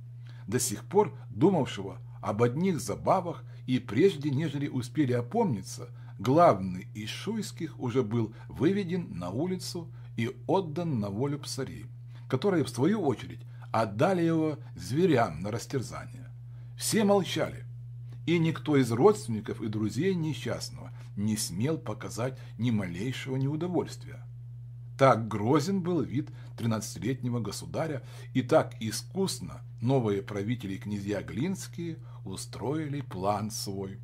до сих пор думавшего об одних забавах и прежде, нежели успели опомниться, главный из шуйских уже был выведен на улицу и отдан на волю псарей, которые, в свою очередь, отдали его зверям на растерзание. Все молчали, и никто из родственников и друзей несчастного не смел показать ни малейшего неудовольствия. Так грозен был вид тринадцатилетнего государя, и так искусно новые правители князья Глинские устроили план свой.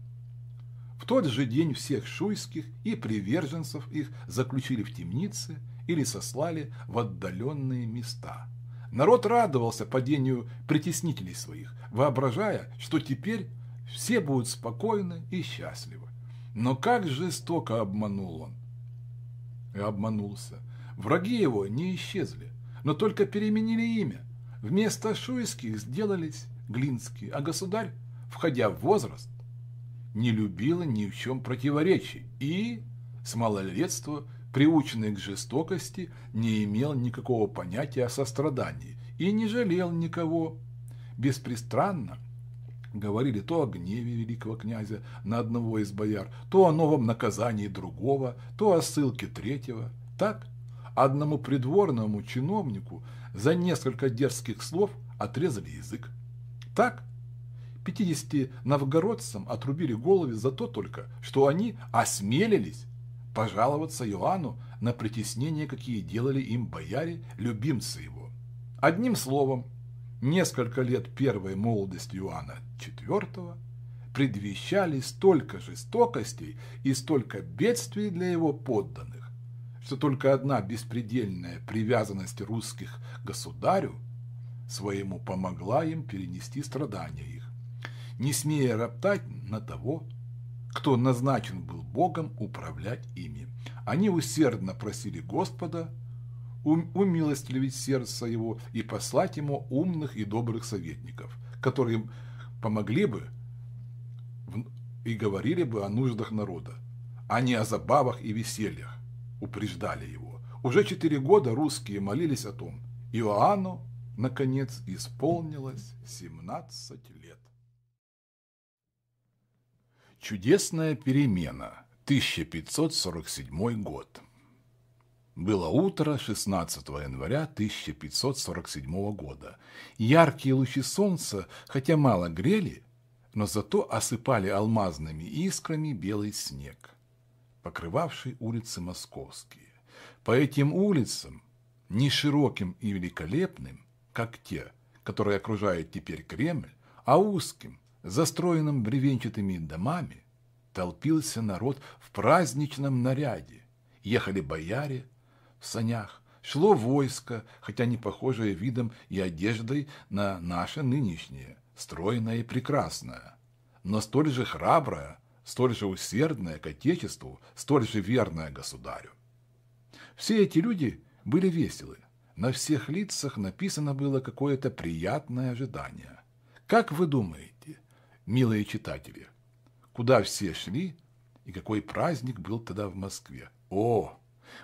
В тот же день всех шуйских и приверженцев их заключили в темницы или сослали в отдаленные места. Народ радовался падению притеснителей своих, воображая, что теперь все будут спокойны и счастливы. Но как жестоко обманул он. И обманулся. Враги его не исчезли, но только переменили имя. Вместо шуйских сделались глинские, а государь, входя в возраст, не любила ни в чем противоречий и с малолетства, приученный к жестокости, не имел никакого понятия о сострадании и не жалел никого. Беспристранно говорили то о гневе великого князя на одного из бояр, то о новом наказании другого, то о ссылке третьего. Так одному придворному чиновнику за несколько дерзких слов отрезали язык. Так 50 новгородцам отрубили головы за то только, что они осмелились пожаловаться Иоанну на притеснения, какие делали им бояре, любимцы его. Одним словом, несколько лет первой молодости Иоанна IV предвещали столько жестокостей и столько бедствий для его подданных, что только одна беспредельная привязанность русских к государю своему помогла им перенести страдания их, не смея роптать на того, кто назначен был Богом управлять ими. Они усердно просили Господа умилостливить сердце его и послать ему умных и добрых советников, которые помогли бы и говорили бы о нуждах народа, а не о забавах и весельях, упреждали его. Уже четыре года русские молились о том. Иоанну, наконец, исполнилось 17 лет. Чудесная перемена. 1547 год. Было утро 16 января 1547 года. Яркие лучи солнца, хотя мало грели, но зато осыпали алмазными искрами белый снег, покрывавший улицы московские. По этим улицам, не широким и великолепным, как те, которые окружают теперь Кремль, а узким, застроенным бревенчатыми домами, толпился народ в праздничном наряде. Ехали бояре, в санях, шло войско, хотя не похожее видом и одеждой на наше нынешнее, стройное и прекрасное, но столь же храброе, столь же усердное к Отечеству, столь же верное государю. Все эти люди были веселы, на всех лицах написано было какое-то приятное ожидание. Как вы думаете, милые читатели, куда все шли и какой праздник был тогда в Москве? О,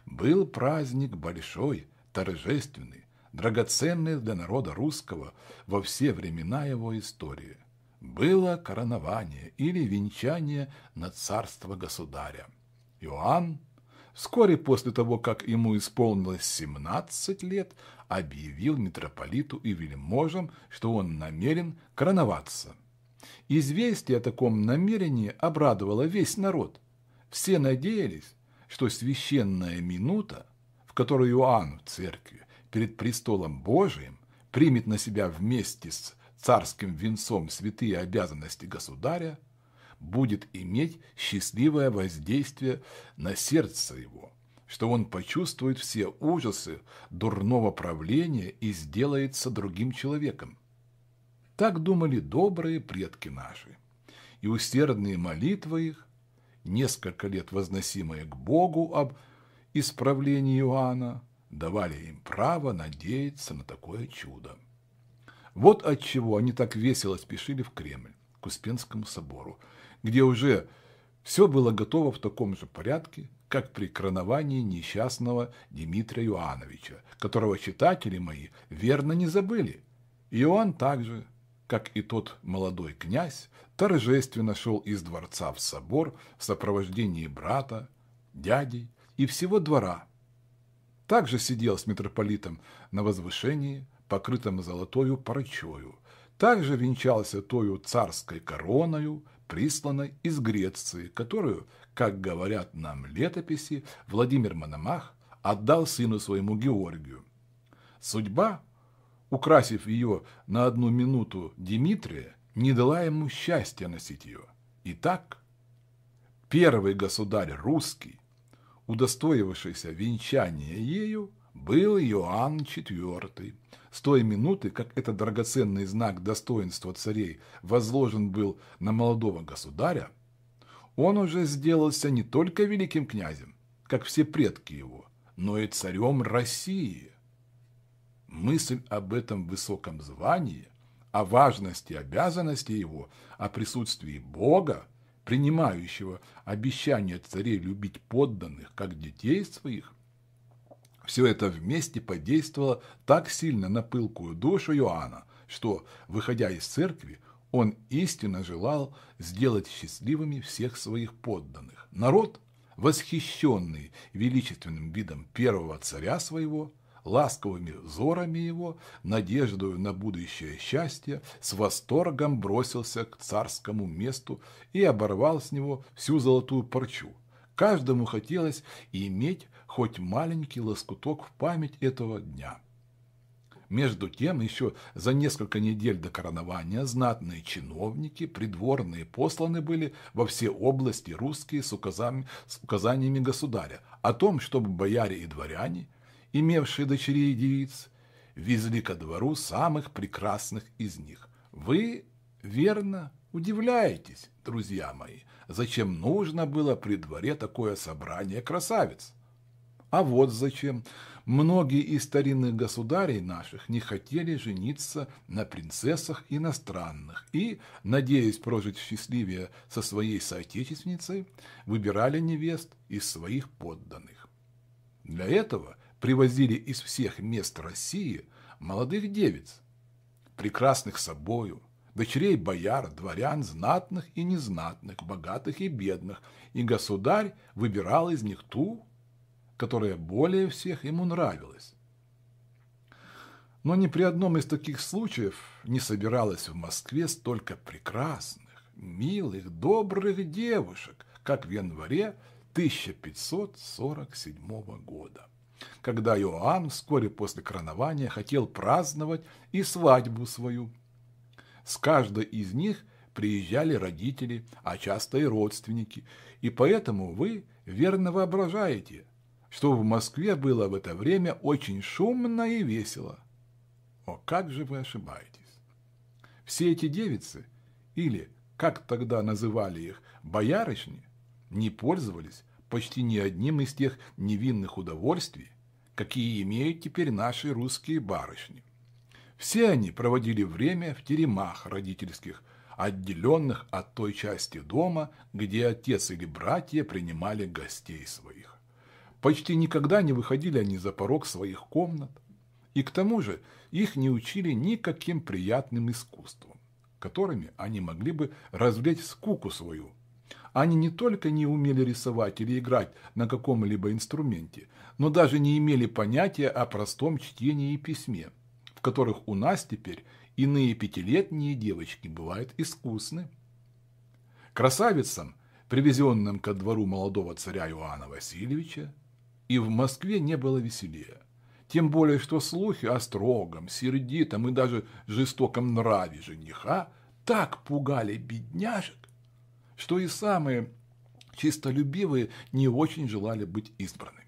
был праздник большой, торжественный, драгоценный для народа русского во все времена его истории. Было коронование или венчание на царство государя. Иоанн вскоре после того, как ему исполнилось 17 лет, объявил митрополиту и вельможам, что он намерен короноваться. Известие о таком намерении обрадовало весь народ. Все надеялись, что священная минута, в которой Иоанн в церкви перед престолом Божиим примет на себя вместе с царским венцом святые обязанности государя, будет иметь счастливое воздействие на сердце его, что он почувствует все ужасы дурного правления и сделается другим человеком. Так думали добрые предки наши, и усердные молитвы их несколько лет возносимые к Богу об исправлении Иоанна, давали им право надеяться на такое чудо. Вот отчего они так весело спешили в Кремль, к Успенскому собору, где уже все было готово в таком же порядке, как при короновании несчастного Дмитрия Иоанновича, которого читатели мои верно не забыли. Иоанн также как и тот молодой князь, торжественно шел из дворца в собор в сопровождении брата, дядей и всего двора. Также сидел с митрополитом на возвышении, покрытом золотою парчою, также венчался тою царской короною присланной из Греции, которую, как говорят нам летописи, Владимир Мономах отдал сыну своему Георгию. Судьба, украсив ее на одну минуту Дмитрия, не дала ему счастья носить ее. Итак, первый государь русский, удостоивавшийся венчания ею, был Иоанн IV. С той минуты, как этот драгоценный знак достоинства царей возложен был на молодого государя, он уже сделался не только великим князем, как все предки его, но и царем России. Мысль об этом высоком звании, о важности обязанности его, о присутствии Бога, принимающего обещание царей любить подданных, как детей своих, все это вместе подействовало так сильно на пылкую душу Иоанна, что, выходя из церкви, он истинно желал сделать счастливыми всех своих подданных. Народ, восхищенный величественным видом первого царя своего, ласковыми взорами его, надеждою на будущее счастье, с восторгом бросился к царскому месту и оборвал с него всю золотую парчу. Каждому хотелось иметь хоть маленький лоскуток в память этого дня. Между тем, еще за несколько недель до коронования знатные чиновники, придворные посланы были во все области русские с, указами, указаниями государя о том, чтобы бояре и дворяне, имевшие дочерей и девиц, везли ко двору самых прекрасных из них. Вы, верно, удивляетесь, друзья мои, зачем нужно было при дворе такое собрание красавиц? А вот зачем. Многие из старинных государей наших не хотели жениться на принцессах иностранных и, надеясь прожить счастливее со своей соотечественницей, выбирали невест из своих подданных. Для этого привозили из всех мест России молодых девиц, прекрасных собою, дочерей бояр, дворян, знатных и незнатных, богатых и бедных, и государь выбирал из них ту, которая более всех ему нравилась. Но ни при одном из таких случаев не собиралось в Москве столько прекрасных, милых, добрых девушек, как в январе 1547 года, когда Иоанн вскоре после коронования хотел праздновать и свадьбу свою. С каждой из них приезжали родители, а часто и родственники, и поэтому вы верно воображаете, что в Москве было в это время очень шумно и весело. О, как же вы ошибаетесь! Все эти девицы, или, как тогда называли их, боярышни, не пользовались почти ни одним из тех невинных удовольствий, какие имеют теперь наши русские барышни. Все они проводили время в теремах родительских, отделенных от той части дома, где отец или братья принимали гостей своих. Почти никогда не выходили они за порог своих комнат, и к тому же их не учили никаким приятным искусствам, которыми они могли бы развлечь скуку свою. Они не только не умели рисовать или играть на каком-либо инструменте, но даже не имели понятия о простом чтении и письме, в которых у нас теперь иные пятилетние девочки бывают искусны. Красавицам, привезенным ко двору молодого царя Иоанна Васильевича, и в Москве не было веселее. Тем более, что слухи о строгом, сердитом и даже жестоком нраве жениха так пугали бедняжек, что и самые чистолюбивые не очень желали быть избранными.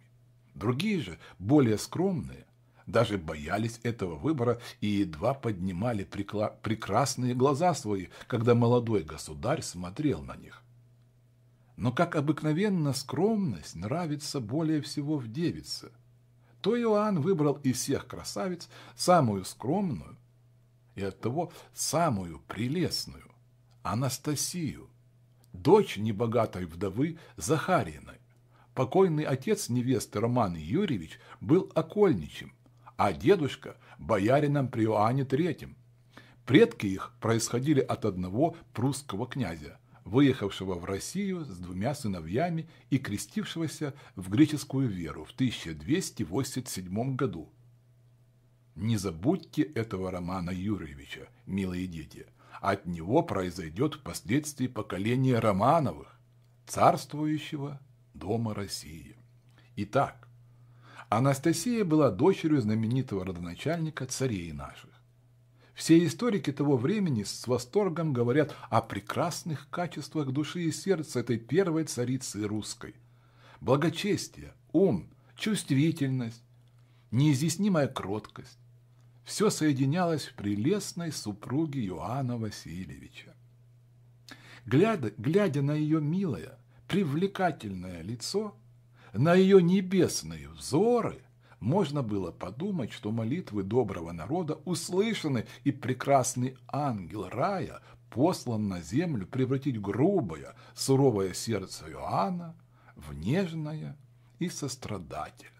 Другие же, более скромные, даже боялись этого выбора и едва поднимали прекрасные глаза свои, когда молодой государь смотрел на них. Но, как обыкновенно, скромность нравится более всего в девице. То Иоанн выбрал из всех красавиц самую скромную и оттого самую прелестную – Анастасию, дочь небогатой вдовы Захариной. Покойный отец невесты Роман Юрьевич был окольничем, а дедушка – боярином при Иоанне III. Предки их происходили от одного прусского князя – выехавшего в Россию с двумя сыновьями и крестившегося в греческую веру в 1287 году. Не забудьте этого Романа Юрьевича, милые дети. От него произойдет впоследствии поколение Романовых, царствующего дома России. Итак, Анастасия была дочерью знаменитого родоначальника царей наших. Все историки того времени с восторгом говорят о прекрасных качествах души и сердца этой первой царицы русской. Благочестие, ум, чувствительность, неизъяснимая кроткость – все соединялось в прелестной супруге Иоанна Васильевича. Глядя, глядя на ее милое, привлекательное лицо, на ее небесные взоры, можно было подумать, что молитвы доброго народа услышаны, и прекрасный ангел рая послан на землю превратить грубое, суровое сердце Иоанна в нежное и сострадательное.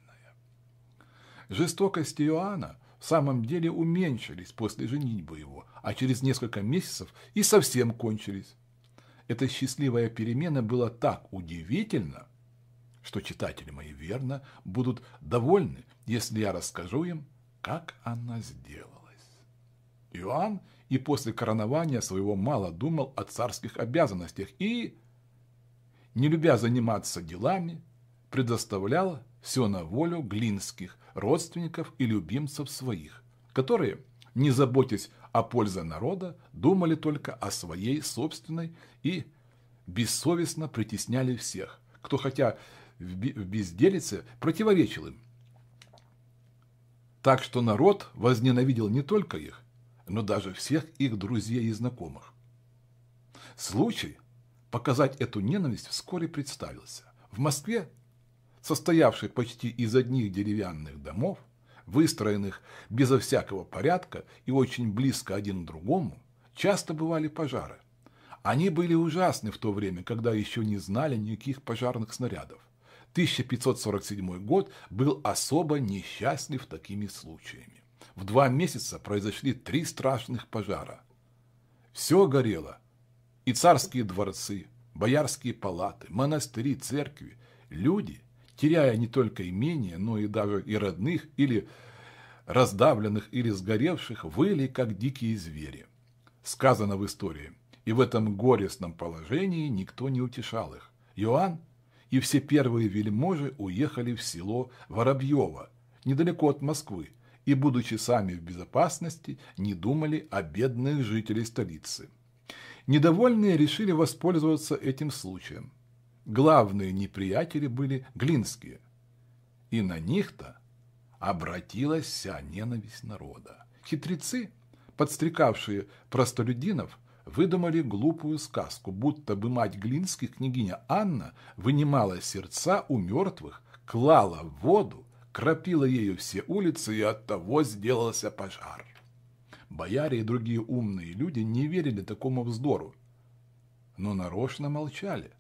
Жестокости Иоанна в самом деле уменьшились после женитьбы его, а через несколько месяцев и совсем кончились. Эта счастливая перемена была так удивительна, что читатели мои верно будут довольны, если я расскажу им, как она сделалась. Иоанн и после коронования своего мало думал о царских обязанностях и, не любя заниматься делами, предоставлял все на волю глинских родственников и любимцев своих, которые, не заботясь о пользе народа, думали только о своей собственной и бессовестно притесняли всех, кто хотя в безделице противоречил им. Так что народ возненавидел не только их, но даже всех их друзей и знакомых. Случай показать эту ненависть вскоре представился. В Москве, состоявшей почти из одних деревянных домов, выстроенных безо всякого порядка и очень близко один к другому, часто бывали пожары. Они были ужасны в то время, когда еще не знали никаких пожарных снарядов. 1547 год был особо несчастлив такими случаями. В два месяца произошли три страшных пожара. Все горело. И царские дворцы, боярские палаты, монастыри, церкви. Люди, теряя не только имения, но и даже и родных, или раздавленных, или сгоревших, выли, как дикие звери. Сказано в истории. И в этом горестном положении никто не утешал их. Иоанн и все первые вельможи уехали в село Воробьево, недалеко от Москвы, и, будучи сами в безопасности, не думали о бедных жителей столицы. Недовольные решили воспользоваться этим случаем. Главные неприятели были глинские, и на них-то обратилась вся ненависть народа. Хитрецы, подстрекавшие простолюдинов, выдумали глупую сказку, будто бы мать Глинских, княгиня Анна, вынимала сердца у мертвых, клала в воду, кропила ею все улицы, и оттого сделался пожар. Бояре и другие умные люди не верили такому вздору, но нарочно молчали,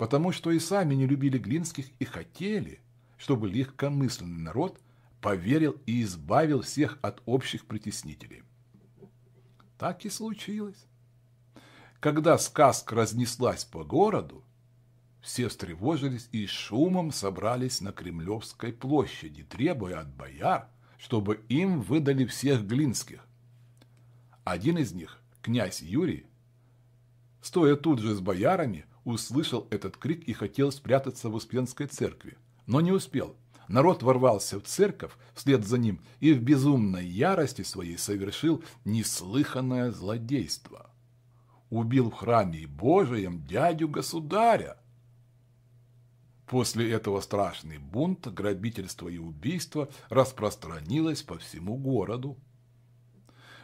потому что и сами не любили Глинских и хотели, чтобы легкомысленный народ поверил и избавил всех от общих притеснителей. Так и случилось. Когда сказка разнеслась по городу, все встревожились и шумом собрались на Кремлевской площади, требуя от бояр, чтобы им выдали всех глинских. Один из них, князь Юрий, стоя тут же с боярами, услышал этот крик и хотел спрятаться в Успенской церкви, но не успел. Народ ворвался в церковь вслед за ним и в безумной ярости своей совершил неслыханное злодейство убил в храме Божием дядю государя. После этого страшный бунт, грабительство и убийство распространилось по всему городу.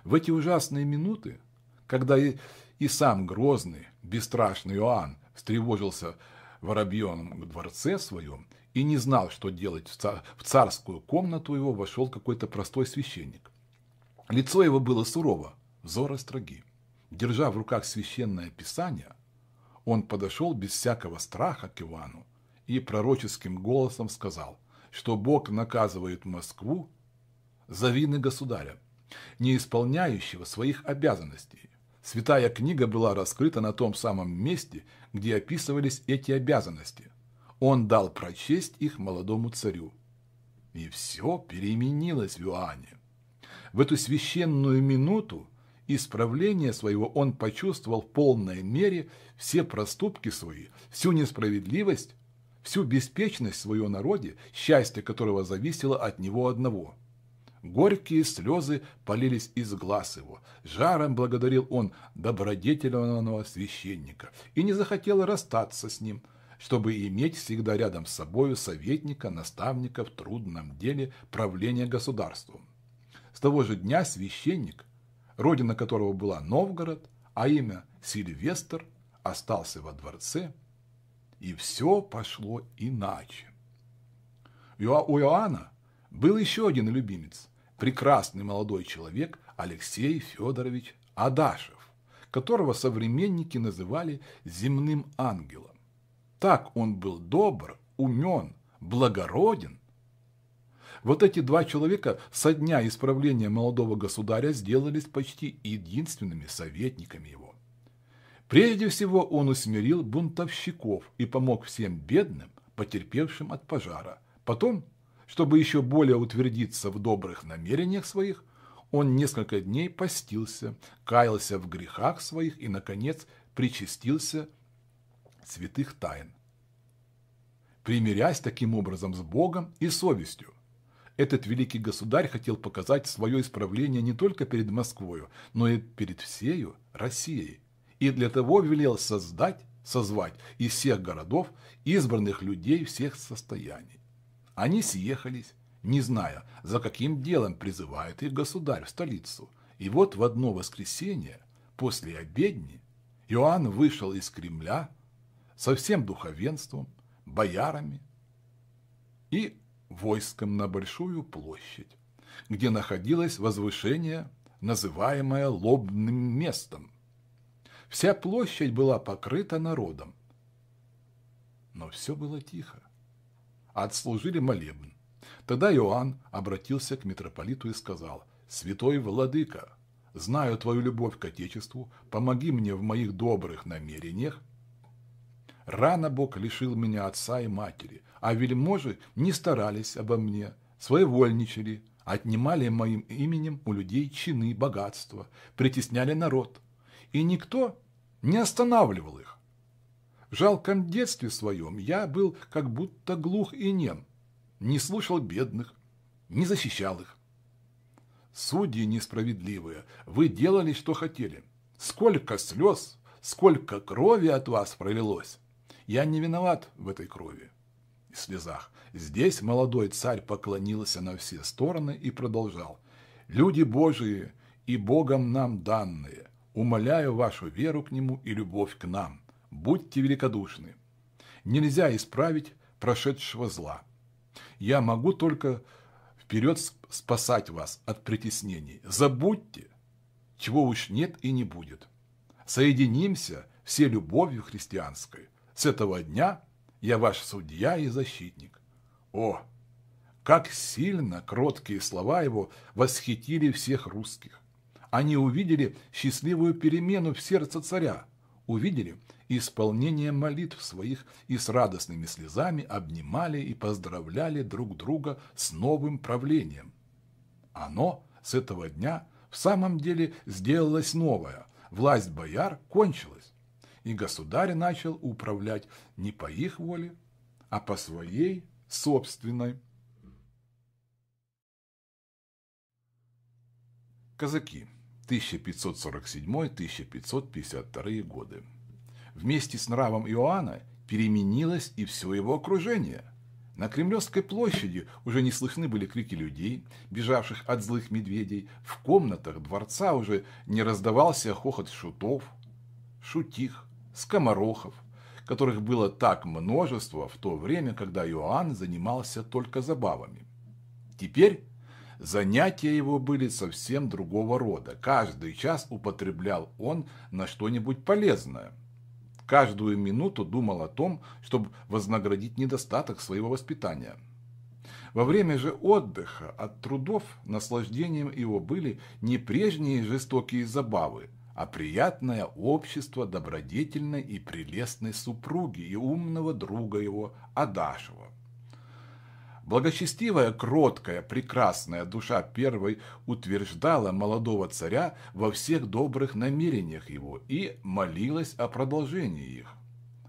В эти ужасные минуты, когда и, и сам грозный, бесстрашный Иоанн встревожился в Воробьевом дворце своем и не знал, что делать, в царскую комнату его вошел какой-то простой священник. Лицо его было сурово, взоры строги. Держа в руках священное писание, он подошел без всякого страха к Ивану и пророческим голосом сказал, что Бог наказывает Москву за вины государя, не исполняющего своих обязанностей. Святая книга была раскрыта на том самом месте, где описывались эти обязанности. Он дал прочесть их молодому царю. И все переменилось в Иоанне. В эту священную минуту исправления своего он почувствовал в полной мере все проступки свои, всю несправедливость, всю беспечность своего народе, счастье которого зависело от него одного. Горькие слезы полились из глаз его. Жаром благодарил он добродетельного священника и не захотел расстаться с ним, чтобы иметь всегда рядом с собою советника, наставника в трудном деле правления государством. С того же дня священник, родина которого была Новгород, а имя Сильвестр, остался во дворце, и все пошло иначе. У Иоанна был еще один любимец, прекрасный молодой человек Алексей Федорович Адашев, которого современники называли земным ангелом. Так он был добр, умен, благороден. Вот эти два человека со дня исправления молодого государя сделались почти единственными советниками его. Прежде всего он усмирил бунтовщиков и помог всем бедным, потерпевшим от пожара. Потом чтобы еще более утвердиться в добрых намерениях своих, он несколько дней постился, каялся в грехах своих и, наконец, причастился святых тайн. Примирясь таким образом с Богом и совестью, этот великий государь хотел показать свое исправление не только перед Москвою, но и перед всею Россией. И для того велел создать, созвать из всех городов избранных людей всех состояний. Они съехались, не зная, за каким делом призывает их государь в столицу. И вот в одно воскресенье, после обедни, Иоанн вышел из Кремля со всем духовенством, боярами и войском на Большую площадь, где находилось возвышение, называемое лобным местом. Вся площадь была покрыта народом, но все было тихо отслужили молебн. Тогда Иоанн обратился к митрополиту и сказал, «Святой Владыка, знаю твою любовь к Отечеству, помоги мне в моих добрых намерениях. Рано Бог лишил меня отца и матери, а вельможи не старались обо мне, своевольничали, отнимали моим именем у людей чины, богатства, притесняли народ, и никто не останавливал их. В жалком детстве своем я был как будто глух и нем, не слушал бедных, не защищал их. Судьи несправедливые, вы делали, что хотели. Сколько слез, сколько крови от вас пролилось. Я не виноват в этой крови и слезах. Здесь молодой царь поклонился на все стороны и продолжал. Люди Божии и Богом нам данные, умоляю вашу веру к Нему и любовь к нам будьте великодушны. Нельзя исправить прошедшего зла. Я могу только вперед спасать вас от притеснений. Забудьте, чего уж нет и не будет. Соединимся все любовью христианской. С этого дня я ваш судья и защитник. О, как сильно кроткие слова его восхитили всех русских. Они увидели счастливую перемену в сердце царя, увидели исполнение молитв своих и с радостными слезами обнимали и поздравляли друг друга с новым правлением. Оно с этого дня в самом деле сделалось новое, власть бояр кончилась, и государь начал управлять не по их воле, а по своей собственной. Казаки 1547-1552 годы. Вместе с нравом Иоанна переменилось и все его окружение. На Кремлевской площади уже не слышны были крики людей, бежавших от злых медведей. В комнатах дворца уже не раздавался хохот шутов, шутих, скоморохов, которых было так множество в то время, когда Иоанн занимался только забавами. Теперь Занятия его были совсем другого рода. Каждый час употреблял он на что-нибудь полезное. Каждую минуту думал о том, чтобы вознаградить недостаток своего воспитания. Во время же отдыха от трудов наслаждением его были не прежние жестокие забавы, а приятное общество добродетельной и прелестной супруги и умного друга его Адашева. Благочестивая, кроткая, прекрасная душа первой утверждала молодого царя во всех добрых намерениях его и молилась о продолжении их.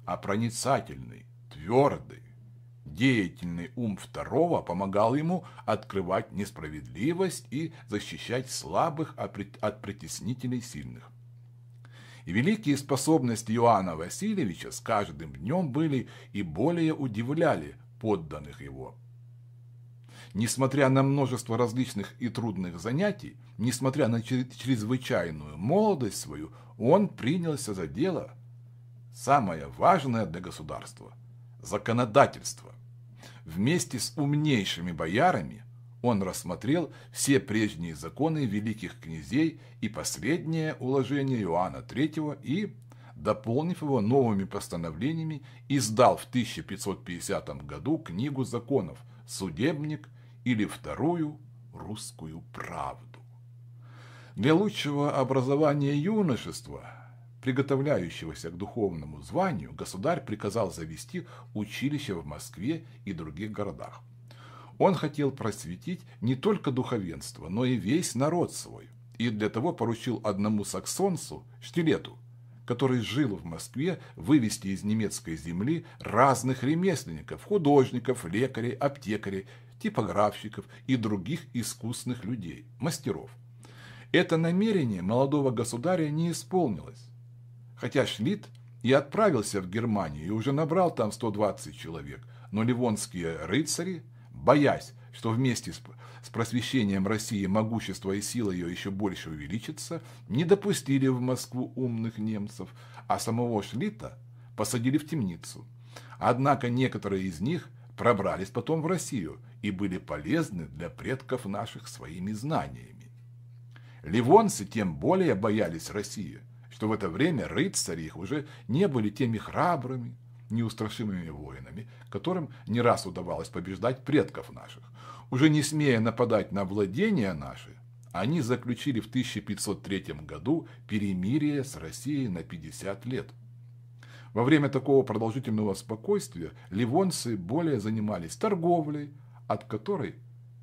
А проницательный, твердый, деятельный ум второго помогал ему открывать несправедливость и защищать слабых от притеснителей сильных. И великие способности Иоанна Васильевича с каждым днем были и более удивляли подданных его – Несмотря на множество различных и трудных занятий, несмотря на чрезвычайную молодость свою, он принялся за дело, самое важное для государства – законодательство. Вместе с умнейшими боярами он рассмотрел все прежние законы великих князей и последнее уложение Иоанна III и, дополнив его новыми постановлениями, издал в 1550 году книгу законов «Судебник или вторую русскую правду. Для лучшего образования юношества, приготовляющегося к духовному званию, государь приказал завести училище в Москве и других городах. Он хотел просветить не только духовенство, но и весь народ свой, и для того поручил одному саксонцу, Штилету, который жил в Москве, вывести из немецкой земли разных ремесленников, художников, лекарей, аптекарей, типографщиков и других искусных людей, мастеров. Это намерение молодого государя не исполнилось. Хотя Шлит и отправился в Германию и уже набрал там 120 человек, но ливонские рыцари, боясь, что вместе с, просвещением России могущество и сила ее еще больше увеличится, не допустили в Москву умных немцев, а самого Шлита посадили в темницу. Однако некоторые из них пробрались потом в Россию и были полезны для предков наших своими знаниями. Ливонцы тем более боялись России, что в это время рыцари их уже не были теми храбрыми, неустрашимыми воинами, которым не раз удавалось побеждать предков наших. Уже не смея нападать на владения наши, они заключили в 1503 году перемирие с Россией на 50 лет – во время такого продолжительного спокойствия ливонцы более занимались торговлей, от которой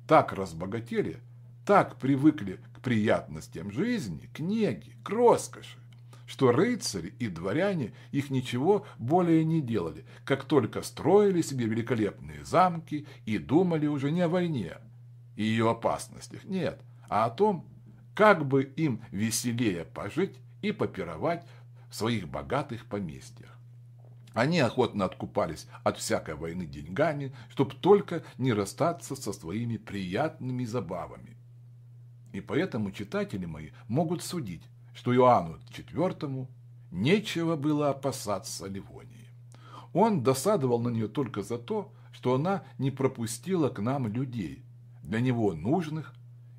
так разбогатели, так привыкли к приятностям жизни, к неге, к роскоши, что рыцари и дворяне их ничего более не делали, как только строили себе великолепные замки и думали уже не о войне и ее опасностях, нет, а о том, как бы им веселее пожить и попировать в своих богатых поместьях. Они охотно откупались от всякой войны деньгами, чтобы только не расстаться со своими приятными забавами. И поэтому читатели мои могут судить, что Иоанну IV нечего было опасаться Ливонии. Он досадовал на нее только за то, что она не пропустила к нам людей, для него нужных,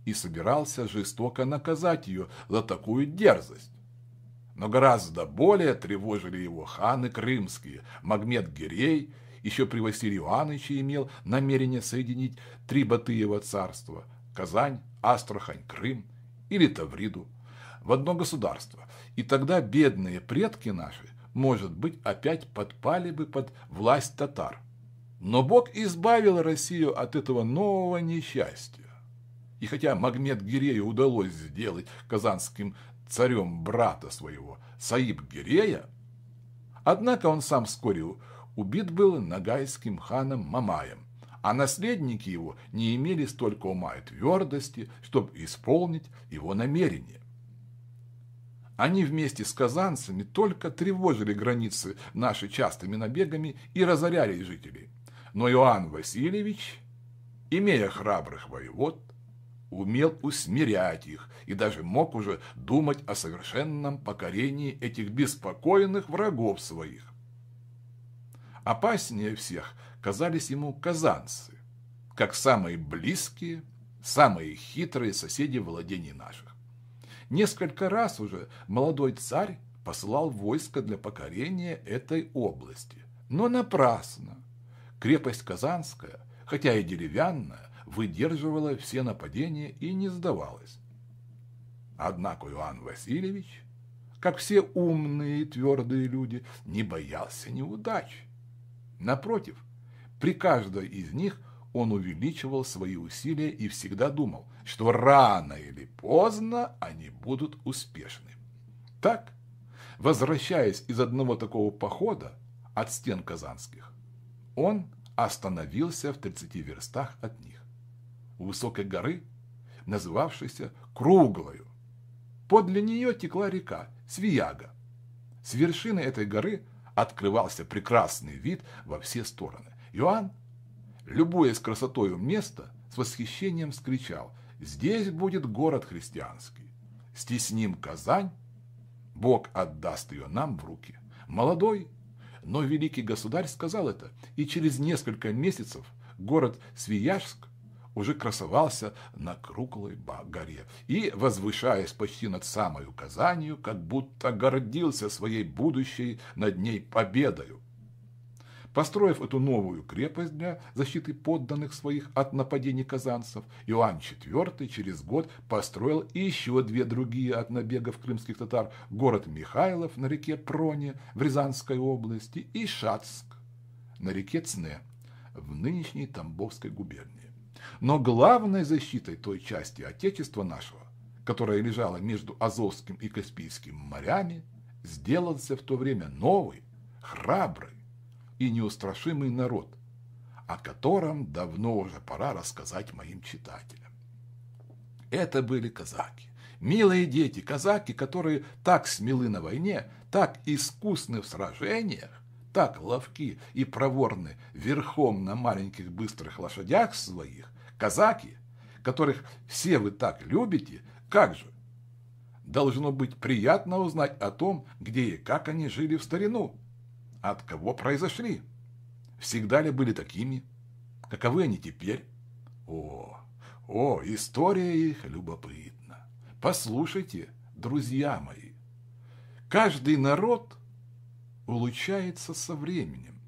и собирался жестоко наказать ее за такую дерзость но гораздо более тревожили его ханы крымские. Магмед Гирей еще при Василии Ивановиче имел намерение соединить три Батыева царства – Казань, Астрахань, Крым или Тавриду – в одно государство. И тогда бедные предки наши, может быть, опять подпали бы под власть татар. Но Бог избавил Россию от этого нового несчастья. И хотя Магмед Гирею удалось сделать казанским царем брата своего, Саиб Гирея, однако он сам вскоре убит был нагайским ханом Мамаем, а наследники его не имели столько ума и твердости, чтобы исполнить его намерение. Они вместе с казанцами только тревожили границы наши частыми набегами и разоряли жителей. Но Иоанн Васильевич, имея храбрых воевод, умел усмирять их и даже мог уже думать о совершенном покорении этих беспокойных врагов своих. Опаснее всех казались ему казанцы, как самые близкие, самые хитрые соседи владений наших. Несколько раз уже молодой царь посылал войско для покорения этой области, но напрасно. Крепость Казанская, хотя и деревянная, выдерживала все нападения и не сдавалась. Однако Иоанн Васильевич, как все умные и твердые люди, не боялся неудач. Напротив, при каждой из них он увеличивал свои усилия и всегда думал, что рано или поздно они будут успешны. Так, возвращаясь из одного такого похода от стен казанских, он остановился в 30 верстах от них, у высокой горы, называвшейся Круглою. Подле нее текла река Свияга. С вершины этой горы открывался прекрасный вид во все стороны. Иоанн, любуясь красотою места, с восхищением скричал «Здесь будет город христианский! Стесним Казань, Бог отдаст ее нам в руки!» Молодой, но великий государь сказал это, и через несколько месяцев город Свияжск уже красовался на круглой горе и, возвышаясь почти над самой Казанью, как будто гордился своей будущей над ней победою. Построив эту новую крепость для защиты подданных своих от нападений казанцев, Иоанн IV через год построил еще две другие от набегов крымских татар – город Михайлов на реке Проне в Рязанской области и Шацк на реке Цне в нынешней Тамбовской губернии. Но главной защитой той части Отечества нашего, которая лежала между Азовским и Каспийским морями, сделался в то время новый, храбрый, и неустрашимый народ, о котором давно уже пора рассказать моим читателям. Это были казаки. Милые дети, казаки, которые так смелы на войне, так искусны в сражениях, так ловки и проворны верхом на маленьких быстрых лошадях своих, казаки, которых все вы так любите, как же? Должно быть приятно узнать о том, где и как они жили в старину от кого произошли? Всегда ли были такими? Каковы они теперь? О, о, история их любопытна. Послушайте, друзья мои. Каждый народ улучшается со временем.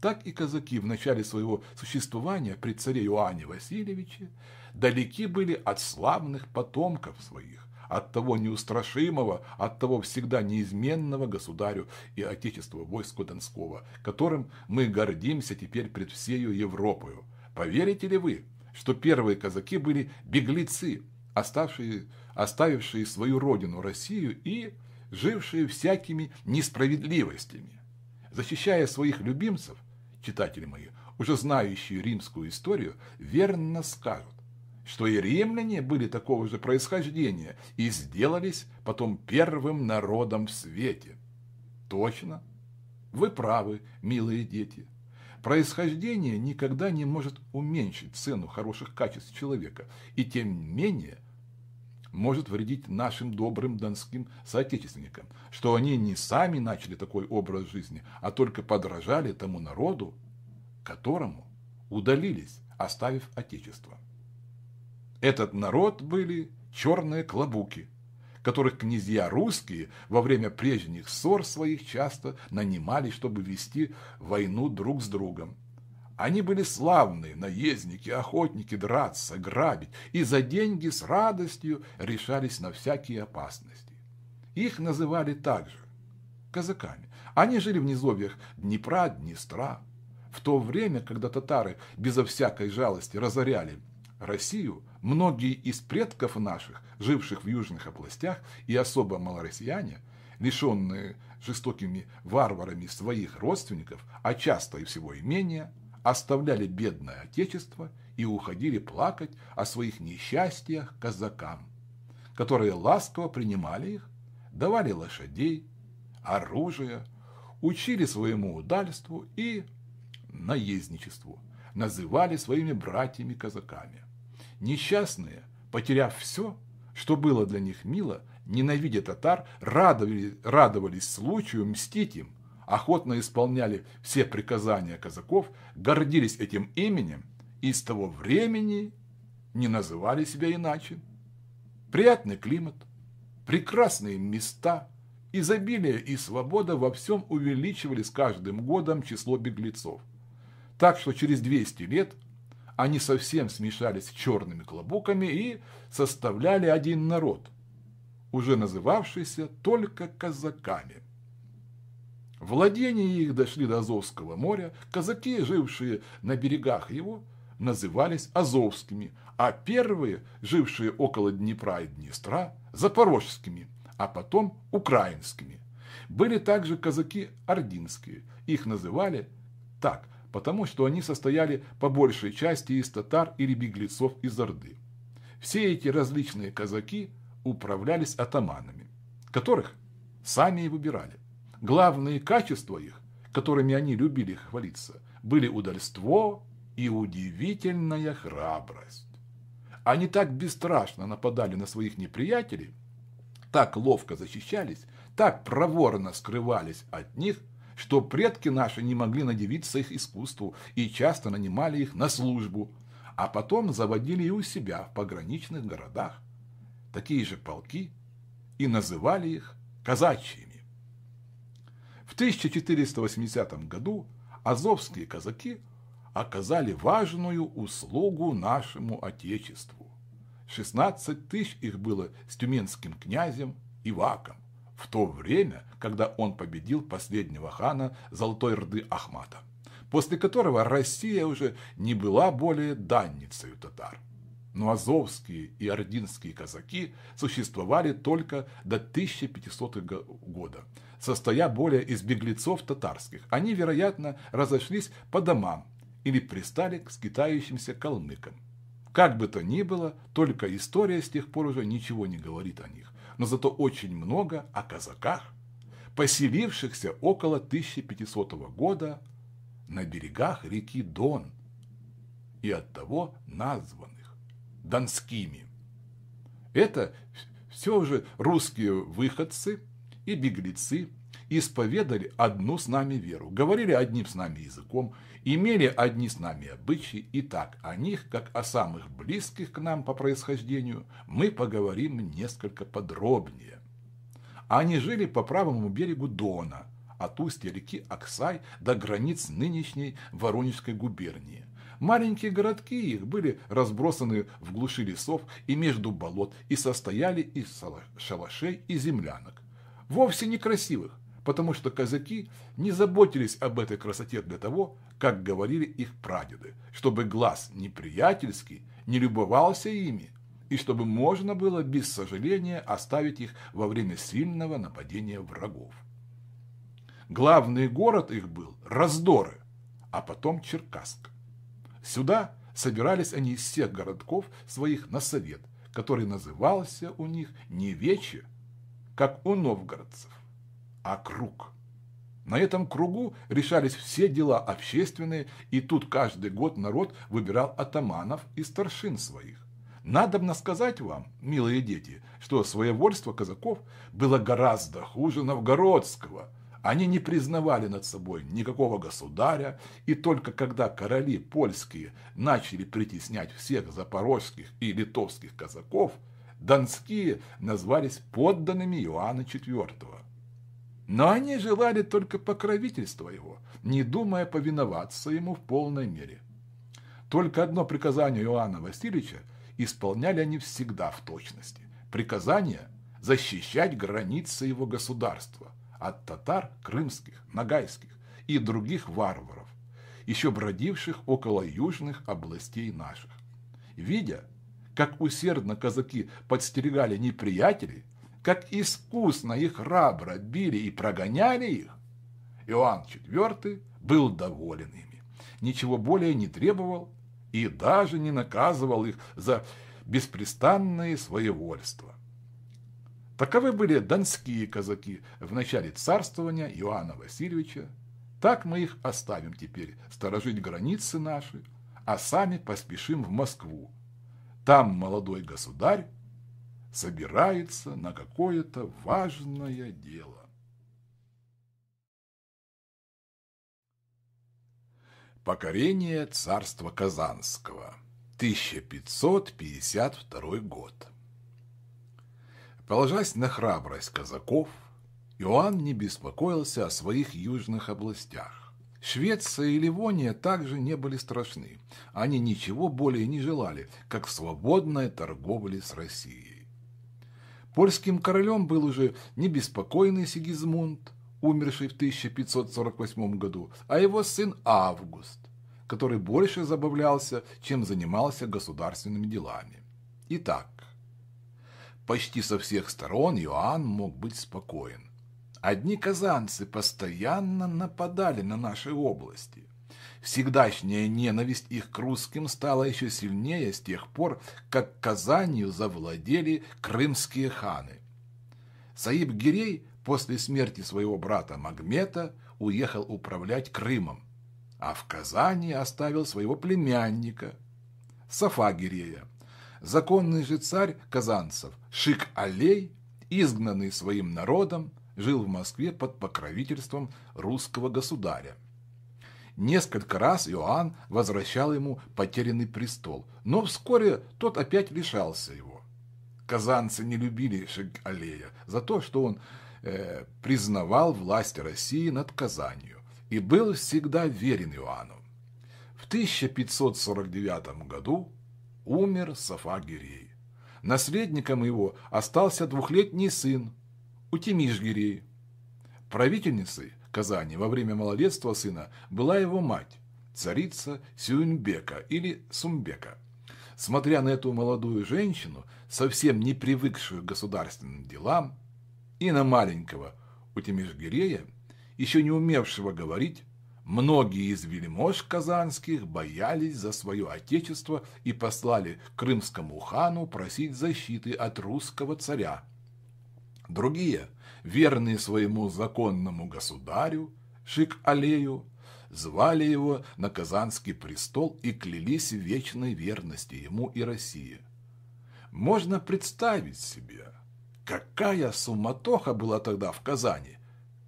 Так и казаки в начале своего существования при царе Иоанне Васильевиче далеки были от славных потомков своих, от того неустрашимого, от того всегда неизменного государю и отечеству войску Донского, которым мы гордимся теперь пред всею Европою. Поверите ли вы, что первые казаки были беглецы, оставшие, оставившие свою родину Россию и жившие всякими несправедливостями? Защищая своих любимцев, читатели мои, уже знающие римскую историю, верно скажут, что и римляне были такого же происхождения и сделались потом первым народом в свете. Точно. Вы правы, милые дети. Происхождение никогда не может уменьшить цену хороших качеств человека, и тем менее может вредить нашим добрым донским соотечественникам, что они не сами начали такой образ жизни, а только подражали тому народу, которому удалились, оставив отечество. Этот народ были черные клобуки, которых князья русские во время прежних ссор своих часто нанимали, чтобы вести войну друг с другом. Они были славные наездники, охотники, драться, грабить, и за деньги с радостью решались на всякие опасности. Их называли также казаками. Они жили в низовьях Днепра, Днестра. В то время, когда татары безо всякой жалости разоряли Россию, многие из предков наших, живших в южных областях, и особо малороссияне, лишенные жестокими варварами своих родственников, а часто и всего имения, оставляли бедное отечество и уходили плакать о своих несчастьях казакам, которые ласково принимали их, давали лошадей, оружие, учили своему удальству и наездничеству, называли своими братьями-казаками. Несчастные, потеряв все, что было для них мило, ненавидя татар, радовали, радовались случаю мстить им, охотно исполняли все приказания казаков, гордились этим именем и с того времени не называли себя иначе. Приятный климат, прекрасные места, изобилие и свобода во всем увеличивали с каждым годом число беглецов. Так что через 200 лет – они совсем смешались с черными клобуками и составляли один народ, уже называвшийся только казаками. Владения их дошли до Азовского моря, казаки, жившие на берегах его, назывались азовскими, а первые, жившие около Днепра и Днестра, запорожскими, а потом украинскими. Были также казаки ординские, их называли так, потому что они состояли по большей части из татар или беглецов из Орды. Все эти различные казаки управлялись атаманами, которых сами и выбирали. Главные качества их, которыми они любили хвалиться, были удальство и удивительная храбрость. Они так бесстрашно нападали на своих неприятелей, так ловко защищались, так проворно скрывались от них, что предки наши не могли надевиться их искусству и часто нанимали их на службу, а потом заводили и у себя в пограничных городах такие же полки и называли их казачьими. В 1480 году азовские казаки оказали важную услугу нашему Отечеству. 16 тысяч их было с тюменским князем Иваком, в то время, когда он победил последнего хана Золотой Рды Ахмата, после которого Россия уже не была более данницей татар. Но азовские и ординские казаки существовали только до 1500 года, состоя более из беглецов татарских. Они, вероятно, разошлись по домам или пристали к скитающимся калмыкам. Как бы то ни было, только история с тех пор уже ничего не говорит о них, но зато очень много о казаках, поселившихся около 1500 года на берегах реки Дон и оттого названных Донскими. Это все уже русские выходцы и беглецы исповедали одну с нами веру, говорили одним с нами языком, имели одни с нами обычаи, и так о них, как о самых близких к нам по происхождению, мы поговорим несколько подробнее. Они жили по правому берегу Дона, от устья реки Аксай до границ нынешней Воронежской губернии. Маленькие городки их были разбросаны в глуши лесов и между болот и состояли из шалашей и землянок. Вовсе некрасивых, потому что казаки не заботились об этой красоте для того, как говорили их прадеды, чтобы глаз неприятельский не любовался ими, и чтобы можно было без сожаления оставить их во время сильного нападения врагов. Главный город их был Раздоры, а потом Черкасск. Сюда собирались они из всех городков своих на совет, который назывался у них не Вече, как у новгородцев, а круг. На этом кругу решались все дела общественные, и тут каждый год народ выбирал атаманов и старшин своих. Надобно сказать вам, милые дети, что своевольство казаков было гораздо хуже новгородского. Они не признавали над собой никакого государя, и только когда короли польские начали притеснять всех запорожских и литовских казаков, донские назвались подданными Иоанна IV. Но они желали только покровительства его, не думая повиноваться ему в полной мере. Только одно приказание Иоанна Васильевича исполняли они всегда в точности. Приказание защищать границы его государства от татар крымских, нагайских и других варваров, еще бродивших около южных областей наших. Видя, как усердно казаки подстерегали неприятелей, как искусно и храбро били и прогоняли их, Иоанн IV был доволен ими, ничего более не требовал и даже не наказывал их за беспрестанное своевольство. Таковы были донские казаки в начале царствования Иоанна Васильевича. Так мы их оставим теперь сторожить границы наши, а сами поспешим в Москву. Там молодой государь собирается на какое-то важное дело. Покорение царства Казанского. 1552 год. Положась на храбрость казаков, Иоанн не беспокоился о своих южных областях. Швеция и Ливония также не были страшны. Они ничего более не желали, как свободной торговли с Россией. Польским королем был уже не беспокойный Сигизмунд, умерший в 1548 году, а его сын Август, который больше забавлялся, чем занимался государственными делами. Итак, почти со всех сторон Иоанн мог быть спокоен. Одни казанцы постоянно нападали на наши области. Всегдашняя ненависть их к русским стала еще сильнее с тех пор, как Казанью завладели крымские ханы. Саиб Гирей после смерти своего брата Магмета уехал управлять Крымом, а в Казани оставил своего племянника Сафа Гирея. Законный же царь казанцев Шик-Алей, изгнанный своим народом, жил в Москве под покровительством русского государя. Несколько раз Иоанн возвращал ему потерянный престол, но вскоре тот опять лишался его. Казанцы не любили Шик-Алея за то, что он э, признавал власть России над Казанью и был всегда верен Иоанну. В 1549 году умер Сафа Гирей. Наследником его остался двухлетний сын Утимиш Гирей. Правительницей Казани во время малолетства сына была его мать, царица Сюньбека или Сумбека. Смотря на эту молодую женщину, совсем не привыкшую к государственным делам, и на маленького Утимишгирея, еще не умевшего говорить, многие из вельмож казанских боялись за свое отечество и послали крымскому хану просить защиты от русского царя. Другие, верные своему законному государю, Шик-Алею, звали его на Казанский престол и клялись в вечной верности ему и России. Можно представить себе, Какая суматоха была тогда в Казани!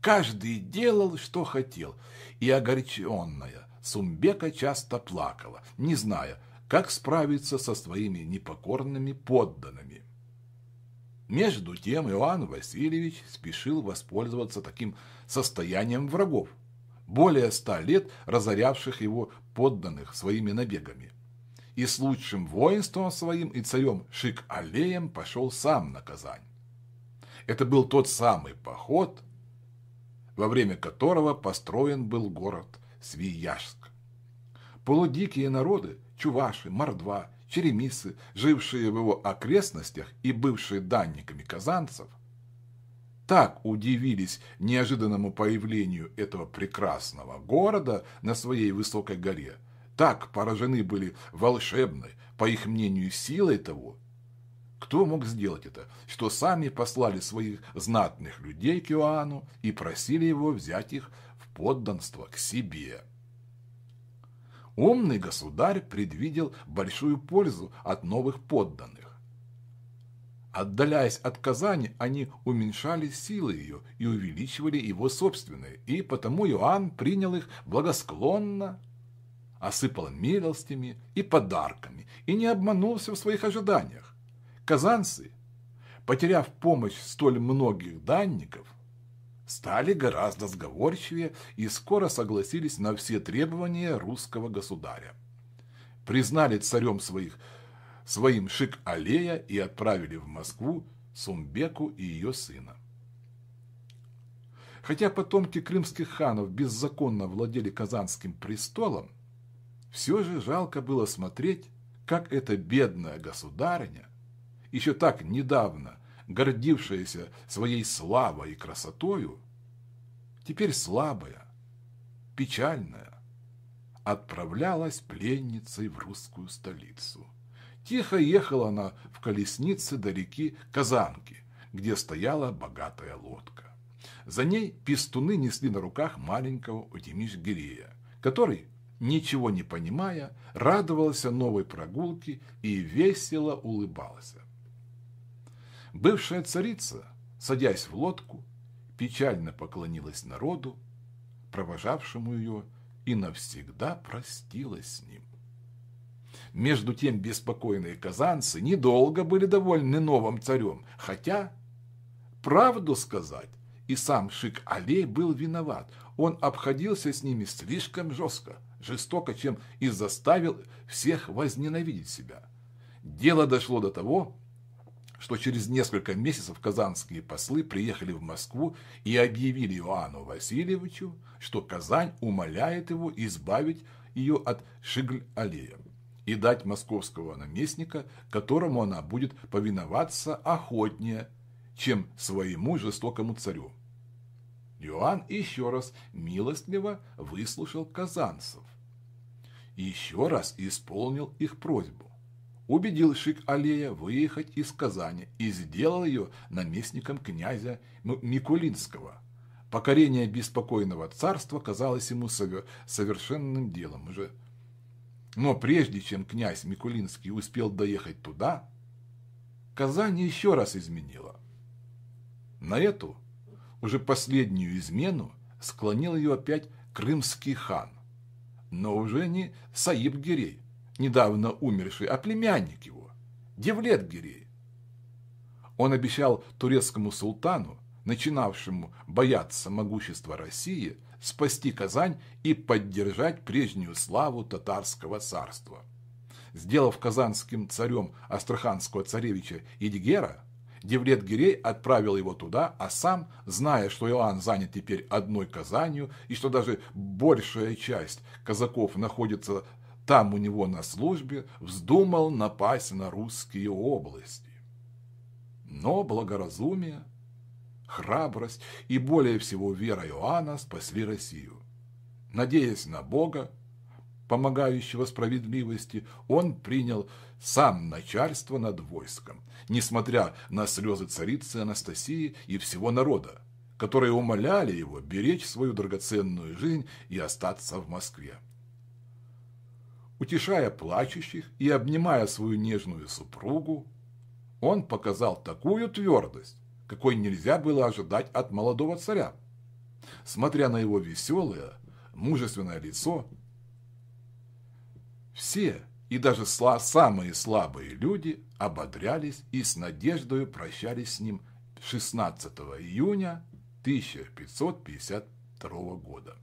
Каждый делал, что хотел, и огорченная Сумбека часто плакала, не зная, как справиться со своими непокорными подданными. Между тем Иоанн Васильевич спешил воспользоваться таким состоянием врагов, более ста лет разорявших его подданных своими набегами. И с лучшим воинством своим и царем Шик-Алеем пошел сам на Казань. Это был тот самый поход, во время которого построен был город Свияжск. Полудикие народы, чуваши, мордва, черемисы, жившие в его окрестностях и бывшие данниками казанцев, так удивились неожиданному появлению этого прекрасного города на своей высокой горе, так поражены были волшебной, по их мнению, силой того, кто мог сделать это? Что сами послали своих знатных людей к Иоанну и просили его взять их в подданство к себе. Умный государь предвидел большую пользу от новых подданных. Отдаляясь от Казани, они уменьшали силы ее и увеличивали его собственные, и потому Иоанн принял их благосклонно, осыпал милостями и подарками, и не обманулся в своих ожиданиях. Казанцы, потеряв помощь столь многих данников, стали гораздо сговорчивее и скоро согласились на все требования русского государя. Признали царем своих, своим Шик-Алея и отправили в Москву Сумбеку и ее сына. Хотя потомки крымских ханов беззаконно владели Казанским престолом, все же жалко было смотреть, как эта бедная государыня еще так недавно гордившаяся своей славой и красотою, теперь слабая, печальная, отправлялась пленницей в русскую столицу. Тихо ехала она в колеснице до реки Казанки, где стояла богатая лодка. За ней пестуны несли на руках маленького Утимиш-Гирея, который, ничего не понимая, радовался новой прогулке и весело улыбался. Бывшая царица, садясь в лодку, печально поклонилась народу, провожавшему ее, и навсегда простилась с ним. Между тем беспокойные казанцы недолго были довольны новым царем, хотя, правду сказать, и сам Шик-Алей был виноват. Он обходился с ними слишком жестко, жестоко, чем и заставил всех возненавидеть себя. Дело дошло до того, что через несколько месяцев казанские послы приехали в Москву и объявили Иоанну Васильевичу, что Казань умоляет его избавить ее от Шигль-аллея и дать московского наместника, которому она будет повиноваться охотнее, чем своему жестокому царю. Иоанн еще раз милостливо выслушал казанцев и еще раз исполнил их просьбу. Убедил Шик-Алея выехать из Казани и сделал ее наместником князя Микулинского. Покорение беспокойного царства казалось ему совершенным делом уже. Но прежде чем князь Микулинский успел доехать туда, Казань еще раз изменила. На эту, уже последнюю измену, склонил ее опять крымский хан, но уже не Саиб Гирей, недавно умерший, а племянник его, Девлет Гирей. Он обещал турецкому султану, начинавшему бояться могущества России, спасти Казань и поддержать прежнюю славу татарского царства. Сделав казанским царем астраханского царевича Идигера, Девлет Гирей отправил его туда, а сам, зная, что Иоанн занят теперь одной Казанью и что даже большая часть казаков находится там у него на службе, вздумал напасть на русские области. Но благоразумие, храбрость и более всего вера Иоанна спасли Россию. Надеясь на Бога, помогающего справедливости, он принял сам начальство над войском, несмотря на слезы царицы Анастасии и всего народа, которые умоляли его беречь свою драгоценную жизнь и остаться в Москве. Утешая плачущих и обнимая свою нежную супругу, он показал такую твердость, какой нельзя было ожидать от молодого царя. Смотря на его веселое, мужественное лицо, все, и даже самые слабые люди, ободрялись и с надеждой прощались с ним 16 июня 1552 года.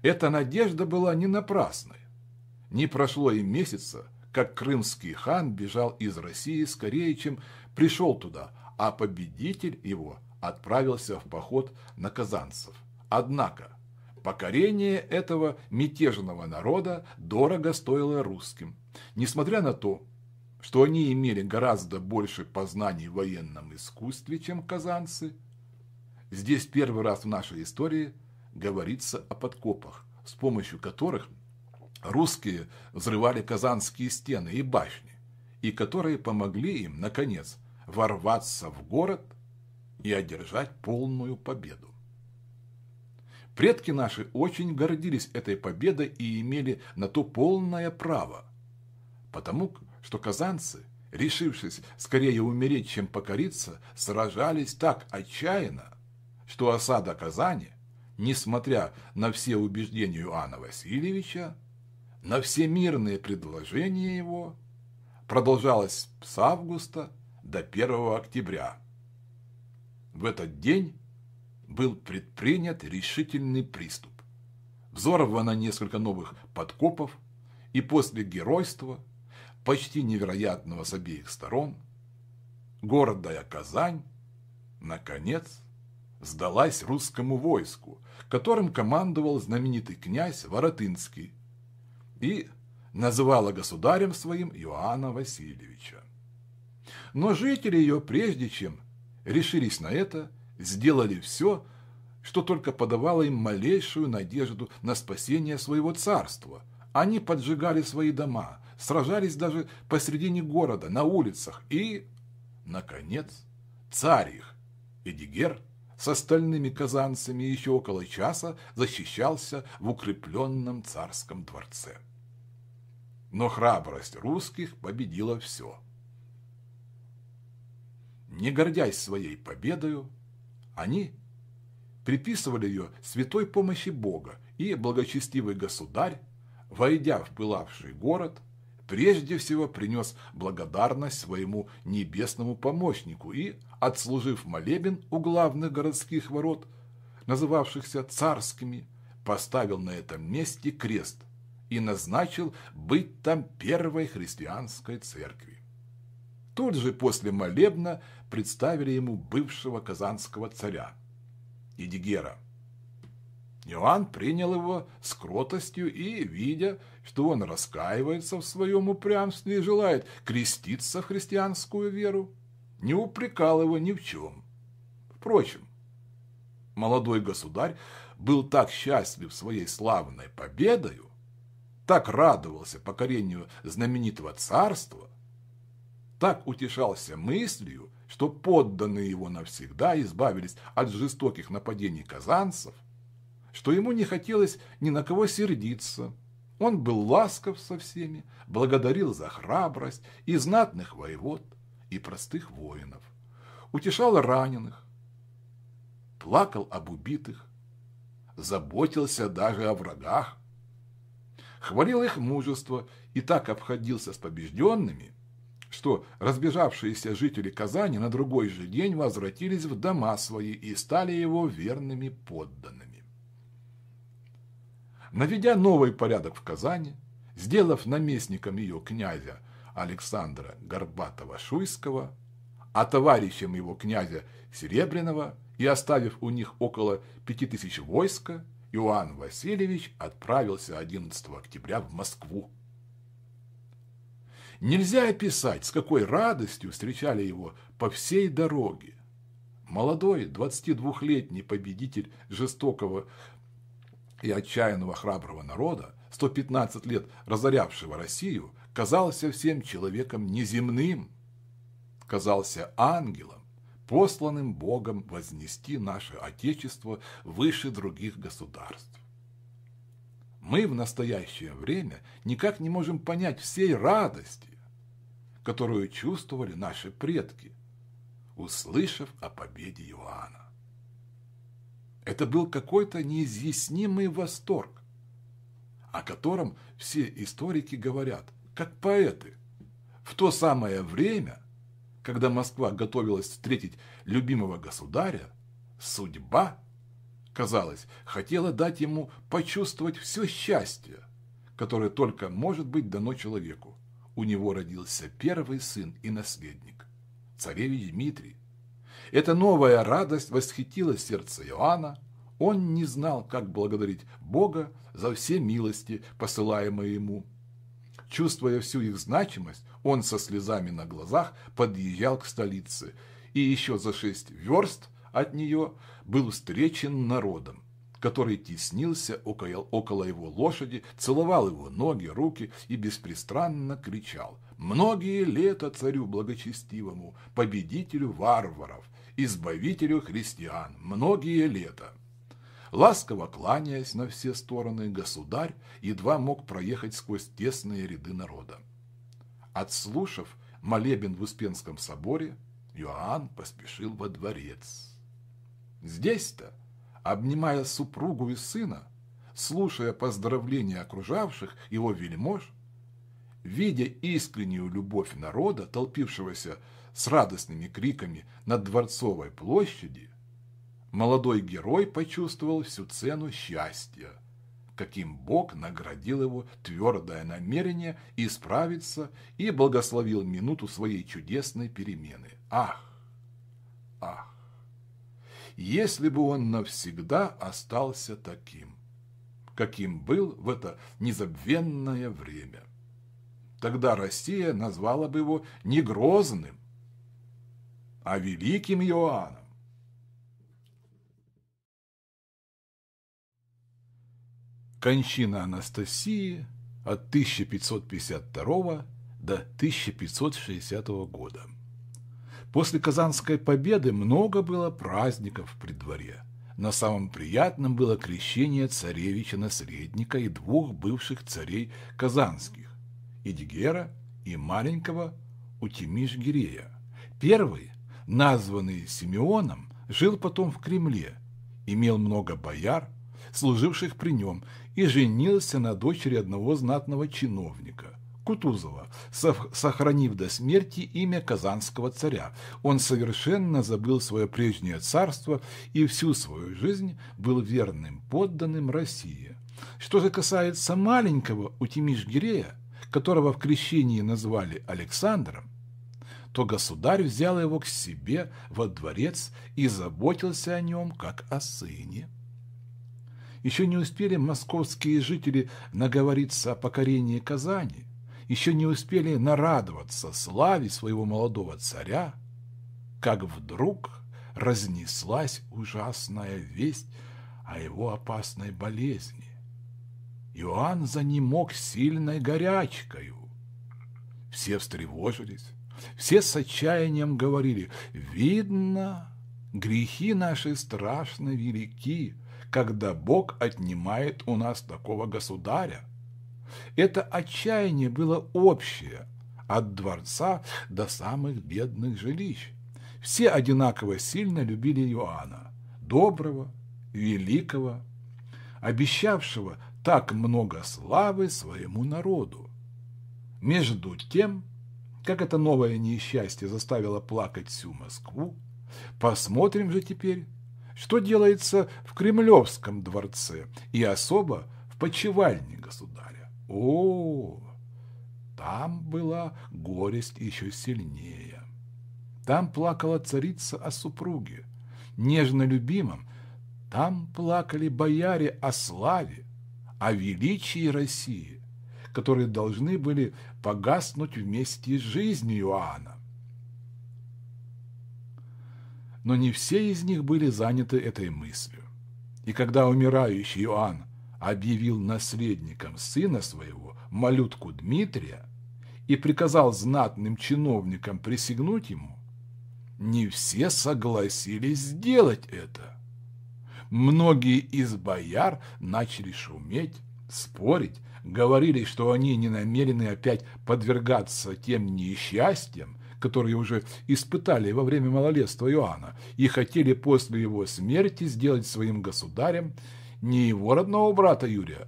Эта надежда была не напрасной. Не прошло и месяца, как крымский хан бежал из России скорее, чем пришел туда, а победитель его отправился в поход на казанцев. Однако покорение этого мятежного народа дорого стоило русским. Несмотря на то, что они имели гораздо больше познаний в военном искусстве, чем казанцы, здесь первый раз в нашей истории говорится о подкопах, с помощью которых русские взрывали казанские стены и башни, и которые помогли им, наконец, ворваться в город и одержать полную победу. Предки наши очень гордились этой победой и имели на то полное право, потому что казанцы, решившись скорее умереть, чем покориться, сражались так отчаянно, что осада Казани, несмотря на все убеждения Иоанна Васильевича, на все мирные предложения его, продолжалась с августа до 1 октября. В этот день был предпринят решительный приступ. Взорвано несколько новых подкопов, и после геройства, почти невероятного с обеих сторон, гордая Казань, наконец, сдалась русскому войску, которым командовал знаменитый князь Воротынский, и называла государем своим Иоанна Васильевича. Но жители ее, прежде чем решились на это, сделали все, что только подавало им малейшую надежду на спасение своего царства. Они поджигали свои дома, сражались даже посредине города, на улицах и, наконец, царь их, Эдигер, с остальными казанцами еще около часа защищался в укрепленном царском дворце но храбрость русских победила все. Не гордясь своей победою, они приписывали ее святой помощи Бога, и благочестивый государь, войдя в пылавший город, прежде всего принес благодарность своему небесному помощнику и, отслужив молебен у главных городских ворот, называвшихся царскими, поставил на этом месте крест – и назначил быть там первой христианской церкви. Тут же после молебна представили ему бывшего казанского царя Идигера. Иоанн принял его с кротостью и, видя, что он раскаивается в своем упрямстве и желает креститься в христианскую веру, не упрекал его ни в чем. Впрочем, молодой государь был так счастлив своей славной победою, так радовался покорению знаменитого царства, так утешался мыслью, что подданные его навсегда избавились от жестоких нападений казанцев, что ему не хотелось ни на кого сердиться. Он был ласков со всеми, благодарил за храбрость и знатных воевод, и простых воинов, утешал раненых, плакал об убитых, заботился даже о врагах, хвалил их мужество и так обходился с побежденными, что разбежавшиеся жители Казани на другой же день возвратились в дома свои и стали его верными подданными. Наведя новый порядок в Казани, сделав наместником ее князя Александра Горбатова-Шуйского, а товарищем его князя Серебряного и оставив у них около пяти тысяч войска, Иоанн Васильевич отправился 11 октября в Москву. Нельзя описать, с какой радостью встречали его по всей дороге. Молодой, 22-летний победитель жестокого и отчаянного храброго народа, 115 лет разорявшего Россию, казался всем человеком неземным, казался ангелом, посланным Богом вознести наше Отечество выше других государств. Мы в настоящее время никак не можем понять всей радости, которую чувствовали наши предки, услышав о победе Иоанна. Это был какой-то неизъяснимый восторг, о котором все историки говорят, как поэты. В то самое время, когда Москва готовилась встретить любимого государя, судьба, казалось, хотела дать ему почувствовать все счастье, которое только может быть дано человеку. У него родился первый сын и наследник, царевич Дмитрий. Эта новая радость восхитила сердце Иоанна. Он не знал, как благодарить Бога за все милости, посылаемые ему. Чувствуя всю их значимость, он со слезами на глазах подъезжал к столице и еще за шесть верст от нее был встречен народом, который теснился около, его лошади, целовал его ноги, руки и беспристрастно кричал «Многие лета царю благочестивому, победителю варваров, избавителю христиан, многие лета!» Ласково кланяясь на все стороны, государь едва мог проехать сквозь тесные ряды народа. Отслушав молебен в Успенском соборе, Иоанн поспешил во дворец. Здесь-то, обнимая супругу и сына, слушая поздравления окружавших его вельмож, видя искреннюю любовь народа, толпившегося с радостными криками на Дворцовой площади, молодой герой почувствовал всю цену счастья, каким Бог наградил его твердое намерение исправиться и благословил минуту своей чудесной перемены. Ах! Ах! Если бы он навсегда остался таким, каким был в это незабвенное время, тогда Россия назвала бы его не Грозным, а Великим Иоанном. Кончина Анастасии от 1552 до 1560 года. После Казанской победы много было праздников при дворе, но самым приятным было крещение царевича-наследника и двух бывших царей казанских – Эдигера и маленького Утимиш-Гирея. Первый, названный Симеоном, жил потом в Кремле, имел много бояр, служивших при нем, и женился на дочери одного знатного чиновника, Кутузова, сохранив до смерти имя казанского царя. Он совершенно забыл свое прежнее царство и всю свою жизнь был верным подданным России. Что же касается маленького Утимиш-Гирея, которого в крещении назвали Александром, то государь взял его к себе во дворец и заботился о нем, как о сыне. Еще не успели московские жители наговориться о покорении Казани, еще не успели нарадоваться славе своего молодого царя, как вдруг разнеслась ужасная весть о его опасной болезни. Иоанн занемог сильной горячкою. Все встревожились, все с отчаянием говорили, «Видно, грехи наши страшно велики, когда Бог отнимает у нас такого государя». Это отчаяние было общее, от дворца до самых бедных жилищ. Все одинаково сильно любили Иоанна, доброго, великого, обещавшего так много славы своему народу. Между тем, как это новое несчастье заставило плакать всю Москву, посмотрим же теперь, что делается в Кремлевском дворце и особо в почевальне государя. О, там была горесть еще сильнее. Там плакала царица о супруге, нежно любимом. Там плакали бояре о славе, о величии России, которые должны были погаснуть вместе с жизнью Иоанна. Но не все из них были заняты этой мыслью. И когда умирающий Иоанн объявил наследником сына своего, малютку Дмитрия, и приказал знатным чиновникам присягнуть ему, не все согласились сделать это. Многие из бояр начали шуметь, спорить, говорили, что они не намерены опять подвергаться тем несчастьям, которые уже испытали во время малолетства Иоанна, и хотели после его смерти сделать своим государем не его родного брата Юрия,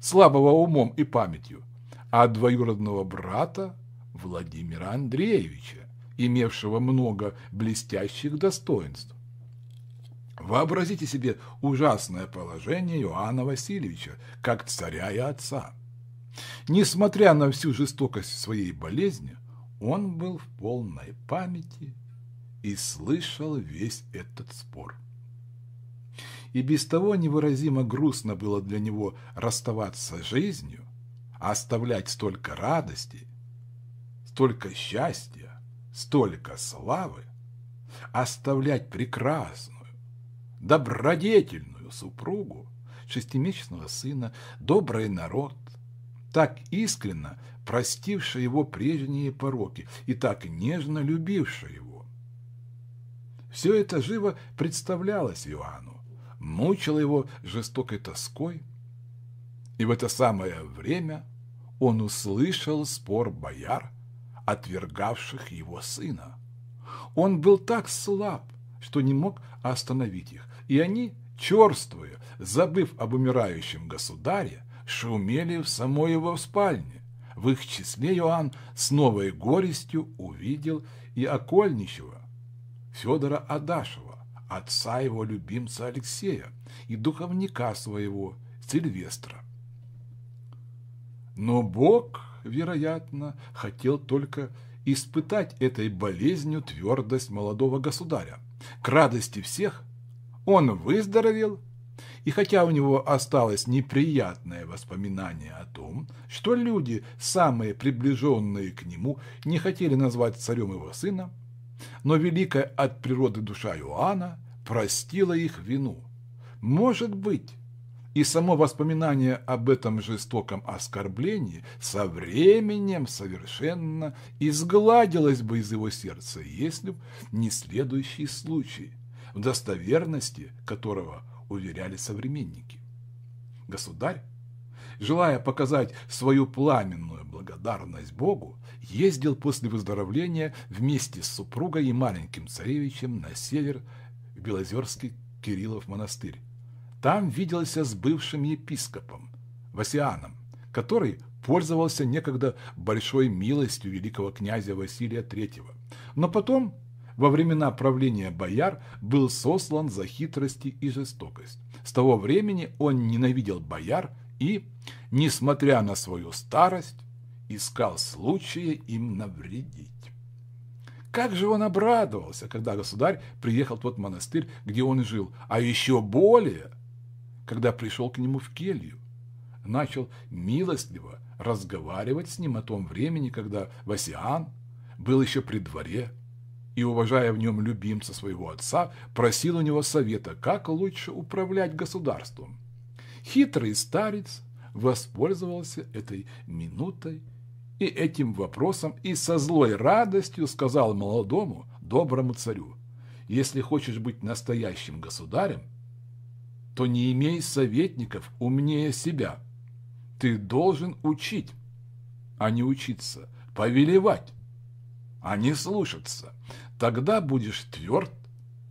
слабого умом и памятью, а двоюродного брата Владимира Андреевича, имевшего много блестящих достоинств. Вообразите себе ужасное положение Иоанна Васильевича, как царя и отца. Несмотря на всю жестокость своей болезни, он был в полной памяти и слышал весь этот спор. И без того невыразимо грустно было для него расставаться с жизнью, оставлять столько радости, столько счастья, столько славы, оставлять прекрасную, добродетельную супругу, шестимесячного сына, добрый народ, так искренно простивший его прежние пороки и так нежно любивший его. Все это живо представлялось Иоанну, мучило его жестокой тоской, и в это самое время он услышал спор бояр, отвергавших его сына. Он был так слаб, что не мог остановить их, и они, черствуя, забыв об умирающем государе, шумели в самой его спальне. В их числе Иоанн с новой горестью увидел и окольничего Федора Адашева, отца его любимца Алексея и духовника своего Сильвестра. Но Бог, вероятно, хотел только испытать этой болезнью твердость молодого государя. К радости всех он выздоровел, и хотя у него осталось неприятное воспоминание о том, что люди, самые приближенные к нему, не хотели назвать царем его сына, но великая от природы душа Иоанна простила их вину. Может быть, и само воспоминание об этом жестоком оскорблении со временем совершенно изгладилось бы из его сердца, если б не следующий случай – в достоверности которого уверяли современники. Государь, желая показать свою пламенную благодарность Богу, ездил после выздоровления вместе с супругой и маленьким царевичем на север в Белозерский Кириллов монастырь. Там виделся с бывшим епископом Васианом, который пользовался некогда большой милостью великого князя Василия III, но потом во времена правления бояр был сослан за хитрости и жестокость. С того времени он ненавидел бояр и, несмотря на свою старость, искал случая им навредить. Как же он обрадовался, когда государь приехал в тот монастырь, где он жил, а еще более, когда пришел к нему в келью, начал милостливо разговаривать с ним о том времени, когда Васиан был еще при дворе и, уважая в нем любимца своего отца, просил у него совета, как лучше управлять государством. Хитрый старец воспользовался этой минутой и этим вопросом и со злой радостью сказал молодому доброму царю, если хочешь быть настоящим государем, то не имей советников умнее себя. Ты должен учить, а не учиться, повелевать, а не слушаться. Тогда будешь тверд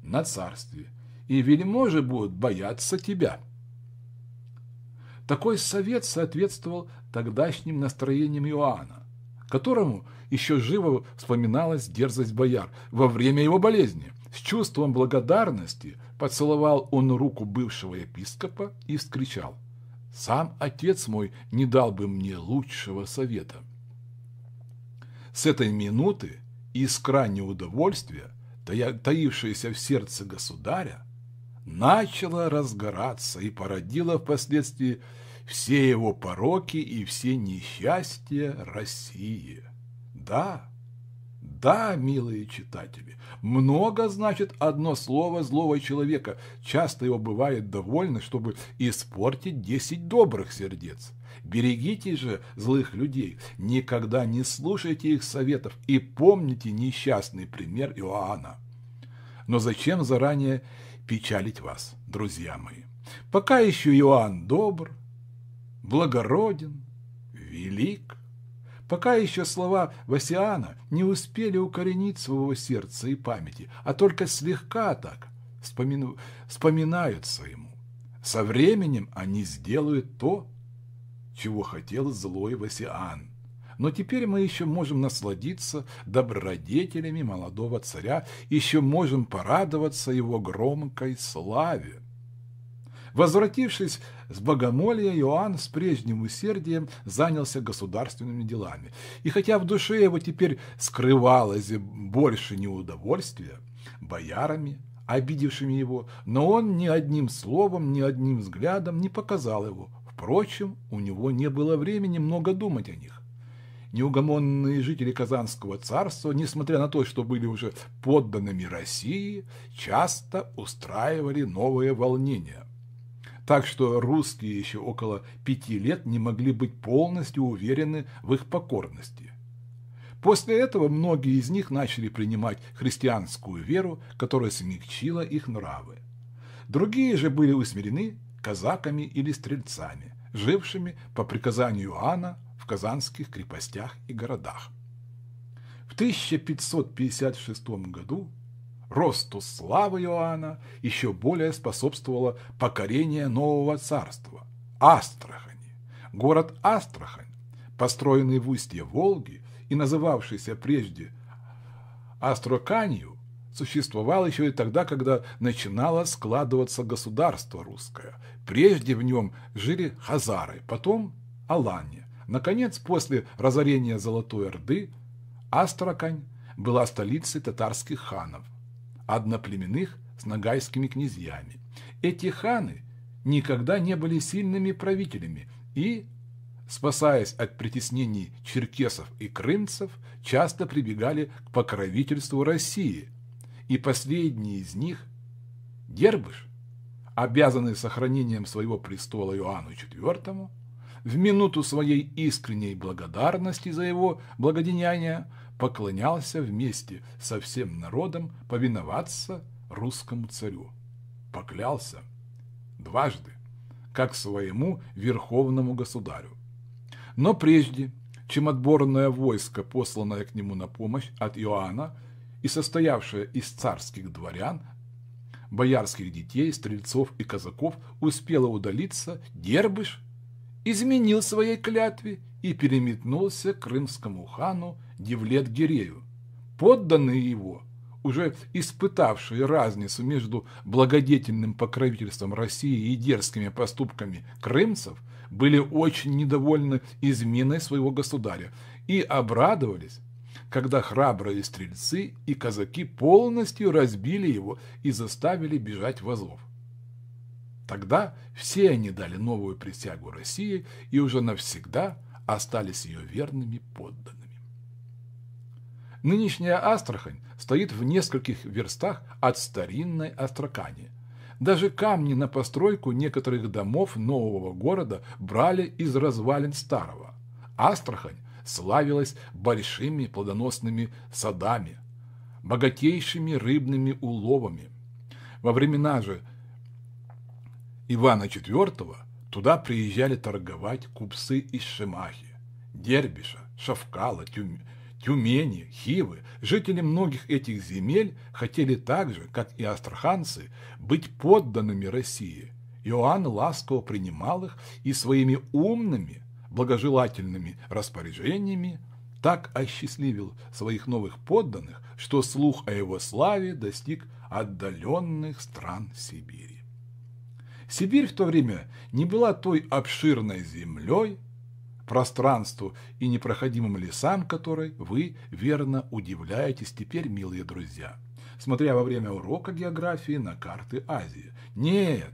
на царстве, и вельможи будут бояться тебя. Такой совет соответствовал тогдашним настроениям Иоанна, которому еще живо вспоминалась дерзость бояр во время его болезни. С чувством благодарности поцеловал он руку бывшего епископа и вскричал «Сам отец мой не дал бы мне лучшего совета». С этой минуты искра неудовольствия, таившаяся в сердце государя, начала разгораться и породила впоследствии все его пороки и все несчастья России. Да, да, милые читатели, много значит одно слово злого человека. Часто его бывает довольно, чтобы испортить десять добрых сердец. Берегите же злых людей, никогда не слушайте их советов и помните несчастный пример Иоанна. Но зачем заранее печалить вас, друзья мои? Пока еще Иоанн добр, благороден, велик, пока еще слова Васиана не успели укоренить своего сердца и памяти, а только слегка так вспомину, вспоминаются ему. Со временем они сделают то, чего хотел злой Васиан. Но теперь мы еще можем насладиться добродетелями молодого царя, еще можем порадоваться его громкой славе. Возвратившись с богомолья, Иоанн с прежним усердием занялся государственными делами. И хотя в душе его теперь скрывалось больше неудовольствия боярами, обидевшими его, но он ни одним словом, ни одним взглядом не показал его Впрочем, у него не было времени много думать о них. Неугомонные жители Казанского царства, несмотря на то, что были уже подданными России, часто устраивали новые волнения. Так что русские еще около пяти лет не могли быть полностью уверены в их покорности. После этого многие из них начали принимать христианскую веру, которая смягчила их нравы. Другие же были усмирены казаками или стрельцами, жившими по приказанию Иоанна в казанских крепостях и городах. В 1556 году росту славы Иоанна еще более способствовало покорение нового царства – Астрахани. Город Астрахань, построенный в устье Волги и называвшийся прежде Астроканью, существовал еще и тогда, когда начинало складываться государство русское. Прежде в нем жили хазары, потом алане. Наконец, после разорения Золотой Орды, Астрахань была столицей татарских ханов, одноплеменных с нагайскими князьями. Эти ханы никогда не были сильными правителями и, спасаясь от притеснений черкесов и крымцев, часто прибегали к покровительству России – и последний из них, Дербыш, обязанный сохранением своего престола Иоанну IV, в минуту своей искренней благодарности за его благодеяние поклонялся вместе со всем народом повиноваться русскому царю. Поклялся дважды, как своему верховному государю. Но прежде, чем отборное войско, посланное к нему на помощь от Иоанна, и состоявшая из царских дворян, боярских детей, стрельцов и казаков, успела удалиться, Дербыш изменил своей клятве и переметнулся к крымскому хану Девлет-Гирею. Подданные его, уже испытавшие разницу между благодетельным покровительством России и дерзкими поступками крымцев, были очень недовольны изменой своего государя и обрадовались, когда храбрые стрельцы и казаки полностью разбили его и заставили бежать в Азов. Тогда все они дали новую присягу России и уже навсегда остались ее верными подданными. Нынешняя Астрахань стоит в нескольких верстах от старинной Астракани. Даже камни на постройку некоторых домов нового города брали из развалин старого. Астрахань славилась большими плодоносными садами, богатейшими рыбными уловами. Во времена же Ивана IV туда приезжали торговать купцы из Шимахи, Дербиша, Шавкала, Тюмени, Тюмени, Хивы, жители многих этих земель хотели так же, как и астраханцы, быть подданными России. Иоанн ласково принимал их и своими умными, благожелательными распоряжениями так осчастливил своих новых подданных, что слух о его славе достиг отдаленных стран Сибири. Сибирь в то время не была той обширной землей, пространству и непроходимым лесам которой вы верно удивляетесь теперь, милые друзья, смотря во время урока географии на карты Азии. Нет,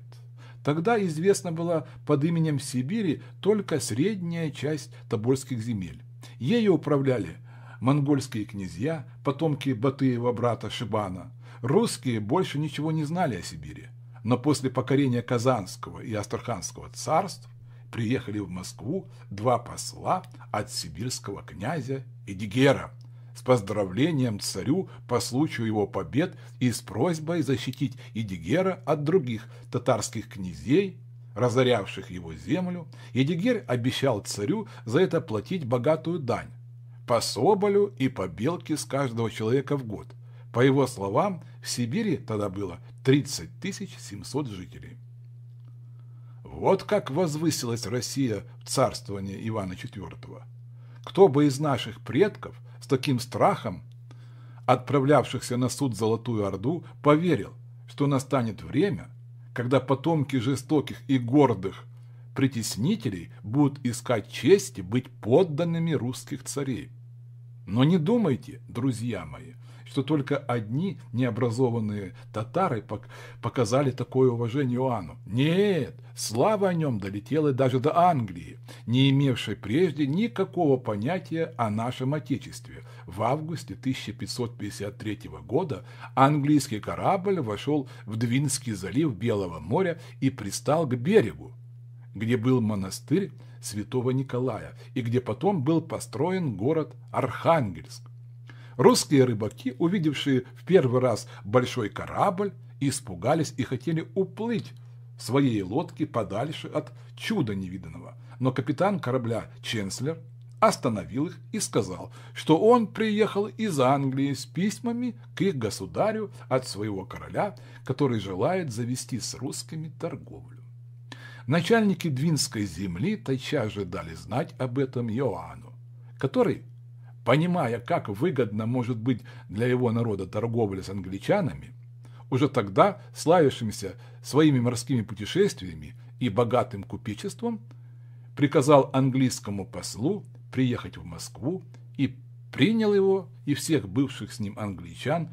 тогда известна была под именем Сибири только средняя часть Тобольских земель. Ею управляли монгольские князья, потомки Батыева брата Шибана. Русские больше ничего не знали о Сибири. Но после покорения Казанского и Астраханского царств приехали в Москву два посла от сибирского князя Эдигера с поздравлением царю по случаю его побед и с просьбой защитить Эдигера от других татарских князей, разорявших его землю. Эдигер обещал царю за это платить богатую дань по соболю и по белке с каждого человека в год. По его словам, в Сибири тогда было 30 700 жителей. Вот как возвысилась Россия в царствование Ивана IV. Кто бы из наших предков таким страхом, отправлявшихся на суд Золотую Орду, поверил, что настанет время, когда потомки жестоких и гордых притеснителей будут искать чести быть подданными русских царей. Но не думайте, друзья мои, что только одни необразованные татары показали такое уважение Иоанну. Нет, слава о нем долетела даже до Англии, не имевшей прежде никакого понятия о нашем Отечестве. В августе 1553 года английский корабль вошел в Двинский залив Белого моря и пристал к берегу, где был монастырь святого Николая и где потом был построен город Архангельск. Русские рыбаки, увидевшие в первый раз большой корабль, испугались и хотели уплыть в своей лодке подальше от чуда невиданного. Но капитан корабля Ченслер остановил их и сказал, что он приехал из Англии с письмами к их государю от своего короля, который желает завести с русскими торговлю. Начальники Двинской земли тотчас же дали знать об этом Иоанну, который понимая, как выгодно может быть для его народа торговля с англичанами, уже тогда славившимся своими морскими путешествиями и богатым купечеством, приказал английскому послу приехать в Москву и принял его и всех бывших с ним англичан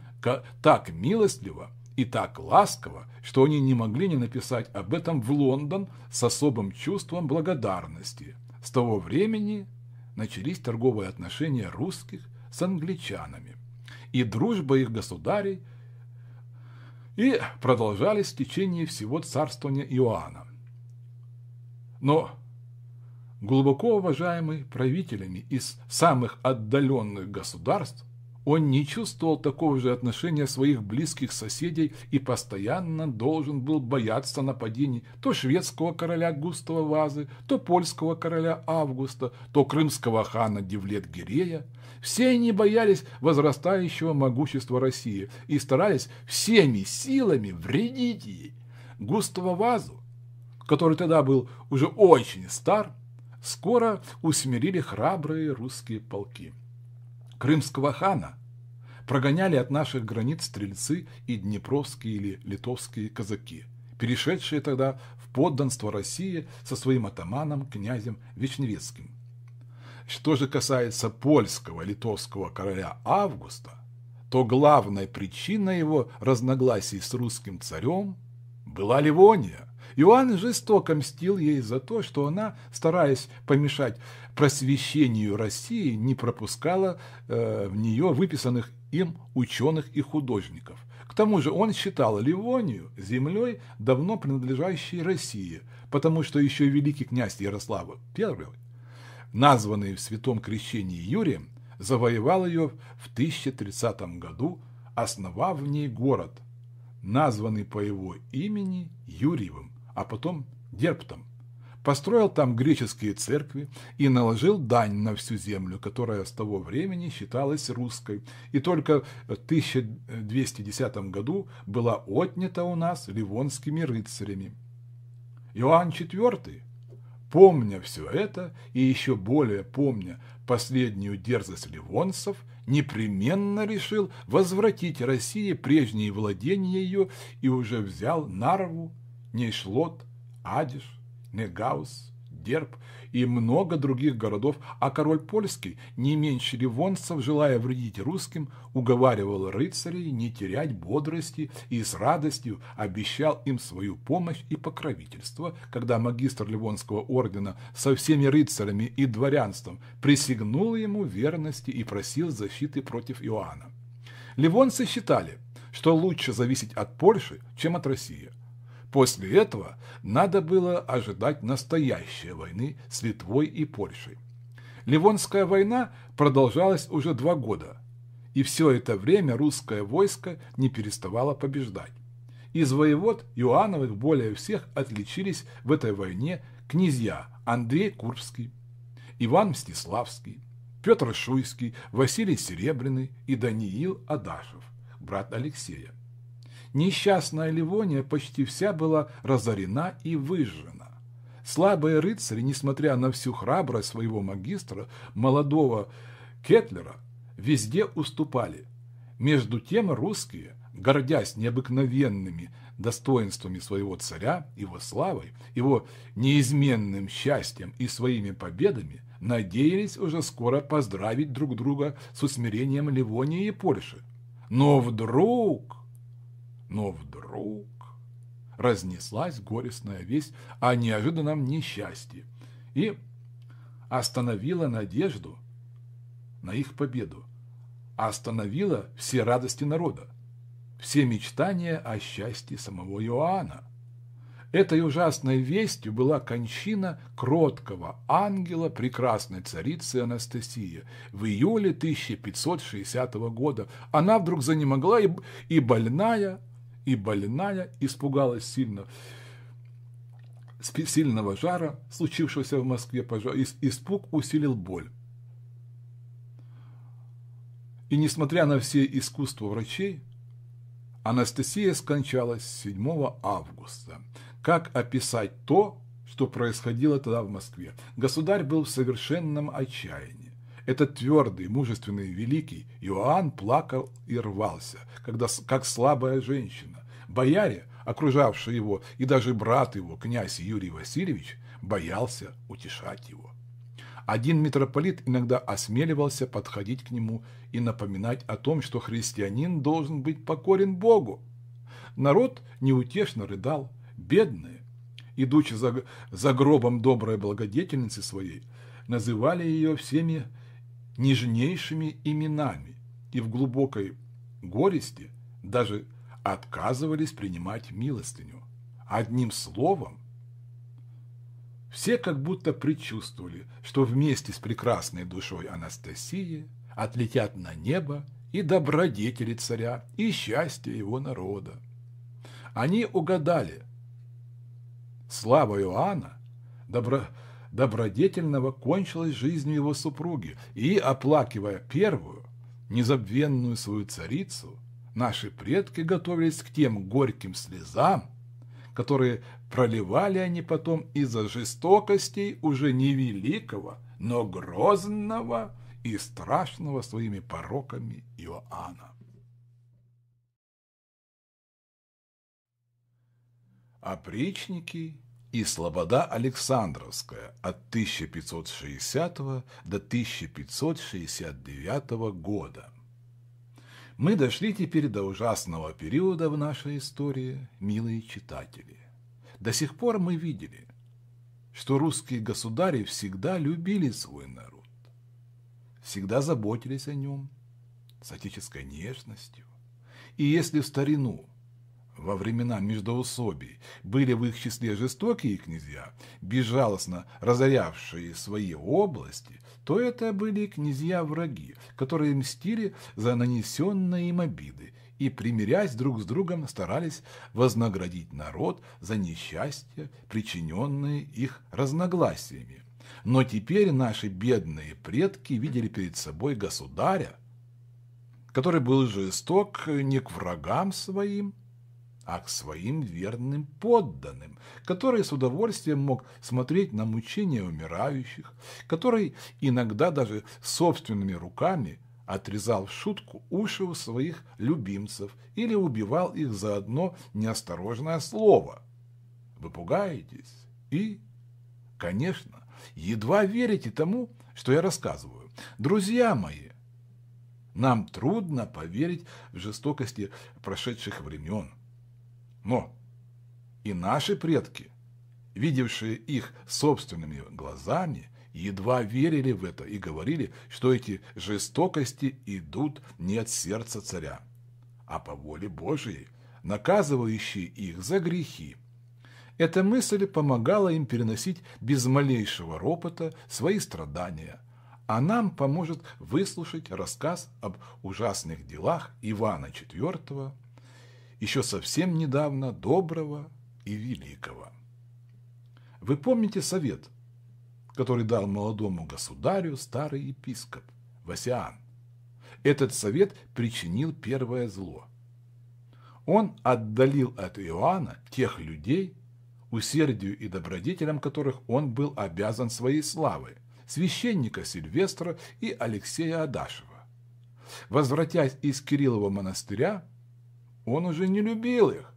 так милостливо и так ласково, что они не могли не написать об этом в Лондон с особым чувством благодарности. С того времени начались торговые отношения русских с англичанами и дружба их государей и продолжались в течение всего царствования Иоанна. Но глубоко уважаемый правителями из самых отдаленных государств он не чувствовал такого же отношения своих близких соседей и постоянно должен был бояться нападений то шведского короля Густава Вазы, то польского короля Августа, то крымского хана Девлет-Гирея. Все они боялись возрастающего могущества России и старались всеми силами вредить ей. Густава Вазу, который тогда был уже очень стар, скоро усмирили храбрые русские полки. Крымского хана прогоняли от наших границ стрельцы и днепровские или литовские казаки, перешедшие тогда в подданство России со своим атаманом князем Вечневецким. Что же касается польского литовского короля Августа, то главной причиной его разногласий с русским царем была Ливония, Иоанн жестоко мстил ей за то, что она, стараясь помешать просвещению России, не пропускала э, в нее выписанных им ученых и художников. К тому же он считал Ливонию землей, давно принадлежащей России, потому что еще великий князь Ярослав I, названный в святом крещении Юрием, завоевал ее в 1030 году, основав в ней город, названный по его имени Юрьевым, а потом Дерптом. Построил там греческие церкви и наложил дань на всю землю, которая с того времени считалась русской, и только в 1210 году была отнята у нас ливонскими рыцарями. Иоанн IV, помня все это и еще более помня последнюю дерзость ливонцев, непременно решил возвратить России прежние владения ее и уже взял Нарву, Нейшлот, Адиш, Негаус, Дерб и много других городов, а король польский, не меньше ливонцев, желая вредить русским, уговаривал рыцарей не терять бодрости и с радостью обещал им свою помощь и покровительство, когда магистр Ливонского ордена со всеми рыцарями и дворянством присягнул ему верности и просил защиты против Иоанна. Ливонцы считали, что лучше зависеть от Польши, чем от России. После этого надо было ожидать настоящей войны с Литвой и Польшей. Ливонская война продолжалась уже два года, и все это время русское войско не переставало побеждать. Из воевод Иоанновых более всех отличились в этой войне князья Андрей Курбский, Иван Мстиславский, Петр Шуйский, Василий Серебряный и Даниил Адашев, брат Алексея. Несчастная Ливония почти вся была разорена и выжжена. Слабые рыцари, несмотря на всю храбрость своего магистра, молодого Кетлера, везде уступали. Между тем русские, гордясь необыкновенными достоинствами своего царя, его славой, его неизменным счастьем и своими победами, надеялись уже скоро поздравить друг друга с усмирением Ливонии и Польши. Но вдруг но вдруг разнеслась горестная весть о неожиданном несчастье и остановила надежду на их победу, остановила все радости народа, все мечтания о счастье самого Иоанна. Этой ужасной вестью была кончина кроткого ангела прекрасной царицы Анастасии. В июле 1560 года она вдруг занемогла и, и больная и больная испугалась сильно сильного жара, случившегося в Москве пожар, испуг усилил боль. И несмотря на все искусства врачей, Анастасия скончалась 7 августа. Как описать то, что происходило тогда в Москве? Государь был в совершенном отчаянии. Этот твердый, мужественный, великий Иоанн плакал и рвался, когда, как слабая женщина. Бояре, окружавшие его, и даже брат его, князь Юрий Васильевич, боялся утешать его. Один митрополит иногда осмеливался подходить к нему и напоминать о том, что христианин должен быть покорен Богу. Народ неутешно рыдал, бедные, идучи за, за гробом доброй благодетельницы своей, называли ее всеми нежнейшими именами и в глубокой горести даже отказывались принимать милостыню. Одним словом, все как будто предчувствовали, что вместе с прекрасной душой Анастасии отлетят на небо и добродетели царя, и счастье его народа. Они угадали. Слава Иоанна, добро, добродетельного кончилась жизнью его супруги, и, оплакивая первую, незабвенную свою царицу, наши предки готовились к тем горьким слезам, которые проливали они потом из-за жестокостей уже не великого, но грозного и страшного своими пороками Иоанна. Опричники и Слобода Александровская от 1560 до 1569 года. Мы дошли теперь до ужасного периода в нашей истории, милые читатели. До сих пор мы видели, что русские государи всегда любили свой народ, всегда заботились о нем с отеческой нежностью. И если в старину во времена междоусобий были в их числе жестокие князья, безжалостно разорявшие свои области, то это были князья-враги, которые мстили за нанесенные им обиды и, примирясь друг с другом, старались вознаградить народ за несчастья, причиненные их разногласиями. Но теперь наши бедные предки видели перед собой государя, который был жесток не к врагам своим, а к своим верным подданным, который с удовольствием мог смотреть на мучения умирающих, который иногда даже собственными руками отрезал в шутку уши у своих любимцев или убивал их за одно неосторожное слово. Вы пугаетесь и, конечно, едва верите тому, что я рассказываю. Друзья мои, нам трудно поверить в жестокости прошедших времен. Но и наши предки, видевшие их собственными глазами, едва верили в это и говорили, что эти жестокости идут не от сердца царя, а по воле Божией, наказывающей их за грехи. Эта мысль помогала им переносить без малейшего ропота свои страдания, а нам поможет выслушать рассказ об ужасных делах Ивана IV, еще совсем недавно доброго и великого. Вы помните совет, который дал молодому государю старый епископ Васиан? Этот совет причинил первое зло. Он отдалил от Иоанна тех людей, усердию и добродетелям которых он был обязан своей славой, священника Сильвестра и Алексея Адашева. Возвратясь из Кириллова монастыря, он уже не любил их,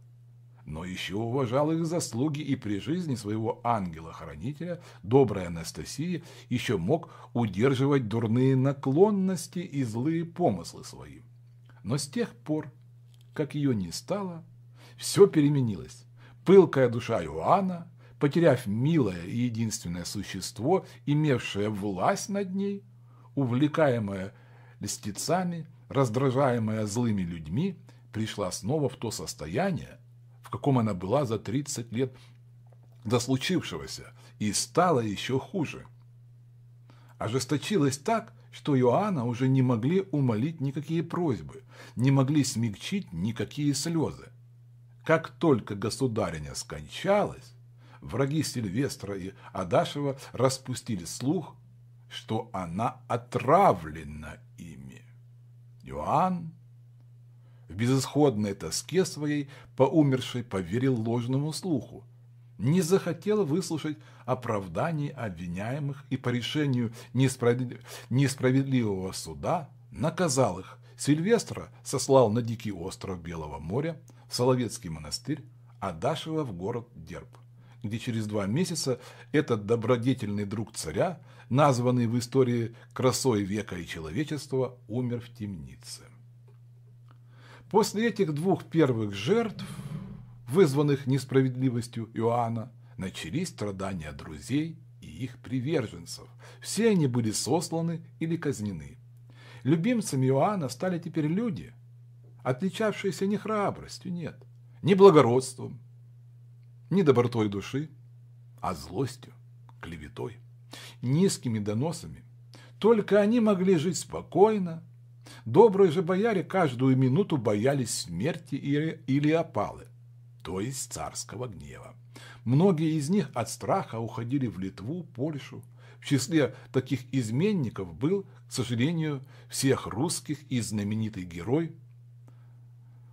но еще уважал их заслуги и при жизни своего ангела-хранителя, доброй Анастасии, еще мог удерживать дурные наклонности и злые помыслы свои. Но с тех пор, как ее не стало, все переменилось. Пылкая душа Иоанна, потеряв милое и единственное существо, имевшее власть над ней, увлекаемое льстецами, раздражаемая злыми людьми, пришла снова в то состояние, в каком она была за 30 лет до случившегося, и стала еще хуже. Ожесточилась так, что Иоанна уже не могли умолить никакие просьбы, не могли смягчить никакие слезы. Как только государиня скончалась, враги Сильвестра и Адашева распустили слух, что она отравлена ими. Иоанн в безысходной тоске своей по умершей поверил ложному слуху, не захотел выслушать оправданий обвиняемых и по решению несправедливого суда наказал их. Сильвестра сослал на дикий остров Белого моря, в Соловецкий монастырь, а Дашева в город Дерб, где через два месяца этот добродетельный друг царя, названный в истории красой века и человечества, умер в темнице. После этих двух первых жертв, вызванных несправедливостью Иоанна, начались страдания друзей и их приверженцев. Все они были сосланы или казнены. Любимцами Иоанна стали теперь люди, отличавшиеся не храбростью, нет, не благородством, не добротой души, а злостью, клеветой, низкими доносами. Только они могли жить спокойно, Добрые же бояре каждую минуту боялись смерти или опалы, то есть царского гнева. Многие из них от страха уходили в Литву, Польшу. В числе таких изменников был, к сожалению, всех русских и знаменитый герой,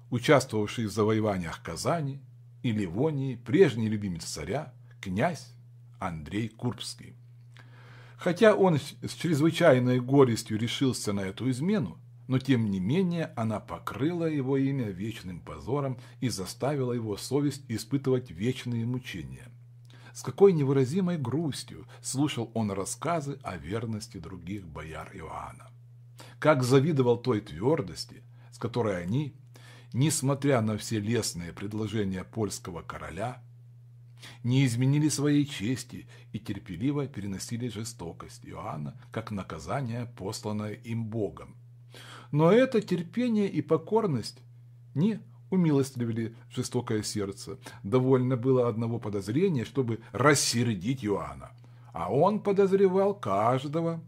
участвовавший в завоеваниях Казани и Ливонии, прежний любимец царя, князь Андрей Курбский. Хотя он с чрезвычайной горестью решился на эту измену, но тем не менее она покрыла его имя вечным позором и заставила его совесть испытывать вечные мучения. С какой невыразимой грустью слушал он рассказы о верности других бояр Иоанна. Как завидовал той твердости, с которой они, несмотря на все лестные предложения польского короля, не изменили своей чести и терпеливо переносили жестокость Иоанна как наказание, посланное им Богом. Но это терпение и покорность не умилостливили жестокое сердце. Довольно было одного подозрения, чтобы рассердить Иоанна. А он подозревал каждого.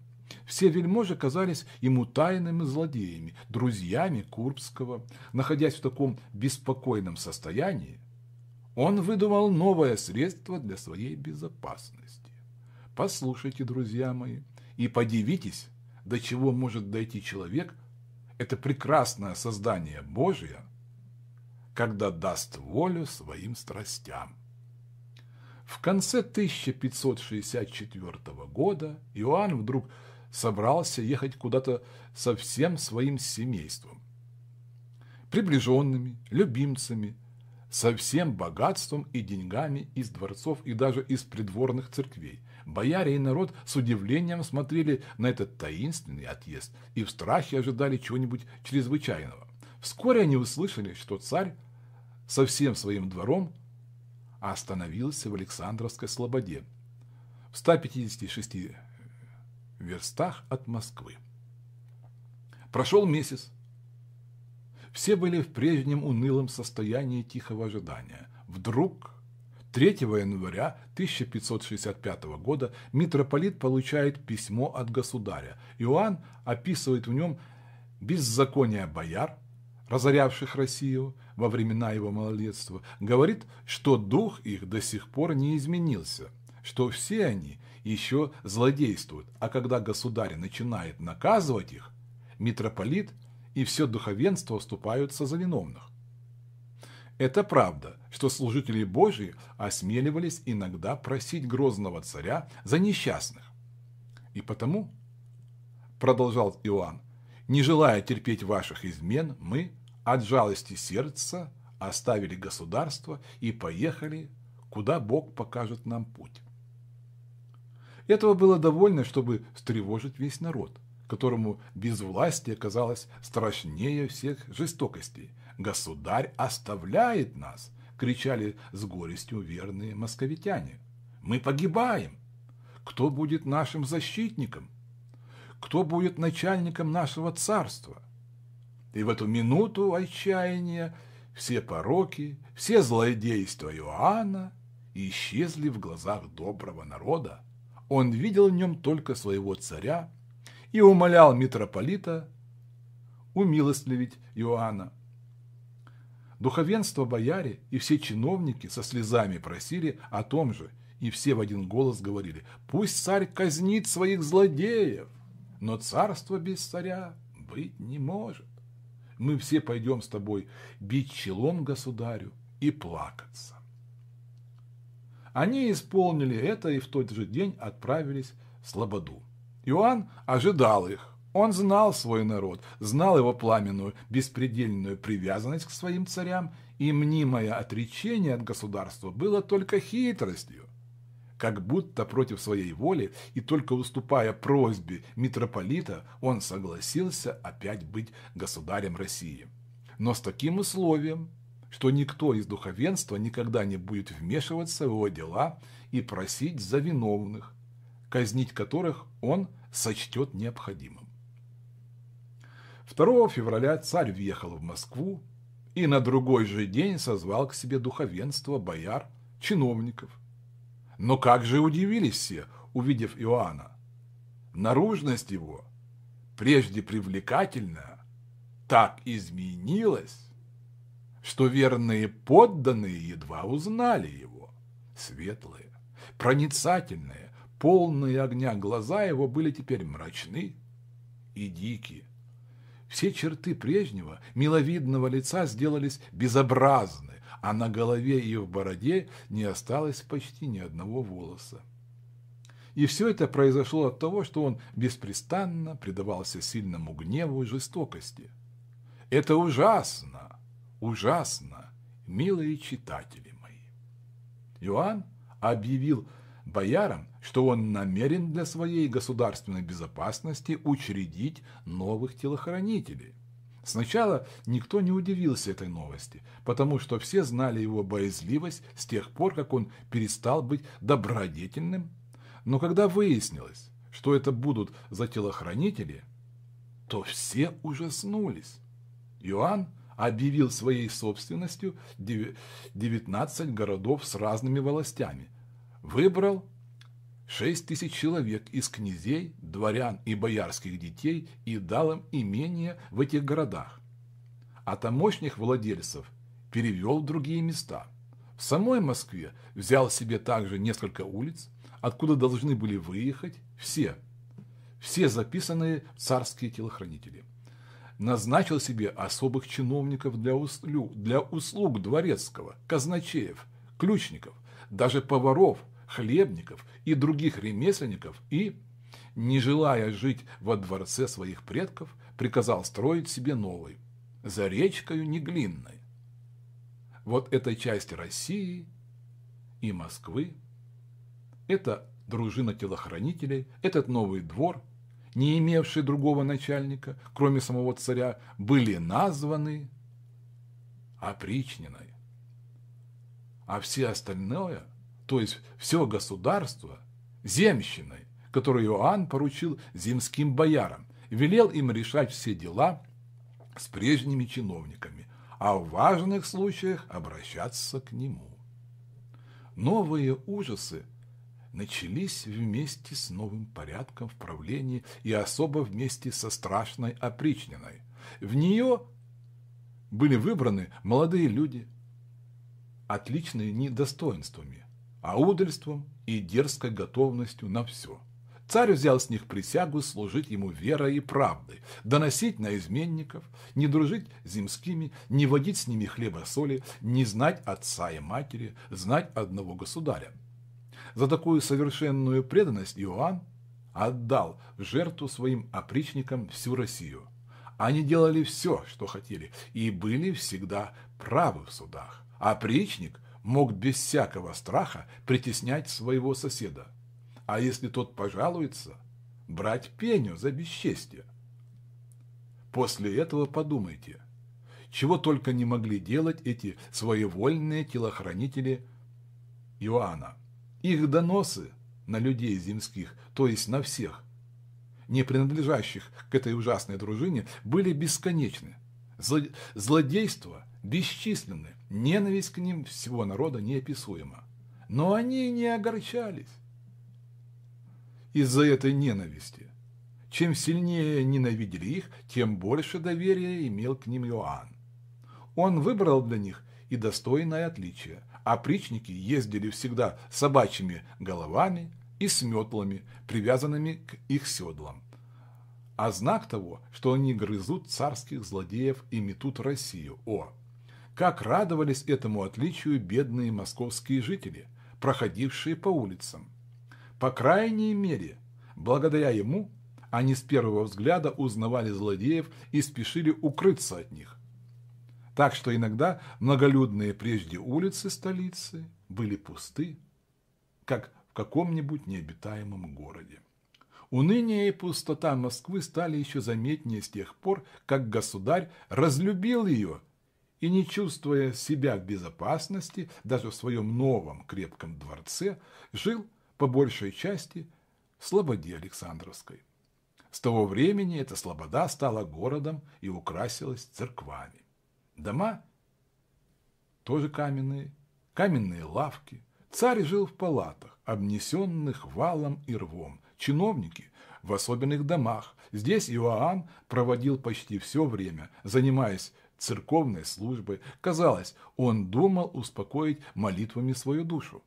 Все вельможи казались ему тайными злодеями, друзьями Курбского. Находясь в таком беспокойном состоянии, он выдумал новое средство для своей безопасности. Послушайте, друзья мои, и подивитесь, до чего может дойти человек, это прекрасное создание Божие, когда даст волю своим страстям. В конце 1564 года Иоанн вдруг собрался ехать куда-то со всем своим семейством, приближенными, любимцами, со всем богатством и деньгами из дворцов и даже из придворных церквей. Бояре и народ с удивлением смотрели на этот таинственный отъезд и в страхе ожидали чего-нибудь чрезвычайного. Вскоре они услышали, что царь со всем своим двором остановился в Александровской Слободе, в 156 верстах от Москвы. Прошел месяц. Все были в прежнем унылом состоянии тихого ожидания. Вдруг 3 января 1565 года митрополит получает письмо от государя. Иоанн описывает в нем беззаконие бояр, разорявших Россию во времена его малолетства, говорит, что дух их до сих пор не изменился, что все они еще злодействуют, а когда государь начинает наказывать их, митрополит и все духовенство вступаются за виновных. Это правда, что служители Божии осмеливались иногда просить грозного царя за несчастных. И потому, продолжал Иоанн, не желая терпеть ваших измен, мы, от жалости сердца оставили государство и поехали, куда Бог покажет нам путь. Этого было довольно, чтобы встревожить весь народ, которому безвластие казалось страшнее всех жестокостей. «Государь оставляет нас!» – кричали с горестью верные московитяне. «Мы погибаем! Кто будет нашим защитником? Кто будет начальником нашего царства?» И в эту минуту отчаяния все пороки, все злодейства Иоанна исчезли в глазах доброго народа. Он видел в нем только своего царя и умолял митрополита умилостливить Иоанна. Духовенство бояре и все чиновники со слезами просили о том же, и все в один голос говорили, пусть царь казнит своих злодеев, но царство без царя быть не может мы все пойдем с тобой бить челом государю и плакаться. Они исполнили это и в тот же день отправились в Слободу. Иоанн ожидал их. Он знал свой народ, знал его пламенную, беспредельную привязанность к своим царям, и мнимое отречение от государства было только хитростью как будто против своей воли и только уступая просьбе митрополита, он согласился опять быть государем России. Но с таким условием, что никто из духовенства никогда не будет вмешиваться в его дела и просить за виновных, казнить которых он сочтет необходимым. 2 февраля царь въехал в Москву и на другой же день созвал к себе духовенство, бояр, чиновников, но как же удивились все, увидев Иоанна. Наружность его, прежде привлекательная, так изменилась, что верные подданные едва узнали его. Светлые, проницательные, полные огня глаза его были теперь мрачны и дикие. Все черты прежнего миловидного лица сделались безобразны, а на голове и в бороде не осталось почти ни одного волоса. И все это произошло от того, что он беспрестанно предавался сильному гневу и жестокости. Это ужасно, ужасно, милые читатели мои. Иоанн объявил боярам, что он намерен для своей государственной безопасности учредить новых телохранителей. Сначала никто не удивился этой новости, потому что все знали его боязливость с тех пор, как он перестал быть добродетельным. Но когда выяснилось, что это будут за телохранители, то все ужаснулись. Иоанн объявил своей собственностью 19 городов с разными властями, выбрал 6 тысяч человек из князей, дворян и боярских детей и дал им имения в этих городах. А тамошних владельцев перевел в другие места. В самой Москве взял себе также несколько улиц, откуда должны были выехать все, все записанные царские телохранители. Назначил себе особых чиновников для услуг, для услуг дворецкого, казначеев, ключников, даже поваров – хлебников и других ремесленников и, не желая жить во дворце своих предков, приказал строить себе новый, за речкою Неглинной. Вот этой части России и Москвы, это дружина телохранителей, этот новый двор, не имевший другого начальника, кроме самого царя, были названы опричниной. А все остальное то есть все государство, земщиной, которую Иоанн поручил земским боярам, велел им решать все дела с прежними чиновниками, а в важных случаях обращаться к нему. Новые ужасы начались вместе с новым порядком в правлении и особо вместе со страшной опричниной. В нее были выбраны молодые люди, отличные недостоинствами, аудельством и дерзкой готовностью на все. Царь взял с них присягу служить ему верой и правдой, доносить на изменников, не дружить земскими, не водить с ними хлеба соли, не знать отца и матери, знать одного государя. За такую совершенную преданность Иоанн отдал в жертву своим опричникам всю Россию. Они делали все, что хотели, и были всегда правы в судах. Опричник – мог без всякого страха притеснять своего соседа, а если тот пожалуется, брать пеню за бесчестие. После этого подумайте, чего только не могли делать эти своевольные телохранители Иоанна. Их доносы на людей земских, то есть на всех, не принадлежащих к этой ужасной дружине, были бесконечны. Злодейство бесчисленны, ненависть к ним всего народа неописуема. Но они не огорчались из-за этой ненависти. Чем сильнее ненавидели их, тем больше доверия имел к ним Иоанн. Он выбрал для них и достойное отличие. Опричники ездили всегда собачьими головами и с метлами, привязанными к их седлам. А знак того, что они грызут царских злодеев и метут Россию. О, как радовались этому отличию бедные московские жители, проходившие по улицам. По крайней мере, благодаря ему, они с первого взгляда узнавали злодеев и спешили укрыться от них. Так что иногда многолюдные прежде улицы столицы были пусты, как в каком-нибудь необитаемом городе. Уныние и пустота Москвы стали еще заметнее с тех пор, как государь разлюбил ее и не чувствуя себя в безопасности, даже в своем новом крепком дворце, жил по большей части в Слободе Александровской. С того времени эта Слобода стала городом и украсилась церквами. Дома тоже каменные, каменные лавки. Царь жил в палатах, обнесенных валом и рвом. Чиновники в особенных домах. Здесь Иоанн проводил почти все время, занимаясь церковной службы. Казалось, он думал успокоить молитвами свою душу.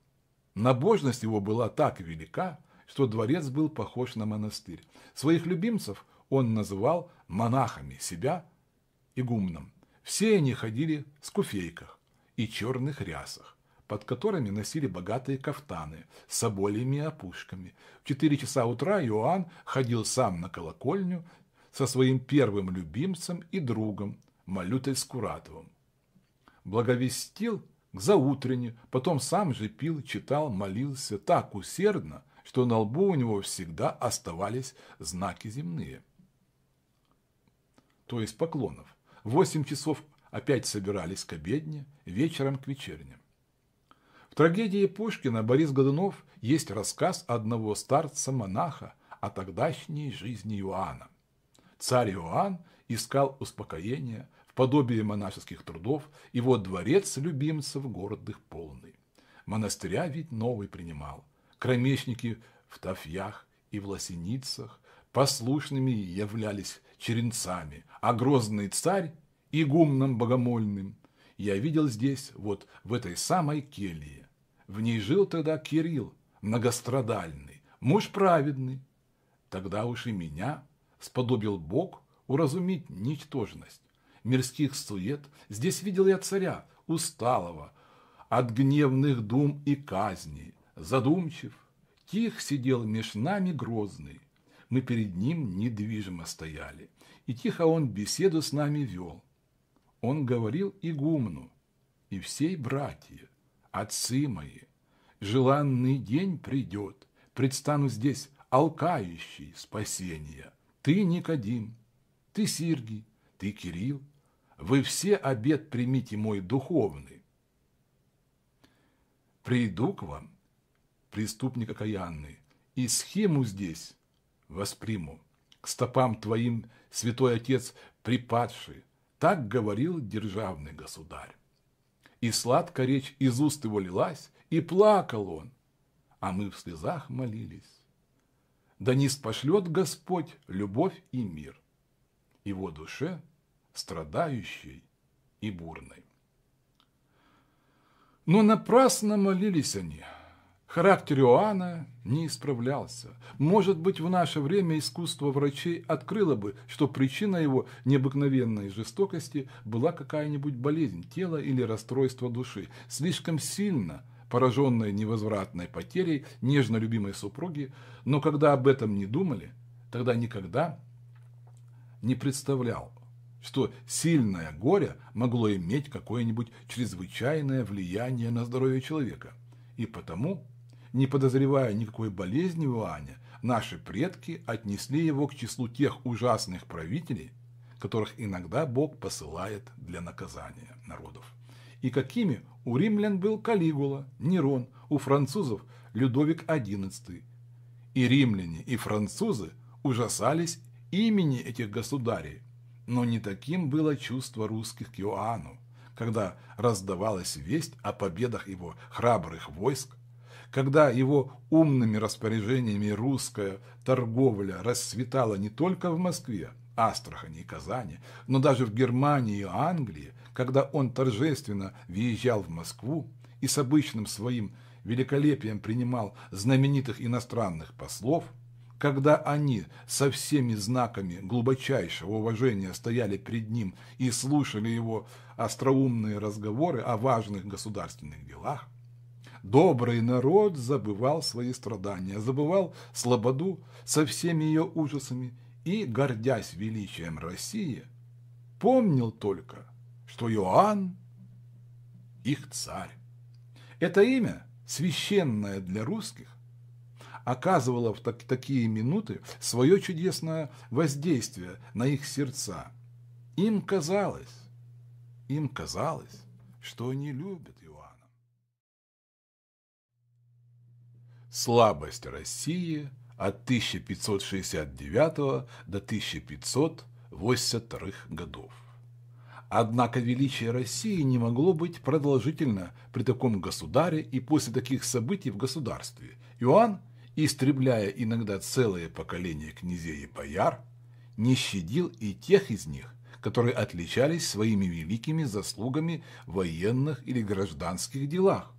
Набожность его была так велика, что дворец был похож на монастырь. Своих любимцев он называл монахами, себя – игумном. Все они ходили в скуфейках и черных рясах, под которыми носили богатые кафтаны с собольями и опушками. В четыре часа утра Иоанн ходил сам на колокольню со своим первым любимцем и другом, Малютой Скуратовым. Благовестил к заутренне, потом сам же пил, читал, молился так усердно, что на лбу у него всегда оставались знаки земные. То есть поклонов. Восемь часов опять собирались к обедне, вечером к вечерним. В трагедии Пушкина Борис Годунов есть рассказ одного старца-монаха о тогдашней жизни Иоанна. Царь Иоанн искал успокоения в подобии монашеских трудов, и вот дворец любимцев город их полный. Монастыря ведь новый принимал, кромешники в тафьях и в лосиницах послушными являлись черенцами, а грозный царь игумном богомольным я видел здесь, вот в этой самой келье. В ней жил тогда Кирилл, многострадальный, муж праведный. Тогда уж и меня сподобил Бог уразумить ничтожность мирских сует. Здесь видел я царя, усталого, от гневных дум и казней, задумчив, тих сидел меж нами грозный. Мы перед ним недвижимо стояли, и тихо он беседу с нами вел. Он говорил игумну, и всей братья, отцы мои, желанный день придет, предстану здесь алкающий спасения. Ты, Никодим, ты, Сиргий, ты, Кирилл, вы все обед примите мой духовный. Приду к вам, преступник окаянный, и схему здесь восприму. К стопам твоим, святой отец, припадший, так говорил державный государь. И сладко речь из уст его лилась, и плакал он, а мы в слезах молились. Да не спошлет Господь любовь и мир его душе, страдающей и бурной. Но напрасно молились они. Характер Иоанна не исправлялся. Может быть, в наше время искусство врачей открыло бы, что причина его необыкновенной жестокости была какая-нибудь болезнь тела или расстройство души, слишком сильно пораженная невозвратной потерей нежно любимой супруги, но когда об этом не думали, тогда никогда не представлял, что сильное горе могло иметь какое-нибудь чрезвычайное влияние на здоровье человека. И потому не подозревая никакой болезни в Иоанне, наши предки отнесли его к числу тех ужасных правителей, которых иногда Бог посылает для наказания народов. И какими у римлян был Калигула, Нерон, у французов Людовик XI. И римляне, и французы ужасались имени этих государей, но не таким было чувство русских к Иоанну, когда раздавалась весть о победах его храбрых войск, когда его умными распоряжениями русская торговля расцветала не только в Москве, Астрахани и Казани, но даже в Германии и Англии, когда он торжественно въезжал в Москву и с обычным своим великолепием принимал знаменитых иностранных послов, когда они со всеми знаками глубочайшего уважения стояли перед ним и слушали его остроумные разговоры о важных государственных делах, Добрый народ забывал свои страдания, забывал слободу со всеми ее ужасами и, гордясь величием России, помнил только, что Иоанн – их царь. Это имя, священное для русских, оказывало в так, такие минуты свое чудесное воздействие на их сердца. Им казалось, им казалось, что они любят Иоанна. Слабость России от 1569 до 1582 годов. Однако величие России не могло быть продолжительно при таком государе и после таких событий в государстве. Иоанн, истребляя иногда целое поколение князей и бояр, не щадил и тех из них, которые отличались своими великими заслугами в военных или гражданских делах.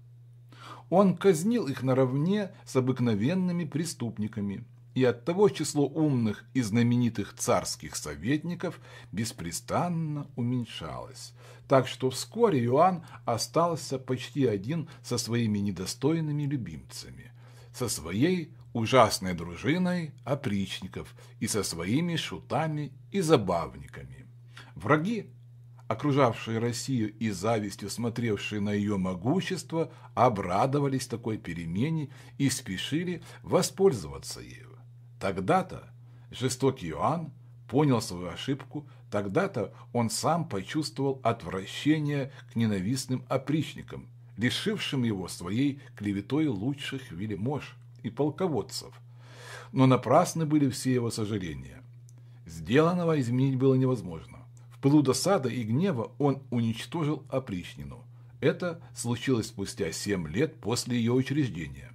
Он казнил их наравне с обыкновенными преступниками, и оттого число умных и знаменитых царских советников беспрестанно уменьшалось, так что вскоре Иоанн остался почти один со своими недостойными любимцами, со своей ужасной дружиной опричников и со своими шутами и забавниками. Враги окружавшие Россию и завистью смотревшие на ее могущество, обрадовались такой перемене и спешили воспользоваться ею. Тогда-то жестокий Иоанн понял свою ошибку, Тогда-то он сам почувствовал отвращение к ненавистным опричникам, лишившим его своей клеветой лучших вельмож и полководцев. Но напрасны были все его сожаления. Сделанного изменить было невозможно. В пылу досады и гнева он уничтожил опричнину. Это случилось спустя семь лет после ее учреждения.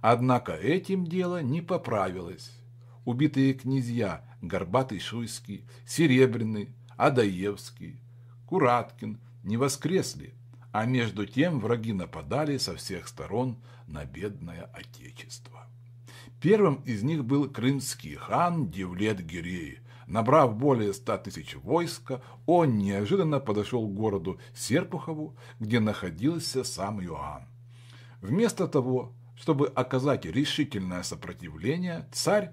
Однако этим дело не поправилось. Убитые князья Горбатый Шуйский, Серебряный, Адаевский, Кураткин не воскресли, а между тем враги нападали со всех сторон на бедное отечество. Первым из них был крымский хан Девлет Гирей. Набрав более ста тысяч войска, он неожиданно подошел к городу Серпухову, где находился сам Иоанн. Вместо того, чтобы оказать решительное сопротивление, царь,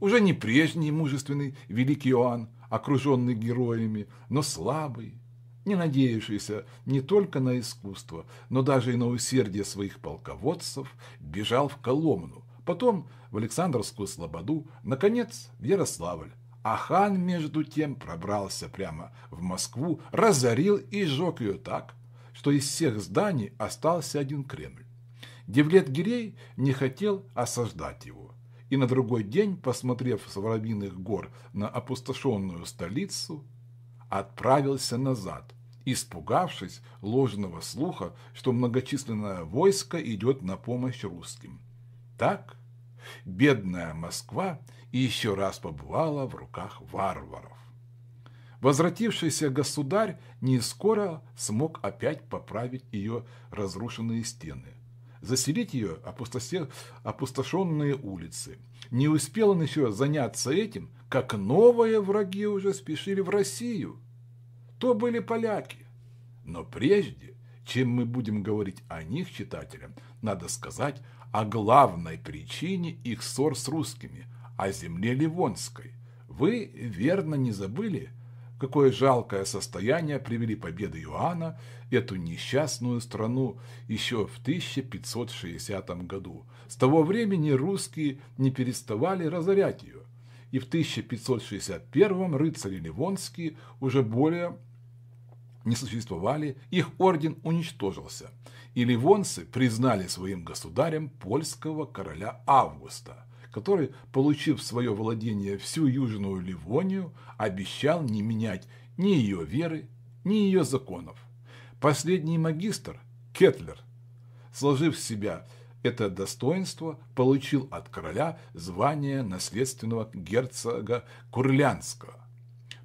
уже не прежний мужественный великий Иоанн, окруженный героями, но слабый, не надеявшийся не только на искусство, но даже и на усердие своих полководцев, бежал в Коломну, потом в Александровскую Слободу, наконец в Ярославль. А хан, между тем, пробрался прямо в Москву, разорил и сжег ее так, что из всех зданий остался один Кремль. Девлет Гирей не хотел осаждать его, и на другой день, посмотрев с Воробьиных гор на опустошенную столицу, отправился назад, испугавшись ложного слуха, что многочисленное войско идет на помощь русским. Так бедная Москва еще раз побывала в руках варваров. Возвратившийся государь не скоро смог опять поправить ее разрушенные стены, заселить ее опустошенные улицы. Не успел он еще заняться этим, как новые враги уже спешили в Россию. То были поляки. Но прежде, чем мы будем говорить о них читателям, надо сказать о главной причине их ссор с русскими, о земле Ливонской. Вы верно не забыли, какое жалкое состояние привели победы Иоанна эту несчастную страну еще в 1560 году. С того времени русские не переставали разорять ее и в 1561 рыцари Ливонские уже более не существовали, их орден уничтожился, и ливонцы признали своим государем польского короля Августа, который, получив в свое владение всю Южную Ливонию, обещал не менять ни ее веры, ни ее законов. Последний магистр, Кетлер, сложив в себя это достоинство получил от короля звание наследственного герцога Курлянского.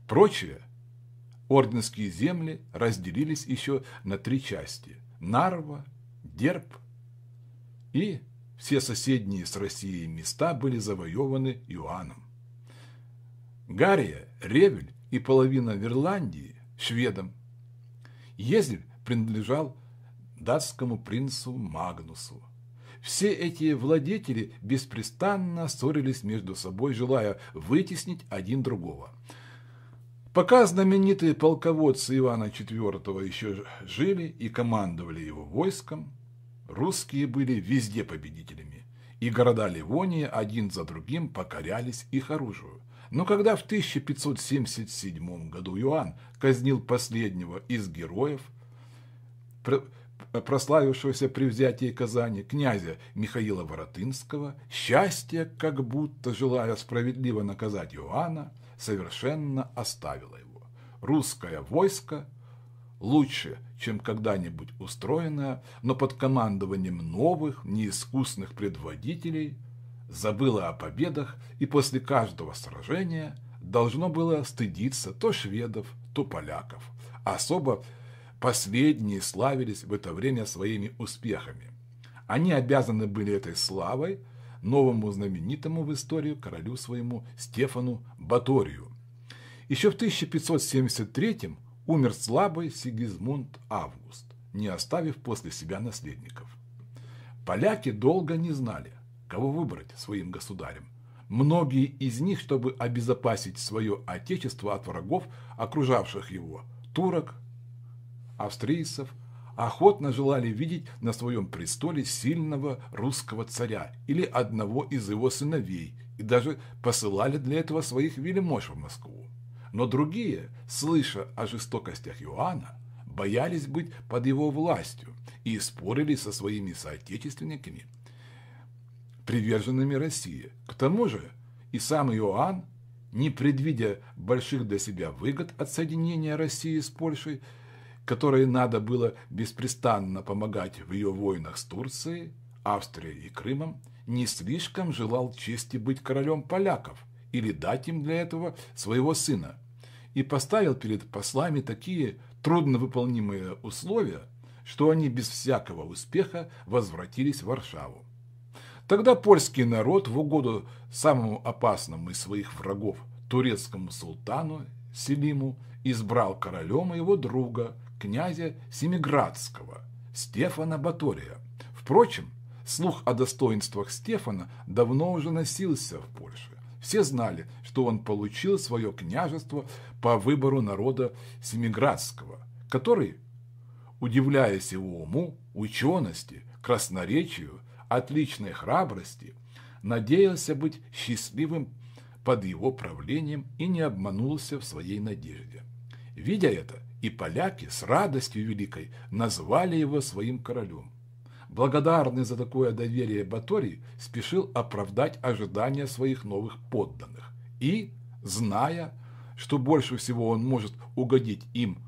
Прочие орденские земли разделились еще на три части – Нарва, Дерб и все соседние с Россией места были завоеваны Иоанном. Гария, Ревель и половина Верландии – шведам. Езель принадлежал датскому принцу Магнусу. Все эти владетели беспрестанно ссорились между собой, желая вытеснить один другого. Пока знаменитые полководцы Ивана IV еще жили и командовали его войском, русские были везде победителями, и города Ливонии один за другим покорялись их оружию. Но когда в 1577 году Иоанн казнил последнего из героев, прославившегося при взятии Казани, князя Михаила Воротынского, счастье, как будто желая справедливо наказать Иоанна, совершенно оставило его. Русское войско, лучше, чем когда-нибудь устроенное, но под командованием новых, неискусных предводителей, забыло о победах и после каждого сражения должно было стыдиться то шведов, то поляков. Особо Последние славились в это время своими успехами. Они обязаны были этой славой новому знаменитому в историю королю своему Стефану Баторию. Еще в 1573 умер слабый Сигизмунд Август, не оставив после себя наследников. Поляки долго не знали, кого выбрать своим государем. Многие из них, чтобы обезопасить свое отечество от врагов, окружавших его, турок, австрийцев охотно желали видеть на своем престоле сильного русского царя или одного из его сыновей и даже посылали для этого своих вельмож в Москву. но другие, слыша о жестокостях Иоанна, боялись быть под его властью и спорили со своими соотечественниками, приверженными России. К тому же и сам Иоанн, не предвидя больших для себя выгод от соединения России с Польшей, которой надо было беспрестанно помогать в ее войнах с Турцией, Австрией и Крымом, не слишком желал чести быть королем поляков или дать им для этого своего сына, и поставил перед послами такие трудновыполнимые условия, что они без всякого успеха возвратились в Варшаву. Тогда польский народ в угоду самому опасному из своих врагов, турецкому султану Селиму, избрал королем его друга, князя Семиградского, Стефана Батория. Впрочем, слух о достоинствах Стефана давно уже носился в Польше. Все знали, что он получил свое княжество по выбору народа Семиградского, который, удивляясь его уму, учености, красноречию, отличной храбрости, надеялся быть счастливым под его правлением и не обманулся в своей надежде. Видя это, и поляки с радостью великой назвали его своим королем. Благодарный за такое доверие Баторий спешил оправдать ожидания своих новых подданных и, зная, что больше всего он может угодить им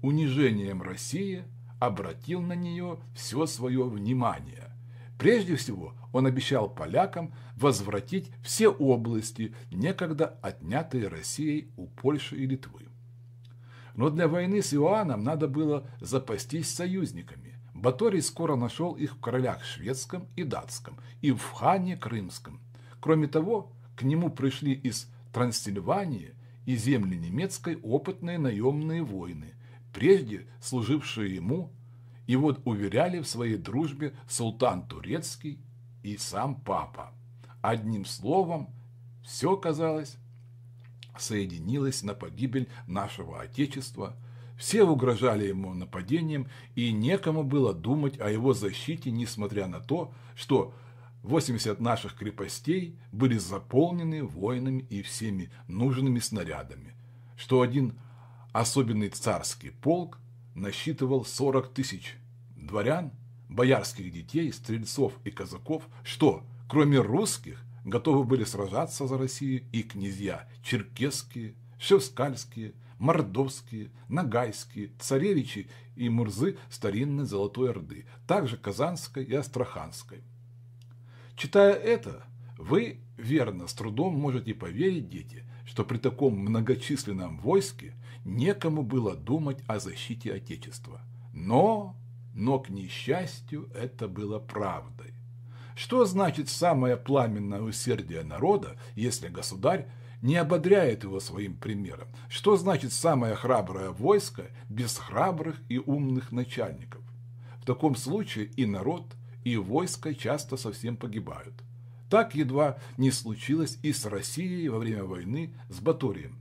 унижением России, обратил на нее все свое внимание. Прежде всего, он обещал полякам возвратить все области, некогда отнятые Россией у Польши и Литвы. Но для войны с Иоанном надо было запастись союзниками. Баторий скоро нашел их в королях шведском и датском, и в хане крымском. Кроме того, к нему пришли из Трансильвании и земли немецкой опытные наемные воины, прежде служившие ему, и вот уверяли в своей дружбе султан турецкий и сам папа. Одним словом, все, казалось, соединилось на погибель нашего Отечества – все угрожали ему нападением, и некому было думать о его защите, несмотря на то, что 80 наших крепостей были заполнены воинами и всеми нужными снарядами, что один особенный царский полк насчитывал 40 тысяч дворян, боярских детей, стрельцов и казаков, что, кроме русских, готовы были сражаться за Россию и князья черкесские, шевскальские, мордовские, нагайские, царевичи и мурзы старинной Золотой Орды, также Казанской и Астраханской. Читая это, вы верно с трудом можете поверить, дети, что при таком многочисленном войске некому было думать о защите Отечества. Но, но к несчастью, это было правдой. Что значит самое пламенное усердие народа, если государь не ободряет его своим примером. Что значит самое храброе войско без храбрых и умных начальников? В таком случае и народ, и войско часто совсем погибают. Так едва не случилось и с Россией во время войны с Баторием.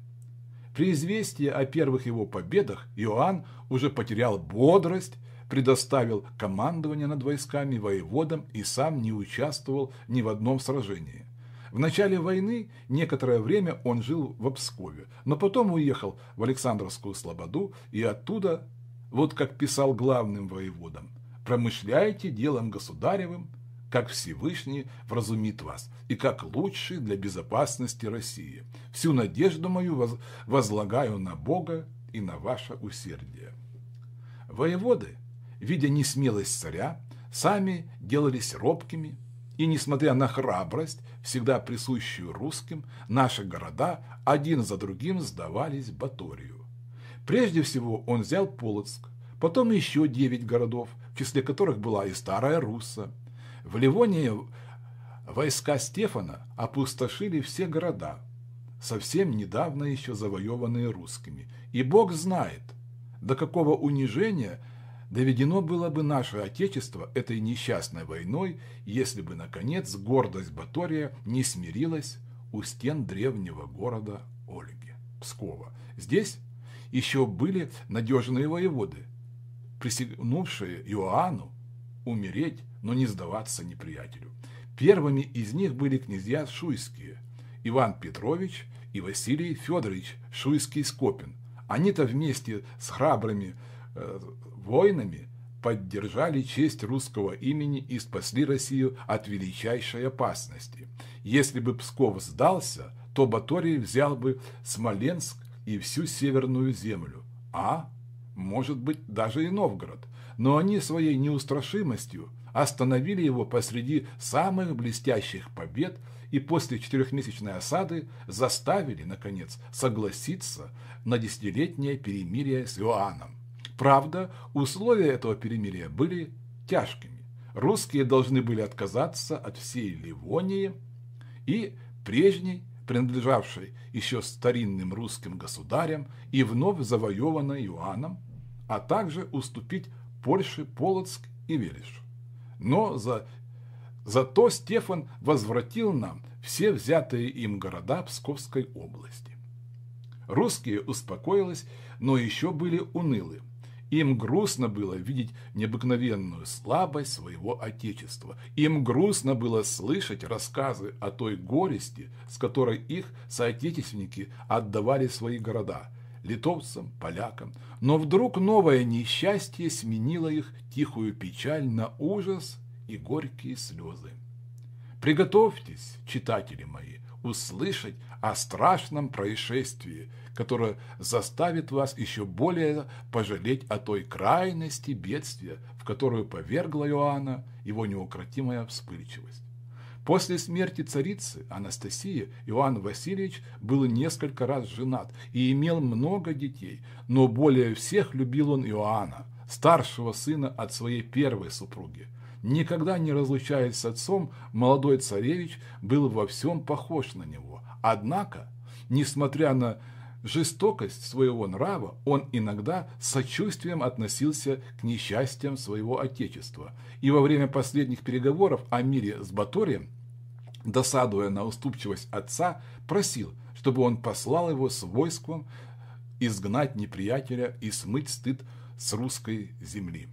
При известии о первых его победах Иоанн уже потерял бодрость, предоставил командование над войсками воеводам и сам не участвовал ни в одном сражении. В начале войны некоторое время он жил в Обскове, но потом уехал в Александровскую Слободу и оттуда, вот как писал главным воеводам, «Промышляйте делом государевым, как Всевышний вразумит вас, и как лучший для безопасности России. Всю надежду мою возлагаю на Бога и на ваше усердие». Воеводы, видя несмелость царя, сами делались робкими, и несмотря на храбрость, всегда присущую русским, наши города один за другим сдавались Баторию. Прежде всего он взял Полоцк, потом еще девять городов, в числе которых была и Старая Русса. В Ливонии войска Стефана опустошили все города, совсем недавно еще завоеванные русскими. И Бог знает, до какого унижения – доведено было бы наше Отечество этой несчастной войной, если бы, наконец, гордость Батория не смирилась у стен древнего города Ольги, Пскова. Здесь еще были надежные воеводы, присягнувшие Иоанну умереть, но не сдаваться неприятелю. Первыми из них были князья Шуйские, Иван Петрович и Василий Федорович Шуйский-Скопин. Они-то вместе с храбрыми воинами поддержали честь русского имени и спасли Россию от величайшей опасности. Если бы Псков сдался, то Баторий взял бы Смоленск и всю Северную землю, а, может быть, даже и Новгород. Но они своей неустрашимостью остановили его посреди самых блестящих побед и после четырехмесячной осады заставили, наконец, согласиться на десятилетнее перемирие с Иоанном. Правда, условия этого перемирия были тяжкими. Русские должны были отказаться от всей Ливонии и прежней, принадлежавшей еще старинным русским государям и вновь завоеванной Иоанном, а также уступить Польше Полоцк и Велиш. Но за, зато Стефан возвратил нам все взятые им города Псковской области. Русские успокоились, но еще были унылы. Им грустно было видеть необыкновенную слабость своего Отечества. Им грустно было слышать рассказы о той горести, с которой их соотечественники отдавали свои города – литовцам, полякам. Но вдруг новое несчастье сменило их тихую печаль на ужас и горькие слезы. Приготовьтесь, читатели мои, услышать о страшном происшествии, которое заставит вас еще более пожалеть о той крайности бедствия, в которую повергла Иоанна его неукротимая вспыльчивость. После смерти царицы Анастасии Иоанн Васильевич был несколько раз женат и имел много детей, но более всех любил он Иоанна, старшего сына от своей первой супруги. Никогда не разлучаясь с отцом, молодой царевич был во всем похож на него. Однако, несмотря на жестокость своего нрава, он иногда с сочувствием относился к несчастьям своего отечества. И во время последних переговоров о мире с Баторием, досадуя на уступчивость отца, просил, чтобы он послал его с войском изгнать неприятеля и смыть стыд с русской земли.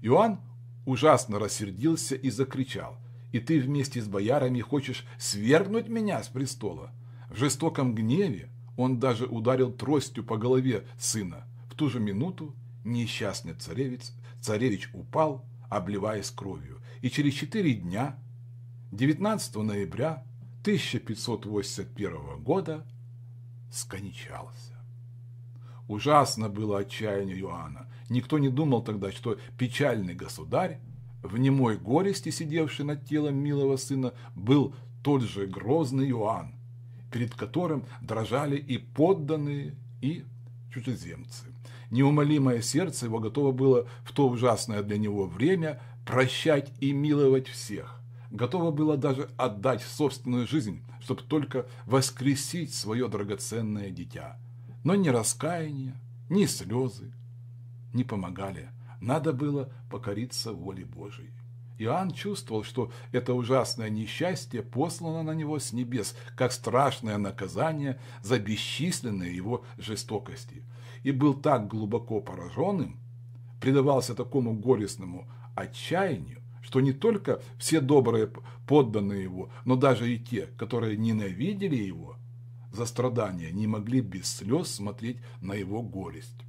Иоанн ужасно рассердился и закричал. «И ты вместе с боярами хочешь свергнуть меня с престола?» В жестоком гневе он даже ударил тростью по голове сына. В ту же минуту несчастный царевич, царевич упал, обливаясь кровью, и через четыре дня, 19 ноября 1581 года, скончался. Ужасно было отчаяние Иоанна. Никто не думал тогда, что печальный государь, в немой горести сидевший над телом милого сына, был тот же грозный Иоанн, перед которым дрожали и подданные, и чужеземцы. Неумолимое сердце его готово было в то ужасное для него время прощать и миловать всех. Готово было даже отдать собственную жизнь, чтобы только воскресить свое драгоценное дитя. Но ни раскаяние, ни слезы, не помогали. Надо было покориться воле Божией. Иоанн чувствовал, что это ужасное несчастье послано на него с небес, как страшное наказание за бесчисленные его жестокости. И был так глубоко пораженным, предавался такому горестному отчаянию, что не только все добрые подданные его, но даже и те, которые ненавидели его за страдания, не могли без слез смотреть на его горесть.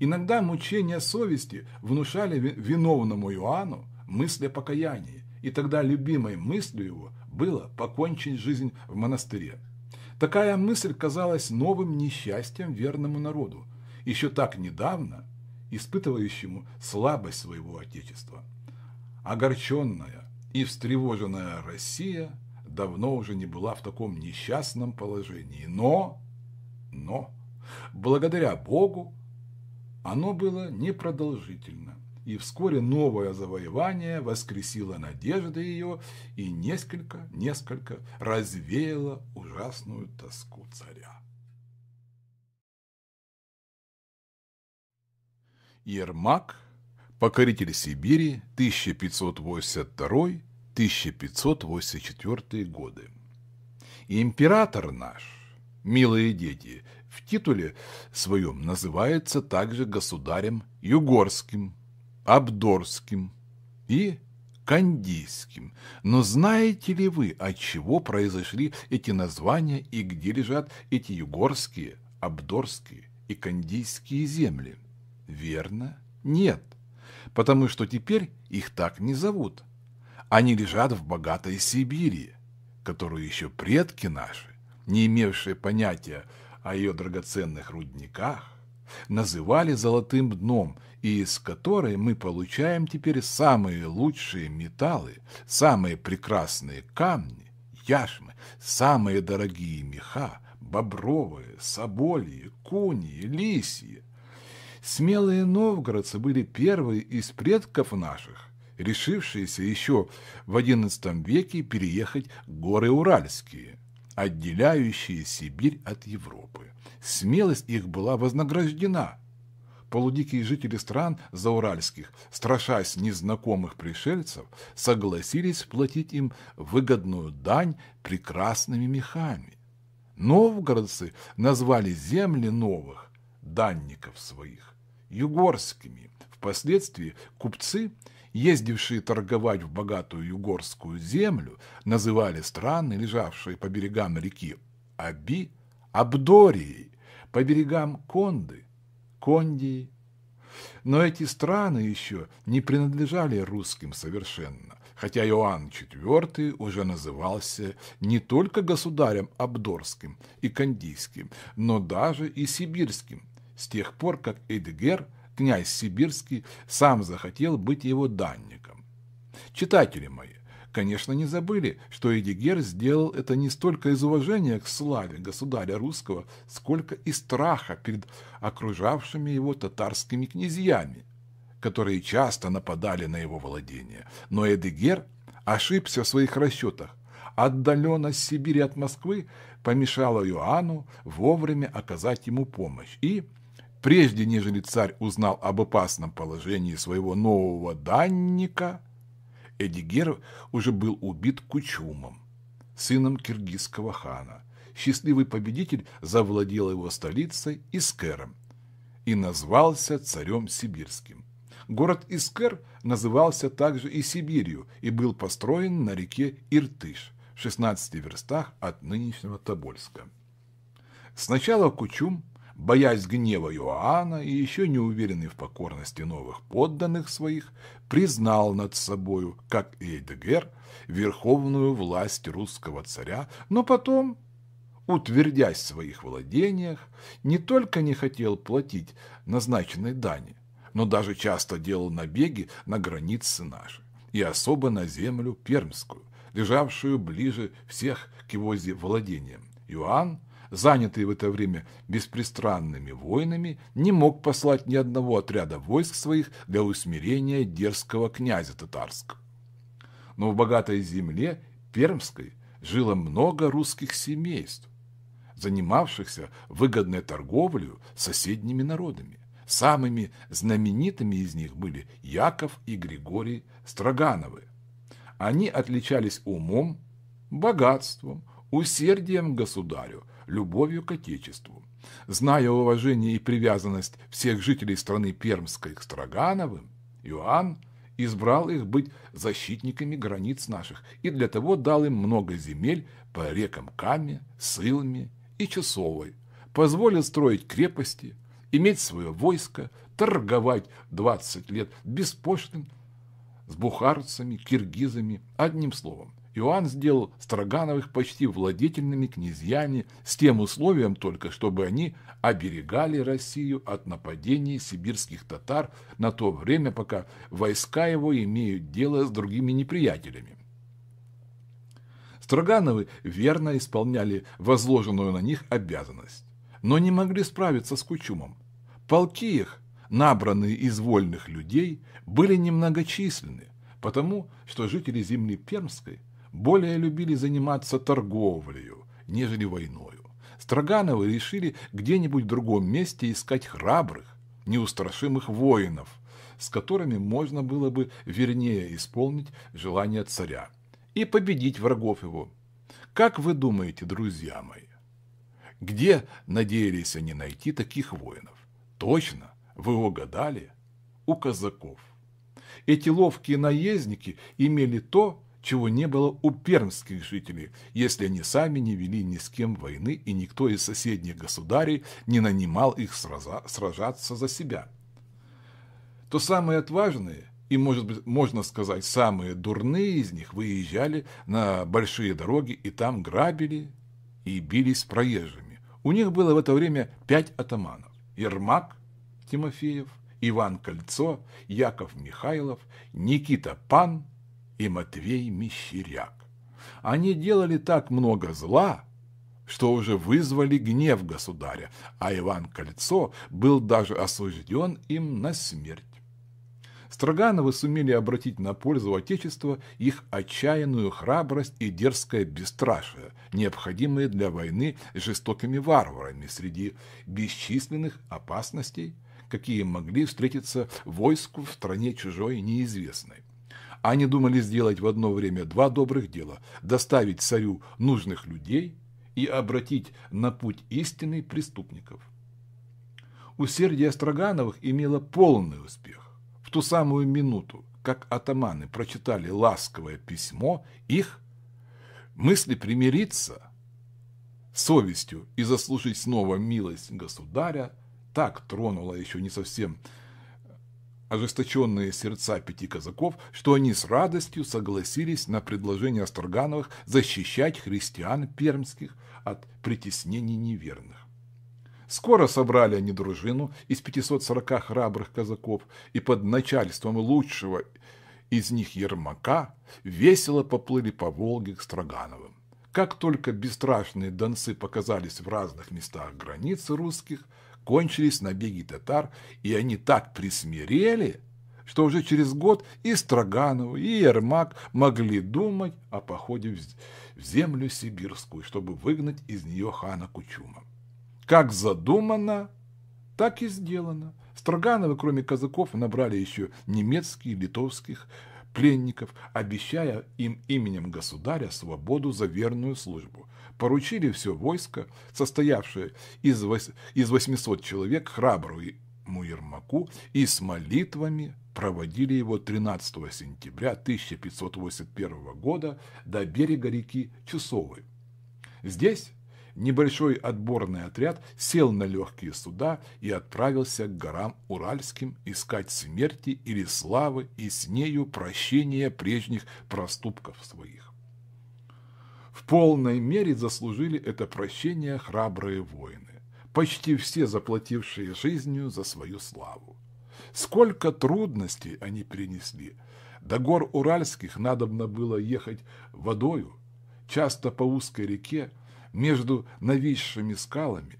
Иногда мучения совести внушали виновному Иоанну мысль о покаянии, и тогда любимой мыслью его было покончить жизнь в монастыре. Такая мысль казалась новым несчастьем верному народу, еще так недавно испытывающему слабость своего Отечества. Огорченная и встревоженная Россия давно уже не была в таком несчастном положении, но, но, благодаря Богу, оно было непродолжительно, и вскоре новое завоевание воскресило надежды ее и несколько, несколько развеяло ужасную тоску царя. Ермак, покоритель Сибири, 1582-1584 годы. Император наш, милые дети, в титуле своем называется также государем Югорским, Абдорским и Кандийским. Но знаете ли вы, от чего произошли эти названия и где лежат эти югорские, абдорские и кандийские земли? Верно? Нет. Потому что теперь их так не зовут. Они лежат в богатой Сибири, которую еще предки наши, не имевшие понятия о ее драгоценных рудниках, называли золотым дном, и из которой мы получаем теперь самые лучшие металлы, самые прекрасные камни, яшмы, самые дорогие меха, бобровые, собольи, куни, лисьи. Смелые новгородцы были первые из предков наших, решившиеся еще в XI веке переехать горы Уральские, отделяющие Сибирь от Европы. Смелость их была вознаграждена. Полудикие жители стран зауральских, страшась незнакомых пришельцев, согласились платить им выгодную дань прекрасными мехами. Новгородцы назвали земли новых, данников своих, югорскими. Впоследствии купцы – ездившие торговать в богатую югорскую землю, называли страны, лежавшие по берегам реки Аби, Абдорией, по берегам Конды, Кондией. Но эти страны еще не принадлежали русским совершенно, хотя Иоанн IV уже назывался не только государем Абдорским и Кандийским, но даже и Сибирским, с тех пор, как Эдгер – князь Сибирский сам захотел быть его данником. Читатели мои, конечно, не забыли, что Эдигер сделал это не столько из уважения к славе государя русского, сколько из страха перед окружавшими его татарскими князьями, которые часто нападали на его владения. Но Эдигер ошибся в своих расчетах. Отдаленность Сибири от Москвы помешала Иоанну вовремя оказать ему помощь и, Прежде, нежели царь узнал об опасном положении своего нового данника, Эдигер уже был убит Кучумом, сыном киргизского хана. Счастливый победитель завладел его столицей Искером и назвался царем сибирским. Город Искер назывался также и Сибирью и был построен на реке Иртыш в 16 верстах от нынешнего Тобольска. Сначала Кучум – боясь гнева Иоанна и еще не уверенный в покорности новых подданных своих, признал над собою, как и Эдегер, верховную власть русского царя, но потом, утвердясь в своих владениях, не только не хотел платить назначенной дани, но даже часто делал набеги на границы наши, и особо на землю пермскую, лежавшую ближе всех к его владениям. Иоанн занятый в это время беспристрастными войнами, не мог послать ни одного отряда войск своих для усмирения дерзкого князя татарского. Но в богатой земле Пермской жило много русских семейств, занимавшихся выгодной торговлей с соседними народами. Самыми знаменитыми из них были Яков и Григорий Строгановы. Они отличались умом, богатством, усердием государю, любовью к Отечеству. Зная уважение и привязанность всех жителей страны Пермской к Строгановым, Иоанн избрал их быть защитниками границ наших и для того дал им много земель по рекам Каме, Сылме и Часовой, позволил строить крепости, иметь свое войско, торговать 20 лет беспошлин с бухарцами, киргизами, одним словом, Иоанн сделал Строгановых почти владетельными князьями с тем условием только, чтобы они оберегали Россию от нападений сибирских татар на то время, пока войска его имеют дело с другими неприятелями. Строгановы верно исполняли возложенную на них обязанность, но не могли справиться с Кучумом. Полки их, набранные из вольных людей, были немногочисленны, потому что жители земли Пермской более любили заниматься торговлей, нежели войною. Строгановы решили где-нибудь в другом месте искать храбрых, неустрашимых воинов, с которыми можно было бы вернее исполнить желание царя и победить врагов его. Как вы думаете, друзья мои, где надеялись они найти таких воинов? Точно, вы угадали, у казаков. Эти ловкие наездники имели то, чего не было у пермских жителей, если они сами не вели ни с кем войны и никто из соседних государей не нанимал их сражаться за себя. То самые отважные и, может быть, можно сказать, самые дурные из них выезжали на большие дороги и там грабили и бились с проезжими. У них было в это время пять атаманов. Ермак Тимофеев, Иван Кольцо, Яков Михайлов, Никита Пан и Матвей Мещеряк. Они делали так много зла, что уже вызвали гнев государя, а Иван Кольцо был даже осужден им на смерть. Строгановы сумели обратить на пользу Отечества их отчаянную храбрость и дерзкое бесстрашие, необходимые для войны жестокими варварами среди бесчисленных опасностей, какие могли встретиться войску в стране чужой неизвестной. Они думали сделать в одно время два добрых дела – доставить царю нужных людей и обратить на путь истинный преступников. Усердие Строгановых имело полный успех. В ту самую минуту, как атаманы прочитали ласковое письмо, их мысли примириться совестью и заслужить снова милость государя так тронула еще не совсем ожесточенные сердца пяти казаков, что они с радостью согласились на предложение Астрогановых защищать христиан пермских от притеснений неверных. Скоро собрали они дружину из 540 храбрых казаков и под начальством лучшего из них Ермака весело поплыли по Волге к Строгановым. Как только бесстрашные донцы показались в разных местах границы русских, кончились набеги татар, и они так присмирели, что уже через год и Строганов, и Ермак могли думать о походе в землю сибирскую, чтобы выгнать из нее хана Кучума. Как задумано, так и сделано. Строгановы, кроме казаков, набрали еще немецких, литовских пленников, обещая им именем государя свободу за верную службу. Поручили все войско, состоявшее из, из 800 человек, храброму Ермаку, и с молитвами проводили его 13 сентября 1581 года до берега реки Чусовой. Здесь небольшой отборный отряд сел на легкие суда и отправился к горам Уральским искать смерти или славы и с нею прощения прежних проступков своих. Полной мере заслужили это прощение храбрые воины, почти все заплатившие жизнью за свою славу. Сколько трудностей они принесли. До гор Уральских надобно было ехать водою, часто по узкой реке, между нависшими скалами,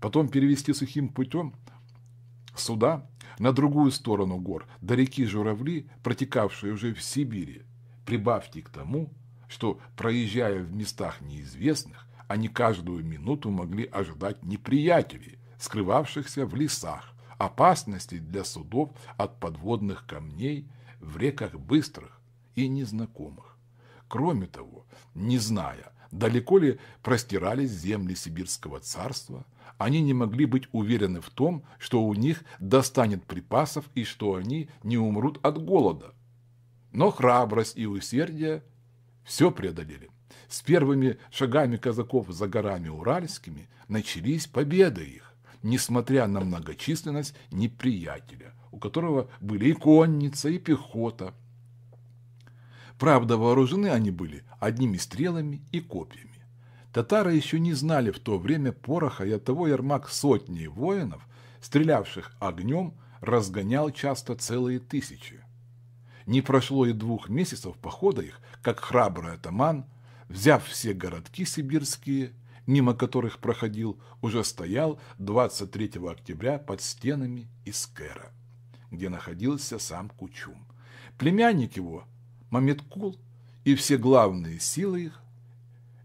потом перевести сухим путем суда на другую сторону гор, до реки Журавли, протекавшей уже в Сибири. Прибавьте к тому, что, проезжая в местах неизвестных, они каждую минуту могли ожидать неприятелей, скрывавшихся в лесах, опасностей для судов от подводных камней в реках быстрых и незнакомых. Кроме того, не зная, далеко ли простирались земли Сибирского царства, они не могли быть уверены в том, что у них достанет припасов и что они не умрут от голода. Но храбрость и усердие все преодолели. С первыми шагами казаков за горами Уральскими начались победы их, несмотря на многочисленность неприятеля, у которого были и конница, и пехота, Правда, вооружены они были одними стрелами и копьями. Татары еще не знали в то время пороха, и оттого Ермак сотни воинов, стрелявших огнем, разгонял часто целые тысячи. Не прошло и двух месяцев похода их, как храбрый атаман, взяв все городки сибирские, мимо которых проходил, уже стоял 23 октября под стенами Искера, где находился сам Кучум. Племянник его, Мамедкул и все главные силы их,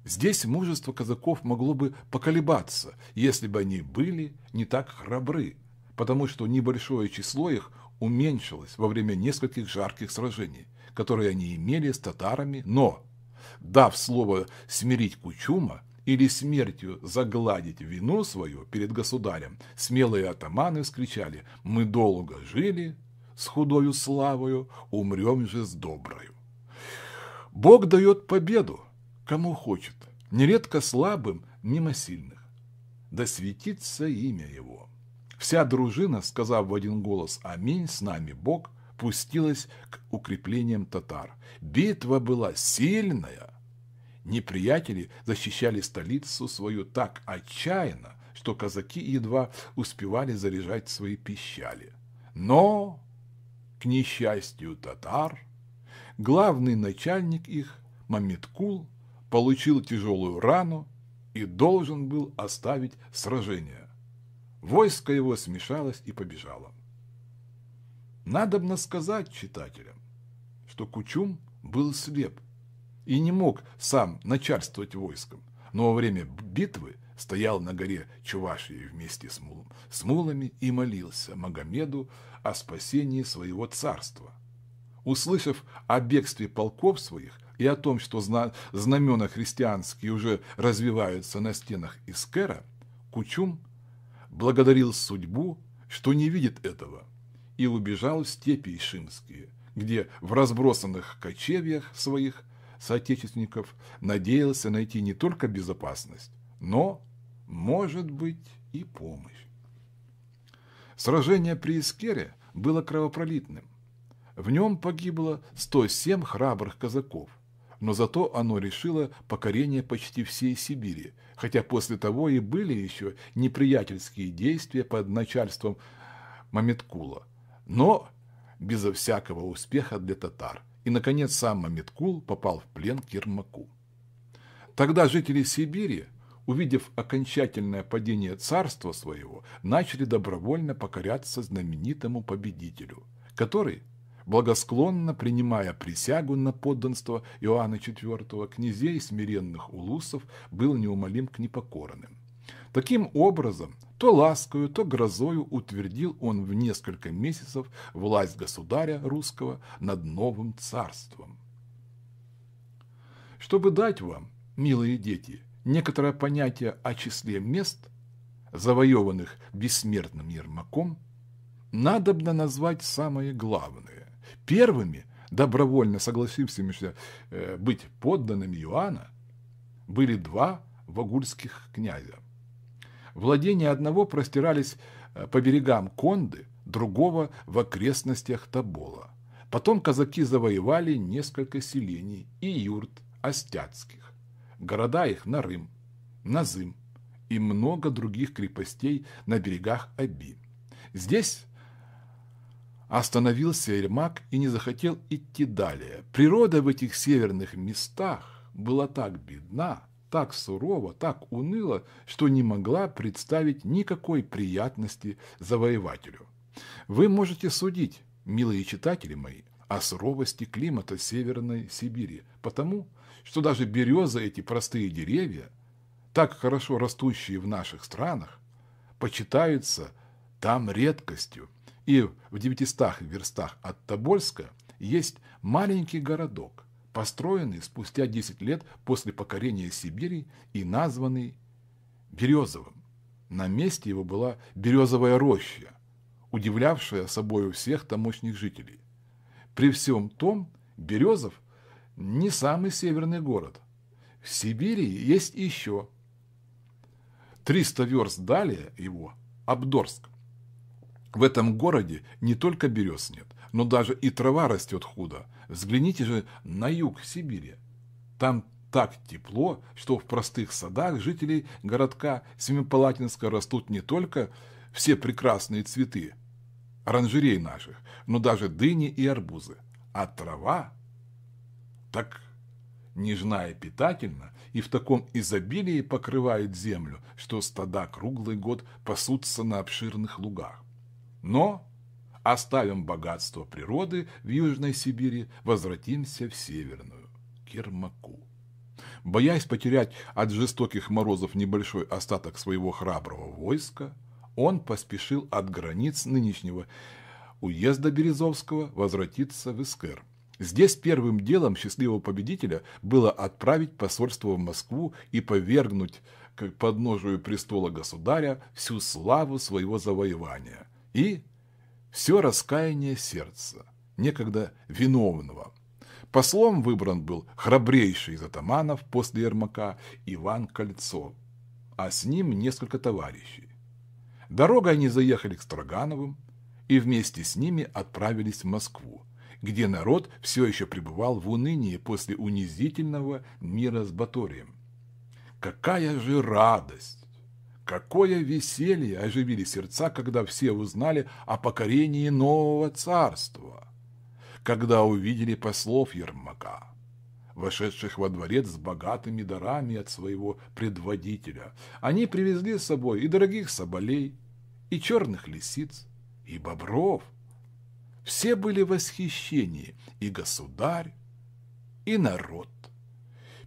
здесь мужество казаков могло бы поколебаться, если бы они были не так храбры, потому что небольшое число их уменьшилось во время нескольких жарких сражений, которые они имели с татарами, но, дав слово смирить Кучума или смертью загладить вину свою перед государем, смелые атаманы вскричали «Мы долго жили, с худою славою, умрем же с доброю. Бог дает победу, кому хочет, нередко слабым, мимо сильных. Да светится имя Его. Вся дружина, сказав в один голос «Аминь, с нами Бог», пустилась к укреплениям татар. Битва была сильная. Неприятели защищали столицу свою так отчаянно, что казаки едва успевали заряжать свои пищали. Но, к несчастью татар, главный начальник их, Мамиткул, получил тяжелую рану и должен был оставить сражение. Войско его смешалось и побежало. Надобно сказать читателям, что Кучум был слеп и не мог сам начальствовать войском, но во время битвы стоял на горе Чувашии вместе с, мул, с мулами и молился Магомеду о спасении своего царства. Услышав о бегстве полков своих и о том, что знамена христианские уже развиваются на стенах Искера, Кучум благодарил судьбу, что не видит этого – и убежал в степи Ишимские, где в разбросанных кочевьях своих соотечественников надеялся найти не только безопасность, но, может быть, и помощь. Сражение при Искере было кровопролитным. В нем погибло 107 храбрых казаков, но зато оно решило покорение почти всей Сибири, хотя после того и были еще неприятельские действия под начальством Мамедкула – но безо всякого успеха для татар. И, наконец, сам Мамедкул попал в плен к Ермаку. Тогда жители Сибири, увидев окончательное падение царства своего, начали добровольно покоряться знаменитому победителю, который, благосклонно принимая присягу на подданство Иоанна IV, князей смиренных улусов, был неумолим к непокорным. Таким образом, то ласкою, то грозою утвердил он в несколько месяцев власть государя русского над новым царством. Чтобы дать вам, милые дети, некоторое понятие о числе мест, завоеванных бессмертным Ермаком, надобно назвать самые главные. Первыми, добровольно согласившимися э, быть подданными Иоанна, были два вагульских князя – Владения одного простирались э, по берегам Конды, другого в окрестностях Тобола. Потом казаки завоевали несколько селений и юрт остяцких, города их Нарым, Назым и много других крепостей на берегах Аби. Здесь остановился Эрмак и не захотел идти далее. Природа в этих северных местах была так бедна, так сурово, так уныло, что не могла представить никакой приятности завоевателю. Вы можете судить, милые читатели мои, о суровости климата Северной Сибири, потому что даже березы, эти простые деревья, так хорошо растущие в наших странах, почитаются там редкостью. И в 900 верстах от Тобольска есть маленький городок, построенный спустя 10 лет после покорения Сибири и названный Березовым. На месте его была березовая роща, удивлявшая собою всех тамошних жителей. При всем том, Березов не самый северный город. В Сибири есть еще 300 верст далее его Абдорск. В этом городе не только берез нет, но даже и трава растет худо, Взгляните же на юг Сибири. Там так тепло, что в простых садах жителей городка Семипалатинска растут не только все прекрасные цветы оранжерей наших, но даже дыни и арбузы. А трава так нежна и питательна, и в таком изобилии покрывает землю, что стада круглый год пасутся на обширных лугах. Но Оставим богатство природы в Южной Сибири, возвратимся в Северную, к Ермаку. Боясь потерять от жестоких морозов небольшой остаток своего храброго войска, он поспешил от границ нынешнего уезда Березовского возвратиться в Искер. Здесь первым делом счастливого победителя было отправить посольство в Москву и повергнуть к подножию престола государя всю славу своего завоевания и все раскаяние сердца, некогда виновного. Послом выбран был храбрейший из атаманов после Ермака Иван Кольцов, а с ним несколько товарищей. Дорогой они заехали к Строгановым и вместе с ними отправились в Москву, где народ все еще пребывал в унынии после унизительного мира с Баторием. Какая же радость! Какое веселье оживили сердца, когда все узнали о покорении нового царства, когда увидели послов Ермака, вошедших во дворец с богатыми дарами от своего предводителя. Они привезли с собой и дорогих соболей, и черных лисиц, и бобров. Все были в восхищении, и государь, и народ.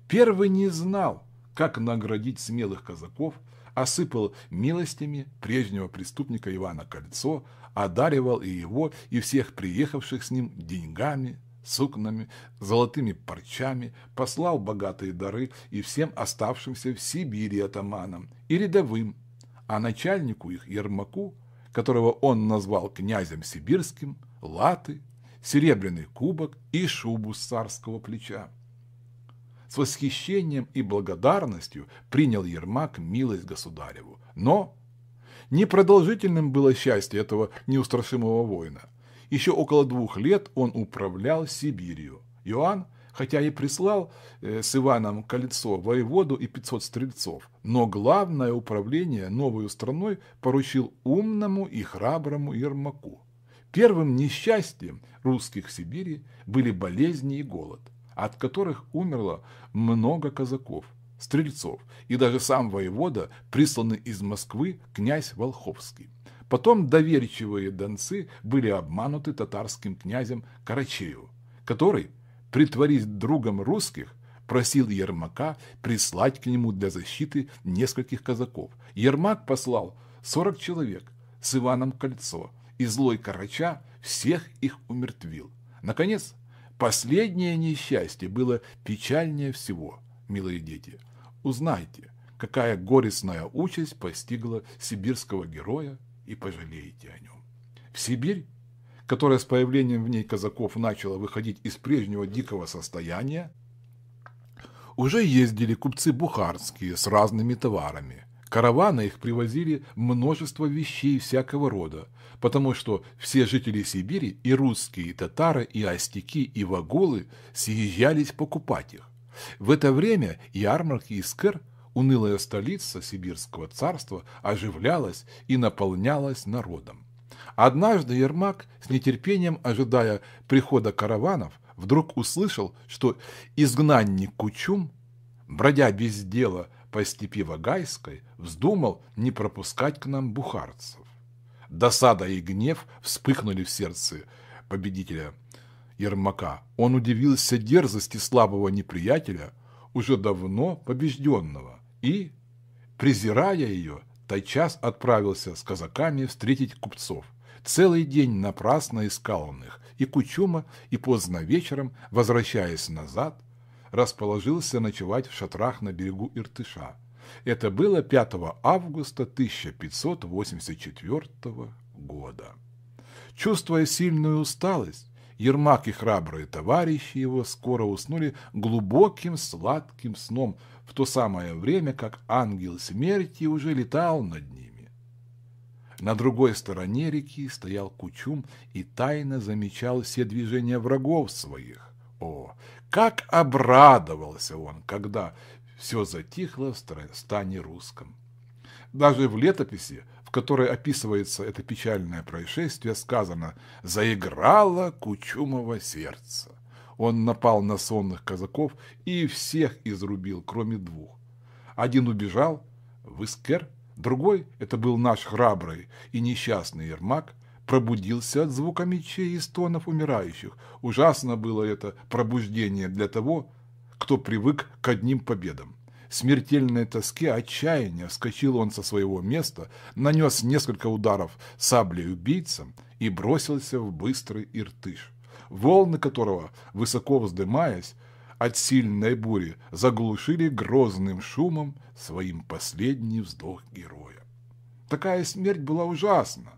Первый не знал, как наградить смелых казаков, осыпал милостями прежнего преступника Ивана Кольцо, одаривал и его, и всех приехавших с ним деньгами, сукнами, золотыми парчами, послал богатые дары и всем оставшимся в Сибири атаманам и рядовым, а начальнику их Ермаку, которого он назвал князем сибирским, латы, серебряный кубок и шубу с царского плеча с восхищением и благодарностью принял Ермак милость государеву. Но непродолжительным было счастье этого неустрашимого воина. Еще около двух лет он управлял Сибирью. Иоанн, хотя и прислал э, с Иваном Кольцо воеводу и 500 стрельцов, но главное управление новой страной поручил умному и храброму Ермаку. Первым несчастьем русских в Сибири были болезни и голод – от которых умерло много казаков, стрельцов и даже сам воевода, присланный из Москвы князь Волховский. Потом доверчивые донцы были обмануты татарским князем Карачею, который, притворись другом русских, просил Ермака прислать к нему для защиты нескольких казаков. Ермак послал 40 человек с Иваном Кольцо, и злой Карача всех их умертвил. Наконец, Последнее несчастье было печальнее всего, милые дети. Узнайте, какая горестная участь постигла сибирского героя и пожалеете о нем. В Сибирь, которая с появлением в ней казаков начала выходить из прежнего дикого состояния, уже ездили купцы бухарские с разными товарами. Караваны их привозили множество вещей всякого рода, потому что все жители Сибири, и русские, и татары, и остяки, и ваголы съезжались покупать их. В это время ярмарки Искер, унылая столица Сибирского царства, оживлялась и наполнялась народом. Однажды Ермак, с нетерпением ожидая прихода караванов, вдруг услышал, что изгнанник Кучум, бродя без дела по степи Вагайской, вздумал не пропускать к нам бухарцев. Досада и гнев вспыхнули в сердце победителя Ермака. Он удивился дерзости слабого неприятеля, уже давно побежденного, и, презирая ее, тотчас отправился с казаками встретить купцов. Целый день напрасно искал он их, и Кучума, и поздно вечером, возвращаясь назад, расположился ночевать в шатрах на берегу Иртыша. Это было 5 августа 1584 года. Чувствуя сильную усталость, Ермак и храбрые товарищи его скоро уснули глубоким сладким сном в то самое время, как ангел смерти уже летал над ними. На другой стороне реки стоял Кучум и тайно замечал все движения врагов своих. О, как обрадовался он, когда все затихло в стане русском. Даже в летописи, в которой описывается это печальное происшествие, сказано «заиграло Кучумово сердце». Он напал на сонных казаков и всех изрубил, кроме двух. Один убежал в Искер, другой, это был наш храбрый и несчастный Ермак, пробудился от звука мечей и стонов умирающих. Ужасно было это пробуждение для того, кто привык к одним победам. В смертельной тоске отчаяния вскочил он со своего места, нанес несколько ударов саблей убийцам и бросился в быстрый иртыш, волны которого, высоко вздымаясь, от сильной бури заглушили грозным шумом своим последний вздох героя. Такая смерть была ужасна.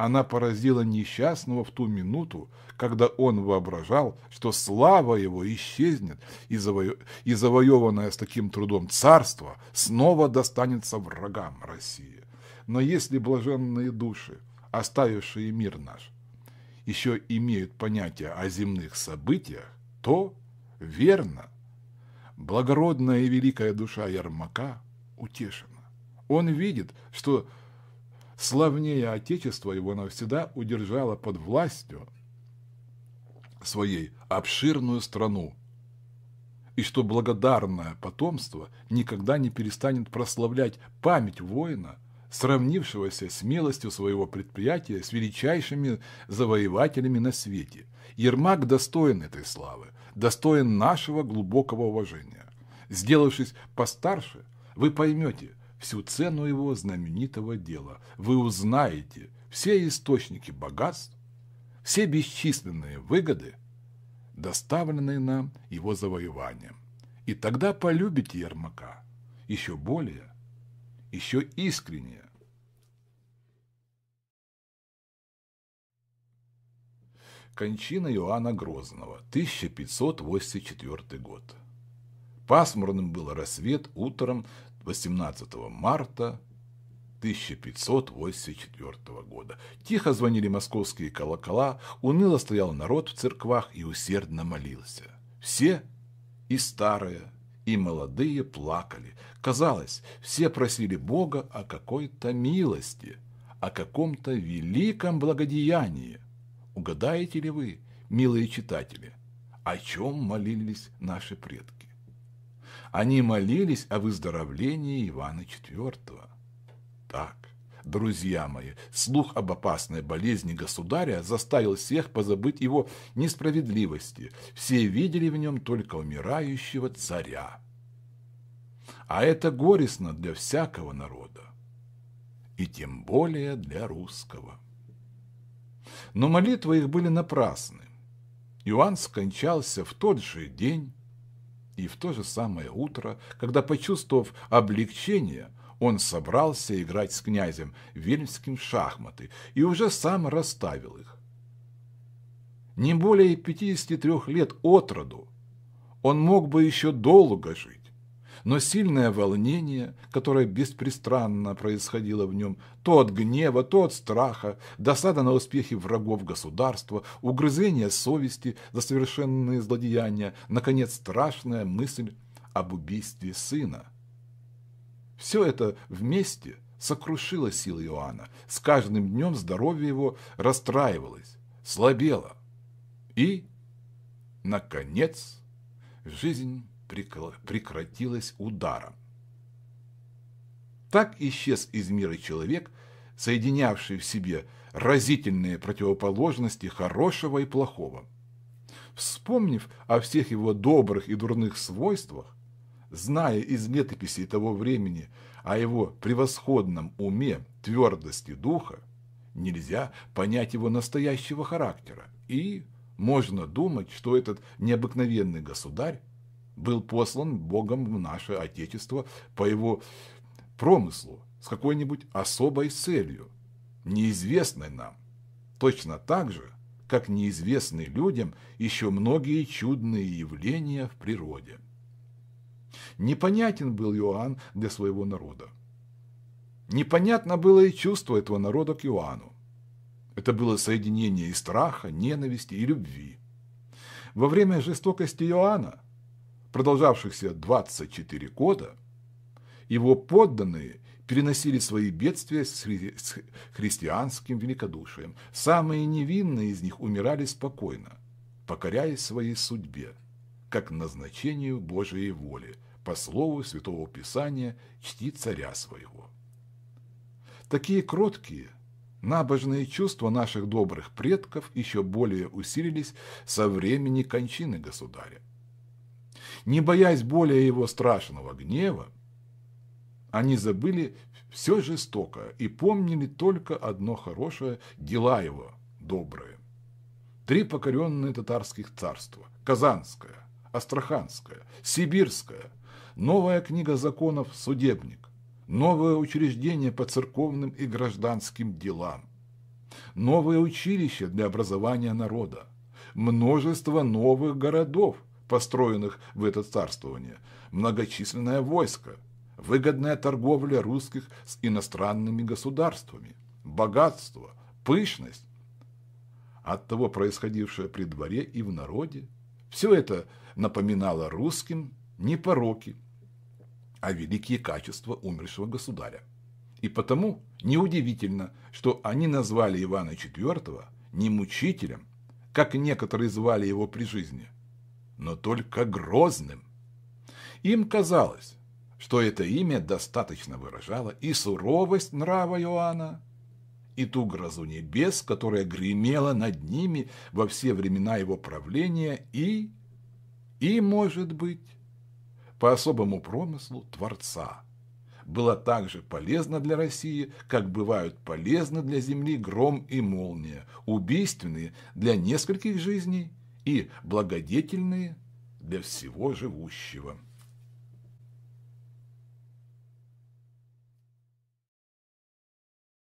Она поразила несчастного в ту минуту, когда он воображал, что слава его исчезнет, и, заво... и завоеванное с таким трудом царство снова достанется врагам России. Но если блаженные души, оставившие мир наш, еще имеют понятие о земных событиях, то, верно, благородная и великая душа Ермака утешена. Он видит, что славнее Отечество его навсегда удержало под властью своей обширную страну, и что благодарное потомство никогда не перестанет прославлять память воина, сравнившегося смелостью своего предприятия с величайшими завоевателями на свете. Ермак достоин этой славы, достоин нашего глубокого уважения. Сделавшись постарше, вы поймете, всю цену его знаменитого дела. Вы узнаете все источники богатств, все бесчисленные выгоды, доставленные нам его завоеванием. И тогда полюбите Ермака еще более, еще искреннее. Кончина Иоанна Грозного, 1584 год. Пасмурным был рассвет утром 18 марта 1584 года. Тихо звонили московские колокола, уныло стоял народ в церквах и усердно молился. Все, и старые, и молодые, плакали. Казалось, все просили Бога о какой-то милости, о каком-то великом благодеянии. Угадаете ли вы, милые читатели, о чем молились наши предки? Они молились о выздоровлении Ивана IV. Так, друзья мои, слух об опасной болезни государя заставил всех позабыть его несправедливости. Все видели в нем только умирающего царя. А это горестно для всякого народа, и тем более для русского. Но молитвы их были напрасны. Иоанн скончался в тот же день, и в то же самое утро, когда, почувствовав облегчение, он собрался играть с князем Вельмским в шахматы и уже сам расставил их. Не более 53 лет от роду он мог бы еще долго жить, но сильное волнение, которое беспрестанно происходило в нем, то от гнева, то от страха, досада на успехи врагов государства, угрызение совести за совершенные злодеяния, наконец, страшная мысль об убийстве сына. Все это вместе сокрушило силы Иоанна. С каждым днем здоровье его расстраивалось, слабело. И, наконец, жизнь прекратилось ударом. Так исчез из мира человек, соединявший в себе разительные противоположности хорошего и плохого. Вспомнив о всех его добрых и дурных свойствах, зная из летописей того времени о его превосходном уме, твердости духа, нельзя понять его настоящего характера, и можно думать, что этот необыкновенный государь был послан Богом в наше Отечество по его промыслу с какой-нибудь особой целью, неизвестной нам, точно так же, как неизвестны людям еще многие чудные явления в природе. Непонятен был Иоанн для своего народа. Непонятно было и чувство этого народа к Иоанну. Это было соединение и страха, ненависти и любви. Во время жестокости Иоанна продолжавшихся 24 года, его подданные переносили свои бедствия с, хри с христианским великодушием. Самые невинные из них умирали спокойно, покоряясь своей судьбе, как назначению Божией воли, по слову Святого Писания «чти царя своего». Такие кроткие, набожные чувства наших добрых предков еще более усилились со времени кончины государя. Не боясь более его страшного гнева, они забыли все жестокое и помнили только одно хорошее – дела его добрые. Три покоренные татарских царства – Казанское, Астраханское, Сибирское, новая книга законов «Судебник», новое учреждение по церковным и гражданским делам. новое училище для образования народа, множество новых городов, построенных в это царствование, многочисленное войско, выгодная торговля русских с иностранными государствами, богатство, пышность, от того происходившее при дворе и в народе. Все это напоминало русским не пороки, а великие качества умершего государя. И потому неудивительно, что они назвали Ивана IV не мучителем, как некоторые звали его при жизни, но только грозным. Им казалось, что это имя достаточно выражало и суровость нрава Иоанна, и ту грозу небес, которая гремела над ними во все времена его правления, и, и, может быть, по особому промыслу Творца, было так же полезно для России, как бывают полезны для Земли гром и молния, убийственные для нескольких жизней и благодетельные для всего живущего.